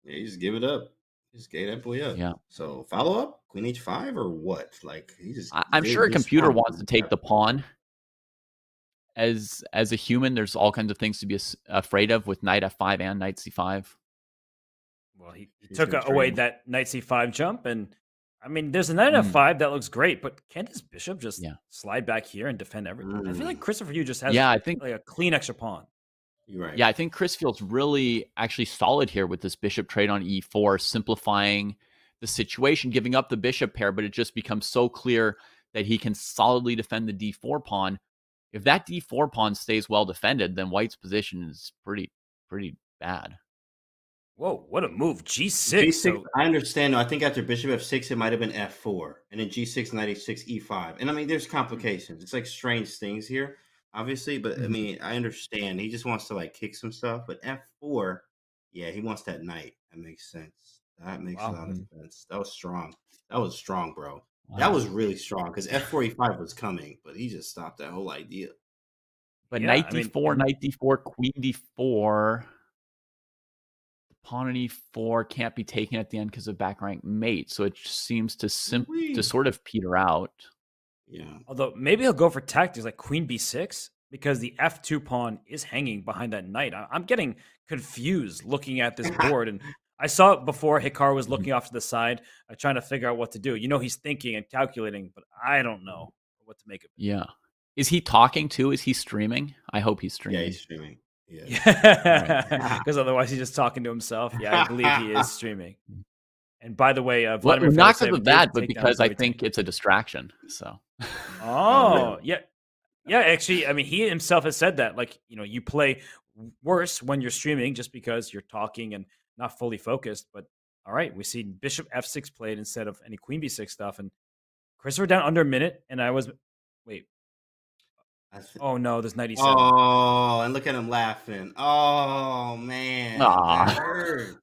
[SPEAKER 3] Yeah, you just give it up. Just gave that boy up.
[SPEAKER 10] Yeah.
[SPEAKER 3] So follow up Queen H5 or what? Like he just. I,
[SPEAKER 10] am sure a computer wants to take the pawn. As as a human, there's all kinds of things to be afraid of with Knight F5 and Knight C5.
[SPEAKER 2] Well, he, he took away that Knight C5 jump, and I mean, there's a knight mm. f5 that looks great, but can this bishop just yeah. slide back here and defend everything? Mm. I feel like mm. Christopher Yoo just has yeah, I think, like a clean extra pawn.
[SPEAKER 3] You're right.
[SPEAKER 10] Yeah, I think Chris feels really actually solid here with this bishop trade on e4, simplifying the situation, giving up the bishop pair, but it just becomes so clear that he can solidly defend the d4 pawn. If that d4 pawn stays well defended, then White's position is pretty pretty bad.
[SPEAKER 2] Whoa, what a move. G6.
[SPEAKER 3] G6, so... I understand. I think after bishop f6, it might have been f4. And then g6, knight h6, e5. And I mean, there's complications. It's like strange things here, obviously. But I mm-hmm. mean, I understand. He just wants to like kick some stuff. But f4, yeah, he wants that knight. That makes sense. That makes wow. a lot of sense. That was strong. That was strong, bro. Wow. That was really strong because f4, e5 was coming, but he just stopped that whole idea.
[SPEAKER 10] But yeah, knight d4, I mean, knight d4, queen d4 pawn on e4 can't be taken at the end because of back rank mate. So it seems to sim- to sort of peter out.
[SPEAKER 3] Yeah.
[SPEAKER 2] Although maybe he'll go for tactics like Queen B6 because the F2 pawn is hanging behind that knight. I- I'm getting confused looking at this board. And I saw it before Hikaru was looking off to the side, uh, trying to figure out what to do. You know, he's thinking and calculating, but I don't know what to make of it.
[SPEAKER 10] Yeah. Is he talking too? Is he streaming? I hope he's streaming.
[SPEAKER 3] Yeah, he's streaming. Yeah.
[SPEAKER 2] Yeah. Because otherwise he's just talking to himself. Yeah, I believe he is streaming. And by the way, uh,
[SPEAKER 10] Well, not
[SPEAKER 2] Fedoseev
[SPEAKER 10] because of
[SPEAKER 2] did
[SPEAKER 10] that, but because I
[SPEAKER 2] Zoe
[SPEAKER 10] think it's a distraction. So.
[SPEAKER 2] Oh, yeah. Yeah, actually, I mean, he himself has said that. Like, you know, you play worse when you're streaming just because you're talking and not fully focused. But all right, we see Bishop F6 played instead of any Queen B6 stuff. And Christopher down under a minute. And I was, wait. Oh, no, there's 97.
[SPEAKER 3] Oh, and look at him laughing. Oh man,
[SPEAKER 10] Aw.
[SPEAKER 3] that hurt.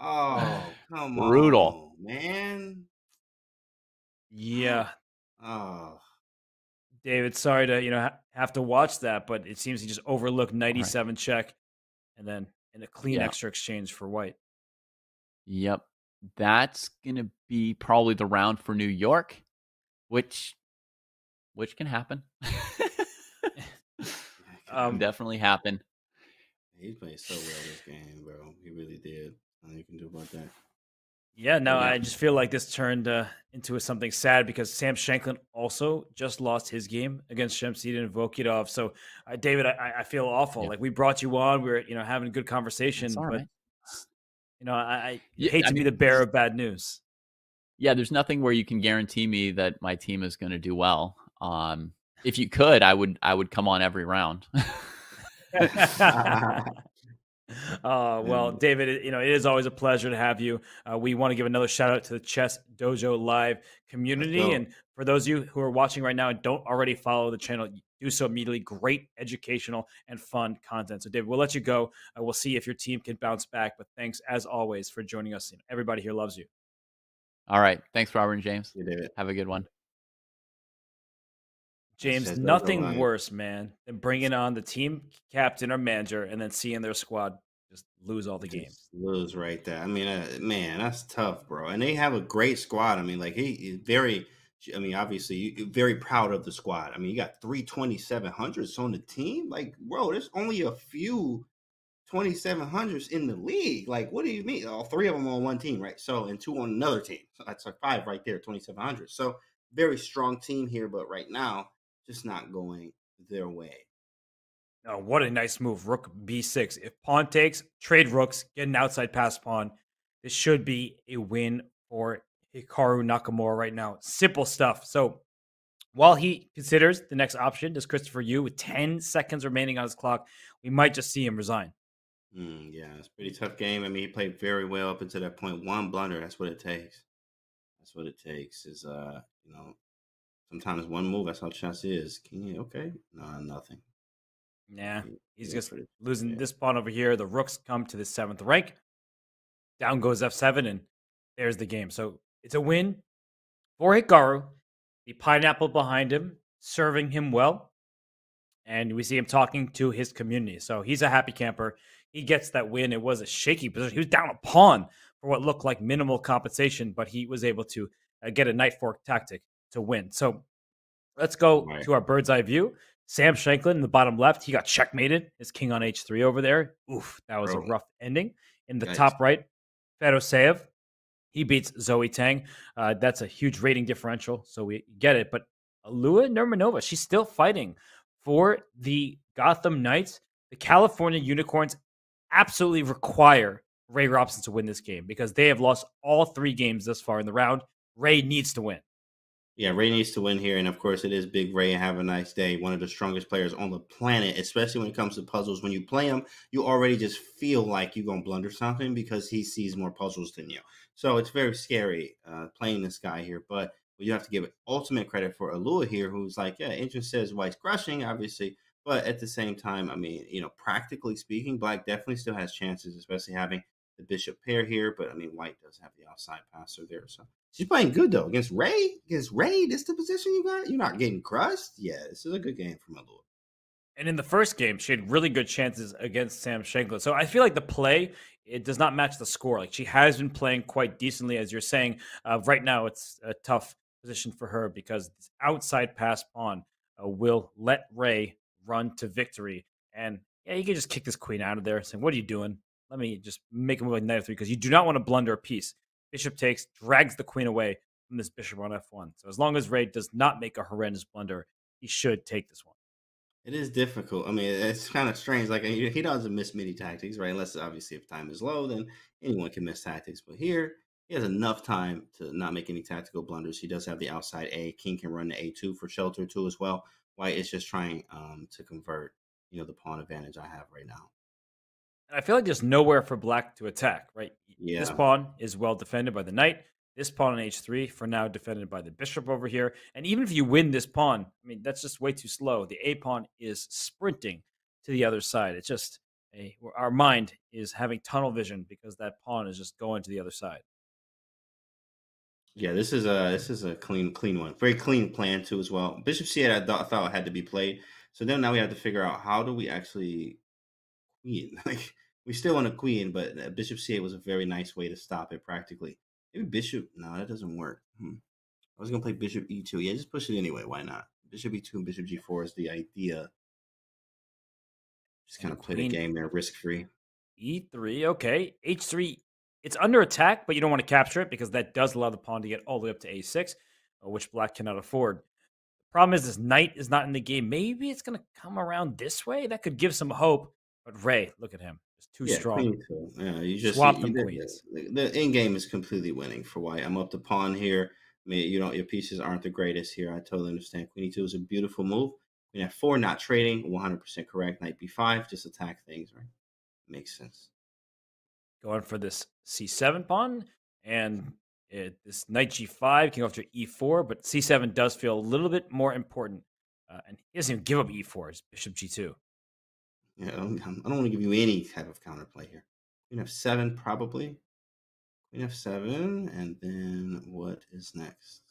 [SPEAKER 3] Oh, come on,
[SPEAKER 10] Brutal.
[SPEAKER 3] man.
[SPEAKER 2] Yeah.
[SPEAKER 3] Oh,
[SPEAKER 2] David, sorry to, you know, ha- have to watch that, but it seems he just overlooked 97 check and then in a clean
[SPEAKER 10] Yeah.
[SPEAKER 2] extra exchange for white.
[SPEAKER 10] Yep. That's going to be probably the round for New York, which which can happen.
[SPEAKER 2] Um,
[SPEAKER 10] Definitely happen.
[SPEAKER 3] he played so well this game, bro. He really did. Nothing you can do about that.
[SPEAKER 2] Yeah, no,
[SPEAKER 3] Yeah.
[SPEAKER 2] I just feel like this turned uh, into something sad because Sam Shankland also just lost his game against Shamsiddin and Vokhidov. So, uh, David, I, I feel awful.
[SPEAKER 10] Yeah.
[SPEAKER 2] Like we brought you on, we were you know having a good conversation, but you know I, I
[SPEAKER 10] Yeah,
[SPEAKER 2] hate
[SPEAKER 10] I
[SPEAKER 2] to be
[SPEAKER 10] mean,
[SPEAKER 2] the bearer of bad news.
[SPEAKER 10] Yeah, there's nothing where you can guarantee me that my team is going to do well. Um, if you could, I would I would come on every round.
[SPEAKER 2] Uh, well,
[SPEAKER 3] Mm.
[SPEAKER 2] David, you know, it is always a pleasure to have you. Uh, we want to give another shout out to the Chess Dojo Live community. And for those of you who are watching right now and don't already follow the channel, do so immediately. Great educational and fun content. So, David, we'll let you go. Uh, we'll see if your team can bounce back. But thanks, as always, for joining us. Everybody here loves you.
[SPEAKER 10] All right. Thanks, Robert and James.
[SPEAKER 3] You did it.
[SPEAKER 10] Have a good one.
[SPEAKER 2] James, nothing worse, man, than bringing on the team captain or manager and then seeing their squad just lose all the games.
[SPEAKER 3] Lose right there. I mean, uh, man, that's tough, bro. And they have a great squad. I mean, like he is very. I mean, obviously, very proud of the squad. I mean, you got three 2700s on the team. Like, bro, there's only a few 2700s in the league. Like, what do you mean? All three of them on one team, right? So, and two on another team. So that's like five right there, 2700. So, very strong team here, but right now, just not going their way.
[SPEAKER 2] Oh, what a nice move. Rook b6. If pawn takes, trade rooks, get an outside pass pawn. This should be a win for Hikaru Nakamura right now. Simple stuff. So while he considers the next option, does Christopher Yoo with 10 seconds remaining on his clock, we might just see him resign.
[SPEAKER 3] Mm, yeah, it's a pretty tough game. I mean, he played very well up until that point. One blunder, that's what it takes. That's what it takes. Is uh, you know, sometimes one move. That's how chess is. Can you okay? No, nothing.
[SPEAKER 2] Yeah,
[SPEAKER 3] He-
[SPEAKER 2] he's
[SPEAKER 3] yeah,
[SPEAKER 2] just
[SPEAKER 3] pretty-
[SPEAKER 2] losing
[SPEAKER 3] yeah.
[SPEAKER 2] this pawn over here. The rooks come to the seventh rank. Down goes f7, and there's the game. So it's a win for Hikaru. The pineapple behind him, serving him well. And we see him talking to his community. So he's a happy camper. He gets that win. It was a shaky position. He was down a pawn for what looked like minimal compensation, but he was able to uh, get a knight fork tactic to win. So let's go
[SPEAKER 3] Right.
[SPEAKER 2] to our bird's eye view. Sam Shankland in the bottom left, he got checkmated. His king on h3 over there. Oof, that was a rough ending. In the
[SPEAKER 3] Yikes.
[SPEAKER 2] top right, Fedoseev, he beats Zoe Tang. Uh, that's a huge rating differential, so we get it. But Alua Nurmanova, she's still fighting for the Gotham Knights. The California Unicorns absolutely require Ray Robson to win this game because they have lost all three games thus far in the round. Ray needs to win.
[SPEAKER 3] Yeah, Ray needs to win here, and of course, it is Big Ray. Have a nice day. One of the strongest players on the planet, especially when it comes to puzzles. When you play him, you already just feel like you're gonna blunder something because he sees more puzzles than you. So it's very scary uh, playing this guy here. But you have to give ultimate credit for Alua here, who's like, yeah, Engine says White's crushing, obviously, but at the same time, I mean, you know, practically speaking, Black definitely still has chances, especially having the bishop pair here. But I mean, White does have the outside passer there, so she's playing good though against Ray. Against Ray, this is the position you got. You're not getting crushed. Yeah, this is a good game from lord.
[SPEAKER 2] And in the first game, she had really good chances against Sam Shankland. So I feel like the play it does not match the score. Like she has been playing quite decently, as you're saying. Uh, right now, it's a tough position for her because this outside pass pawn uh, will let Ray run to victory. And yeah, you can just kick this queen out of there, saying, "What are you doing? Let me just make a move like knight f3 because you do not want to blunder a piece." Bishop takes, drags the queen away from this bishop on f1. So as long as Ray does not make a horrendous blunder, he should take this one.
[SPEAKER 3] It is difficult. I mean, it's kind of strange. Like he doesn't miss many tactics, right? Unless obviously if time is low, then anyone can miss tactics. But here, he has enough time to not make any tactical blunders. He does have the outside A. King can run the A2 for shelter too as well. White is just trying um, to convert, you know, the pawn advantage I have right now.
[SPEAKER 2] I feel like there's nowhere for black to attack, right?
[SPEAKER 3] Yeah.
[SPEAKER 2] This pawn is well defended by the knight. This pawn on h3 for now defended by the bishop over here. And even if you win this pawn, I mean, that's just way too slow. The a pawn is sprinting to the other side. It's just a, our mind is having tunnel vision because that pawn is just going to the other side.
[SPEAKER 3] Yeah, this is a this is a clean clean one. Very clean plan too as well. Bishop c8 I thought, I thought had to be played. So then now we have to figure out how do we actually queen. Like we still want a queen, but uh, bishop c8 was a very nice way to stop it practically. Maybe bishop. No, that doesn't work. Hmm. I was gonna play bishop e2. Yeah, just push it anyway. Why not? Bishop e2 and bishop g4 is the idea. Just kind of play the game there, risk free.
[SPEAKER 2] E3, okay. H3, it's under attack, but you don't want to capture it because that does allow the pawn to get all the way up to A6, uh, which black cannot afford. The problem is this knight is not in the game. Maybe it's going to come around this way. That could give some hope. But Ray, look at him. It's too
[SPEAKER 3] yeah,
[SPEAKER 2] strong.
[SPEAKER 3] Yeah, you just
[SPEAKER 2] swap
[SPEAKER 3] you,
[SPEAKER 2] them
[SPEAKER 3] you,
[SPEAKER 2] queens.
[SPEAKER 3] The, the end game is completely winning for white. I'm up to pawn here. I mean, you know, your pieces aren't the greatest here. I totally understand. Queen e2 is a beautiful move. Queen f4, not trading, 100% correct. Knight b5, just attack things, right? Makes sense.
[SPEAKER 2] Going for this c7 pawn, and it, this knight g5 can go after e4, but c7 does feel a little bit more important. Uh, and he doesn't even give up e4. It's bishop g2.
[SPEAKER 3] Yeah, I don't, I don't want to give you any type of counterplay here. Queen f7, probably. Queen f7, and then what is next?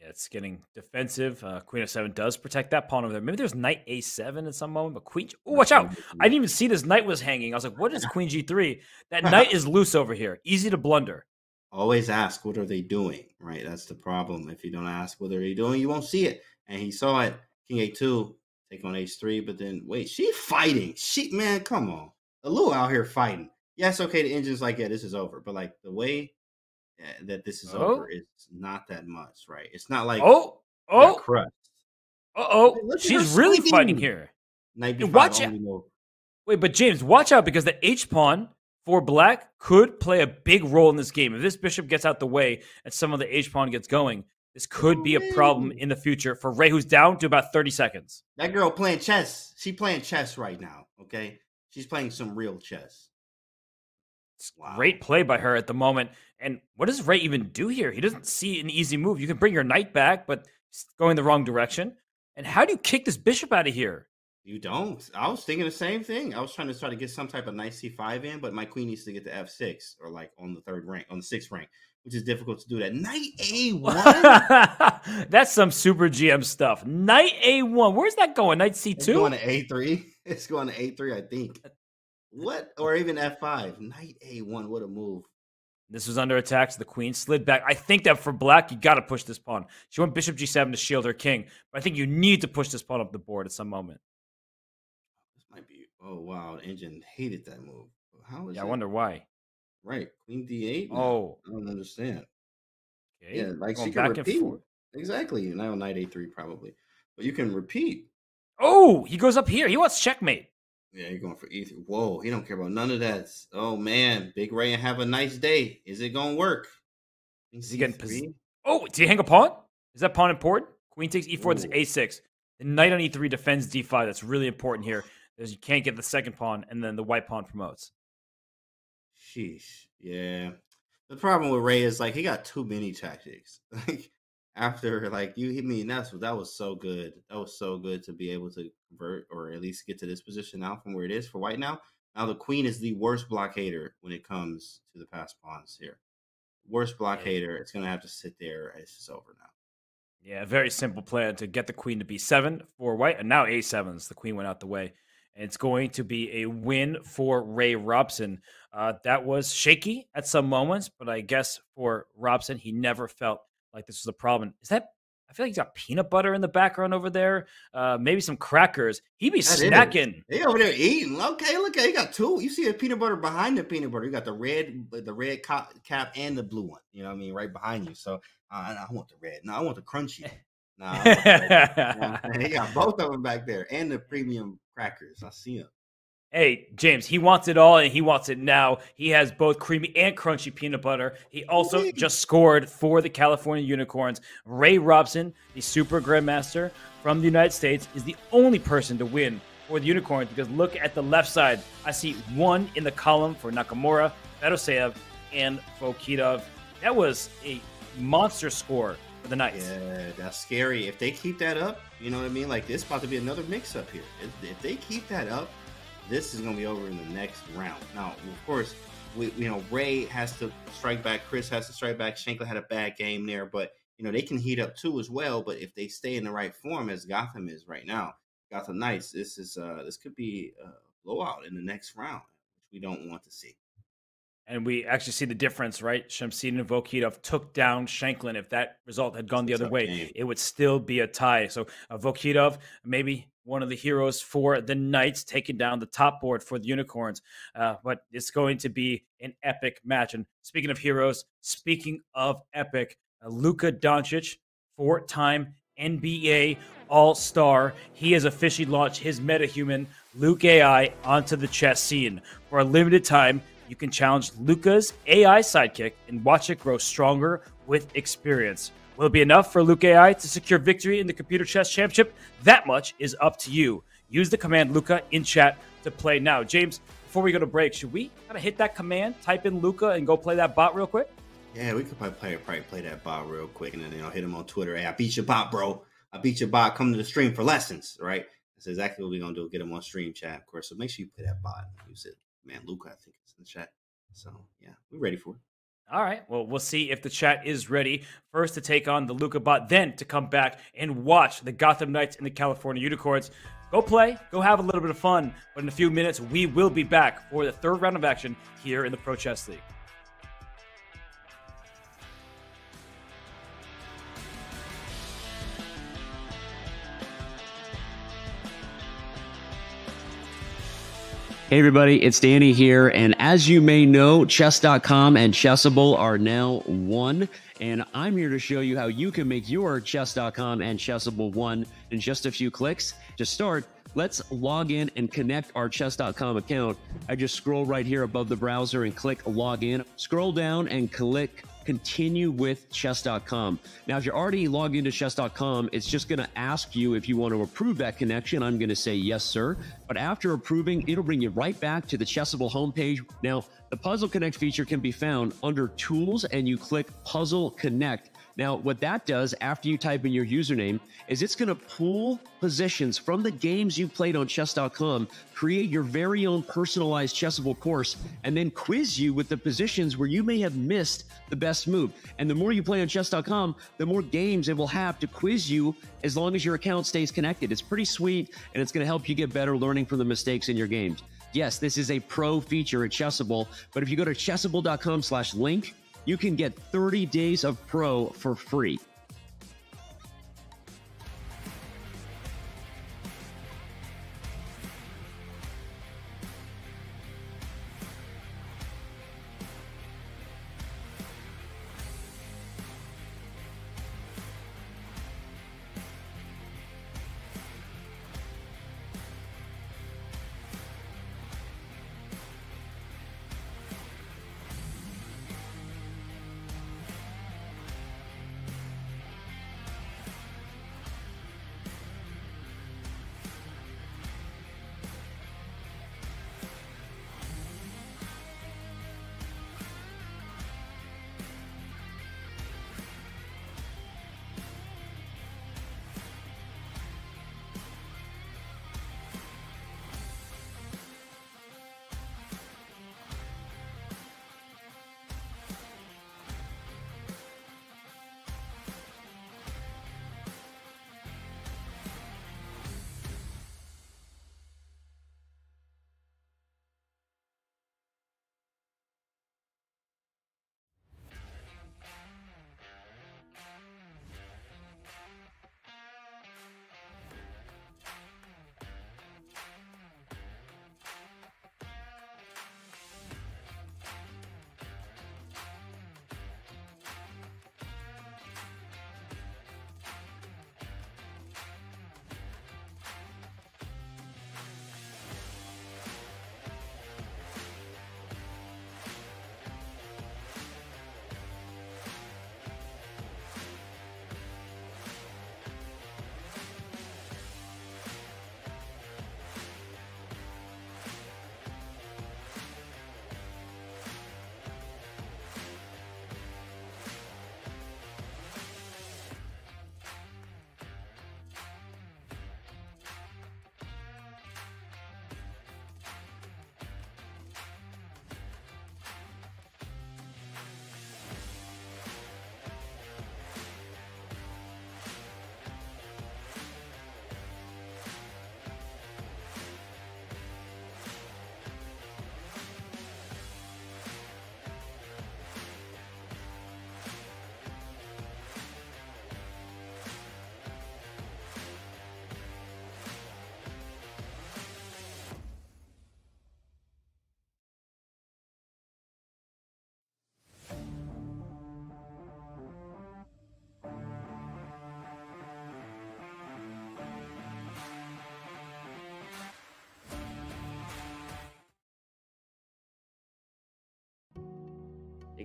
[SPEAKER 2] Yeah, it's getting defensive. Uh, queen f7 does protect that pawn over there. Maybe there's knight a7 at some moment, but queen. Oh, watch out! I didn't even see this knight was hanging. I was like, what is queen g3? That knight is loose over here. Easy to blunder.
[SPEAKER 3] Always ask, what are they doing? Right? That's the problem. If you don't ask what are they doing, you won't see it. And he saw it. King a2, take on h3, but then wait, she fighting. She man, come on. Alu out here fighting. Yes, okay, the engine's like, yeah, this is over. But like the way that this is
[SPEAKER 2] Oh.
[SPEAKER 3] over is not that much, right? It's not like
[SPEAKER 2] Oh,
[SPEAKER 3] oh, crushed.
[SPEAKER 2] uh oh. She's really fighting here.
[SPEAKER 3] Knight
[SPEAKER 2] Hey,
[SPEAKER 3] b5
[SPEAKER 2] watch
[SPEAKER 3] move.
[SPEAKER 2] Wait, but James, watch out because the H pawn for black could play a big role in this game. If this bishop gets out the way and some of the H pawn gets going, this could be a problem in the future for Ray, who's down to about 30 seconds.
[SPEAKER 3] That girl playing chess. She playing chess right now. Okay, she's playing some real chess. Wow.
[SPEAKER 2] Great play by her at the moment. And what does Ray even do here? He doesn't see an easy move. You can bring your knight back, but it's going the wrong direction. And how do you kick this bishop out of here?
[SPEAKER 3] You don't. I was thinking the same thing. I was trying to try to get some type of knight c5 in, but my queen needs to get to f6 or like on the third rank, on the sixth rank, which is difficult to do. That knight a1.
[SPEAKER 2] That's some super GM stuff. Knight A1. Where's that going? Knight
[SPEAKER 3] It's going
[SPEAKER 2] C2?
[SPEAKER 3] to a3. It's going to a3, I think. What? Or even f5. Knight a1. What a move.
[SPEAKER 2] This was under attack, so the queen slid back. I think that for black, you got to push this pawn. She went bishop g7 to shield her king, but I think you need to push this pawn up the board at some moment.
[SPEAKER 3] This might be. Oh wow, engine hated that move. How is
[SPEAKER 2] Yeah, I wonder why.
[SPEAKER 3] Right, queen d8.
[SPEAKER 2] Oh,
[SPEAKER 3] I don't understand.
[SPEAKER 2] okay.
[SPEAKER 3] Yeah, like
[SPEAKER 2] Going
[SPEAKER 3] she can repeat. Exactly. Now knight a3 probably, but you can repeat.
[SPEAKER 2] Oh, he goes up here. He wants checkmate.
[SPEAKER 3] Yeah, you're going for e3. Whoa, he don't care about none of that. Oh man, Big Ray and have a nice day. Is it gonna work?
[SPEAKER 2] Is he getting
[SPEAKER 3] C3?
[SPEAKER 2] pos- Oh, did he hang a pawn? Is that pawn important? Queen takes e4, this is a6. The knight on e3 defends d5. That's really important here. Because you can't get the second pawn, and then the white pawn promotes.
[SPEAKER 3] Sheesh. Yeah. The problem with Ray is like he got too many tactics. Like after like you hit me, that's that was so good. That was so good to be able to convert or at least get to this position now from where it is for white now. Now the queen is the worst blockader when it comes to the pass pawns here. Worst blockader. It's gonna have to sit there. It's just over now.
[SPEAKER 2] Yeah, very simple plan to get the queen to b7 for white, and now a7s. The queen went out the way. It's going to be a win for Ray Robson. Uh, that was shaky at some moments, but I guess for Robson, he never felt like this was a problem. Is that I feel like he's got peanut butter in the background over there. Uh, maybe some crackers. He be
[SPEAKER 3] That
[SPEAKER 2] snacking.
[SPEAKER 3] They over there eating. Okay, look at he got two. You see the peanut butter behind the peanut butter. You got the red, the red cap, cap and the blue one. You know what I mean, right behind you. So uh, I want the red. No, I want the crunchy. No, I want the red. You know what I'm saying? he got both of them back there and the premium crackers. I see them.
[SPEAKER 2] Hey, James, he wants it all and he wants it now. He has both creamy and crunchy peanut butter. He also just scored for the California Unicorns. Ray Robson, the super grandmaster from the United States, is the only person to win for the Unicorns because look at the left side. I see one in the column for Nakamura, Fedoseev, and Vokhidov. That was a monster score the Knights.
[SPEAKER 3] Yeah, that's scary. If they keep that up, you know what I mean? Like this about to be another mix up here. If, if they keep that up, this is gonna be over in the next round. Now, of course, we you know Ray has to strike back, Chris has to strike back. Shankland had a bad game there, but you know they can heat up too as well. But if they stay in the right form as Gotham is right now, Gotham Knights, this is uh this could be a blowout in the next round, which we don't want to see.
[SPEAKER 2] And we actually see the difference, right? Shamsin and Vokhidov took down Shankland. If that result had gone the other way,
[SPEAKER 3] game.
[SPEAKER 2] it would still be a tie. So uh, Vokhidov, maybe one of the heroes for the Knights, taking down the top board for the Unicorns. Uh, but it's going to be an epic match. And speaking of heroes, speaking of epic, uh, Luka Doncic, four-time NBA All-Star. He has officially launched his metahuman Luka AI onto the chess scene for a limited time. You can challenge Luka's AI sidekick and watch it grow stronger with experience. Will it be enough for Luka AI to secure victory in the Computer Chess Championship? That much is up to you. Use the command Luka in chat to play now. James, before we go to break, should we kind of hit that command, type in Luka, and go play that bot real quick?
[SPEAKER 3] Yeah, we could probably play, probably play that bot real quick and then you know hit him on Twitter. Hey, I beat your bot, bro. I beat your bot. Come to the stream for lessons, right? That's exactly what we're gonna do. Get him on stream chat, of course. So make sure you play that bot. Use it, man. Luka, I think it's in the chat. So yeah, we're ready for it.
[SPEAKER 2] All right. Well, we'll see if the chat is ready. First to take on the Luka bot, then to come back and watch the Gotham Knights and the California Unicorns. Go play, go have a little bit of fun. But in a few minutes, we will be back for the third round of action here in the Pro Chess League.
[SPEAKER 11] Hey everybody, it's Danny here, and as you may know, chess.com and Chessable are now one, and I'm here to show you how you can make your chess.com and Chessable one in just a few clicks. To start, let's log in and connect our chess.com account. I just scroll right here above the browser and click login. Scroll down and click continue with chess.com. Now, if you're already logged into chess.com, it's just going to ask you if you want to approve that connection. I'm going to say yes, sir. But after approving, it'll bring you right back to the Chessable homepage. Now, the Puzzle Connect feature can be found under Tools, and you click Puzzle Connect. Now, what that does after you type in your username is it's going to pull positions from the games you played on chess.com, create your very own personalized chessable course, and then quiz you with the positions where you may have missed the best move. And the more you play on chess.com, the more games it will have to quiz you as long as your account stays connected. It's pretty sweet, and it's going to help you get better learning from the mistakes in your games. Yes, this is a pro feature at Chessable, but if you go to chessable.com slash link, you can get 30 days of pro for free.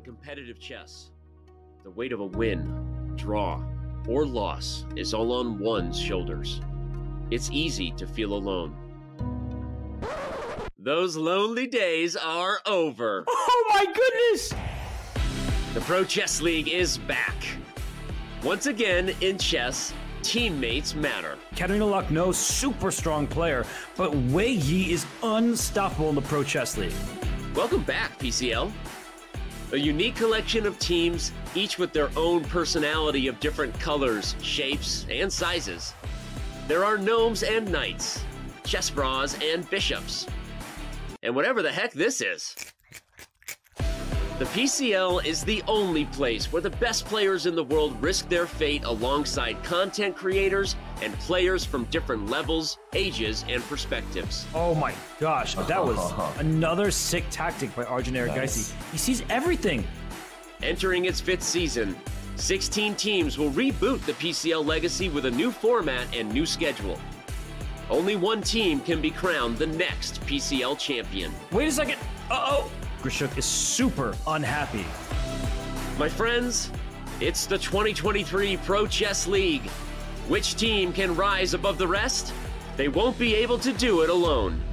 [SPEAKER 1] Competitive chess, the weight of a win, draw, or loss is all on one's shoulders. It's easy to feel alone. Those lonely days are over.
[SPEAKER 2] Oh my goodness!
[SPEAKER 1] The Pro Chess League is back. Once again, in chess, teammates matter.
[SPEAKER 2] Kateryna Lagno, super strong player, but Wei Yi is unstoppable in the Pro Chess League.
[SPEAKER 1] Welcome back, PCL. A unique collection of teams, each with their own personality of different colors, shapes, and sizes. There are gnomes and knights, chessbrahs and bishops, and whatever the heck this is. The PCL is the only place where the best players in the world risk their fate alongside content creators and players from different levels, ages, and perspectives.
[SPEAKER 2] Oh my gosh, that was another sick tactic by Arjun Erigaisi. He sees everything.
[SPEAKER 1] Entering its fifth season, 16 teams will reboot the PCL legacy with a new format and new schedule. Only one team can be crowned the next PCL champion.
[SPEAKER 2] Wait a second. Uh oh. Grischuk is super unhappy.
[SPEAKER 1] My friends, it's the 2023 Pro Chess League. Which team can rise above the rest? They won't be able to do it alone.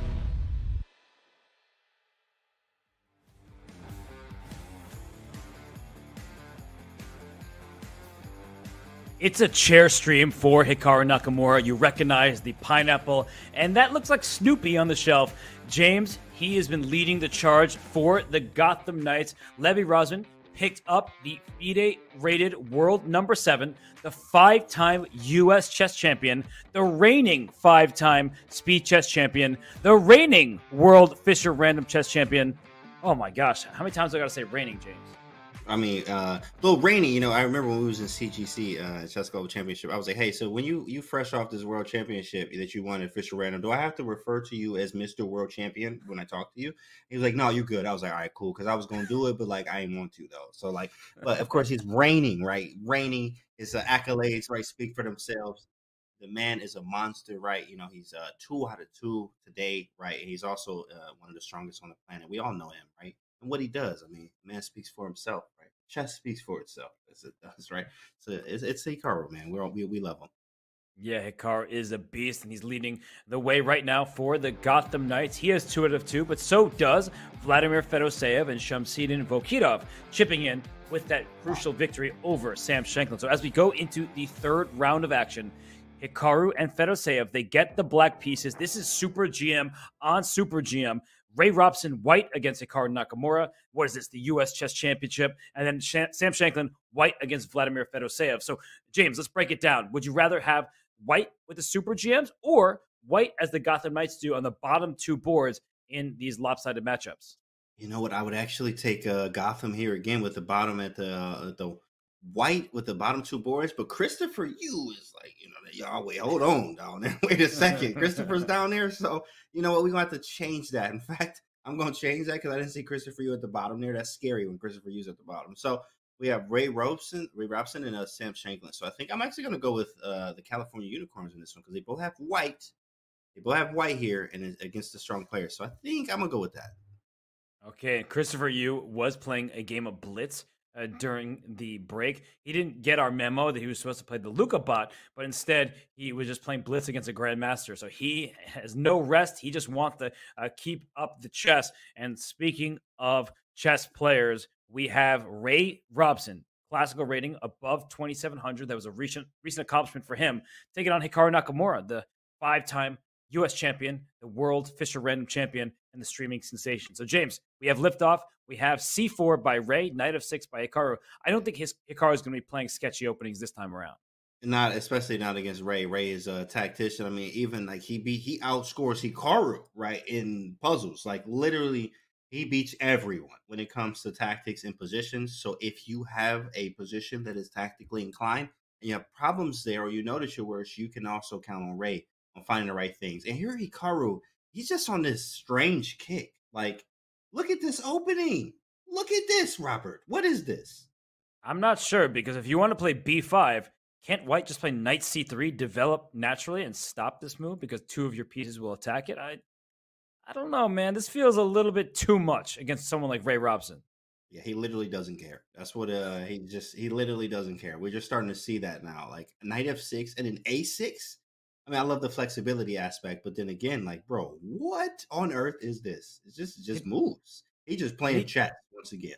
[SPEAKER 2] It's a chair stream for Hikaru Nakamura. You recognize the pineapple, and that looks like Snoopy on the shelf. James, he has been leading the charge for the Gotham Knights. Levy Rozman picked up the FIDE rated world number seven, the five time U.S. chess champion, the reigning five time speed chess champion, the reigning world Fischer random chess champion. Oh my gosh, how many times do I gotta say reigning, James?
[SPEAKER 3] I mean, uh, little rainy. You know, I remember when we was in CGC uh, Chess Global Championship. I was like, "Hey, so when you you fresh off this World Championship that you won at Fischer Random, do I have to refer to you as Mister World Champion when I talk to you?" He was like, "No, you're good." I was like, "All right, cool," because I was gonna do it, but like I didn't want to though. So like, but of course, he's reigning, right? Reigning. is uh, accolades, right, speak for themselves. The man is a monster, right? You know, he's uh, two out of two today, right? And he's also uh, one of the strongest on the planet. We all know him, right? And what he does, I mean, man speaks for himself, right? chess speaks for itself as it does, right? So it's, it's Hikaru, man. We're we we love him.
[SPEAKER 2] Yeah, Hikaru is a beast, and he's leading the way right now for the Gotham Knights. He has two out of two, but so does Vladimir Fedoseev and Shamsiddin Vokhidov, chipping in with that crucial victory over Sam Shankland. So as we go into the third round of action, Hikaru and Fedoseev, they get the black pieces. This is Super GM on Super GM. Ray Robson White against Hikaru Nakamura. What is this? The U.S. Chess Championship, and then Sh- Sam Shankland White against Vladimir Fedoseev. So, James, let's break it down. Would you rather have White with the Super GMs or White as the Gotham Knights do on the bottom two boards in these lopsided matchups?
[SPEAKER 3] You know what? I would actually take uh, Gotham here again with the bottom at the uh, the white with the bottom two boards, but Christopher Yoo is like, you know, y'all wait, hold on down there. Wait a second. Christopher's down there. So you know what? We're gonna have to change that. In fact, I'm gonna change that because I didn't see Christopher Yoo at the bottom there. That's scary when Christopher Yoo's at the bottom. So we have Ray Robson, Ray Robson, and uh, Sam Shankland. So I think I'm actually gonna go with uh, the California Unicorns in this one because they both have white. They both have white here and against the strong players. So I think I'm gonna go with that.
[SPEAKER 2] Okay, Christopher Yu was playing a game of Blitz uh, during the break. He didn't get our memo that he was supposed to play the Luka bot, but instead he was just playing Blitz against a Grandmaster. So he has no rest. He just wants to uh, keep up the chess. And speaking of chess players, we have Ray Robson. Classical rating above 2,700. That was a recent recent accomplishment for him. Taking on Hikaru Nakamura, the five-time U.S. champion, the world Fischer Random champion, and the streaming sensation. So, James, we have liftoff. We have C4 by Ray, Knight of Six by Hikaru. I don't think his Hikaru is going to be playing sketchy openings this time around.
[SPEAKER 3] Not especially not against Ray. Ray is a tactician. I mean, even like he beat he outscores Hikaru right in puzzles. Like literally, he beats everyone when it comes to tactics and positions. So if you have a position that is tactically inclined and you have problems there, or you notice your worst, you can also count on Ray on finding the right things. And here Hikaru, he's just on this strange kick. Like Look at this opening. Look at this, Robert. What is this?
[SPEAKER 2] I'm not sure because if you want to play b5, can't White just play knight c3, develop naturally, and stop this move because two of your pieces will attack it? I, I don't know, man. This feels a little bit too much against someone like Ray Robson.
[SPEAKER 3] Yeah, he literally doesn't care. That's what uh he just he literally doesn't care. We're just starting to see that now. Like knight f6 and an a6. I mean, I love the flexibility aspect, but then again, like, bro, what on earth is this? It's just it just moves. He just playing chess once again.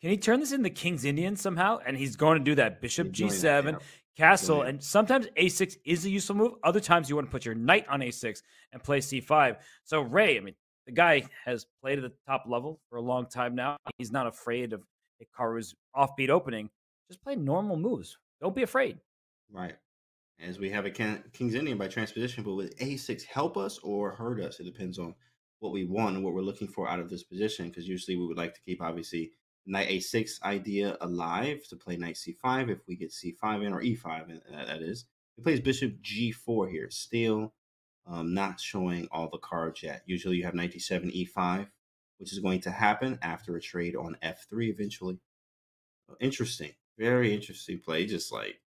[SPEAKER 2] Can he turn this into King's Indian somehow? And he's going to do that bishop g7, that, yeah. castle, and sometimes a6 is a useful move. Other times you want to put your knight on a6 and play c5. So Ray, I mean, the guy has played at the top level for a long time now. He's not afraid of Hikaru's offbeat opening. Just play normal moves. Don't be afraid.
[SPEAKER 3] Right. As we have a King's Indian by transposition, but with A6 help us or hurt us? It depends on what we want and what we're looking for out of this position. Because usually we would like to keep obviously knight A6 idea alive to play knight C5 if we get C5 in or E5, that is. He plays bishop G4 here. Still um, not showing all the cards yet. Usually you have 97 e5, which is going to happen after a trade on f3 eventually. Interesting. Very interesting play. Just like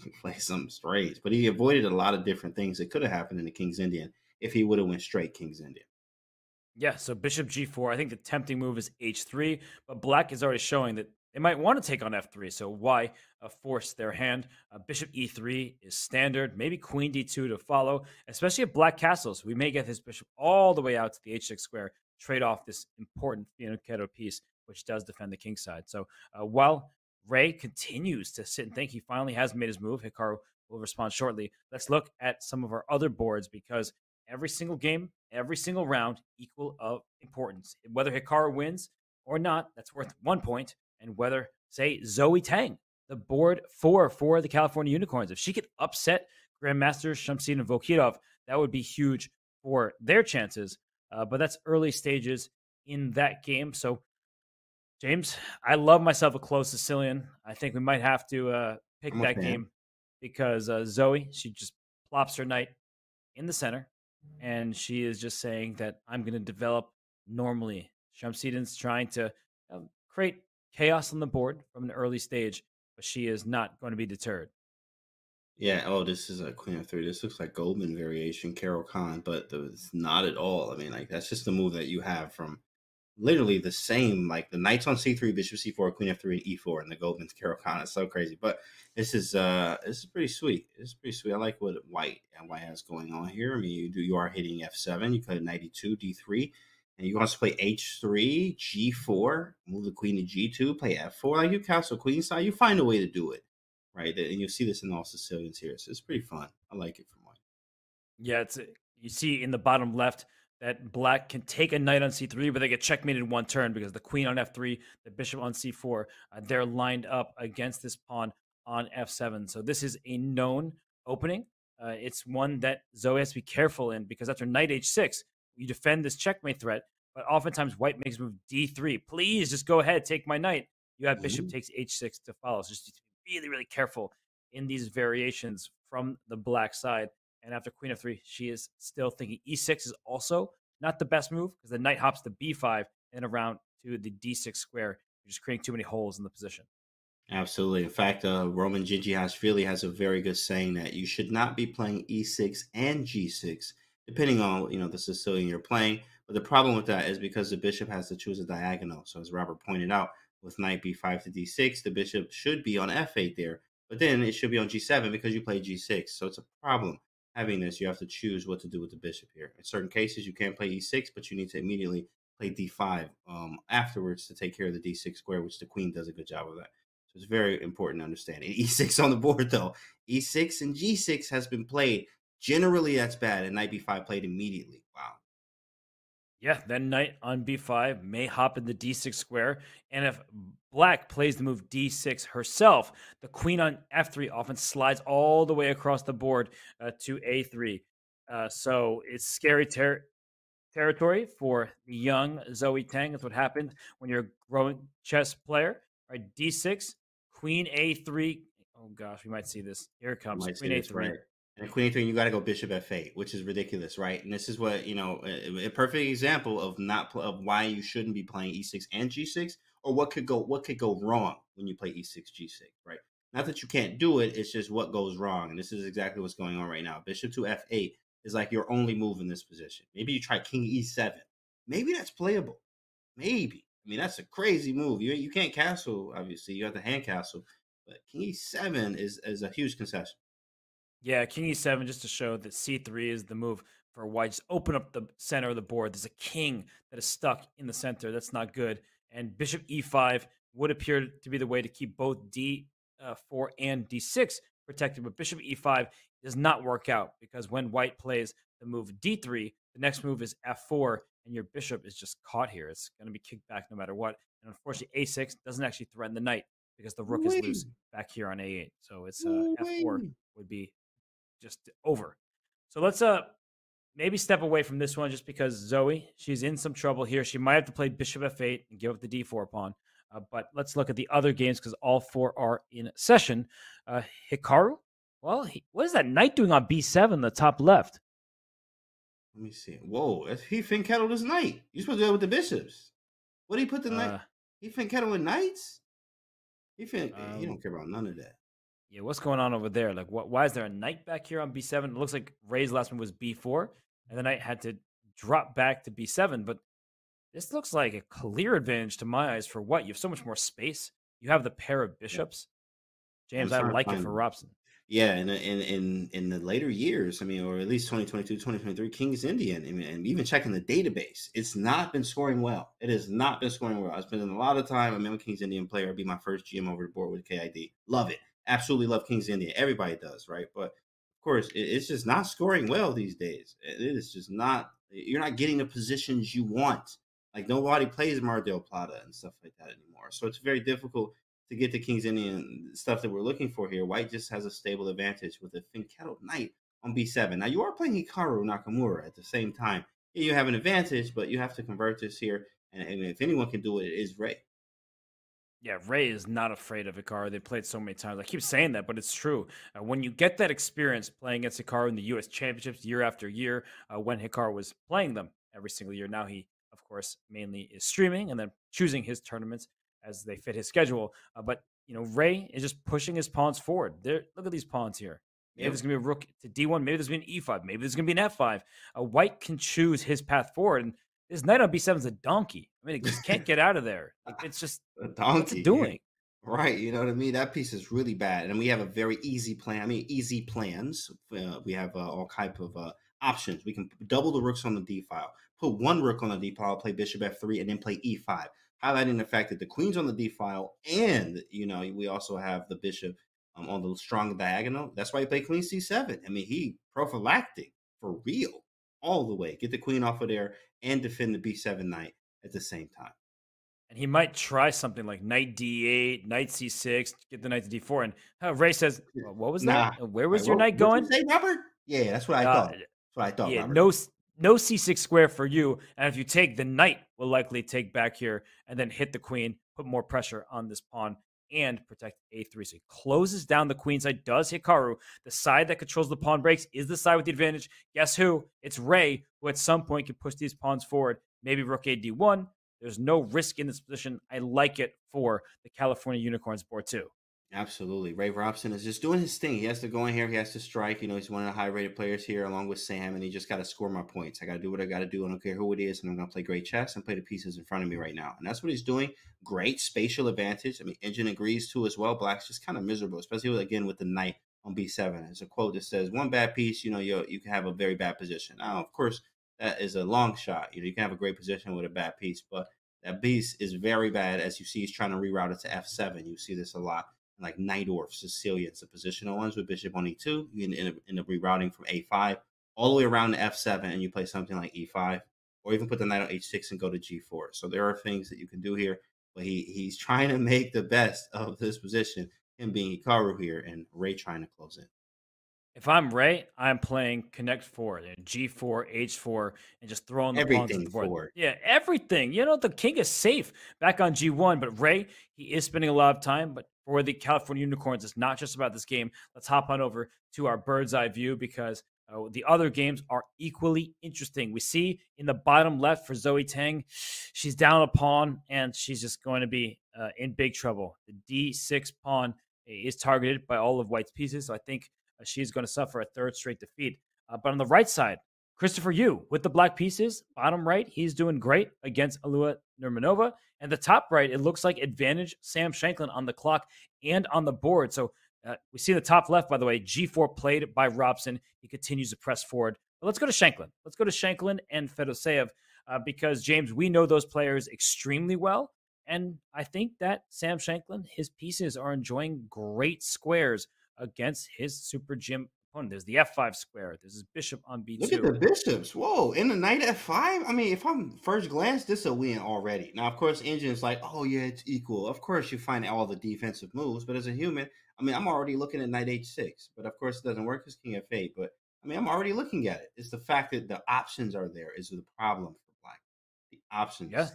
[SPEAKER 3] play something strange. But he avoided a lot of different things that could have happened in the King's Indian if he would have went straight King's Indian.
[SPEAKER 2] Yeah, so Bishop G4. I think the tempting move is H3, but Black is already showing that they might want to take on f3. So why uh, force their hand? Uh, Bishop e3 is standard. Maybe Queen d2 to follow, especially at black castles. We may get this bishop all the way out to the h6 square, trade off this important fianchetto piece, which does defend the king side. So uh, while Ray continues to sit and think, he finally has made his move. Hikaru will respond shortly. Let's look at some of our other boards because every single game, every single round, equal of importance. Whether Hikaru wins or not, that's worth one point. and whether, say, Zoe Tang, the board four for the California Unicorns, if she could upset Grandmasters and Vokhidov, that would be huge for their chances. Uh, but that's early stages in that game. So, James, I love myself a close Sicilian. I think we might have to uh, pick that game because uh, Zoe, she just plops her knight in the center, and she is just saying that I'm going to develop normally. Shamsiddin's trying to um, create chaos on the board from an early stage, but she is not going to be deterred.
[SPEAKER 3] Yeah. Oh, this is a queen of three. This looks like Goldman variation, Caro-Kann, but it's not at all. I mean, like that's just the move that you have from literally the same. Like the knights on c3, bishop c4, queen f3, and e4, and the Goldman's Caro-Kann. It's so crazy. But this is uh this is pretty sweet. This is pretty sweet. I like what white and white has going on here. I mean, you do you are hitting f7. You play knight e2, d3 and you also play h3, g4, move the queen to g2, play f4, like you castle queen side, you find a way to do it, right? And you see this in all Sicilians here, so it's pretty fun. I like it from one.
[SPEAKER 2] Yeah, it's you see in the bottom left that black can take a knight on c3, but they get checkmated in one turn because the queen on f3, the bishop on c4, uh, they're lined up against this pawn on f7. So this is a known opening. Uh, it's one that Zoe has to be careful in because after knight h6, you defend this checkmate threat, but oftentimes white makes move d3. Please just go ahead, take my knight. You have bishop mm-hmm. takes h6 to follow. So just be really, really careful in these variations from the black side. And after queen f3, she is still thinking e6 is also not the best move because the knight hops to b5 and around to the d6 square. You're just creating too many holes in the position.
[SPEAKER 3] Absolutely. In fact, uh, Roman Dzindzichashvili has a very good saying that you should not be playing e6 and g6 depending on you know the Sicilian you're playing. But the problem with that is because the bishop has to choose a diagonal. So as Robert pointed out, with knight b5 to d6, the bishop should be on f8 there, but then it should be on g7 because you play g6. So it's a problem having this. You have to choose what to do with the bishop here. In certain cases, you can't play e6, but you need to immediately play d5 um, afterwards to take care of the d6 square, which the queen does a good job of that. So it's very important to understand. E6 on the board though. E6 and G6 has been played Generally, that's bad. And knight b5 played immediately. Wow.
[SPEAKER 2] Yeah, then knight on b5 may hop in the d6 square. And if black plays the move d6 herself, the queen on f3 often slides all the way across the board uh, to a3. Uh, so it's scary ter- territory for the young Zoe Tang. That's what happened when you're a growing chess player. Right, d6, queen a3. Oh gosh, we might see this. Here it comes. Queen a3. Right.
[SPEAKER 3] And queen a3, you got to go bishop f8, which is ridiculous, right? And this is what you know, a, a perfect example of not of why you shouldn't be playing e6 and g6, or what could go what could go wrong when you play e6 g6, right? Not that you can't do it, it's just what goes wrong, and this is exactly what's going on right now. Bishop to f8 is like your only move in this position. Maybe you try king e7, maybe that's playable, maybe. I mean, that's a crazy move. You you can't castle, obviously. You have the hand castle, but king e7 is is a huge concession.
[SPEAKER 2] Yeah, king e7 just to show that c3 is the move for white. Just open up the center of the board. There's a king that is stuck in the center. That's not good. And bishop e5 would appear to be the way to keep both d4 uh, and d6 protected. But bishop e5 does not work out because when white plays the move d3, the next move is f4, and your bishop is just caught here. It's going to be kicked back no matter what. And unfortunately, a6 doesn't actually threaten the knight because the rook Wait. is loose back here on a8. So it's uh, f4 would be just over. So let's uh maybe step away from this one just because Zoe, she's in some trouble here. She might have to play bishop f8 and give up the d4 pawn. Uh, but let's look at the other games because all four are in session. Uh, Hikaru, well, he, what is that knight doing on b7, the top left?
[SPEAKER 3] Let me see. Whoa, he fianchettoed his knight. You're supposed to go with the bishops. What did he put the knight? He he fianchettoed with knights? He fin- um, he don't care about none of that.
[SPEAKER 2] Yeah, what's going on over there? Like, what? Why is there a knight back here on b7? It looks like Ray's last move was b4, and the knight had to drop back to b7. But this looks like a clear advantage to my eyes for what? You have so much more space. You have the pair of bishops. James, I like it for Robson.
[SPEAKER 3] Yeah, and in in in the later years, I mean, or at least 2022, 2023, King's Indian, I mean, and even checking the database, it's not been scoring well. It has not been scoring well. I spent a lot of time. I mean, I'm a King's Indian player. I'd be my first GM over the board with KID. Love it. Absolutely love King's Indian. Everybody does, right? But of course, it's just not scoring well these days. It is just not. You're not getting the positions you want. Like nobody plays Mar del Plata and stuff like that anymore. So it's very difficult to get the King's Indian stuff that we're looking for here. White just has a stable advantage with a fianchettoed Knight on b7. Now you are playing Hikaru Nakamura at the same time. You have an advantage, but you have to convert this here. And, and if anyone can do it, it is Ray.
[SPEAKER 2] Yeah, Ray is not afraid of Hikaru. They played so many times. I keep saying that, but it's true. Uh, when you get that experience playing against Hikaru in the U.S. Championships year after year, uh, when Hikaru was playing them every single year, now he, of course, mainly is streaming and then choosing his tournaments as they fit his schedule. Uh, but you know, Ray is just pushing his pawns forward. There, look at these pawns here. Maybe there's gonna be a rook to d1. Maybe there's gonna be an e5. Maybe there's gonna be an f5. A white can choose his path forward, and this knight on b7 is a donkey. I mean, it just can't get out of there. It's just
[SPEAKER 3] a donkey doing. Right, you know what I mean. That piece is really bad, and we have a very easy plan. I mean, easy plans. Uh, we have uh, all type of uh, options. We can double the rooks on the d file, put one rook on the d file, play bishop f3, and then play e5 highlighting the fact that the queen's on the d file, and you know we also have the bishop um, on the strong diagonal. That's why he played queen c7. I mean, he prophylactic for real all the way. Get the queen off of there and defend the b7 knight at the same time.
[SPEAKER 2] And he might try something like knight d8, knight c6, get the knight to d4. And uh, Ray says, well, "What was that? Where was your what, knight going?"
[SPEAKER 3] Say, Robert? Yeah, that's what I uh, thought. That's what I thought.
[SPEAKER 2] Yeah,
[SPEAKER 3] Robert.
[SPEAKER 2] no no c6 square for you. And if you take the knight, will likely take back here and then hit the queen, put more pressure on this pawn and protect a3. So he closes down the queen side, does Hikaru. The side that controls the pawn breaks is the side with the advantage. Guess who? It's Ray, who at some point can push these pawns forward. Maybe rook a d1. There's no risk in this position. I like it for the California Unicorns board too.
[SPEAKER 3] Absolutely. Ray Robson is just doing his thing. He has to go in here. He has to strike. You know, he's one of the high rated players here along with Sam, and he just got to score my points. I got to do what I got to do. I don't care who it is. And I'm going to play great chess and play the pieces in front of me right now. And that's what he's doing. Great spatial advantage. I mean, Engine agrees too as well. Black's just kind of miserable, especially with, again with the knight on b7. There's a quote that says, one bad piece, you know, you you can have a very bad position. Now, of course, that is a long shot. You know, you can have a great position with a bad piece, but that piece is very bad. As you see, he's trying to reroute it to f7. You see this a lot like Najdorf, Sicilia. It's a positional ones with bishop on e2. You can end up, end up rerouting from a5 all the way around to f7, and you play something like e5, or even put the knight on h6 and go to g4. So there are things that you can do here, but he he's trying to make the best of this position, him being Hikaru here, and Ray trying to close in.
[SPEAKER 2] If I'm Ray, I'm playing connect four, G4, H4, and just throwing the everything pawns at the board. Forward. Yeah, everything. You know, the king is safe back on G1, but Ray, he is spending a lot of time. But for the California Unicorns, it's not just about this game. Let's hop on over to our bird's eye view because uh, the other games are equally interesting. We see in the bottom left for Zoe Tang, she's down a pawn and she's just going to be uh, in big trouble. The D6 pawn is targeted by all of White's pieces. So I think uh, she's going to suffer a third straight defeat. Uh, but on the right side, Christopher Yoo with the black pieces, bottom right, he's doing great against Alua Nurmanova. And the top right, it looks like advantage Sam Shankland on the clock and on the board. So uh, we see the top left, by the way, G4 played by Robson. He continues to press forward. But let's go to Shankland. Let's go to Shankland and Fedoseev uh, because, James, we know those players extremely well. And I think that Sam Shankland, his pieces are enjoying great squares against his Super GM opponent. There's the F5 square. There's his bishop on B2.
[SPEAKER 3] Look at the bishops. Whoa. In the knight F5? I mean, if I'm first glance, this is a win already. Now, of course, engine is like, oh, yeah, it's equal. Of course, you find all the defensive moves. But as a human, I mean, I'm already looking at knight H6. But of course, it doesn't work as king F8. But I mean, I'm already looking at it. It's the fact that the options are there is the problem for black. The options
[SPEAKER 2] yeah.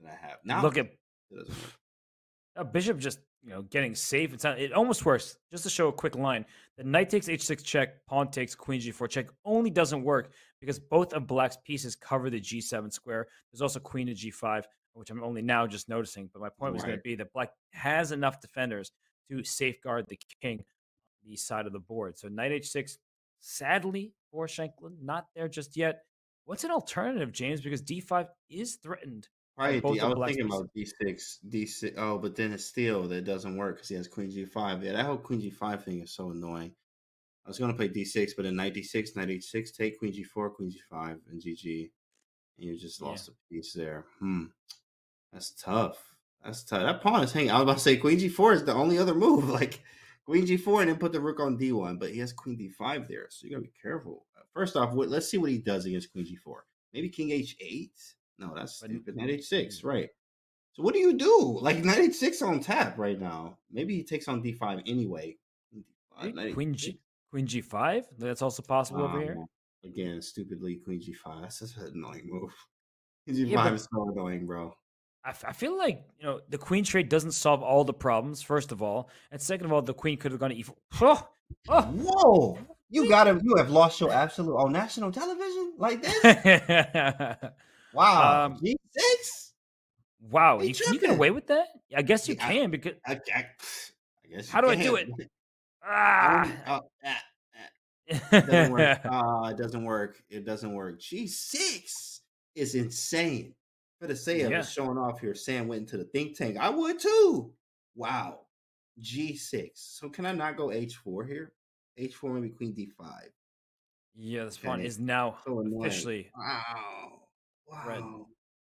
[SPEAKER 3] that I have. Now,
[SPEAKER 2] look at a bishop just you know getting safe. It's not, it almost works. Just to show a quick line, the knight takes h6 check, pawn takes queen g4 check only doesn't work because both of black's pieces cover the g7 square. There's also queen to g5, which I'm only now just noticing. But my point was going to be that black has enough defenders to safeguard the king on the side of the board. So knight h6, sadly for Shankland, not there just yet. What's an alternative, James? Because d5 is threatened
[SPEAKER 3] Right, I was thinking about d6, d6. Oh, but then it's still that doesn't work because he has queen g5. Yeah, that whole queen g5 thing is so annoying. I was gonna play d6, but then knight d6, knight h6, take queen g4, queen g5, and gg. And you just lost yeah. a piece there. Hmm, that's tough. That's tough. That pawn is hanging. I was about to say queen g4 is the only other move. Like queen g4 and then put the rook on d1, but he has queen d5 there, so you gotta be careful. First off, let's see what he does against queen g4. Maybe king h8. No, that's stupid. Knight h6, right. So what do you do? Like knight h6 on tap right now. Maybe he takes on d5 anyway.
[SPEAKER 2] D5, queen G queen g5? That's also possible um, over here.
[SPEAKER 3] Again, stupidly queen g5. That's just an annoying move. Queen g5 yeah, is so annoying, bro.
[SPEAKER 2] I, I feel like you know the queen trade doesn't solve all the problems. First of all, and second of all, the queen could have gone to e4. Oh,
[SPEAKER 3] oh. Whoa! You got to You have lost your absolute on national television like this. Wow. Um, G6?
[SPEAKER 2] Wow. You, can you get away with that? I guess you yeah, can because. I, I, I guess How do can. I do it? Ah. Oh, ah,
[SPEAKER 3] ah. It doesn't work. uh, it doesn't work. It doesn't work. G6 is insane. For the say yeah. I showing off here. Sam went into the think tank. I would too. Wow. G6. So can I not go H4 here? H4 maybe Queen D5.
[SPEAKER 2] Yeah, this pawn is now so officially
[SPEAKER 3] wow. Wow. Red.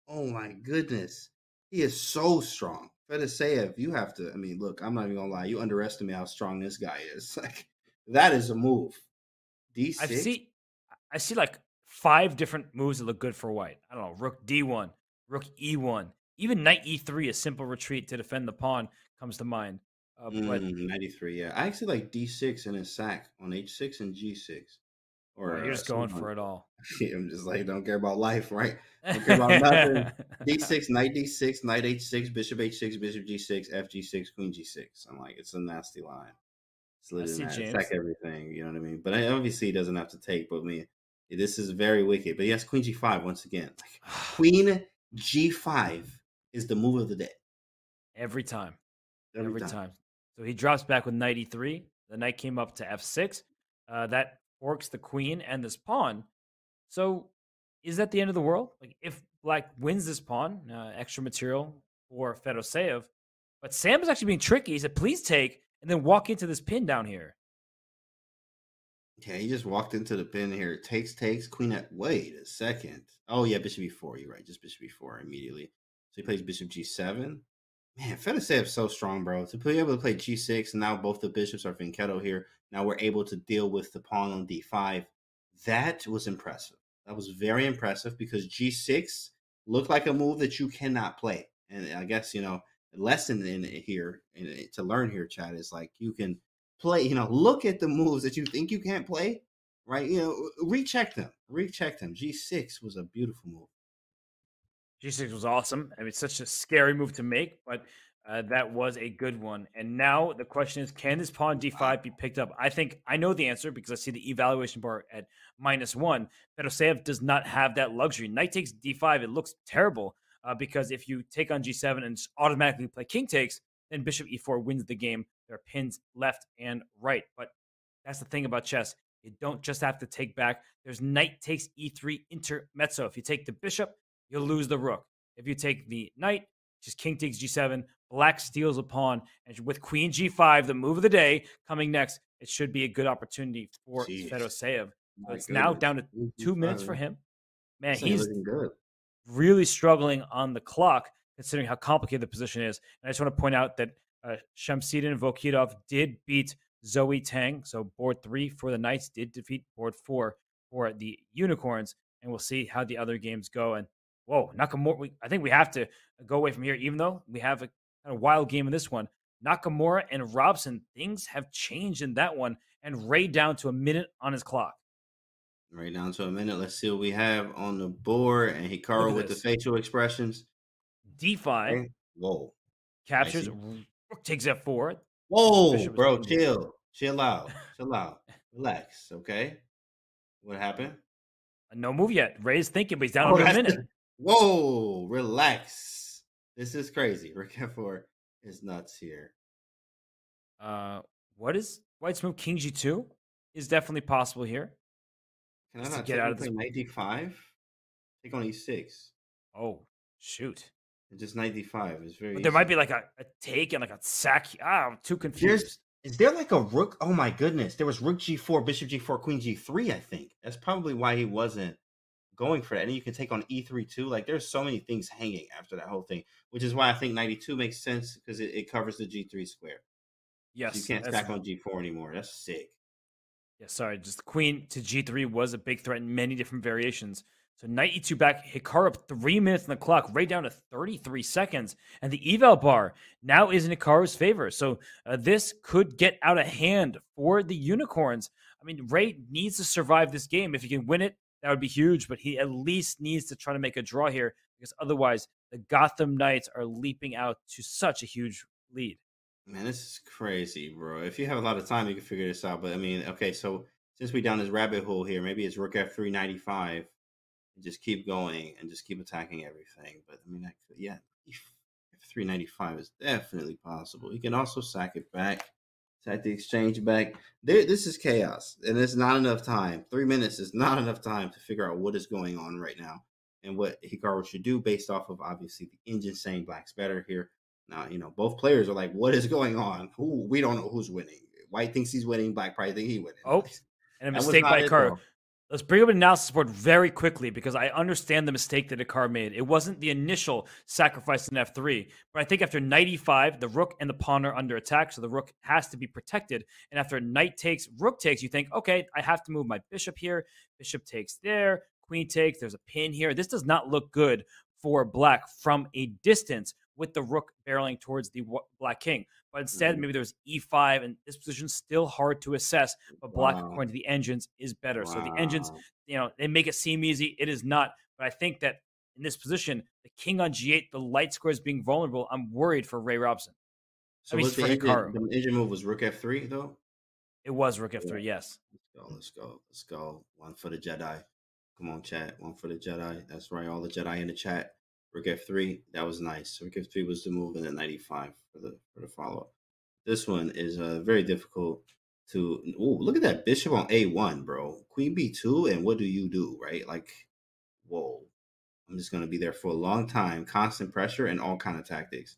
[SPEAKER 3] Oh my goodness. He is so strong. Fedoseev, you have to. I mean, look, I'm not even gonna lie. You underestimate how strong this guy is. Like that is a move. D6.
[SPEAKER 2] I see. I see like five different moves that look good for white. I don't know. Rook D1, Rook E1, even Knight E3, a simple retreat to defend the pawn comes to mind.
[SPEAKER 3] Uh, but mm, 93, yeah. I actually like D6 and a sack on H6 and G6.
[SPEAKER 2] Or you're just uh, going for it all.
[SPEAKER 3] I'm just like, don't care about life, right? Don't care about nothing. D6, knight D6, knight H6, bishop H6, bishop G6, F G6, queen G6. I'm like, it's a nasty line. It's literally attack everything. You know what I mean? But obviously, he doesn't have to take. But me, this is very wicked. But yes, queen G5 once again. Like, queen G5 is the move of the day.
[SPEAKER 2] Every time. Every, Every time. time. So he drops back with knight E3. The knight came up to F6. Uh, that forks the queen and this pawn. So is that the end of the world? Like if black wins this pawn, uh, extra material for Fedoseev, but Sam is actually being tricky. He said, please take and then walk into this pin down here.
[SPEAKER 3] Yeah, he just walked into the pin here. Takes, takes, queen at wait a second. Oh yeah, bishop e4. You're right. Just bishop e4 immediately. So he plays bishop g7. Man, Fedoseev's so strong, bro. To be able to play g6, and now both the bishops are Fianchetto here. Now we're able to deal with the pawn on d5. That was impressive. That was very impressive because g6 looked like a move that you cannot play. And I guess, you know, lesson in here in, to learn here, Chad, is like you can play, you know, look at the moves that you think you can't play, right? You know, recheck them, recheck them. G6 was a beautiful move.
[SPEAKER 2] G6 was awesome. I mean, such a scary move to make, but uh, that was a good one. And now the question is, can this pawn d5 be picked up? I think I know the answer because I see the evaluation bar at minus one. Fedoseev does not have that luxury. Knight takes d5. It looks terrible uh, because if you take on g7 and automatically play king takes, then bishop e4 wins the game. There are pins left and right. But that's the thing about chess. You don't just have to take back. There's knight takes e3 intermezzo. If you take the bishop, you'll lose the rook. If you take the knight, just king takes g7, black steals a pawn, and with queen g5, the move of the day coming next, it should be a good opportunity for Fedoseev. So it's now down to two minutes for him. Man, he's
[SPEAKER 3] good.
[SPEAKER 2] really struggling on the clock, considering how complicated the position is. And I just want to point out that uh, Shamsiddin Vokhidov did beat Zoe Tang. So board three for the Knights did defeat board four for the Unicorns. And we'll see how the other games go. And whoa, Nakamura, we, I think we have to go away from here, even though we have a kind of wild game in this one. Nakamura and Robson, things have changed in that one. And Ray down to a minute on his clock.
[SPEAKER 3] Right down to a minute. Let's see what we have on the board. And Hikaru with this. the facial expressions.
[SPEAKER 2] D5.
[SPEAKER 3] Whoa.
[SPEAKER 2] Captures. Rook takes F4.
[SPEAKER 3] Whoa, bro, chill. Chill out. Chill out. Relax. Okay. What happened?
[SPEAKER 2] No move yet. Ray's thinking, but he's down oh, a minute. The...
[SPEAKER 3] Whoa, relax. This is crazy. Rook F4 is nuts here.
[SPEAKER 2] Uh, what is White's move? King G2 is definitely possible here.
[SPEAKER 3] Can I not get out of this? Knight D5. Take on E6.
[SPEAKER 2] Oh shoot!
[SPEAKER 3] just knight d5 is very.
[SPEAKER 2] But there easy. might be like a, a, take and like a sack. Ah, I'm too confused.
[SPEAKER 3] There's, is there like a rook? Oh my goodness! There was rook g4, bishop g4, queen g3. I think that's probably why he wasn't going for that. And you can take on e3 too. Like there's so many things hanging after that whole thing, which is why I think g2 makes sense because it, it, covers the g3 square.
[SPEAKER 2] Yes,
[SPEAKER 3] so you can't stack on g4 anymore. That's sick.
[SPEAKER 2] Yeah, sorry. Just queen to g3 was a big threat in many different variations. So knight e2 back, Hikaru up three minutes on the clock, right down to 33 seconds. And the eval bar now is in Hikaru's favor. So uh, this could get out of hand for the Unicorns. I mean, Ray needs to survive this game. If he can win it, that would be huge, but he at least needs to try to make a draw here because otherwise the Gotham Knights are leaping out to such a huge lead.
[SPEAKER 3] Man, this is crazy, bro. If you have a lot of time, you can figure this out. But I mean, okay, so since we down this rabbit hole here, maybe it's Rook F395 just keep going and just keep attacking everything. But I mean, I could, yeah, if 395 is definitely possible. You can also sack it back, sack the exchange back. There, this is chaos, and it's not enough time. Three minutes is not enough time to figure out what is going on right now and what Hikaru should do based off of obviously the engine saying black's better here. Now, you know, both players are like, what is going on? Who we don't know who's winning. White thinks he's winning, black probably think he winning.
[SPEAKER 2] Oh, and a mistake by Hikaru. Let's bring up an analysis board very quickly because I understand the mistake that Hikaru made. It wasn't the initial sacrifice in F3, but I think after knight e5, the rook and the pawn are under attack, so the rook has to be protected. And after knight takes, rook takes, you think, okay, I have to move my bishop here. Bishop takes there, queen takes, there's a pin here. This does not look good for black from a distance with the rook barreling towards the black king. But instead, mm-hmm. maybe there's e5, and this position's still hard to assess. But black, wow. according to the engines, is better. Wow. So the engines, you know, they make it seem easy. It is not. But I think that in this position, the king on g8, the light square is being vulnerable, I'm worried for Ray Robson.
[SPEAKER 3] So what's the, engine, the engine move was rook f3 though.
[SPEAKER 2] It was rook f3. Yeah. Yes.
[SPEAKER 3] Let's go. Let's go. Let's go. One for the Jedi. Come on, chat. One for the Jedi. That's right. All the Jedi in the chat. Rook f3, that was nice. Rook f3 was the move, and then g5 for the for the follow up. This one is uh, very difficult to. Oh, look at that bishop on a1, bro. Queen b2, and what do you do, right? Like, whoa. I'm just gonna be there for a long time, constant pressure, and all kind of tactics.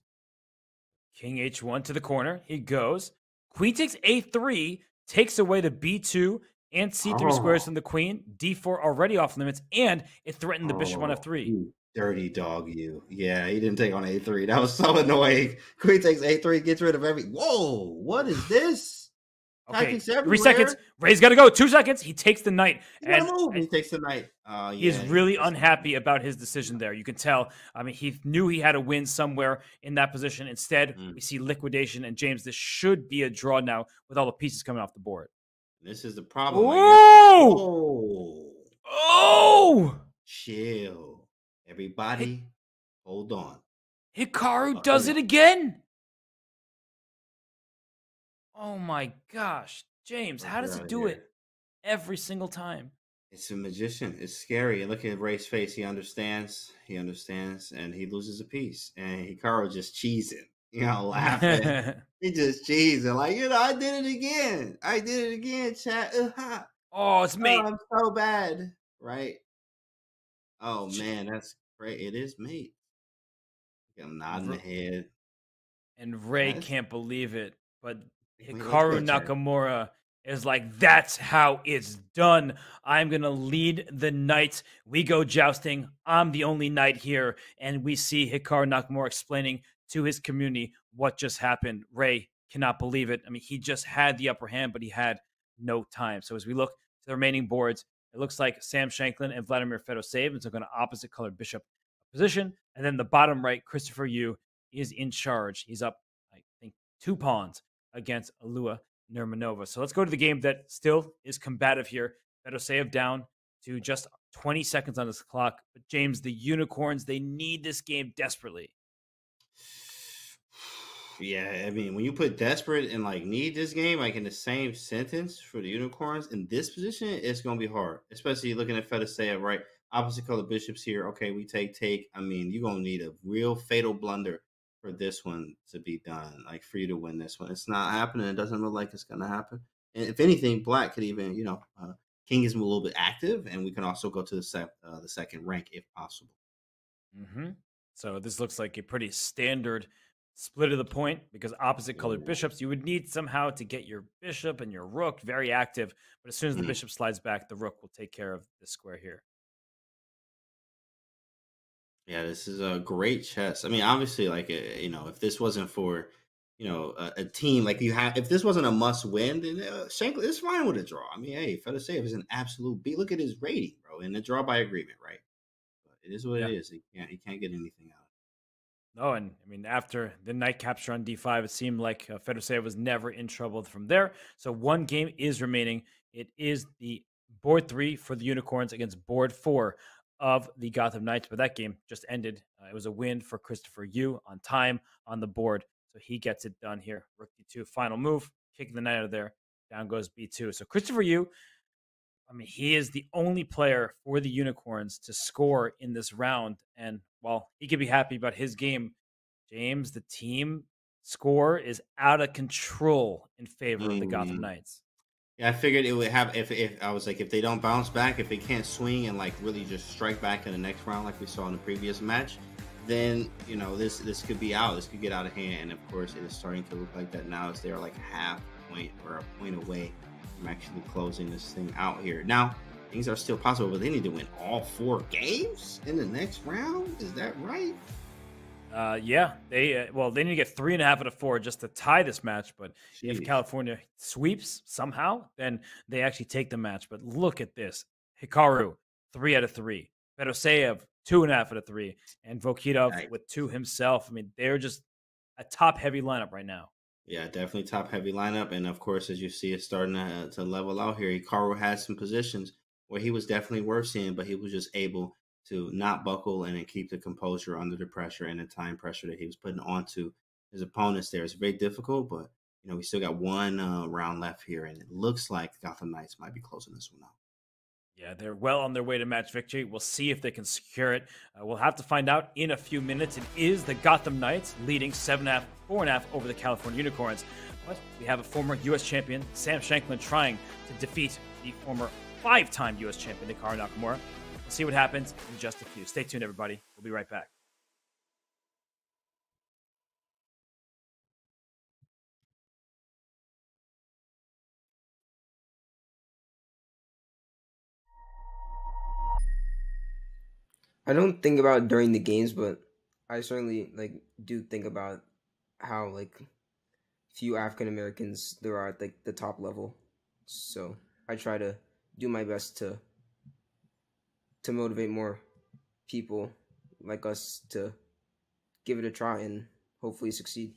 [SPEAKER 2] King h1 to the corner. He goes. Queen takes a3, takes away the b2 and c3 oh. squares from the queen. d4 already off limits, and it threatened the bishop on oh, f3.
[SPEAKER 3] Dirty dog, you. Yeah, he didn't take on A3. That was so annoying. Queen takes A3, gets rid of every. Whoa, what is this?
[SPEAKER 2] Okay, three seconds. Ray's got to go. Two seconds. He takes the knight.
[SPEAKER 3] And, and, he takes the knight.
[SPEAKER 2] Uh, yeah, he's really unhappy about his decision there. You can tell. I mean, he knew he had a win somewhere in that position. Instead, mm. we see liquidation. And James, this should be a draw now with all the pieces coming off the board.
[SPEAKER 3] This is the problem.
[SPEAKER 2] Oh! Oh!
[SPEAKER 3] Chill. Everybody, hold on.
[SPEAKER 2] Hikaru does it again. Oh my gosh, James, how does he do here. it every single time?
[SPEAKER 3] It's a magician. It's scary. Look at Ray's face. He understands. He understands, and he loses a piece. And Hikaru just cheesing, you know, laughing. he just cheesing, like you know, I did it again. I did it again, chat. Uh-huh.
[SPEAKER 2] Oh, it's mate.
[SPEAKER 3] Oh, I'm so bad. Right. Oh man, that's great. It is mate. I'm nodding the head.
[SPEAKER 2] And Ray can't believe it, but Hikaru. Nakamura is like, that's how it's done. I'm going to lead the knights. We go jousting. I'm the only knight here. And we see Hikaru Nakamura explaining to his community what just happened. Ray cannot believe it. I mean, he just had the upper hand, but he had no time. So as we look to the remaining boards, it looks like Sam Shankland and Vladimir Fedoseev took an opposite colored bishop position. And then the bottom right, Christopher Yoo is in charge. He's up, I think, two pawns against Alua Nurmanova. So let's go to the game that still is combative here. Fedoseev down to just 20 seconds on this clock. But James, the Unicorns, they need this game desperately.
[SPEAKER 3] Yeah, I mean, when you put desperate and like need this game like in the same sentence for the unicorns in this position, it's gonna be hard. Especially looking at Fedoseev, right? Opposite color bishops here. Okay, we take take. I mean, you're gonna need a real fatal blunder for this one to be done. Like for you to win this one, it's not happening. It doesn't look like it's gonna happen. And if anything, Black could even, you know, uh, King is a little bit active, and we can also go to the sec- uh, the second rank if possible.
[SPEAKER 2] Mm-hmm. So this looks like a pretty standard split of the point because opposite colored bishops, you would need somehow to get your bishop and your rook very active. But as soon as the
[SPEAKER 3] Mhm.
[SPEAKER 2] bishop slides back, the rook will take care of this square here.
[SPEAKER 3] Yeah, this is a great chess. I mean, obviously, like uh, you know, if this wasn't for you know a, a team like you have, if this wasn't a must win, then uh, Shankly is fine with a draw. I mean, hey, Fedoseev is an absolute beat. Look at his rating, bro, and a draw by agreement, right? But it is what
[SPEAKER 2] Yeah.
[SPEAKER 3] it is. He can't he can't get anything out.
[SPEAKER 2] Oh, and I mean, after the knight capture on d5, it seemed like uh, was never in trouble from there. So one game is remaining. It is the board three for the Unicorns against board four of the Gotham Knights. But that game just ended. Uh, it was a win for Christopher Yoo on time on the board. So he gets it done here. Rook d2, final move, kicking the knight out of there. Down goes b2. So Christopher Yoo, I mean, he is the only player for the Unicorns to score in this round. And while he could be happy about his game, James, the team score is out of control in favor of the Gotham
[SPEAKER 3] Mm.
[SPEAKER 2] Knights.
[SPEAKER 3] Yeah, I figured it would have if if I was like if they don't bounce back, if they can't swing and like really just strike back in the next round like we saw in the previous match, then you know this this could be out. This could get out of hand, and of course it is starting to look like that now as they are like half point or a point away from actually closing this thing out here. Now things are still possible, but they need to win all four games in the next round. Is that right?
[SPEAKER 2] Uh, yeah, they uh, well they need to get three and a half out of four just to tie this match. But if California sweeps somehow, then they actually take the match. But look at this: Hikaru three out of three, Fedoseev two and a half out of three, and Vokhidov
[SPEAKER 3] Nice.
[SPEAKER 2] with two himself. I mean, they're just a top heavy lineup right now.
[SPEAKER 3] Yeah, definitely top heavy lineup. And of course, as you see, it's starting to, to level out here. Hikaru has some positions where he was definitely worth seeing, but he was just able to not buckle and keep the composure under the pressure and the time pressure that he was putting onto his opponents there. It's very difficult, but you know, we still got one uh, round left here, and it looks like Gotham Knights might be closing this one out.
[SPEAKER 2] Yeah, they're well on their way to match victory. We'll see if they can secure it. Uh, we'll have to find out in a few minutes. It is the Gotham Knights leading seven and a half, four and a half over the California Unicorns. But we have a former U.S. champion, Sam Shankland, trying to defeat the former five-time U.S. champion, Hikaru Nakamura. We'll see what happens in just a few. Stay tuned, everybody. We'll be right back.
[SPEAKER 8] I don't think about during the games, but I certainly like do think about how like few African Americans there are at like the top level. So I try to do my best to to motivate more people like us to give it a try and hopefully succeed.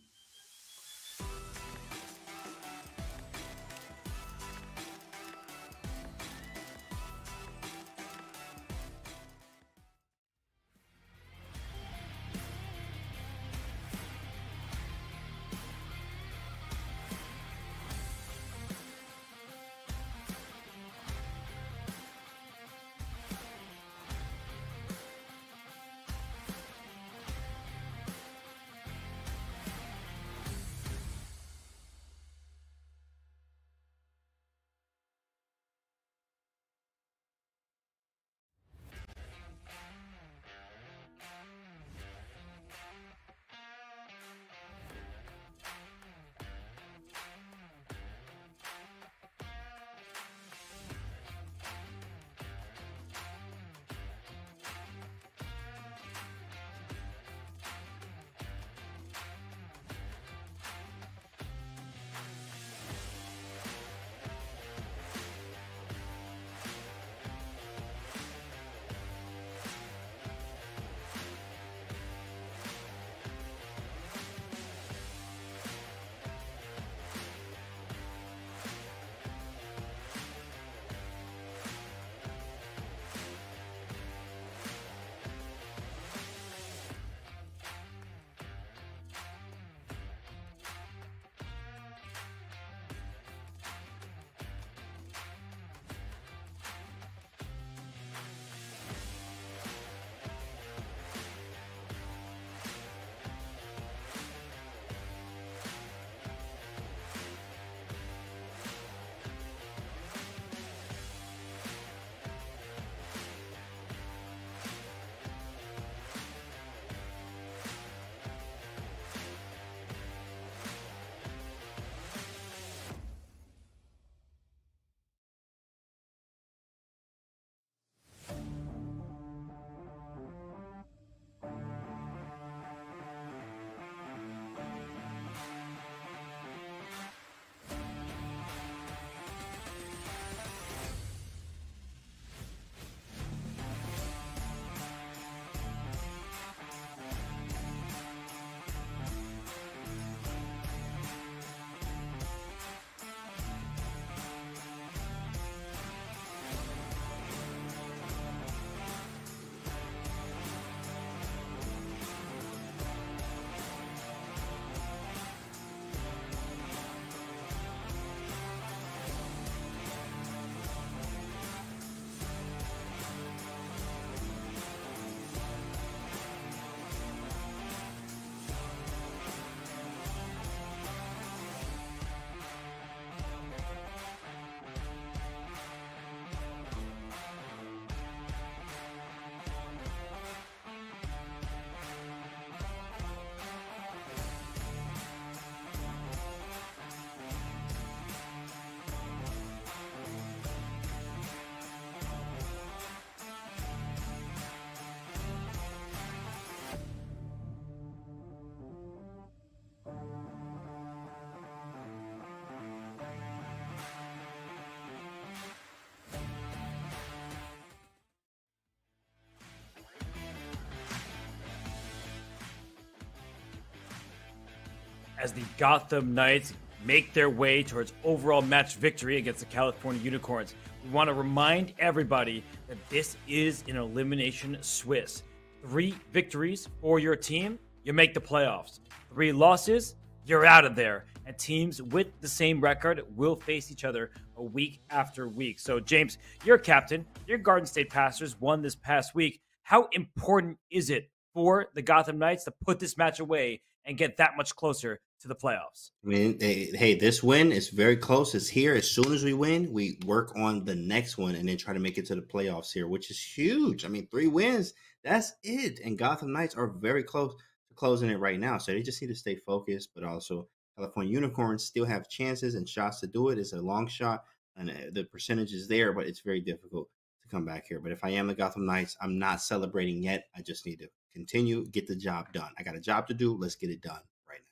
[SPEAKER 2] As the Gotham Knights make their way towards overall match victory against the California Unicorns. We want to remind everybody that this is an elimination Swiss. Three victories for your team, you make the playoffs. Three losses, you're out of there. And teams with the same record will face each other a week after week. So, James, you're captain. Your Garden State Passers won this past week. How important is it for the Gotham Knights to put this match away and get that much closer to the playoffs.
[SPEAKER 3] I mean, hey, this win is very close. It's here. As soon as we win, we work on the next one and then try to make it to the playoffs here, which is huge. I mean, three wins, that's it. And Gotham Knights are very close to closing it right now. So they just need to stay focused, but also California Unicorns still have chances and shots to do it. It's a long shot and uh, the percentage is there, but it's very difficult to come back here. But if I am the Gotham Knights, I'm not celebrating yet. I just need to continue, get the job done. I got a job to do. Let's get it done right now.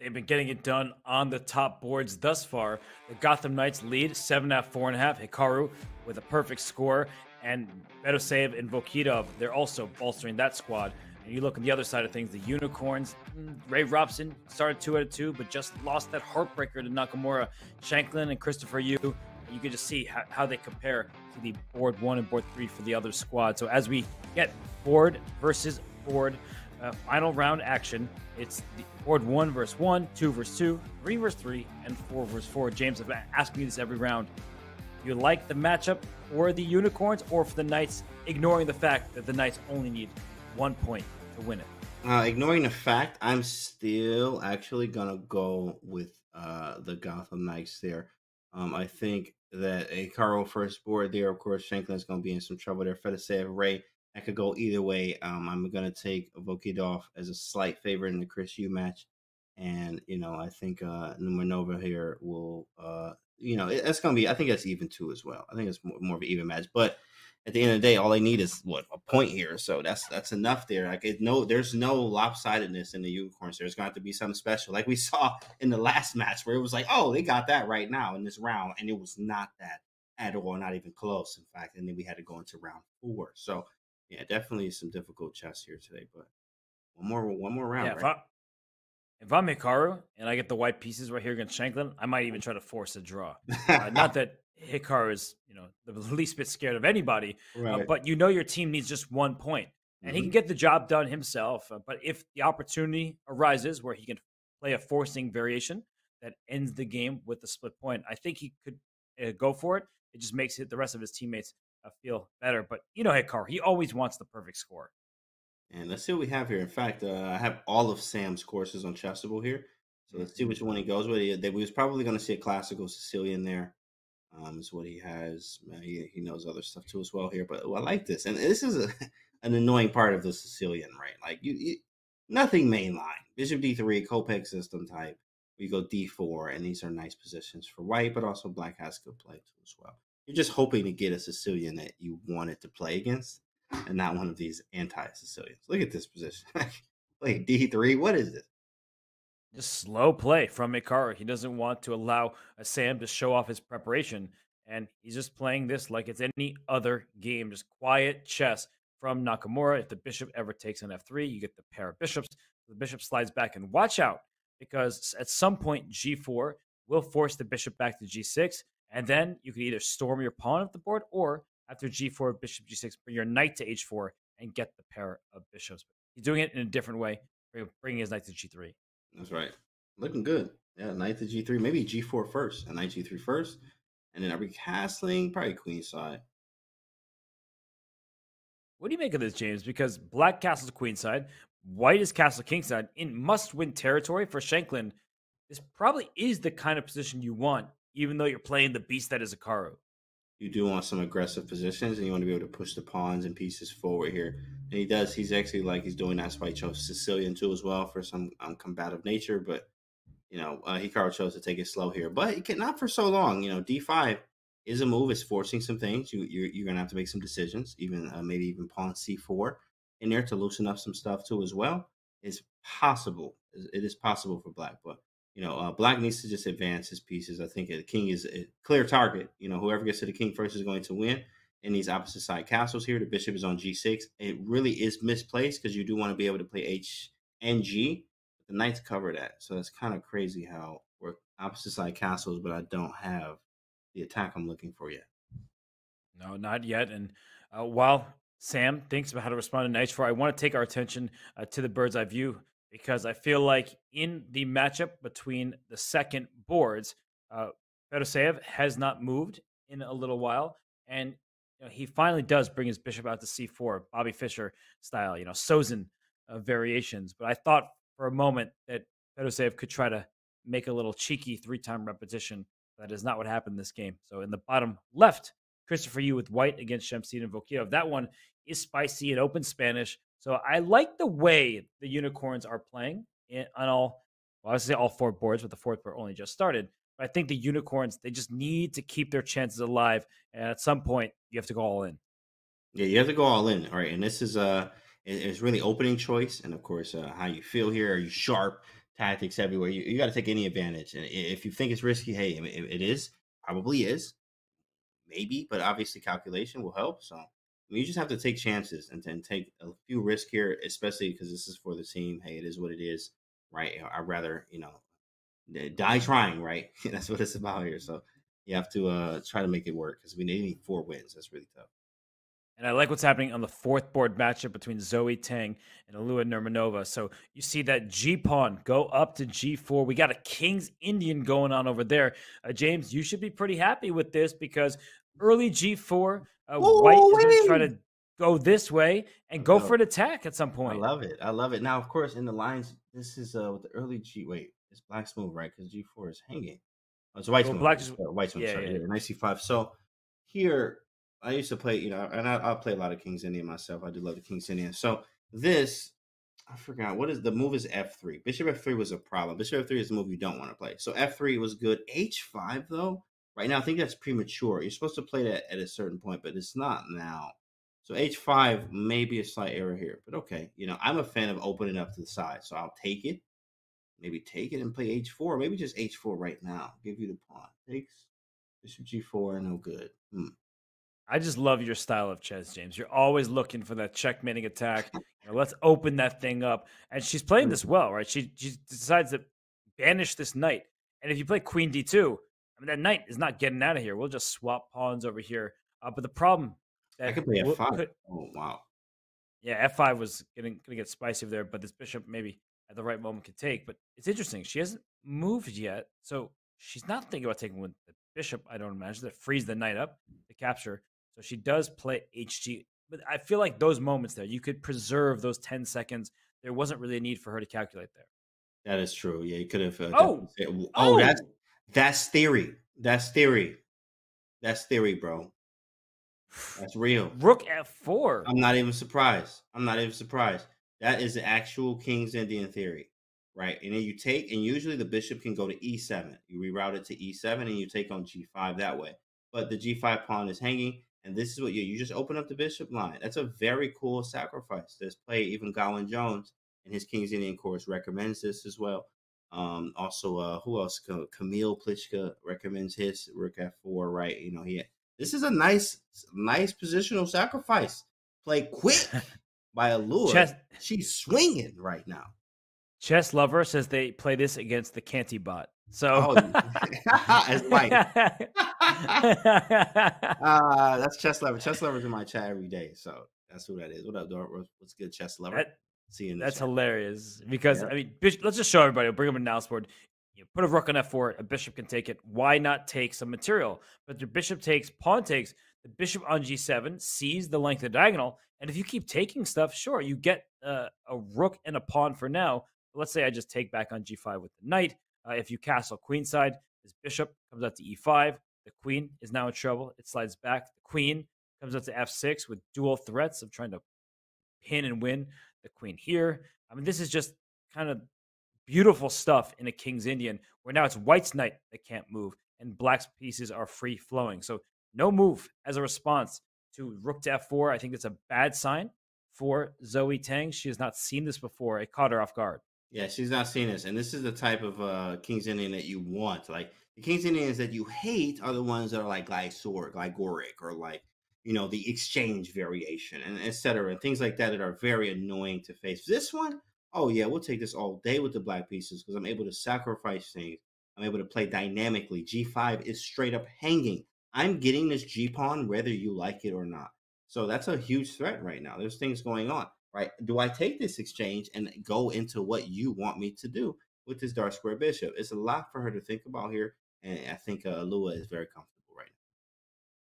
[SPEAKER 2] They've been getting it done on the top boards thus far. The Gotham Knights lead seven and a half, four and a half. Hikaru with a perfect score, and Fedoseev and Vokhidov. They're also bolstering that squad. And you look on the other side of things, the Unicorns. Mm, Ray Robson started two out of two, but just lost that heartbreaker to Nakamura. Shankland and Christopher Yoo. You can just see how, how they compare to the board one and board three for the other squad. So as we get board versus board. Uh, final round action. It's board one versus one, two versus two, three versus three, and four versus four. James, been asking you this every round. You like the matchup for the Unicorns or for the Knights, ignoring the fact that the Knights only need one point to win it?
[SPEAKER 3] Uh, ignoring the fact, I'm still actually gonna go with uh, the Gotham Knights there. Um, I think that Hikaru first board there, of course, Shankland's gonna be in some trouble there. Fedoseev, Ray, I could go either way. Um, I'm going to take Vokhidov as a slight favorite in the Chris Yoo match. And, you know, I think uh, Nurmanova here will, uh, you know, it, that's going to be, I think that's even two as well. I think it's more, more of an even match. But at the end of the day, all they need is what a point here. So that's that's enough there. Like it, no, there's no lopsidedness in the unicorns. There's going to be something special, like we saw in the last match where it was like, oh, they got that right now in this round, and it was not that at all, not even close. In fact, and then we had to go into round four. So yeah, definitely some difficult chess here today, but one more one more round. Yeah, right?
[SPEAKER 2] if, I, am Hikaru and I get the white pieces right here against Shankland, I might even try to force a draw. uh, not that Hikaru is, you know, the least bit scared of anybody, uh, right. uh, but you know your team needs just one point, and mm-hmm. he can mm-hmm. get the job done himself. Uh, but if the opportunity arises where he can play a forcing variation that ends the game with a split point, I think he could uh, go for it. It just makes it the rest of his teammates uh, feel better. But you know, Hikaru, he always wants the perfect score.
[SPEAKER 3] And let's see what we have here. In fact, uh, I have all of Sam's courses on Chessable here. So let's see which one he goes with. He, they, we was probably going to see a classical Sicilian there. Um, is what he has. He, he knows other stuff too as well here. But well, I like this, and this is a, an annoying part of the Sicilian, right? Like you, you nothing mainline. Bishop d3, Kopec system type. We go d4, and these are nice positions for white, but also black has good play too as well. You're just hoping to get a Sicilian that you wanted to play against, and not one of these anti-Sicilians. Look at this position. Play D three. What is this?
[SPEAKER 2] Just slow play from Hikaru. He doesn't want to allow a Sam to show off his preparation, and he's just playing this like it's any other game. Just quiet chess from Nakamura. If the bishop ever takes an f3, you get the pair of bishops. The bishop slides back, and watch out because at some point g4 will force the bishop back to g6, and then you can either storm your pawn off the board or after g4, bishop g6, bring your knight to h4 and get the pair of bishops. He's doing it in a different way, bringing his knight to g3.
[SPEAKER 3] That's right. Looking good. Yeah, knight to g3, maybe g4 first, and knight g3 first. And then are we castling? Probably queen side.
[SPEAKER 2] What do you make of this, James? Because black castles queen side, white is castle king side in must win territory for Shankland. This probably is the kind of position you want even though you're playing the beast that is Hikaru.
[SPEAKER 3] You do want some aggressive positions, and you want to be able to push the pawns and pieces forward here. And he does. He's actually like he's doing that. That's why he chose Sicilian too as well for some um, combative nature. But you know, uh, Hikaru chose to take it slow here, but he can, not for so long. You know, D five is a move. It's forcing some things. You you're, you're gonna have to make some decisions. Even uh, maybe even pawn C four in there to loosen up some stuff too as well. It's possible. It is possible for Black, but you know, uh, Black needs to just advance his pieces. I think the king is a clear target. You know, whoever gets to the king first is going to win. In these opposite side castles here, the bishop is on g6. It really is misplaced because you do want to be able to play h and g. the knights cover that. So it's kind of crazy how we're opposite side castles, but I don't have the attack I'm looking for yet.
[SPEAKER 2] No, not yet. And uh, while Sam thinks about how to respond to Knights 4, I want to take our attention uh, to the bird's eye view because I feel like in the matchup between the second boards, uh, Fedoseev has not moved in a little while. And you know, he finally does bring his bishop out to c4, Bobby Fischer style, you know, Sozin uh, variations. But I thought for a moment that Fedoseev could try to make a little cheeky three time repetition. That is not what happened this game. So in the bottom left, Christopher Yoo with white against Shamsiddin Vokhidov. That one is spicy and open Spanish. So I like the way the unicorns are playing in, on all, well, I would say all four boards, but the fourth board only just started. But I think the unicorns, they just need to keep their chances alive. And at some point, you have to go all in.
[SPEAKER 3] Yeah, you have to go all in. All right. And this is uh it's really opening choice. And of course, uh, how you feel here. Are you sharp? Tactics everywhere. You, you got to take any advantage. And if you think it's risky, hey, it, it is, probably is, maybe, but obviously calculation will help. So you just have to take chances and then take a few risks here, especially because this is for the team. Hey, it is what it is, right? I'd rather, you know, die trying, right? That's what it's about here. So you have to uh try to make it work because we need four wins. That's really tough.
[SPEAKER 2] And I like what's happening on the fourth board matchup between Zoe Tang and Alua Nurmanova. So you see that G pawn go up to G4. We got a King's Indian going on over there. Uh, James, you should be pretty happy with this because early G4, uh, White is going to try to go this way and go for an attack at some point.
[SPEAKER 3] I love it. I love it. Now, of course, in the lines, this is uh with the early G. Wait, it's Black's move, right? Because G4 is hanging. Oh, it's White's well, move. Black's, uh, White's move. Yeah, sorry. Yeah. Nice C5. So here, I used to play, you know, and I, will play a lot of King's Indian myself. I do love the King's Indian. So this, I forgot what is the move is F3. Bishop F3 was a problem. Bishop F3 is the move you don't want to play. So F3 was good. H5 though, right now I think that's premature. You're supposed to play that at a certain point, but it's not now. So H5 may be a slight error here, but okay. You know, I'm a fan of opening up to the side, so I'll take it. Maybe take it and play H4. Maybe just H4 right now. Give you the pawn. Takes Bishop G4, no good. Hmm.
[SPEAKER 2] I just love your style of chess, James. You're always looking for that checkmating attack. You know, let's open that thing up. And she's playing this well, right? She, she decides to banish this knight. And if you play Queen D2, I mean, that knight is not getting out of here. We'll just swap pawns over here. Uh, but the problem
[SPEAKER 3] that I could play F5. Could, oh, wow.
[SPEAKER 2] Yeah, F5 was getting going to get spicy there, but this bishop maybe at the right moment could take. But it's interesting. She hasn't moved yet. So she's not thinking about taking with the bishop, I don't imagine, that frees the knight up to capture. So she does play HG. But I feel like those moments there, you could preserve those 10 seconds. There wasn't really a need for her to calculate there.
[SPEAKER 3] That is true. Yeah, you could have. Uh,
[SPEAKER 2] oh,
[SPEAKER 3] oh, oh, that's that's theory. That's theory. That's theory, bro. That's real.
[SPEAKER 2] Rook f4.
[SPEAKER 3] I'm not even surprised. I'm not even surprised. That is the actual King's Indian theory, right? And then you take, and usually the bishop can go to e7. You reroute it to e7, and you take on g5 that way. But the g5 pawn is hanging. And this is what you you just open up the bishop line. That's a very cool sacrifice. This play, even Gawain Jones in his King's Indian course recommends this as well. Um, also, uh, who else? Kamil Plichta recommends his Rook F4. Right, you know he. This is a nice, nice positional sacrifice. Play quick by Alua. Chess, She's swinging right now.
[SPEAKER 2] Chess Lover says they play this against the Canty bot. So oh,
[SPEAKER 3] it's uh, that's Chess Lover. Chess Lover's in my chat every day, so that's who that is. What up, Dor? What's good, Chess Lover? That,
[SPEAKER 2] Seeing that's hilarious because yeah. I mean, let's just show everybody. We'll bring up an mouse board. You put a rook on f4, a bishop can take it. Why not take some material? But the bishop takes, pawn takes. The bishop on g7 sees the length of the diagonal, and if you keep taking stuff, sure, you get uh, a rook and a pawn for now. But let's say I just take back on g5 with the knight. Uh, if you castle queenside, this bishop comes out to e5. The queen is now in trouble. It slides back. The queen comes out to f6 with dual threats of trying to pin and win the queen here. I mean, this is just kind of beautiful stuff in a King's Indian, where now it's White's knight that can't move and Black's pieces are free flowing. So no move as a response to Rook to F4. I think it's a bad sign for Zoe Tang. She has not seen this before. It caught her off guard.
[SPEAKER 3] Yeah, she's not seen this, and this is the type of uh, King's Indian that you want. Like the King's Indians that you hate are the ones that are like Sorg, like Goric, or like you know the exchange variation, and etc. And things like that that are very annoying to face. This one, oh yeah, we'll take this all day with the black pieces because I'm able to sacrifice things. I'm able to play dynamically. G5 is straight up hanging. I'm getting this G pawn whether you like it or not. So that's a huge threat right now. There's things going on, right? Do I take this exchange and go into what you want me to do with this dark square bishop? It's a lot for her to think about here, and I think uh, Lua is very comfortable.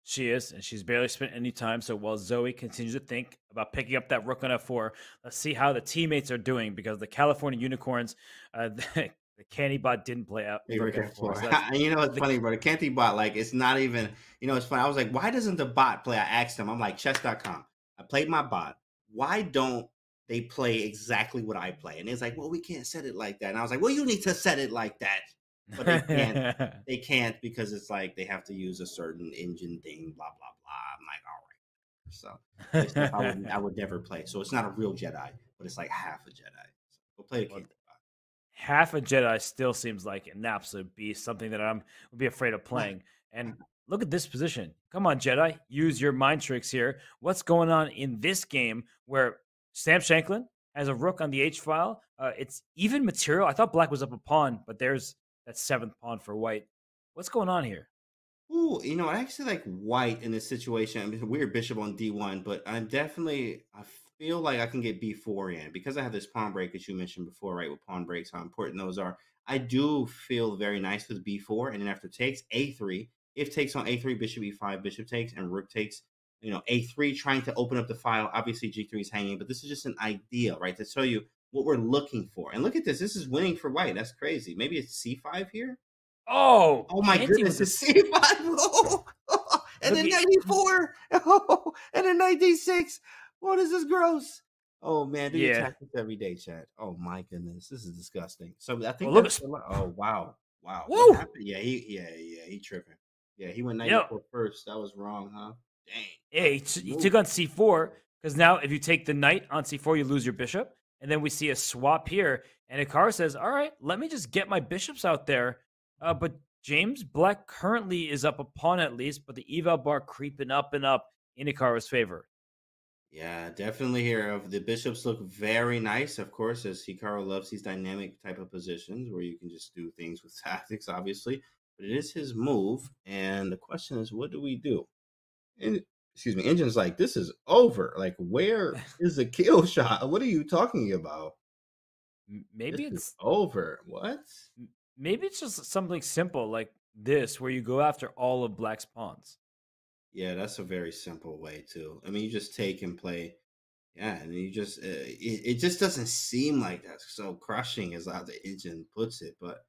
[SPEAKER 2] She is, and she's barely spent any time. So while Zoe continues to think about picking up that rook on f4, let's see how the teammates are doing because the California Unicorns, uh, the, the Canty bot didn't play out. rook F4, so
[SPEAKER 3] you know, it's
[SPEAKER 2] the-
[SPEAKER 3] funny, bro. The Canty bot, like, it's not even, you know, it's funny. I was like, why doesn't the bot play? I asked him, I'm like, chess.com. I played my bot. Why don't they play exactly what I play? And it's like, well, we can't set it like that. And I was like, well, you need to set it like that. But they can't. they can't because it's like they have to use a certain engine thing, blah, blah, blah. I'm like, all right. So I would, I would never play. So it's not a real Jedi, but it's like half a Jedi. So go play the Canty
[SPEAKER 2] half a Jedi still seems like an absolute beast, something that I'm would be afraid of playing. And look at this position. Come on, Jedi, use your mind tricks here. What's going on in this game where Sam Shankland has a rook on the H file? Uh, it's even material. I thought Black was up a pawn, but there's that seventh pawn for White. What's going on here?
[SPEAKER 3] Ooh, you know, I actually like white in this situation. I mean, weird bishop on d1, but I'm definitely I feel like I can get b4 in because I have this pawn break that you mentioned before, right? With pawn breaks, how important those are. I do feel very nice with b4, and then after takes a3, if takes on a3, bishop e5, bishop takes, and rook takes. You know, a3 trying to open up the file. Obviously, g3 is hanging, but this is just an idea, right? To show you what we're looking for. And look at this. This is winning for white. That's crazy. Maybe it's c5 here.
[SPEAKER 2] Oh,
[SPEAKER 3] Oh my goodness,
[SPEAKER 2] with
[SPEAKER 3] the
[SPEAKER 2] the
[SPEAKER 3] C5. Oh, and then 94. Oh, and then 96. What is this gross? Oh man, do you
[SPEAKER 2] Yeah.
[SPEAKER 3] tactics every day, chat? Oh my goodness, this is disgusting. So I think
[SPEAKER 2] Well, look at-
[SPEAKER 3] oh wow. Wow. Happened? Yeah, he yeah, yeah, he tripping. Yeah, he went
[SPEAKER 2] Yep.
[SPEAKER 3] 94 first. That was wrong, huh? Dang.
[SPEAKER 2] Yeah, he, t- he took on c4 because now if you take the knight on c4, you lose your bishop. And then we see a swap here, and Hikaru says, "All right, let me just get my bishops out there." Uh, but James Black currently is up a pawn at least, but the eval bar creeping up and up in Hikaru's favor.
[SPEAKER 3] Yeah, definitely here. Of the bishops look very nice, of course, as Hikaru loves these dynamic type of positions where you can just do things with tactics, obviously. But it is his move, and the question is, what do we do? And excuse me, Engine's like, this is over. Like, where is the kill shot? What are you talking about?
[SPEAKER 2] Maybe
[SPEAKER 3] This
[SPEAKER 2] it's
[SPEAKER 3] over. What?
[SPEAKER 2] maybe it's just something simple like this, where you go after all of Black's pawns.
[SPEAKER 3] Yeah, that's a very simple way too. I mean, you just take and play. Yeah, and you just uh, it, it just doesn't seem like that's so crushing as how the engine puts it. But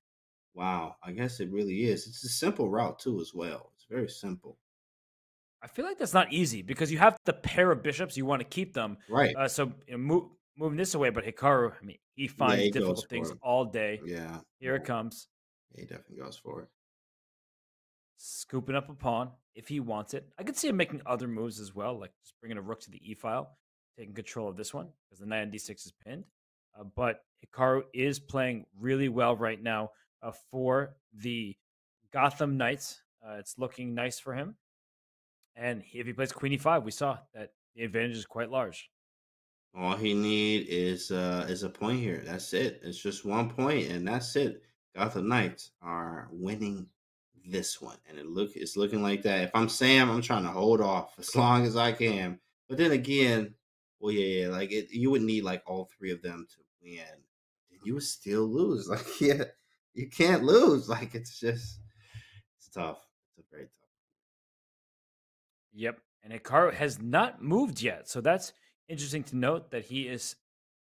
[SPEAKER 3] wow, I guess it really is. It's a simple route too, as well. It's very simple.
[SPEAKER 2] I feel like that's not easy because you have the pair of bishops, you want to keep them.
[SPEAKER 3] Right.
[SPEAKER 2] Uh, so you know, move, moving this away, but Hikaru, I mean, he finds
[SPEAKER 3] he
[SPEAKER 2] difficult things all day.
[SPEAKER 3] Yeah.
[SPEAKER 2] Here it comes,
[SPEAKER 3] He definitely goes for it.
[SPEAKER 2] scooping up a pawn if he wants it. I could see him making other moves as well, like just bringing a rook to the e file, taking control of this one because the knight on d6 is pinned. Uh, but Hikaru is playing really well right now uh, for the Gotham Knights. Uh, it's looking nice for him. And if he plays Queen e5, we saw that the advantage is quite large.
[SPEAKER 3] All he need is uh is a point here. That's it. It's just one point, and that's it. Gotham Knights are winning this one, and it look it's looking like that. If I'm Sam, I'm trying to hold off as long as I can. But then again, well, yeah, yeah, like it, you would need like all three of them to win, and you would still lose. Like, yeah, you can't lose. Like, it's just it's tough. It's a very tough.
[SPEAKER 2] Yep. And Hikaru has not moved yet. So that's interesting to note that he is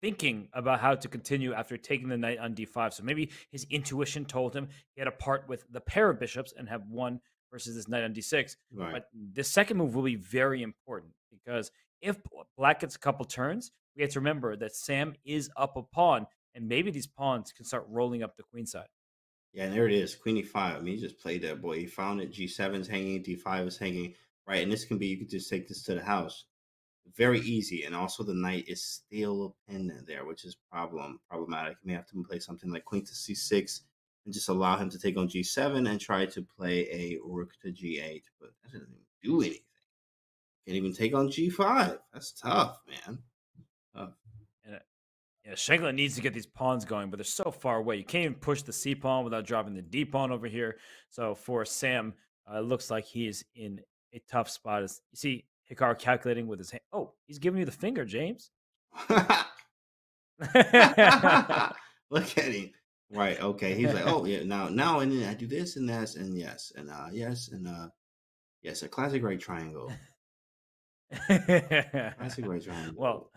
[SPEAKER 2] thinking about how to continue after taking the knight on d5. So maybe his intuition told him he had to part with the pair of bishops and have one versus this knight on d6.
[SPEAKER 3] Right.
[SPEAKER 2] But the second move will be very important because if black gets a couple turns, we have to remember that Sam is up a pawn, and maybe these pawns can start rolling up the queen side.
[SPEAKER 3] Yeah, and there it is, Queen E5. I mean, he just played that boy. He found it. G7's hanging, D5 is hanging, right? And this can be, you could just take this to the house. Very easy. And also the knight is still pinned there, which is problem problematic. You may have to play something like Queen to C6 and just allow him to take on G7 and try to play a Rook to G8. But that doesn't even do anything. Can't even take on G5. That's tough, man. Tough.
[SPEAKER 2] And Yeah, Shankland needs to get these pawns going, but they're so far away. You can't even push the C pawn without dropping the D pawn over here. So for Sam, uh, it looks like he is in a tough spot. As you see, Hikaru calculating with his hand. Oh, he's giving you the finger, James.
[SPEAKER 3] Look at him. Right. Okay. He's like, oh yeah. Now, now, and then I do this and this and yes and uh yes and uh yes, a classic right triangle. classic right triangle.
[SPEAKER 2] Well,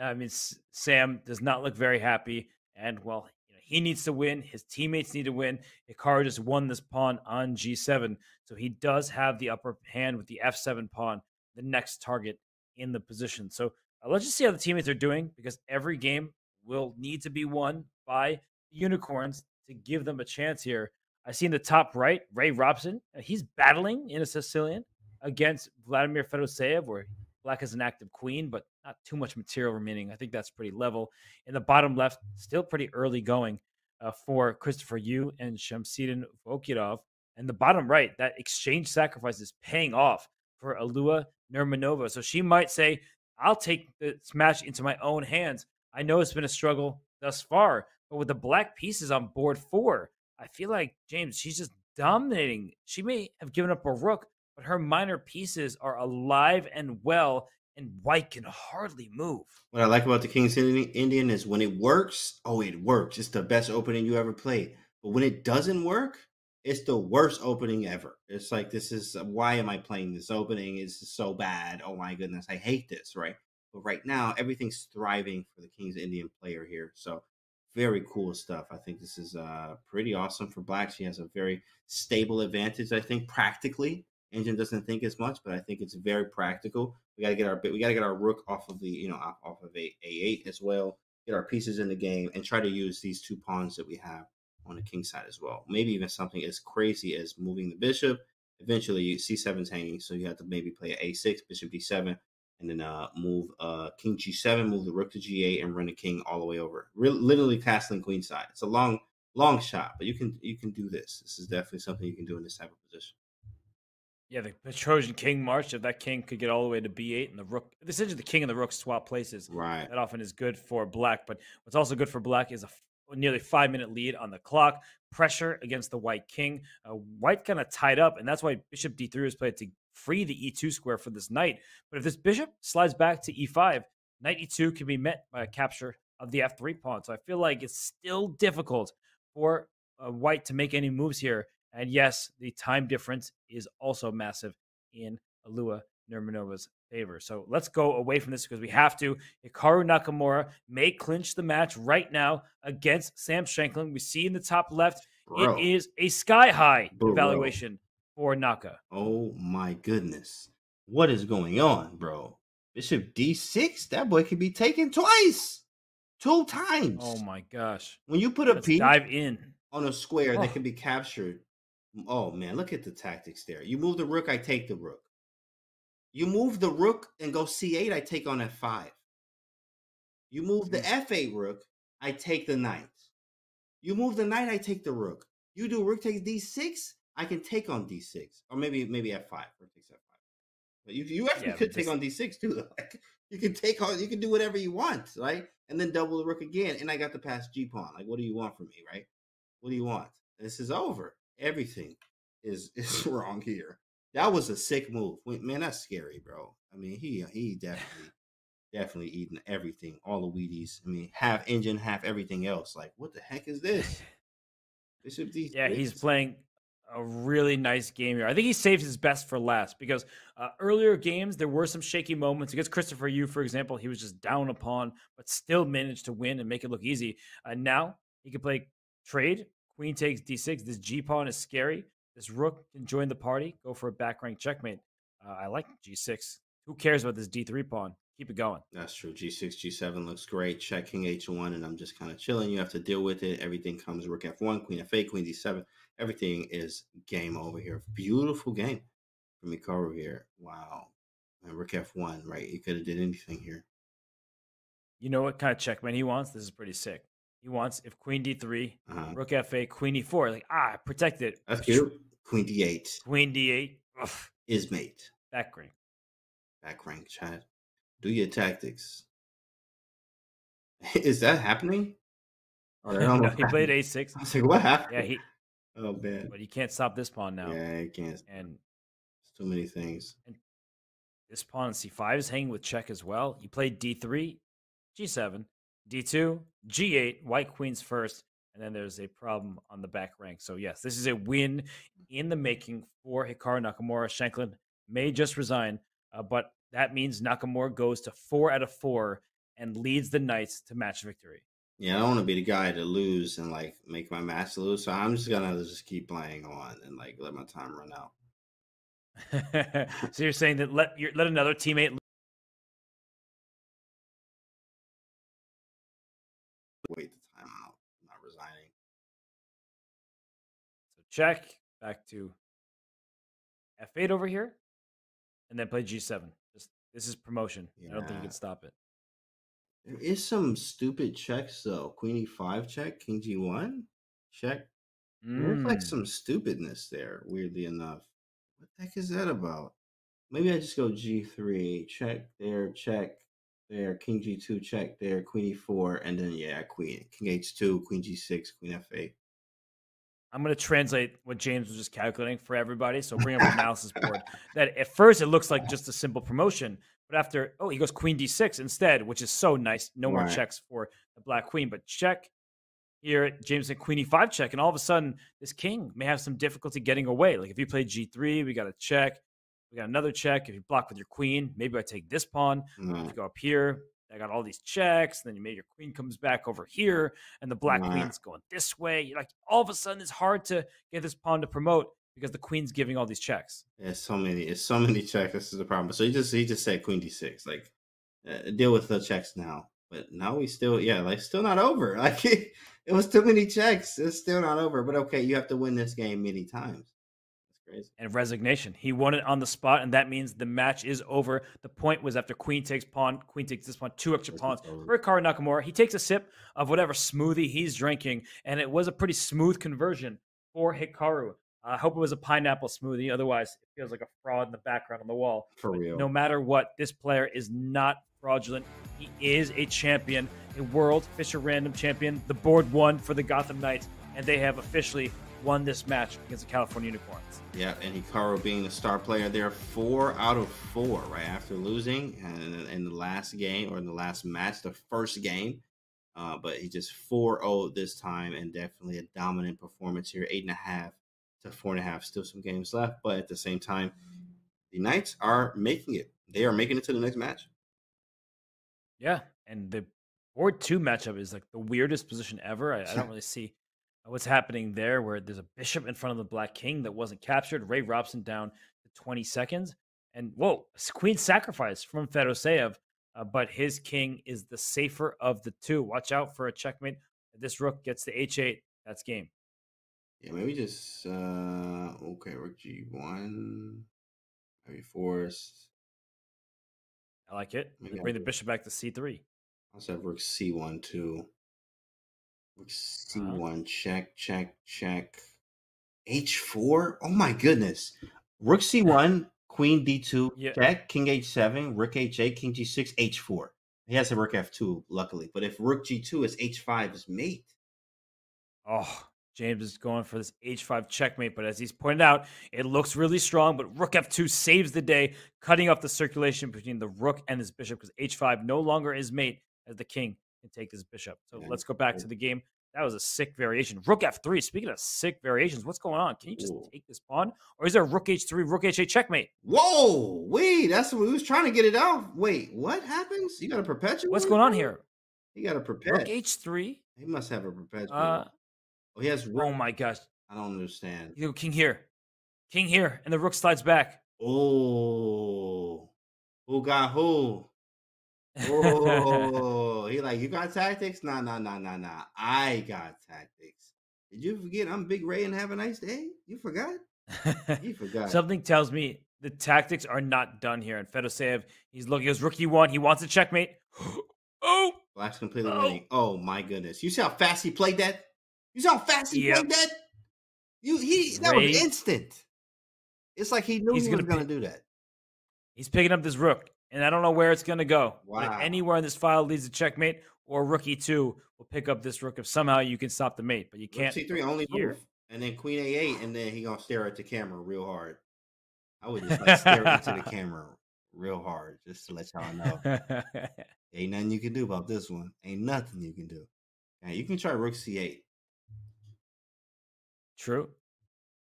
[SPEAKER 2] I mean, Sam does not look very happy, and well, he needs to win. His teammates need to win. Hikaru just won this pawn on G7, so he does have the upper hand with the F7 pawn, the next target in the position. So uh, let's just see how the teammates are doing because every game will need to be won by unicorns to give them a chance here. I see in the top right, Ray Robson. Uh, he's battling in a Sicilian against Vladimir Fedoseev, where Black is an active queen, but not too much material remaining. I think that's pretty level. In the bottom left, still pretty early going uh, for Christopher Yoo and Shamsiddin Vokhidov. And the bottom right, that exchange sacrifice is paying off for Alua Nurmanova. So she might say, I'll take this match into my own hands. I know it's been a struggle thus far, but with the black pieces on board four, I feel like James, she's just dominating. She may have given up a rook, but her minor pieces are alive and well, and white can hardly move.
[SPEAKER 3] What I like about the King's Indian is when it works, oh, it works. It's the best opening you ever played. But when it doesn't work, it's the worst opening ever. It's like this is why am I playing this opening? It's so bad. Oh my goodness, I hate this, right? But right now, everything's thriving for the King's Indian player here. So very cool stuff. I think this is uh, pretty awesome for Black. She has a very stable advantage. I think practically, Engine doesn't think as much, but I think it's very practical. We got to get our we got to get our rook off of the you know off, of a a eight as well. Get our pieces in the game and try to use these two pawns that we have on the king side as well. Maybe even something as crazy as moving the bishop. Eventually, c7's hanging, so you have to maybe play a6, bishop d7, and then uh, move uh, king g7, move the rook to g8, and run the king all the way over. Re- literally castling queen side. It's a long, long shot, but you can you can do this. This is definitely something you can do in this type of position.
[SPEAKER 2] Yeah, the, Trojan King march. If that king could get all the way to b8 and the rook, essentially the king and the rook swap places.
[SPEAKER 3] Right.
[SPEAKER 2] That often is good for black. But what's also good for black is a nearly five minute lead on the clock. Pressure against the white king. Uh, white kind of tied up, and that's why bishop d3 was played to free the e2 square for this knight. But if this bishop slides back to e5, knight e2 can be met by a capture of the f3 pawn. So I feel like it's still difficult for uh, white to make any moves here. And yes, the time difference is also massive in Alua Nurmanova's favor. So let's go away from this because we have to. Hikaru Nakamura may clinch the match right now against Sam Shankland. We see in the top left, Bro. it is a sky high Bro. evaluation for Naka.
[SPEAKER 3] Oh my goodness. What is going on, bro? Bishop D6? That boy could be taken twice. Two oh times.
[SPEAKER 2] Oh my gosh.
[SPEAKER 3] When you put a
[SPEAKER 2] Let's piece dive in
[SPEAKER 3] on a square oh. that can be captured. Oh man, look at the tactics there. You move the rook, I take the rook. You move the rook and go c8, I take on f5. You move the mm. f8 rook, I take the knight. You move the knight, I take the rook. You do rook takes d6, I can take on d6. Or maybe maybe f5. Rook takes f5. But you, you actually yeah, could take on d6 too. Like you can take on you can do whatever you want, right? And then double the rook again. And I got the pass G pawn. Like, what do you want from me, right? What do you want? This is over. Everything is is wrong here. That was a sick move. Man, that's scary, bro. I mean, he he definitely definitely eating everything, all the Wheaties. I mean, half engine, half everything else. Like, what the heck is this?
[SPEAKER 2] Bishop D. Yeah, he's playing a really nice game here. I think he saved his best for last because uh, earlier games there were some shaky moments against Christopher Yoo, for example. He was just down upon, but still managed to win and make it look easy. Uh, now he can play trade. Queen takes d6. This g pawn is scary. This rook can join the party, go for a back rank checkmate. Uh, I like g6. Who cares about this d3 pawn? Keep it going.
[SPEAKER 3] That's true. G6, G7 looks great. Check King H1, and I'm just kind of chilling. You have to deal with it. Everything comes rook F1, Queen F8, Queen D7. Everything is game over here. Beautiful game from Hikaru here. Wow. And rook F1, right? He could have did anything here.
[SPEAKER 2] You know what kind of checkmate he wants? This is pretty sick. He wants if Queen D3, uh-huh. Rook F8, Queen E4. Like ah, protected.
[SPEAKER 3] That's cute. Queen D8.
[SPEAKER 2] Queen D8. Ugh.
[SPEAKER 3] Is mate.
[SPEAKER 2] Back rank.
[SPEAKER 3] Back rank, Chad. Do your tactics. Is that happening?
[SPEAKER 2] no, he played a6.
[SPEAKER 3] I was like, what happened?
[SPEAKER 2] Yeah, he.
[SPEAKER 3] Oh man.
[SPEAKER 2] But he can't stop this pawn now.
[SPEAKER 3] Yeah, he can't.
[SPEAKER 2] And
[SPEAKER 3] it's too many things.
[SPEAKER 2] And this pawn c5 is hanging with check as well. He played d3, g7, d2, g8, white queens first, and then there's a problem on the back rank. So yes, this is a win in the making for Hikaru Nakamura. Shankland may just resign, uh, but that means Nakamura goes to four out of four and leads the Knights to match victory.
[SPEAKER 3] Yeah, I don't want to be the guy to lose and like make my match lose. So I'm just gonna just keep playing on and like let my time run out.
[SPEAKER 2] so you're saying that let your, let another teammate
[SPEAKER 3] wait the time out. I'm not resigning.
[SPEAKER 2] So check back to F8 over here, and then play G7. Just this is promotion. Yeah. I don't think you can stop it.
[SPEAKER 3] There is some stupid checks though. Queen e5 check, King g1 check. Mm. There's like some stupidness there, weirdly enough. What the heck is that about? Maybe I just go g3, check there, check there, King g2, check there, Queen e4, and then yeah, Queen King h2, Queen g6, Queen f8.
[SPEAKER 2] I'm going to translate what James was just calculating for everybody. So bring up an analysis board. That at first it looks like just a simple promotion, but after, oh, he goes queen d6 instead, which is so nice. No right. more checks for the black queen, but check here. James and queen e5 check. And all of a sudden, this king may have some difficulty getting away. Like if you play g3, we got a check. We got another check. If you block with your queen, maybe I take this pawn. Mm. If you go up here, I got all these checks. Then you made your queen comes back over here, and the black queen's going this way. You're like all of a sudden, it's hard to get this pawn to promote because the queen's giving all these checks.
[SPEAKER 3] It's so many. It's so many checks. This is the problem. So he just he just said queen d6. Like uh, deal with the checks now. But now we still yeah like still not over. Like it, it was too many checks. It's still not over. But okay, you have to win this game many times. Crazy.
[SPEAKER 2] And resignation. He won it on the spot, and that means the match is over. The point was after Queen takes pawn, Queen takes this pawn, two extra pawns. Hikaru Nakamura, he takes a sip of whatever smoothie he's drinking, and it was a pretty smooth conversion for Hikaru. I hope it was a pineapple smoothie. Otherwise, it feels like a fraud in the background on the wall.
[SPEAKER 3] For but real.
[SPEAKER 2] No matter what, this player is not fraudulent. He is a champion, a world Fischer random champion. The board won for the Gotham Knights, and they have officially won this match against the California Unicorns.
[SPEAKER 3] Yeah, and Hikaru being the star player there, four out of four, right after losing in, in the last game or in the last match, the first game. Uh, but he just 4 0 this time and definitely a dominant performance here. Eight and a half to four and a half. Still some games left, but at the same time, the Knights are making it. They are making it to the next match.
[SPEAKER 2] Yeah, and the board two matchup is like the weirdest position ever. I, I don't really see what's happening there, where there's a bishop in front of the black king that wasn't captured. Ray Robson down to 20 seconds, and whoa, queen sacrifice from Fedoseev, uh, but his king is the safer of the two. Watch out for a checkmate. If this rook gets to h8. That's game.
[SPEAKER 3] Yeah, maybe just uh okay, rook g1, maybe forced.
[SPEAKER 2] I like it. Bring the bishop back to c3.
[SPEAKER 3] I also have rook c1 too. Rook c1, uh, check, check, check. h4. Oh my goodness. Rook c1, queen d2, yeah. check, king h7, rook h8, king g6, h4. He has a rook f2, luckily. But if rook g2 is h5 is mate.
[SPEAKER 2] Oh, James is going for this h5 checkmate, but as he's pointed out, it looks really strong. But rook f2 saves the day, cutting off the circulation between the rook and his bishop because h5 no longer is mate as the king can take this bishop. So yeah. let's go back to the game. That was a sick variation. Rook f3. Speaking of sick variations, what's going on? Can you just Ooh. take this pawn, or is there rook h3, rook h8 checkmate?
[SPEAKER 3] Whoa, wait, that's what we was trying to get it off. Wait, what happens? You got a perpetual?
[SPEAKER 2] What's going on here?
[SPEAKER 3] He got a perpetual.
[SPEAKER 2] Rook h3.
[SPEAKER 3] He must have a perpetual.
[SPEAKER 2] Uh,
[SPEAKER 3] Oh, he has.
[SPEAKER 2] Rook. Oh my gosh!
[SPEAKER 3] I don't understand.
[SPEAKER 2] You go king here, king here, and the rook slides back.
[SPEAKER 3] Oh, who got who? Oh, he like you got tactics? Nah, nah, nah, nah, nah. I got tactics. Did you forget I'm Big Ray and have a nice day? You forgot? You forgot.
[SPEAKER 2] Something tells me the tactics are not done here. And Fedoseev, he's looking. His rookie one. He wants a checkmate. oh,
[SPEAKER 3] Black's completely oh. winning. Oh my goodness! You see how fast he played that? You see how fast he yep. played that? You he that was instant. It's like he knew he's he was gonna, gonna do that.
[SPEAKER 2] He's picking up this rook, and I don't know where it's going to go.
[SPEAKER 3] Wow.
[SPEAKER 2] anywhere in this file leads to checkmate, or rook e2 will pick up this rook if somehow you can stop the mate, but you can't.
[SPEAKER 3] C3 only
[SPEAKER 2] here.
[SPEAKER 3] move. And then queen a8, and then he gonna stare at the camera real hard. I would just like stare into the camera real hard, just to let y'all know. Ain't nothing you can do about this one. Ain't nothing you can do. Now you can try rook c8.
[SPEAKER 2] True.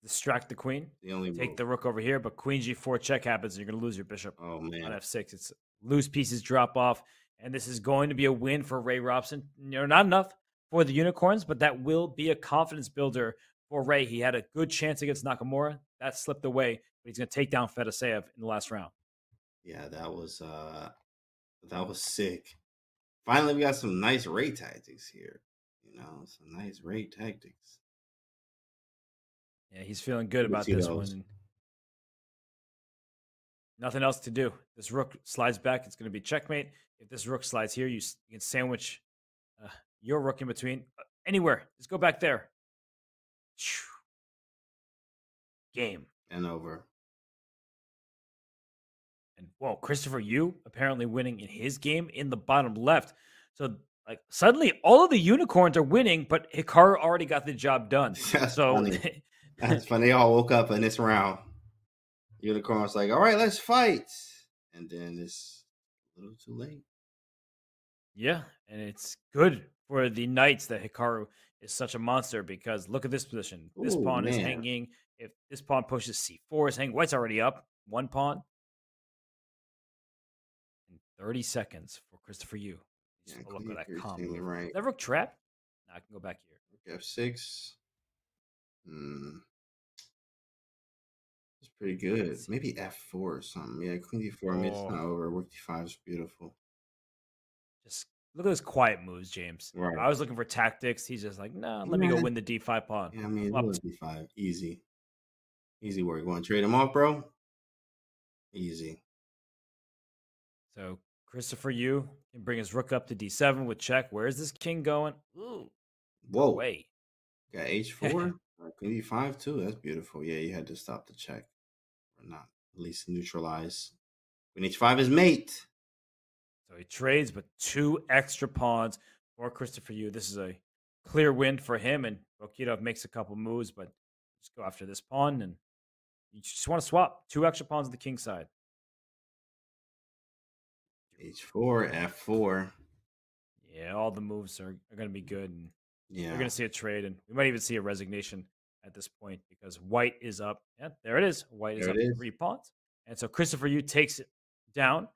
[SPEAKER 2] Distract the queen.
[SPEAKER 3] The only
[SPEAKER 2] Take
[SPEAKER 3] move.
[SPEAKER 2] the rook over here, but queen g4 check happens, and you're going to lose your bishop
[SPEAKER 3] Oh
[SPEAKER 2] on
[SPEAKER 3] man.
[SPEAKER 2] f6. It's loose pieces drop off, and this is going to be a win for Ray Robson. You know, not enough for the unicorns, but that will be a confidence builder for Ray. He had a good chance against Nakamura. That slipped away, but he's going to take down Fedoseev in the last round.
[SPEAKER 3] Yeah, that was uh that was sick. Finally, we got some nice Ray tactics here. You know, some nice Ray tactics.
[SPEAKER 2] Yeah, he's feeling good about this
[SPEAKER 3] those.
[SPEAKER 2] one. Nothing else to do. This rook slides back. It's going to be checkmate. If this rook slides here, you, you can sandwich uh, your rook in between. Uh, anywhere. Just go back there. Game.
[SPEAKER 3] And over.
[SPEAKER 2] And whoa, Christopher Yoo apparently winning in his game in the bottom left. So like suddenly all of the unicorns are winning, but Hikaru already got the job done.
[SPEAKER 3] That's
[SPEAKER 2] so
[SPEAKER 3] funny. That's funny. They all woke up in this round. Unicorn was like, all right, let's fight. And then it's a little too late.
[SPEAKER 2] Yeah, and it's good for the knights that Hikaru is such a monster because look at this position. This
[SPEAKER 3] Ooh,
[SPEAKER 2] pawn is hanging. If this pawn pushes c4 is hanging, white's already up. One pawn. In 30 seconds for Christopher Yoo.
[SPEAKER 3] Yeah,
[SPEAKER 2] look at that combo.
[SPEAKER 3] right.
[SPEAKER 2] Is that rook trap? I can go back here.
[SPEAKER 3] F6. Hmm. Pretty good. Maybe F4 or something. Yeah, Queen D4. I mean, it's
[SPEAKER 2] Oh.
[SPEAKER 3] not over. Rook D5 is beautiful.
[SPEAKER 2] Just look at those quiet moves, James.
[SPEAKER 3] Right.
[SPEAKER 2] I was looking for tactics. He's just like, nah, let me go win the d5 pawn.
[SPEAKER 3] Yeah, I mean, it was D5. Easy. Easy work. Want to trade him off, bro? Easy.
[SPEAKER 2] So Christopher Yoo can bring his rook up to d7 with check. Where's this king going? Ooh,
[SPEAKER 3] Whoa.
[SPEAKER 2] way.
[SPEAKER 3] Got H4. Uh, Queen D5 too. That's beautiful. Yeah, you had to stop the check. Or not. At least neutralize. Queen H5 is mate.
[SPEAKER 2] So he trades, but two extra pawns for Christopher Yoo. This is a clear win for him, and Vokhidov makes a couple moves, but just go after this pawn, and you just want to swap two extra pawns on the king side.
[SPEAKER 3] H4, F4.
[SPEAKER 2] Yeah, all the moves are, are going to be good, and
[SPEAKER 3] Yeah.
[SPEAKER 2] you're going to see a trade, and we might even see a resignation at this point because White is up. Yeah, there it is. White is
[SPEAKER 3] There
[SPEAKER 2] up
[SPEAKER 3] is.
[SPEAKER 2] three pawns, and so Christopher Yoo takes it down.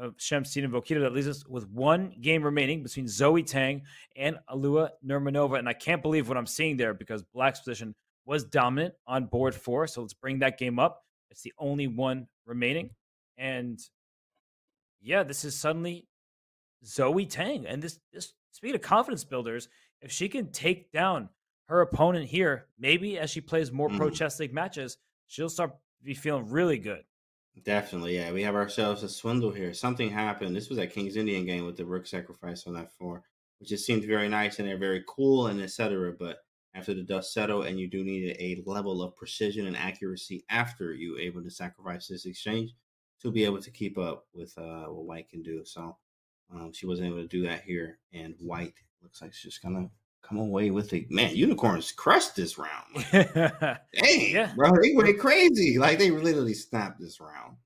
[SPEAKER 2] Uh, of Shamsiddin and Vokhidov that leaves us with one game remaining between Zoe Tang and Alua Nurmanova. And I can't believe what I'm seeing there because Black's position was dominant on board four. So let's bring that game up. It's the only one remaining. And yeah, this is suddenly Zoe Tang. And this, this speaking of confidence builders, if she can take down her opponent here, maybe as she plays more pro
[SPEAKER 3] Mhm.
[SPEAKER 2] chess league matches, she'll start be feeling really good.
[SPEAKER 3] Definitely, yeah. We have ourselves a swindle here. Something happened. This was that King's Indian game with the rook sacrifice on that four, which just seemed very nice and they're very cool and etc. But after the dust settled, and you do need a level of precision and accuracy after you able to sacrifice this exchange to be able to keep up with uh, what White can do. So um, she wasn't able to do that here, and White looks like she's just gonna come away with it. Man, unicorns crushed this round. Dang,
[SPEAKER 2] Yeah.
[SPEAKER 3] bro, they went crazy. Like they literally snapped this round.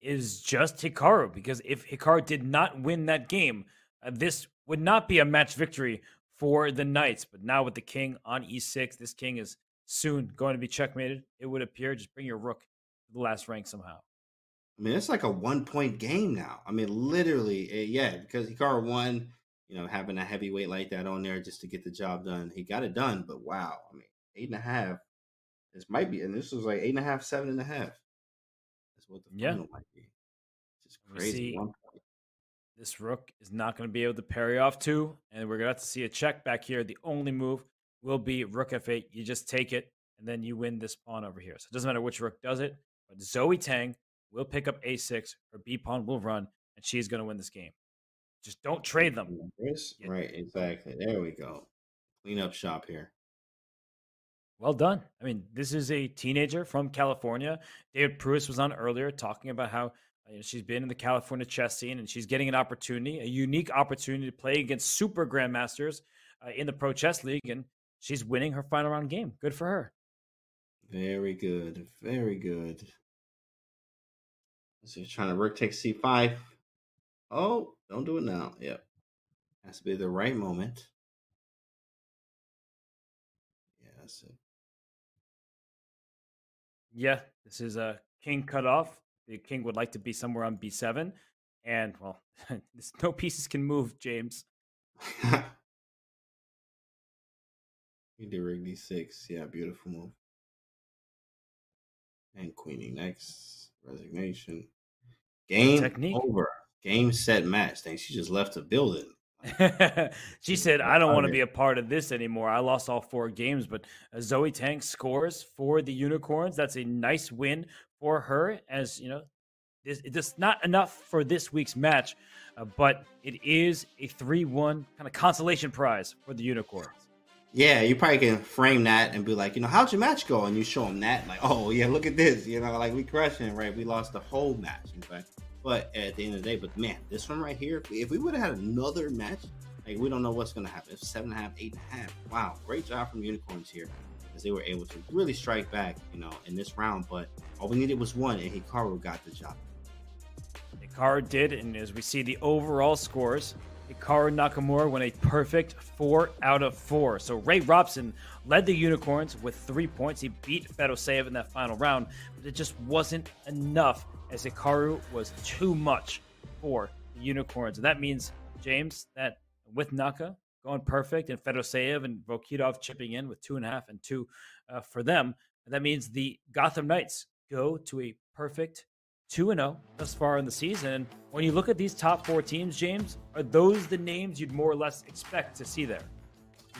[SPEAKER 2] is just Hikaru because if Hikaru did not win that game, uh, this would not be a match victory for the Knights. But now with the king on e6, this king is soon going to be checkmated. It would appear. Just bring your rook to the last rank somehow.
[SPEAKER 3] I mean, it's like a one point game now. I mean, literally, eh, yeah, because Hikaru won, you know, having a heavyweight like that on there just to get the job done. He got it done, but wow, I mean, eight and a half. This might be, and this was like eight and a half, seven and a half. That's what the
[SPEAKER 2] Yeah.
[SPEAKER 3] final might be. Just crazy.
[SPEAKER 2] see-
[SPEAKER 3] One point.
[SPEAKER 2] This rook is not going to be able to parry off two, and we're going to have to see a check back here. The only move will be rook f8. You just take it, and then you win this pawn over here. So it doesn't matter which rook does it, but Zoe Tang will pick up a6. Her b pawn will run, and she's going to win this game. Just don't trade them.
[SPEAKER 3] Right, exactly. There we go. Clean up shop here.
[SPEAKER 2] Well done. I mean, this is a teenager from California. David Pruess was on earlier talking about how You know, she's been in the California chess scene, and she's getting an opportunity, a unique opportunity to play against super grandmasters uh, in the Pro Chess League, and she's winning her final round game. Good for her.
[SPEAKER 3] Very good. Very good. So you're trying to rook take c5. Oh, don't do it now. Yep. Has to be the right moment. Yeah, that's it.
[SPEAKER 2] Yeah, this is a king cut off. The king would like to be somewhere on b7. And, well, no pieces can move, James.
[SPEAKER 3] he did rig d6. Yeah, beautiful move. And queenie next. Resignation. Game Technique. over. Game set match. thing. she just left the building.
[SPEAKER 2] she said, I don't want to be a part of this anymore. I lost all four games, but uh, Zoe Tang scores for the Unicorns. That's a nice win for her, as you know, it's, it's not enough for this week's match, uh, but it is a 3 1 kind of consolation prize for the Unicorns.
[SPEAKER 3] Yeah, you probably can frame that and be like, you know, how'd your match go? And you show them that, like, oh yeah, look at this, you know, like we crushing, right? We lost the whole match, in fact. But at the end of the day, but man, this one right here, if we would have had another match, like we don't know what's gonna happen. Seven and a half, eight and a half. Wow, great job from Unicorns here. Because they were able to really strike back, you know, in this round. But all we needed was one, and Hikaru got the job.
[SPEAKER 2] Hikaru did, and as we see the overall scores, Hikaru Nakamura won a perfect four out of four. So Ray Robson led the Unicorns with three points. He beat Fedoseev in that final round, but it just wasn't enough as Hikaru was too much for the Unicorns. And that means, James, that with Naka going perfect and Fedoseev and Vokhidov chipping in with two and a half and two uh, for them, that means the Gotham Knights go to a perfect 2 0 thus far in the season. When you look at these top four teams, James, are those the names you'd more or less expect to see there?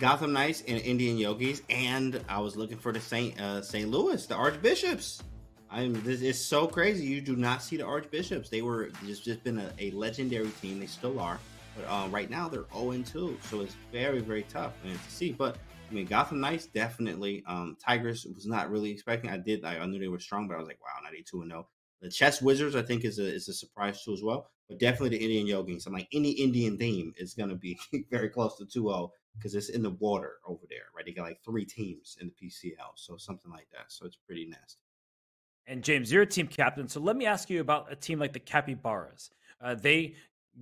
[SPEAKER 3] Gotham Knights and Indian Yogis, and I was looking for the Saint uh, St. Louis, the Archbishops. I'm this is so crazy. You do not see the Archbishops. They were just just been a, a legendary team. They still are, but uh, right now they're 0 2. So it's very very tough man, to see. But I mean, Gotham Knights definitely. Um, Tigers was not really expecting. I did. I, I knew they were strong, but I was like, wow, 92 and 0. The Chess Wizards, I think, is a is a surprise too as well. But definitely the Indian Yogis. I'm like any Indian team is going to be very close to 2-0 because it's in the water over there, right? They got like three teams in the PCL, so something like that. So it's pretty nasty.
[SPEAKER 2] And James, you're a team captain. So let me ask you about a team like the Capybaras. Uh, they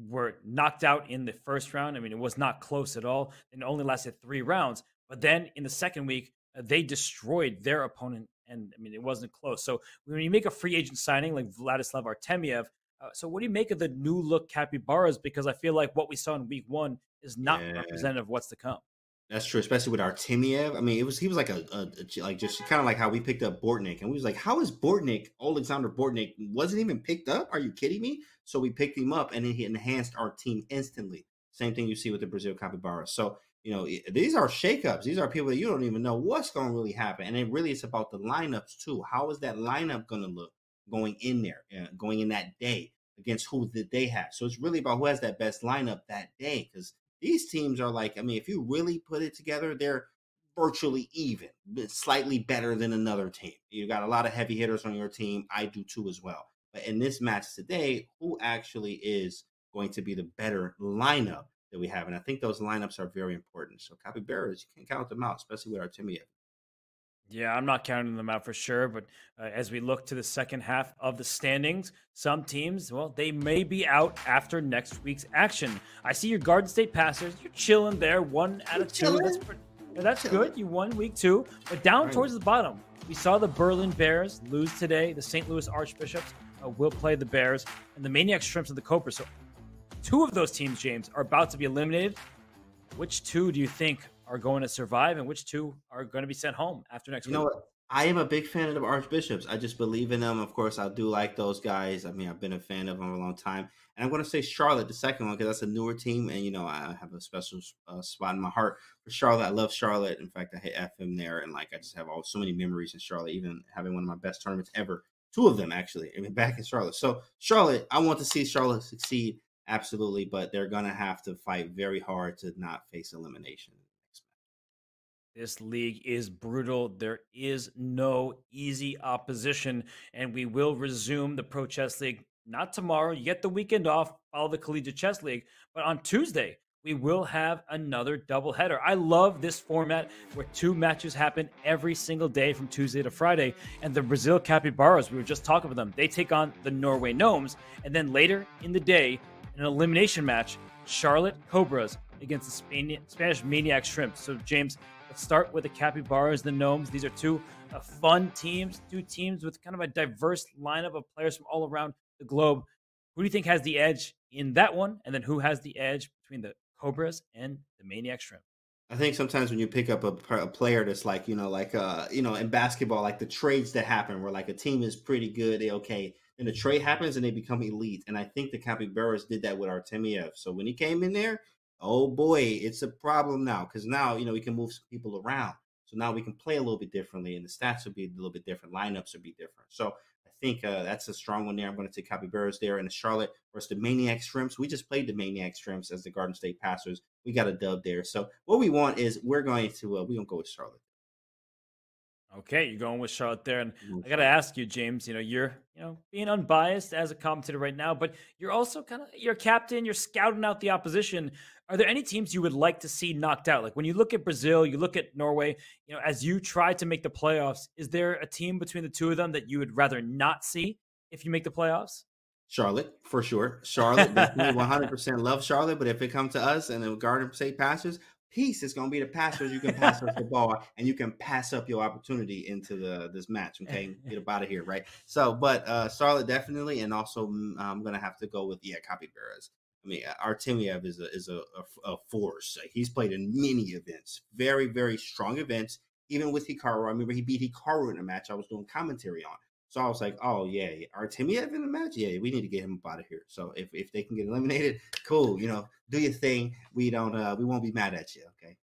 [SPEAKER 2] were knocked out in the first round. I mean, it was not close at all and only lasted three rounds. But then in the second week, uh, they destroyed their opponent. And I mean, it wasn't close. So when you make a free agent signing like Vladislav Artemiev, uh, so what do you make of the new look Capybaras? Because I feel like what we saw in week one is not yeah. representative of what's to come.
[SPEAKER 3] That's true, especially with Artemiev. I mean, it was he was like a, a, a like just kind of like how we picked up Bortnyk, and we was like, how is Bortnyk, Alexander Bortnyk, wasn't even picked up? Are you kidding me? So we picked him up, and then he enhanced our team instantly. Same thing you see with the Brazil Capybara. So you know, these are shakeups. These are people that you don't even know what's going to really happen, and it really is about the lineups too. How is that lineup going to look going in there, uh, going in that day against who did they have? So it's really about who has that best lineup that day because these teams are like, I mean, if you really put it together, they're virtually even, but slightly better than another team. You got a lot of heavy hitters on your team. I do too as well. But in this match today, who actually is going to be the better lineup that we have? And I think those lineups are very important. So Capybaras, you can't count them out, especially with Artemiev.
[SPEAKER 2] Yeah, I'm not counting them out for sure. But uh, as we look to the second half of the standings, some teams, well, they may be out after next week's action. I see your Garden State Passers. You're chilling there, one out of two. That's, pretty, that's good. You won week two. But down right. towards the bottom, we saw the Berlin Bears lose today. The St. Louis Archbishops uh, will play the Bears, and the Maniac Shrimps and the Cobras. So two of those teams, James, are about to be eliminated. Which two do you think are going to survive and which two are going to be sent home after next
[SPEAKER 3] you
[SPEAKER 2] week.
[SPEAKER 3] You know what? I am a big fan of the Archbishops. I just believe in them. Of course, I do like those guys. I mean, I've been a fan of them a long time. And I'm going to say Charlotte, the second one, because that's a newer team. And, you know, I have a special uh, spot in my heart for Charlotte. I love Charlotte. In fact, I hit FM there. And, like, I just have all so many memories in Charlotte, even having one of my best tournaments ever. Two of them, actually. I mean, back in Charlotte. So, Charlotte, I want to see Charlotte succeed. Absolutely. But they're going to have to fight very hard to not face elimination.
[SPEAKER 2] This league is brutal. There is no easy opposition, and we will resume the Pro Chess League not tomorrow. You get the weekend off, follow the Collegiate Chess League. But on Tuesday, we will have another doubleheader. I love this format where two matches happen every single day from Tuesday to Friday. And the Brazil Capybaras, we were just talking about them, they take on the Norway Gnomes. And then later in the day, an elimination match, Charlotte Cobras against the Spanish Maniac Shrimp. So, James, let's start with the Capybaras, the Gnomes. These are two uh, fun teams, two teams with kind of a diverse lineup of players from all around the globe. Who do you think has the edge in that one? And then who has the edge between the Cobras and the Maniac Shrimp.
[SPEAKER 3] I think sometimes when you pick up a, a, player that's like, you know, like, uh, you know, in basketball, like the trades that happen where like a team is pretty good, they okay, and the trade happens and they become elite. And I think the Capybaras did that with Artemiev. So when he came in there, oh boy, it's a problem now because now, you know, we can move some people around. So now we can play a little bit differently and the stats will be a little bit different, lineups will be different. So I think uh, that's a strong one there. I'm going to take Capybaras there. And the Charlotte versus the Maniac Shrimps. We just played the Maniac Shrimps as the Garden State Passers. We got a dub there. So what we want is we're going to uh, we're going to go with Charlotte.
[SPEAKER 2] Okay, you're going with Charlotte there, and I got to ask you, James. You know, you're you know being unbiased as a commentator right now, but you're also kind of you're captain. You're scouting out the opposition. Are there any teams you would like to see knocked out? Like when you look at Brazil, you look at Norway. You know, as you try to make the playoffs, is there a team between the two of them that you would rather not see if you make the playoffs?
[SPEAKER 3] Charlotte, for sure. Charlotte, 100% love Charlotte, but if it comes to us and the Garden State Passers, peace is going to be the passers. You can pass us the ball and you can pass up your opportunity into the this match. Okay, get up out of here, right? So, but uh Charlotte definitely, and also mm, I'm going to have to go with yeah, Capybaras. I mean, Artemiev is a is a, a, a force. He's played in many events, very very strong events. Even with Hikaru, I remember he beat Hikaru in a match I was doing commentary on. So I was like, oh yeah, Artemiev in the match, yeah, we need to get him up out of here. So if, if they can get eliminated, cool. You know, do your thing. We don't uh we won't be mad at you. Okay.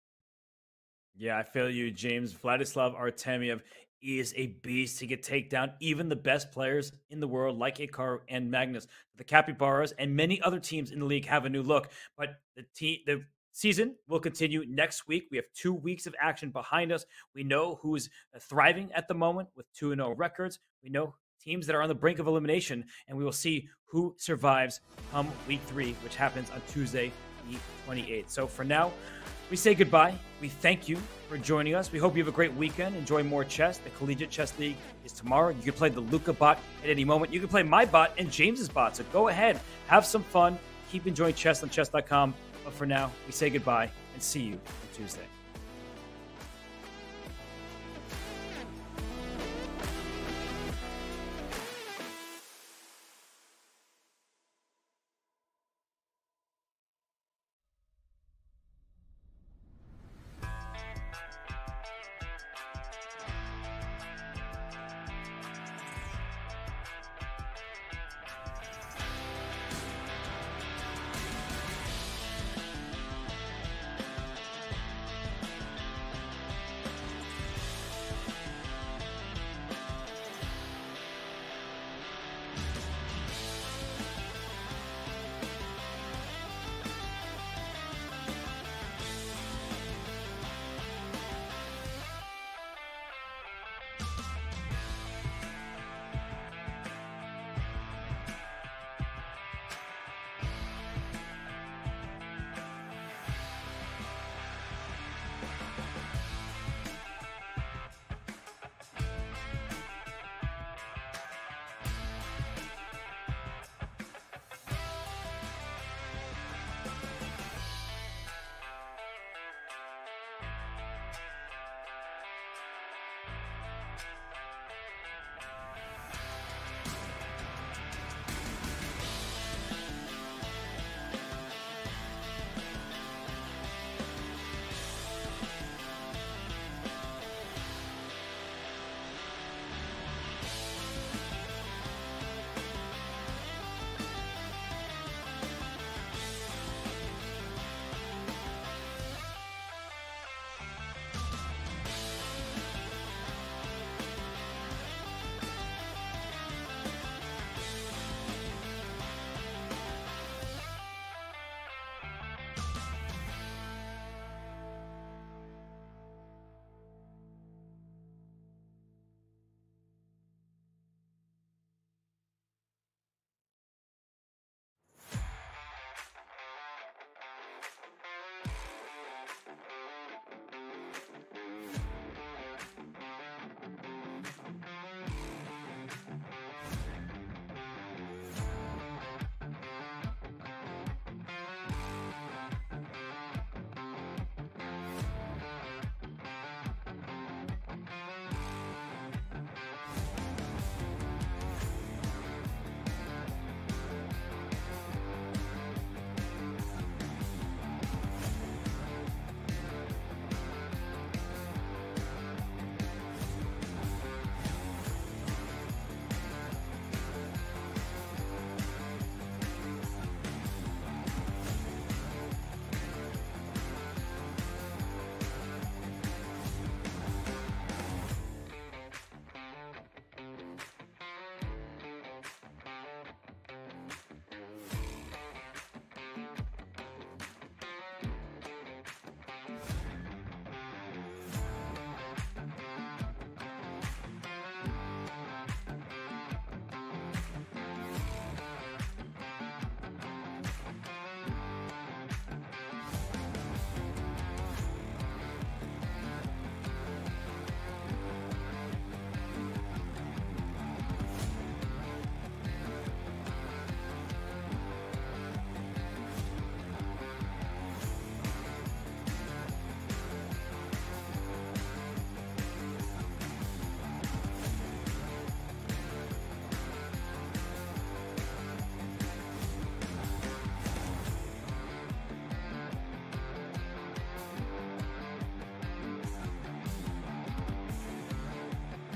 [SPEAKER 2] Yeah, I feel you, James. Vladislav Artemiev is a beast. He could take down even the best players in the world, like Hikaru and Magnus. The Capybaras and many other teams in the league have a new look, but the team, the season will continue next week. We have two weeks of action behind us. We know who's uh, thriving at the moment with 2 0 records. We know teams that are on the brink of elimination, and we will see who survives come week three, which happens on Tuesday, the 28th. So for now, we say goodbye. We thank you for joining us. We hope you have a great weekend. Enjoy more chess. The Collegiate Chess League is tomorrow. You can play the Luca bot at any moment. You can play my bot and James's bot. So go ahead, have some fun. Keep enjoying chess on chess.com. But for now, we say goodbye and see you on Tuesday.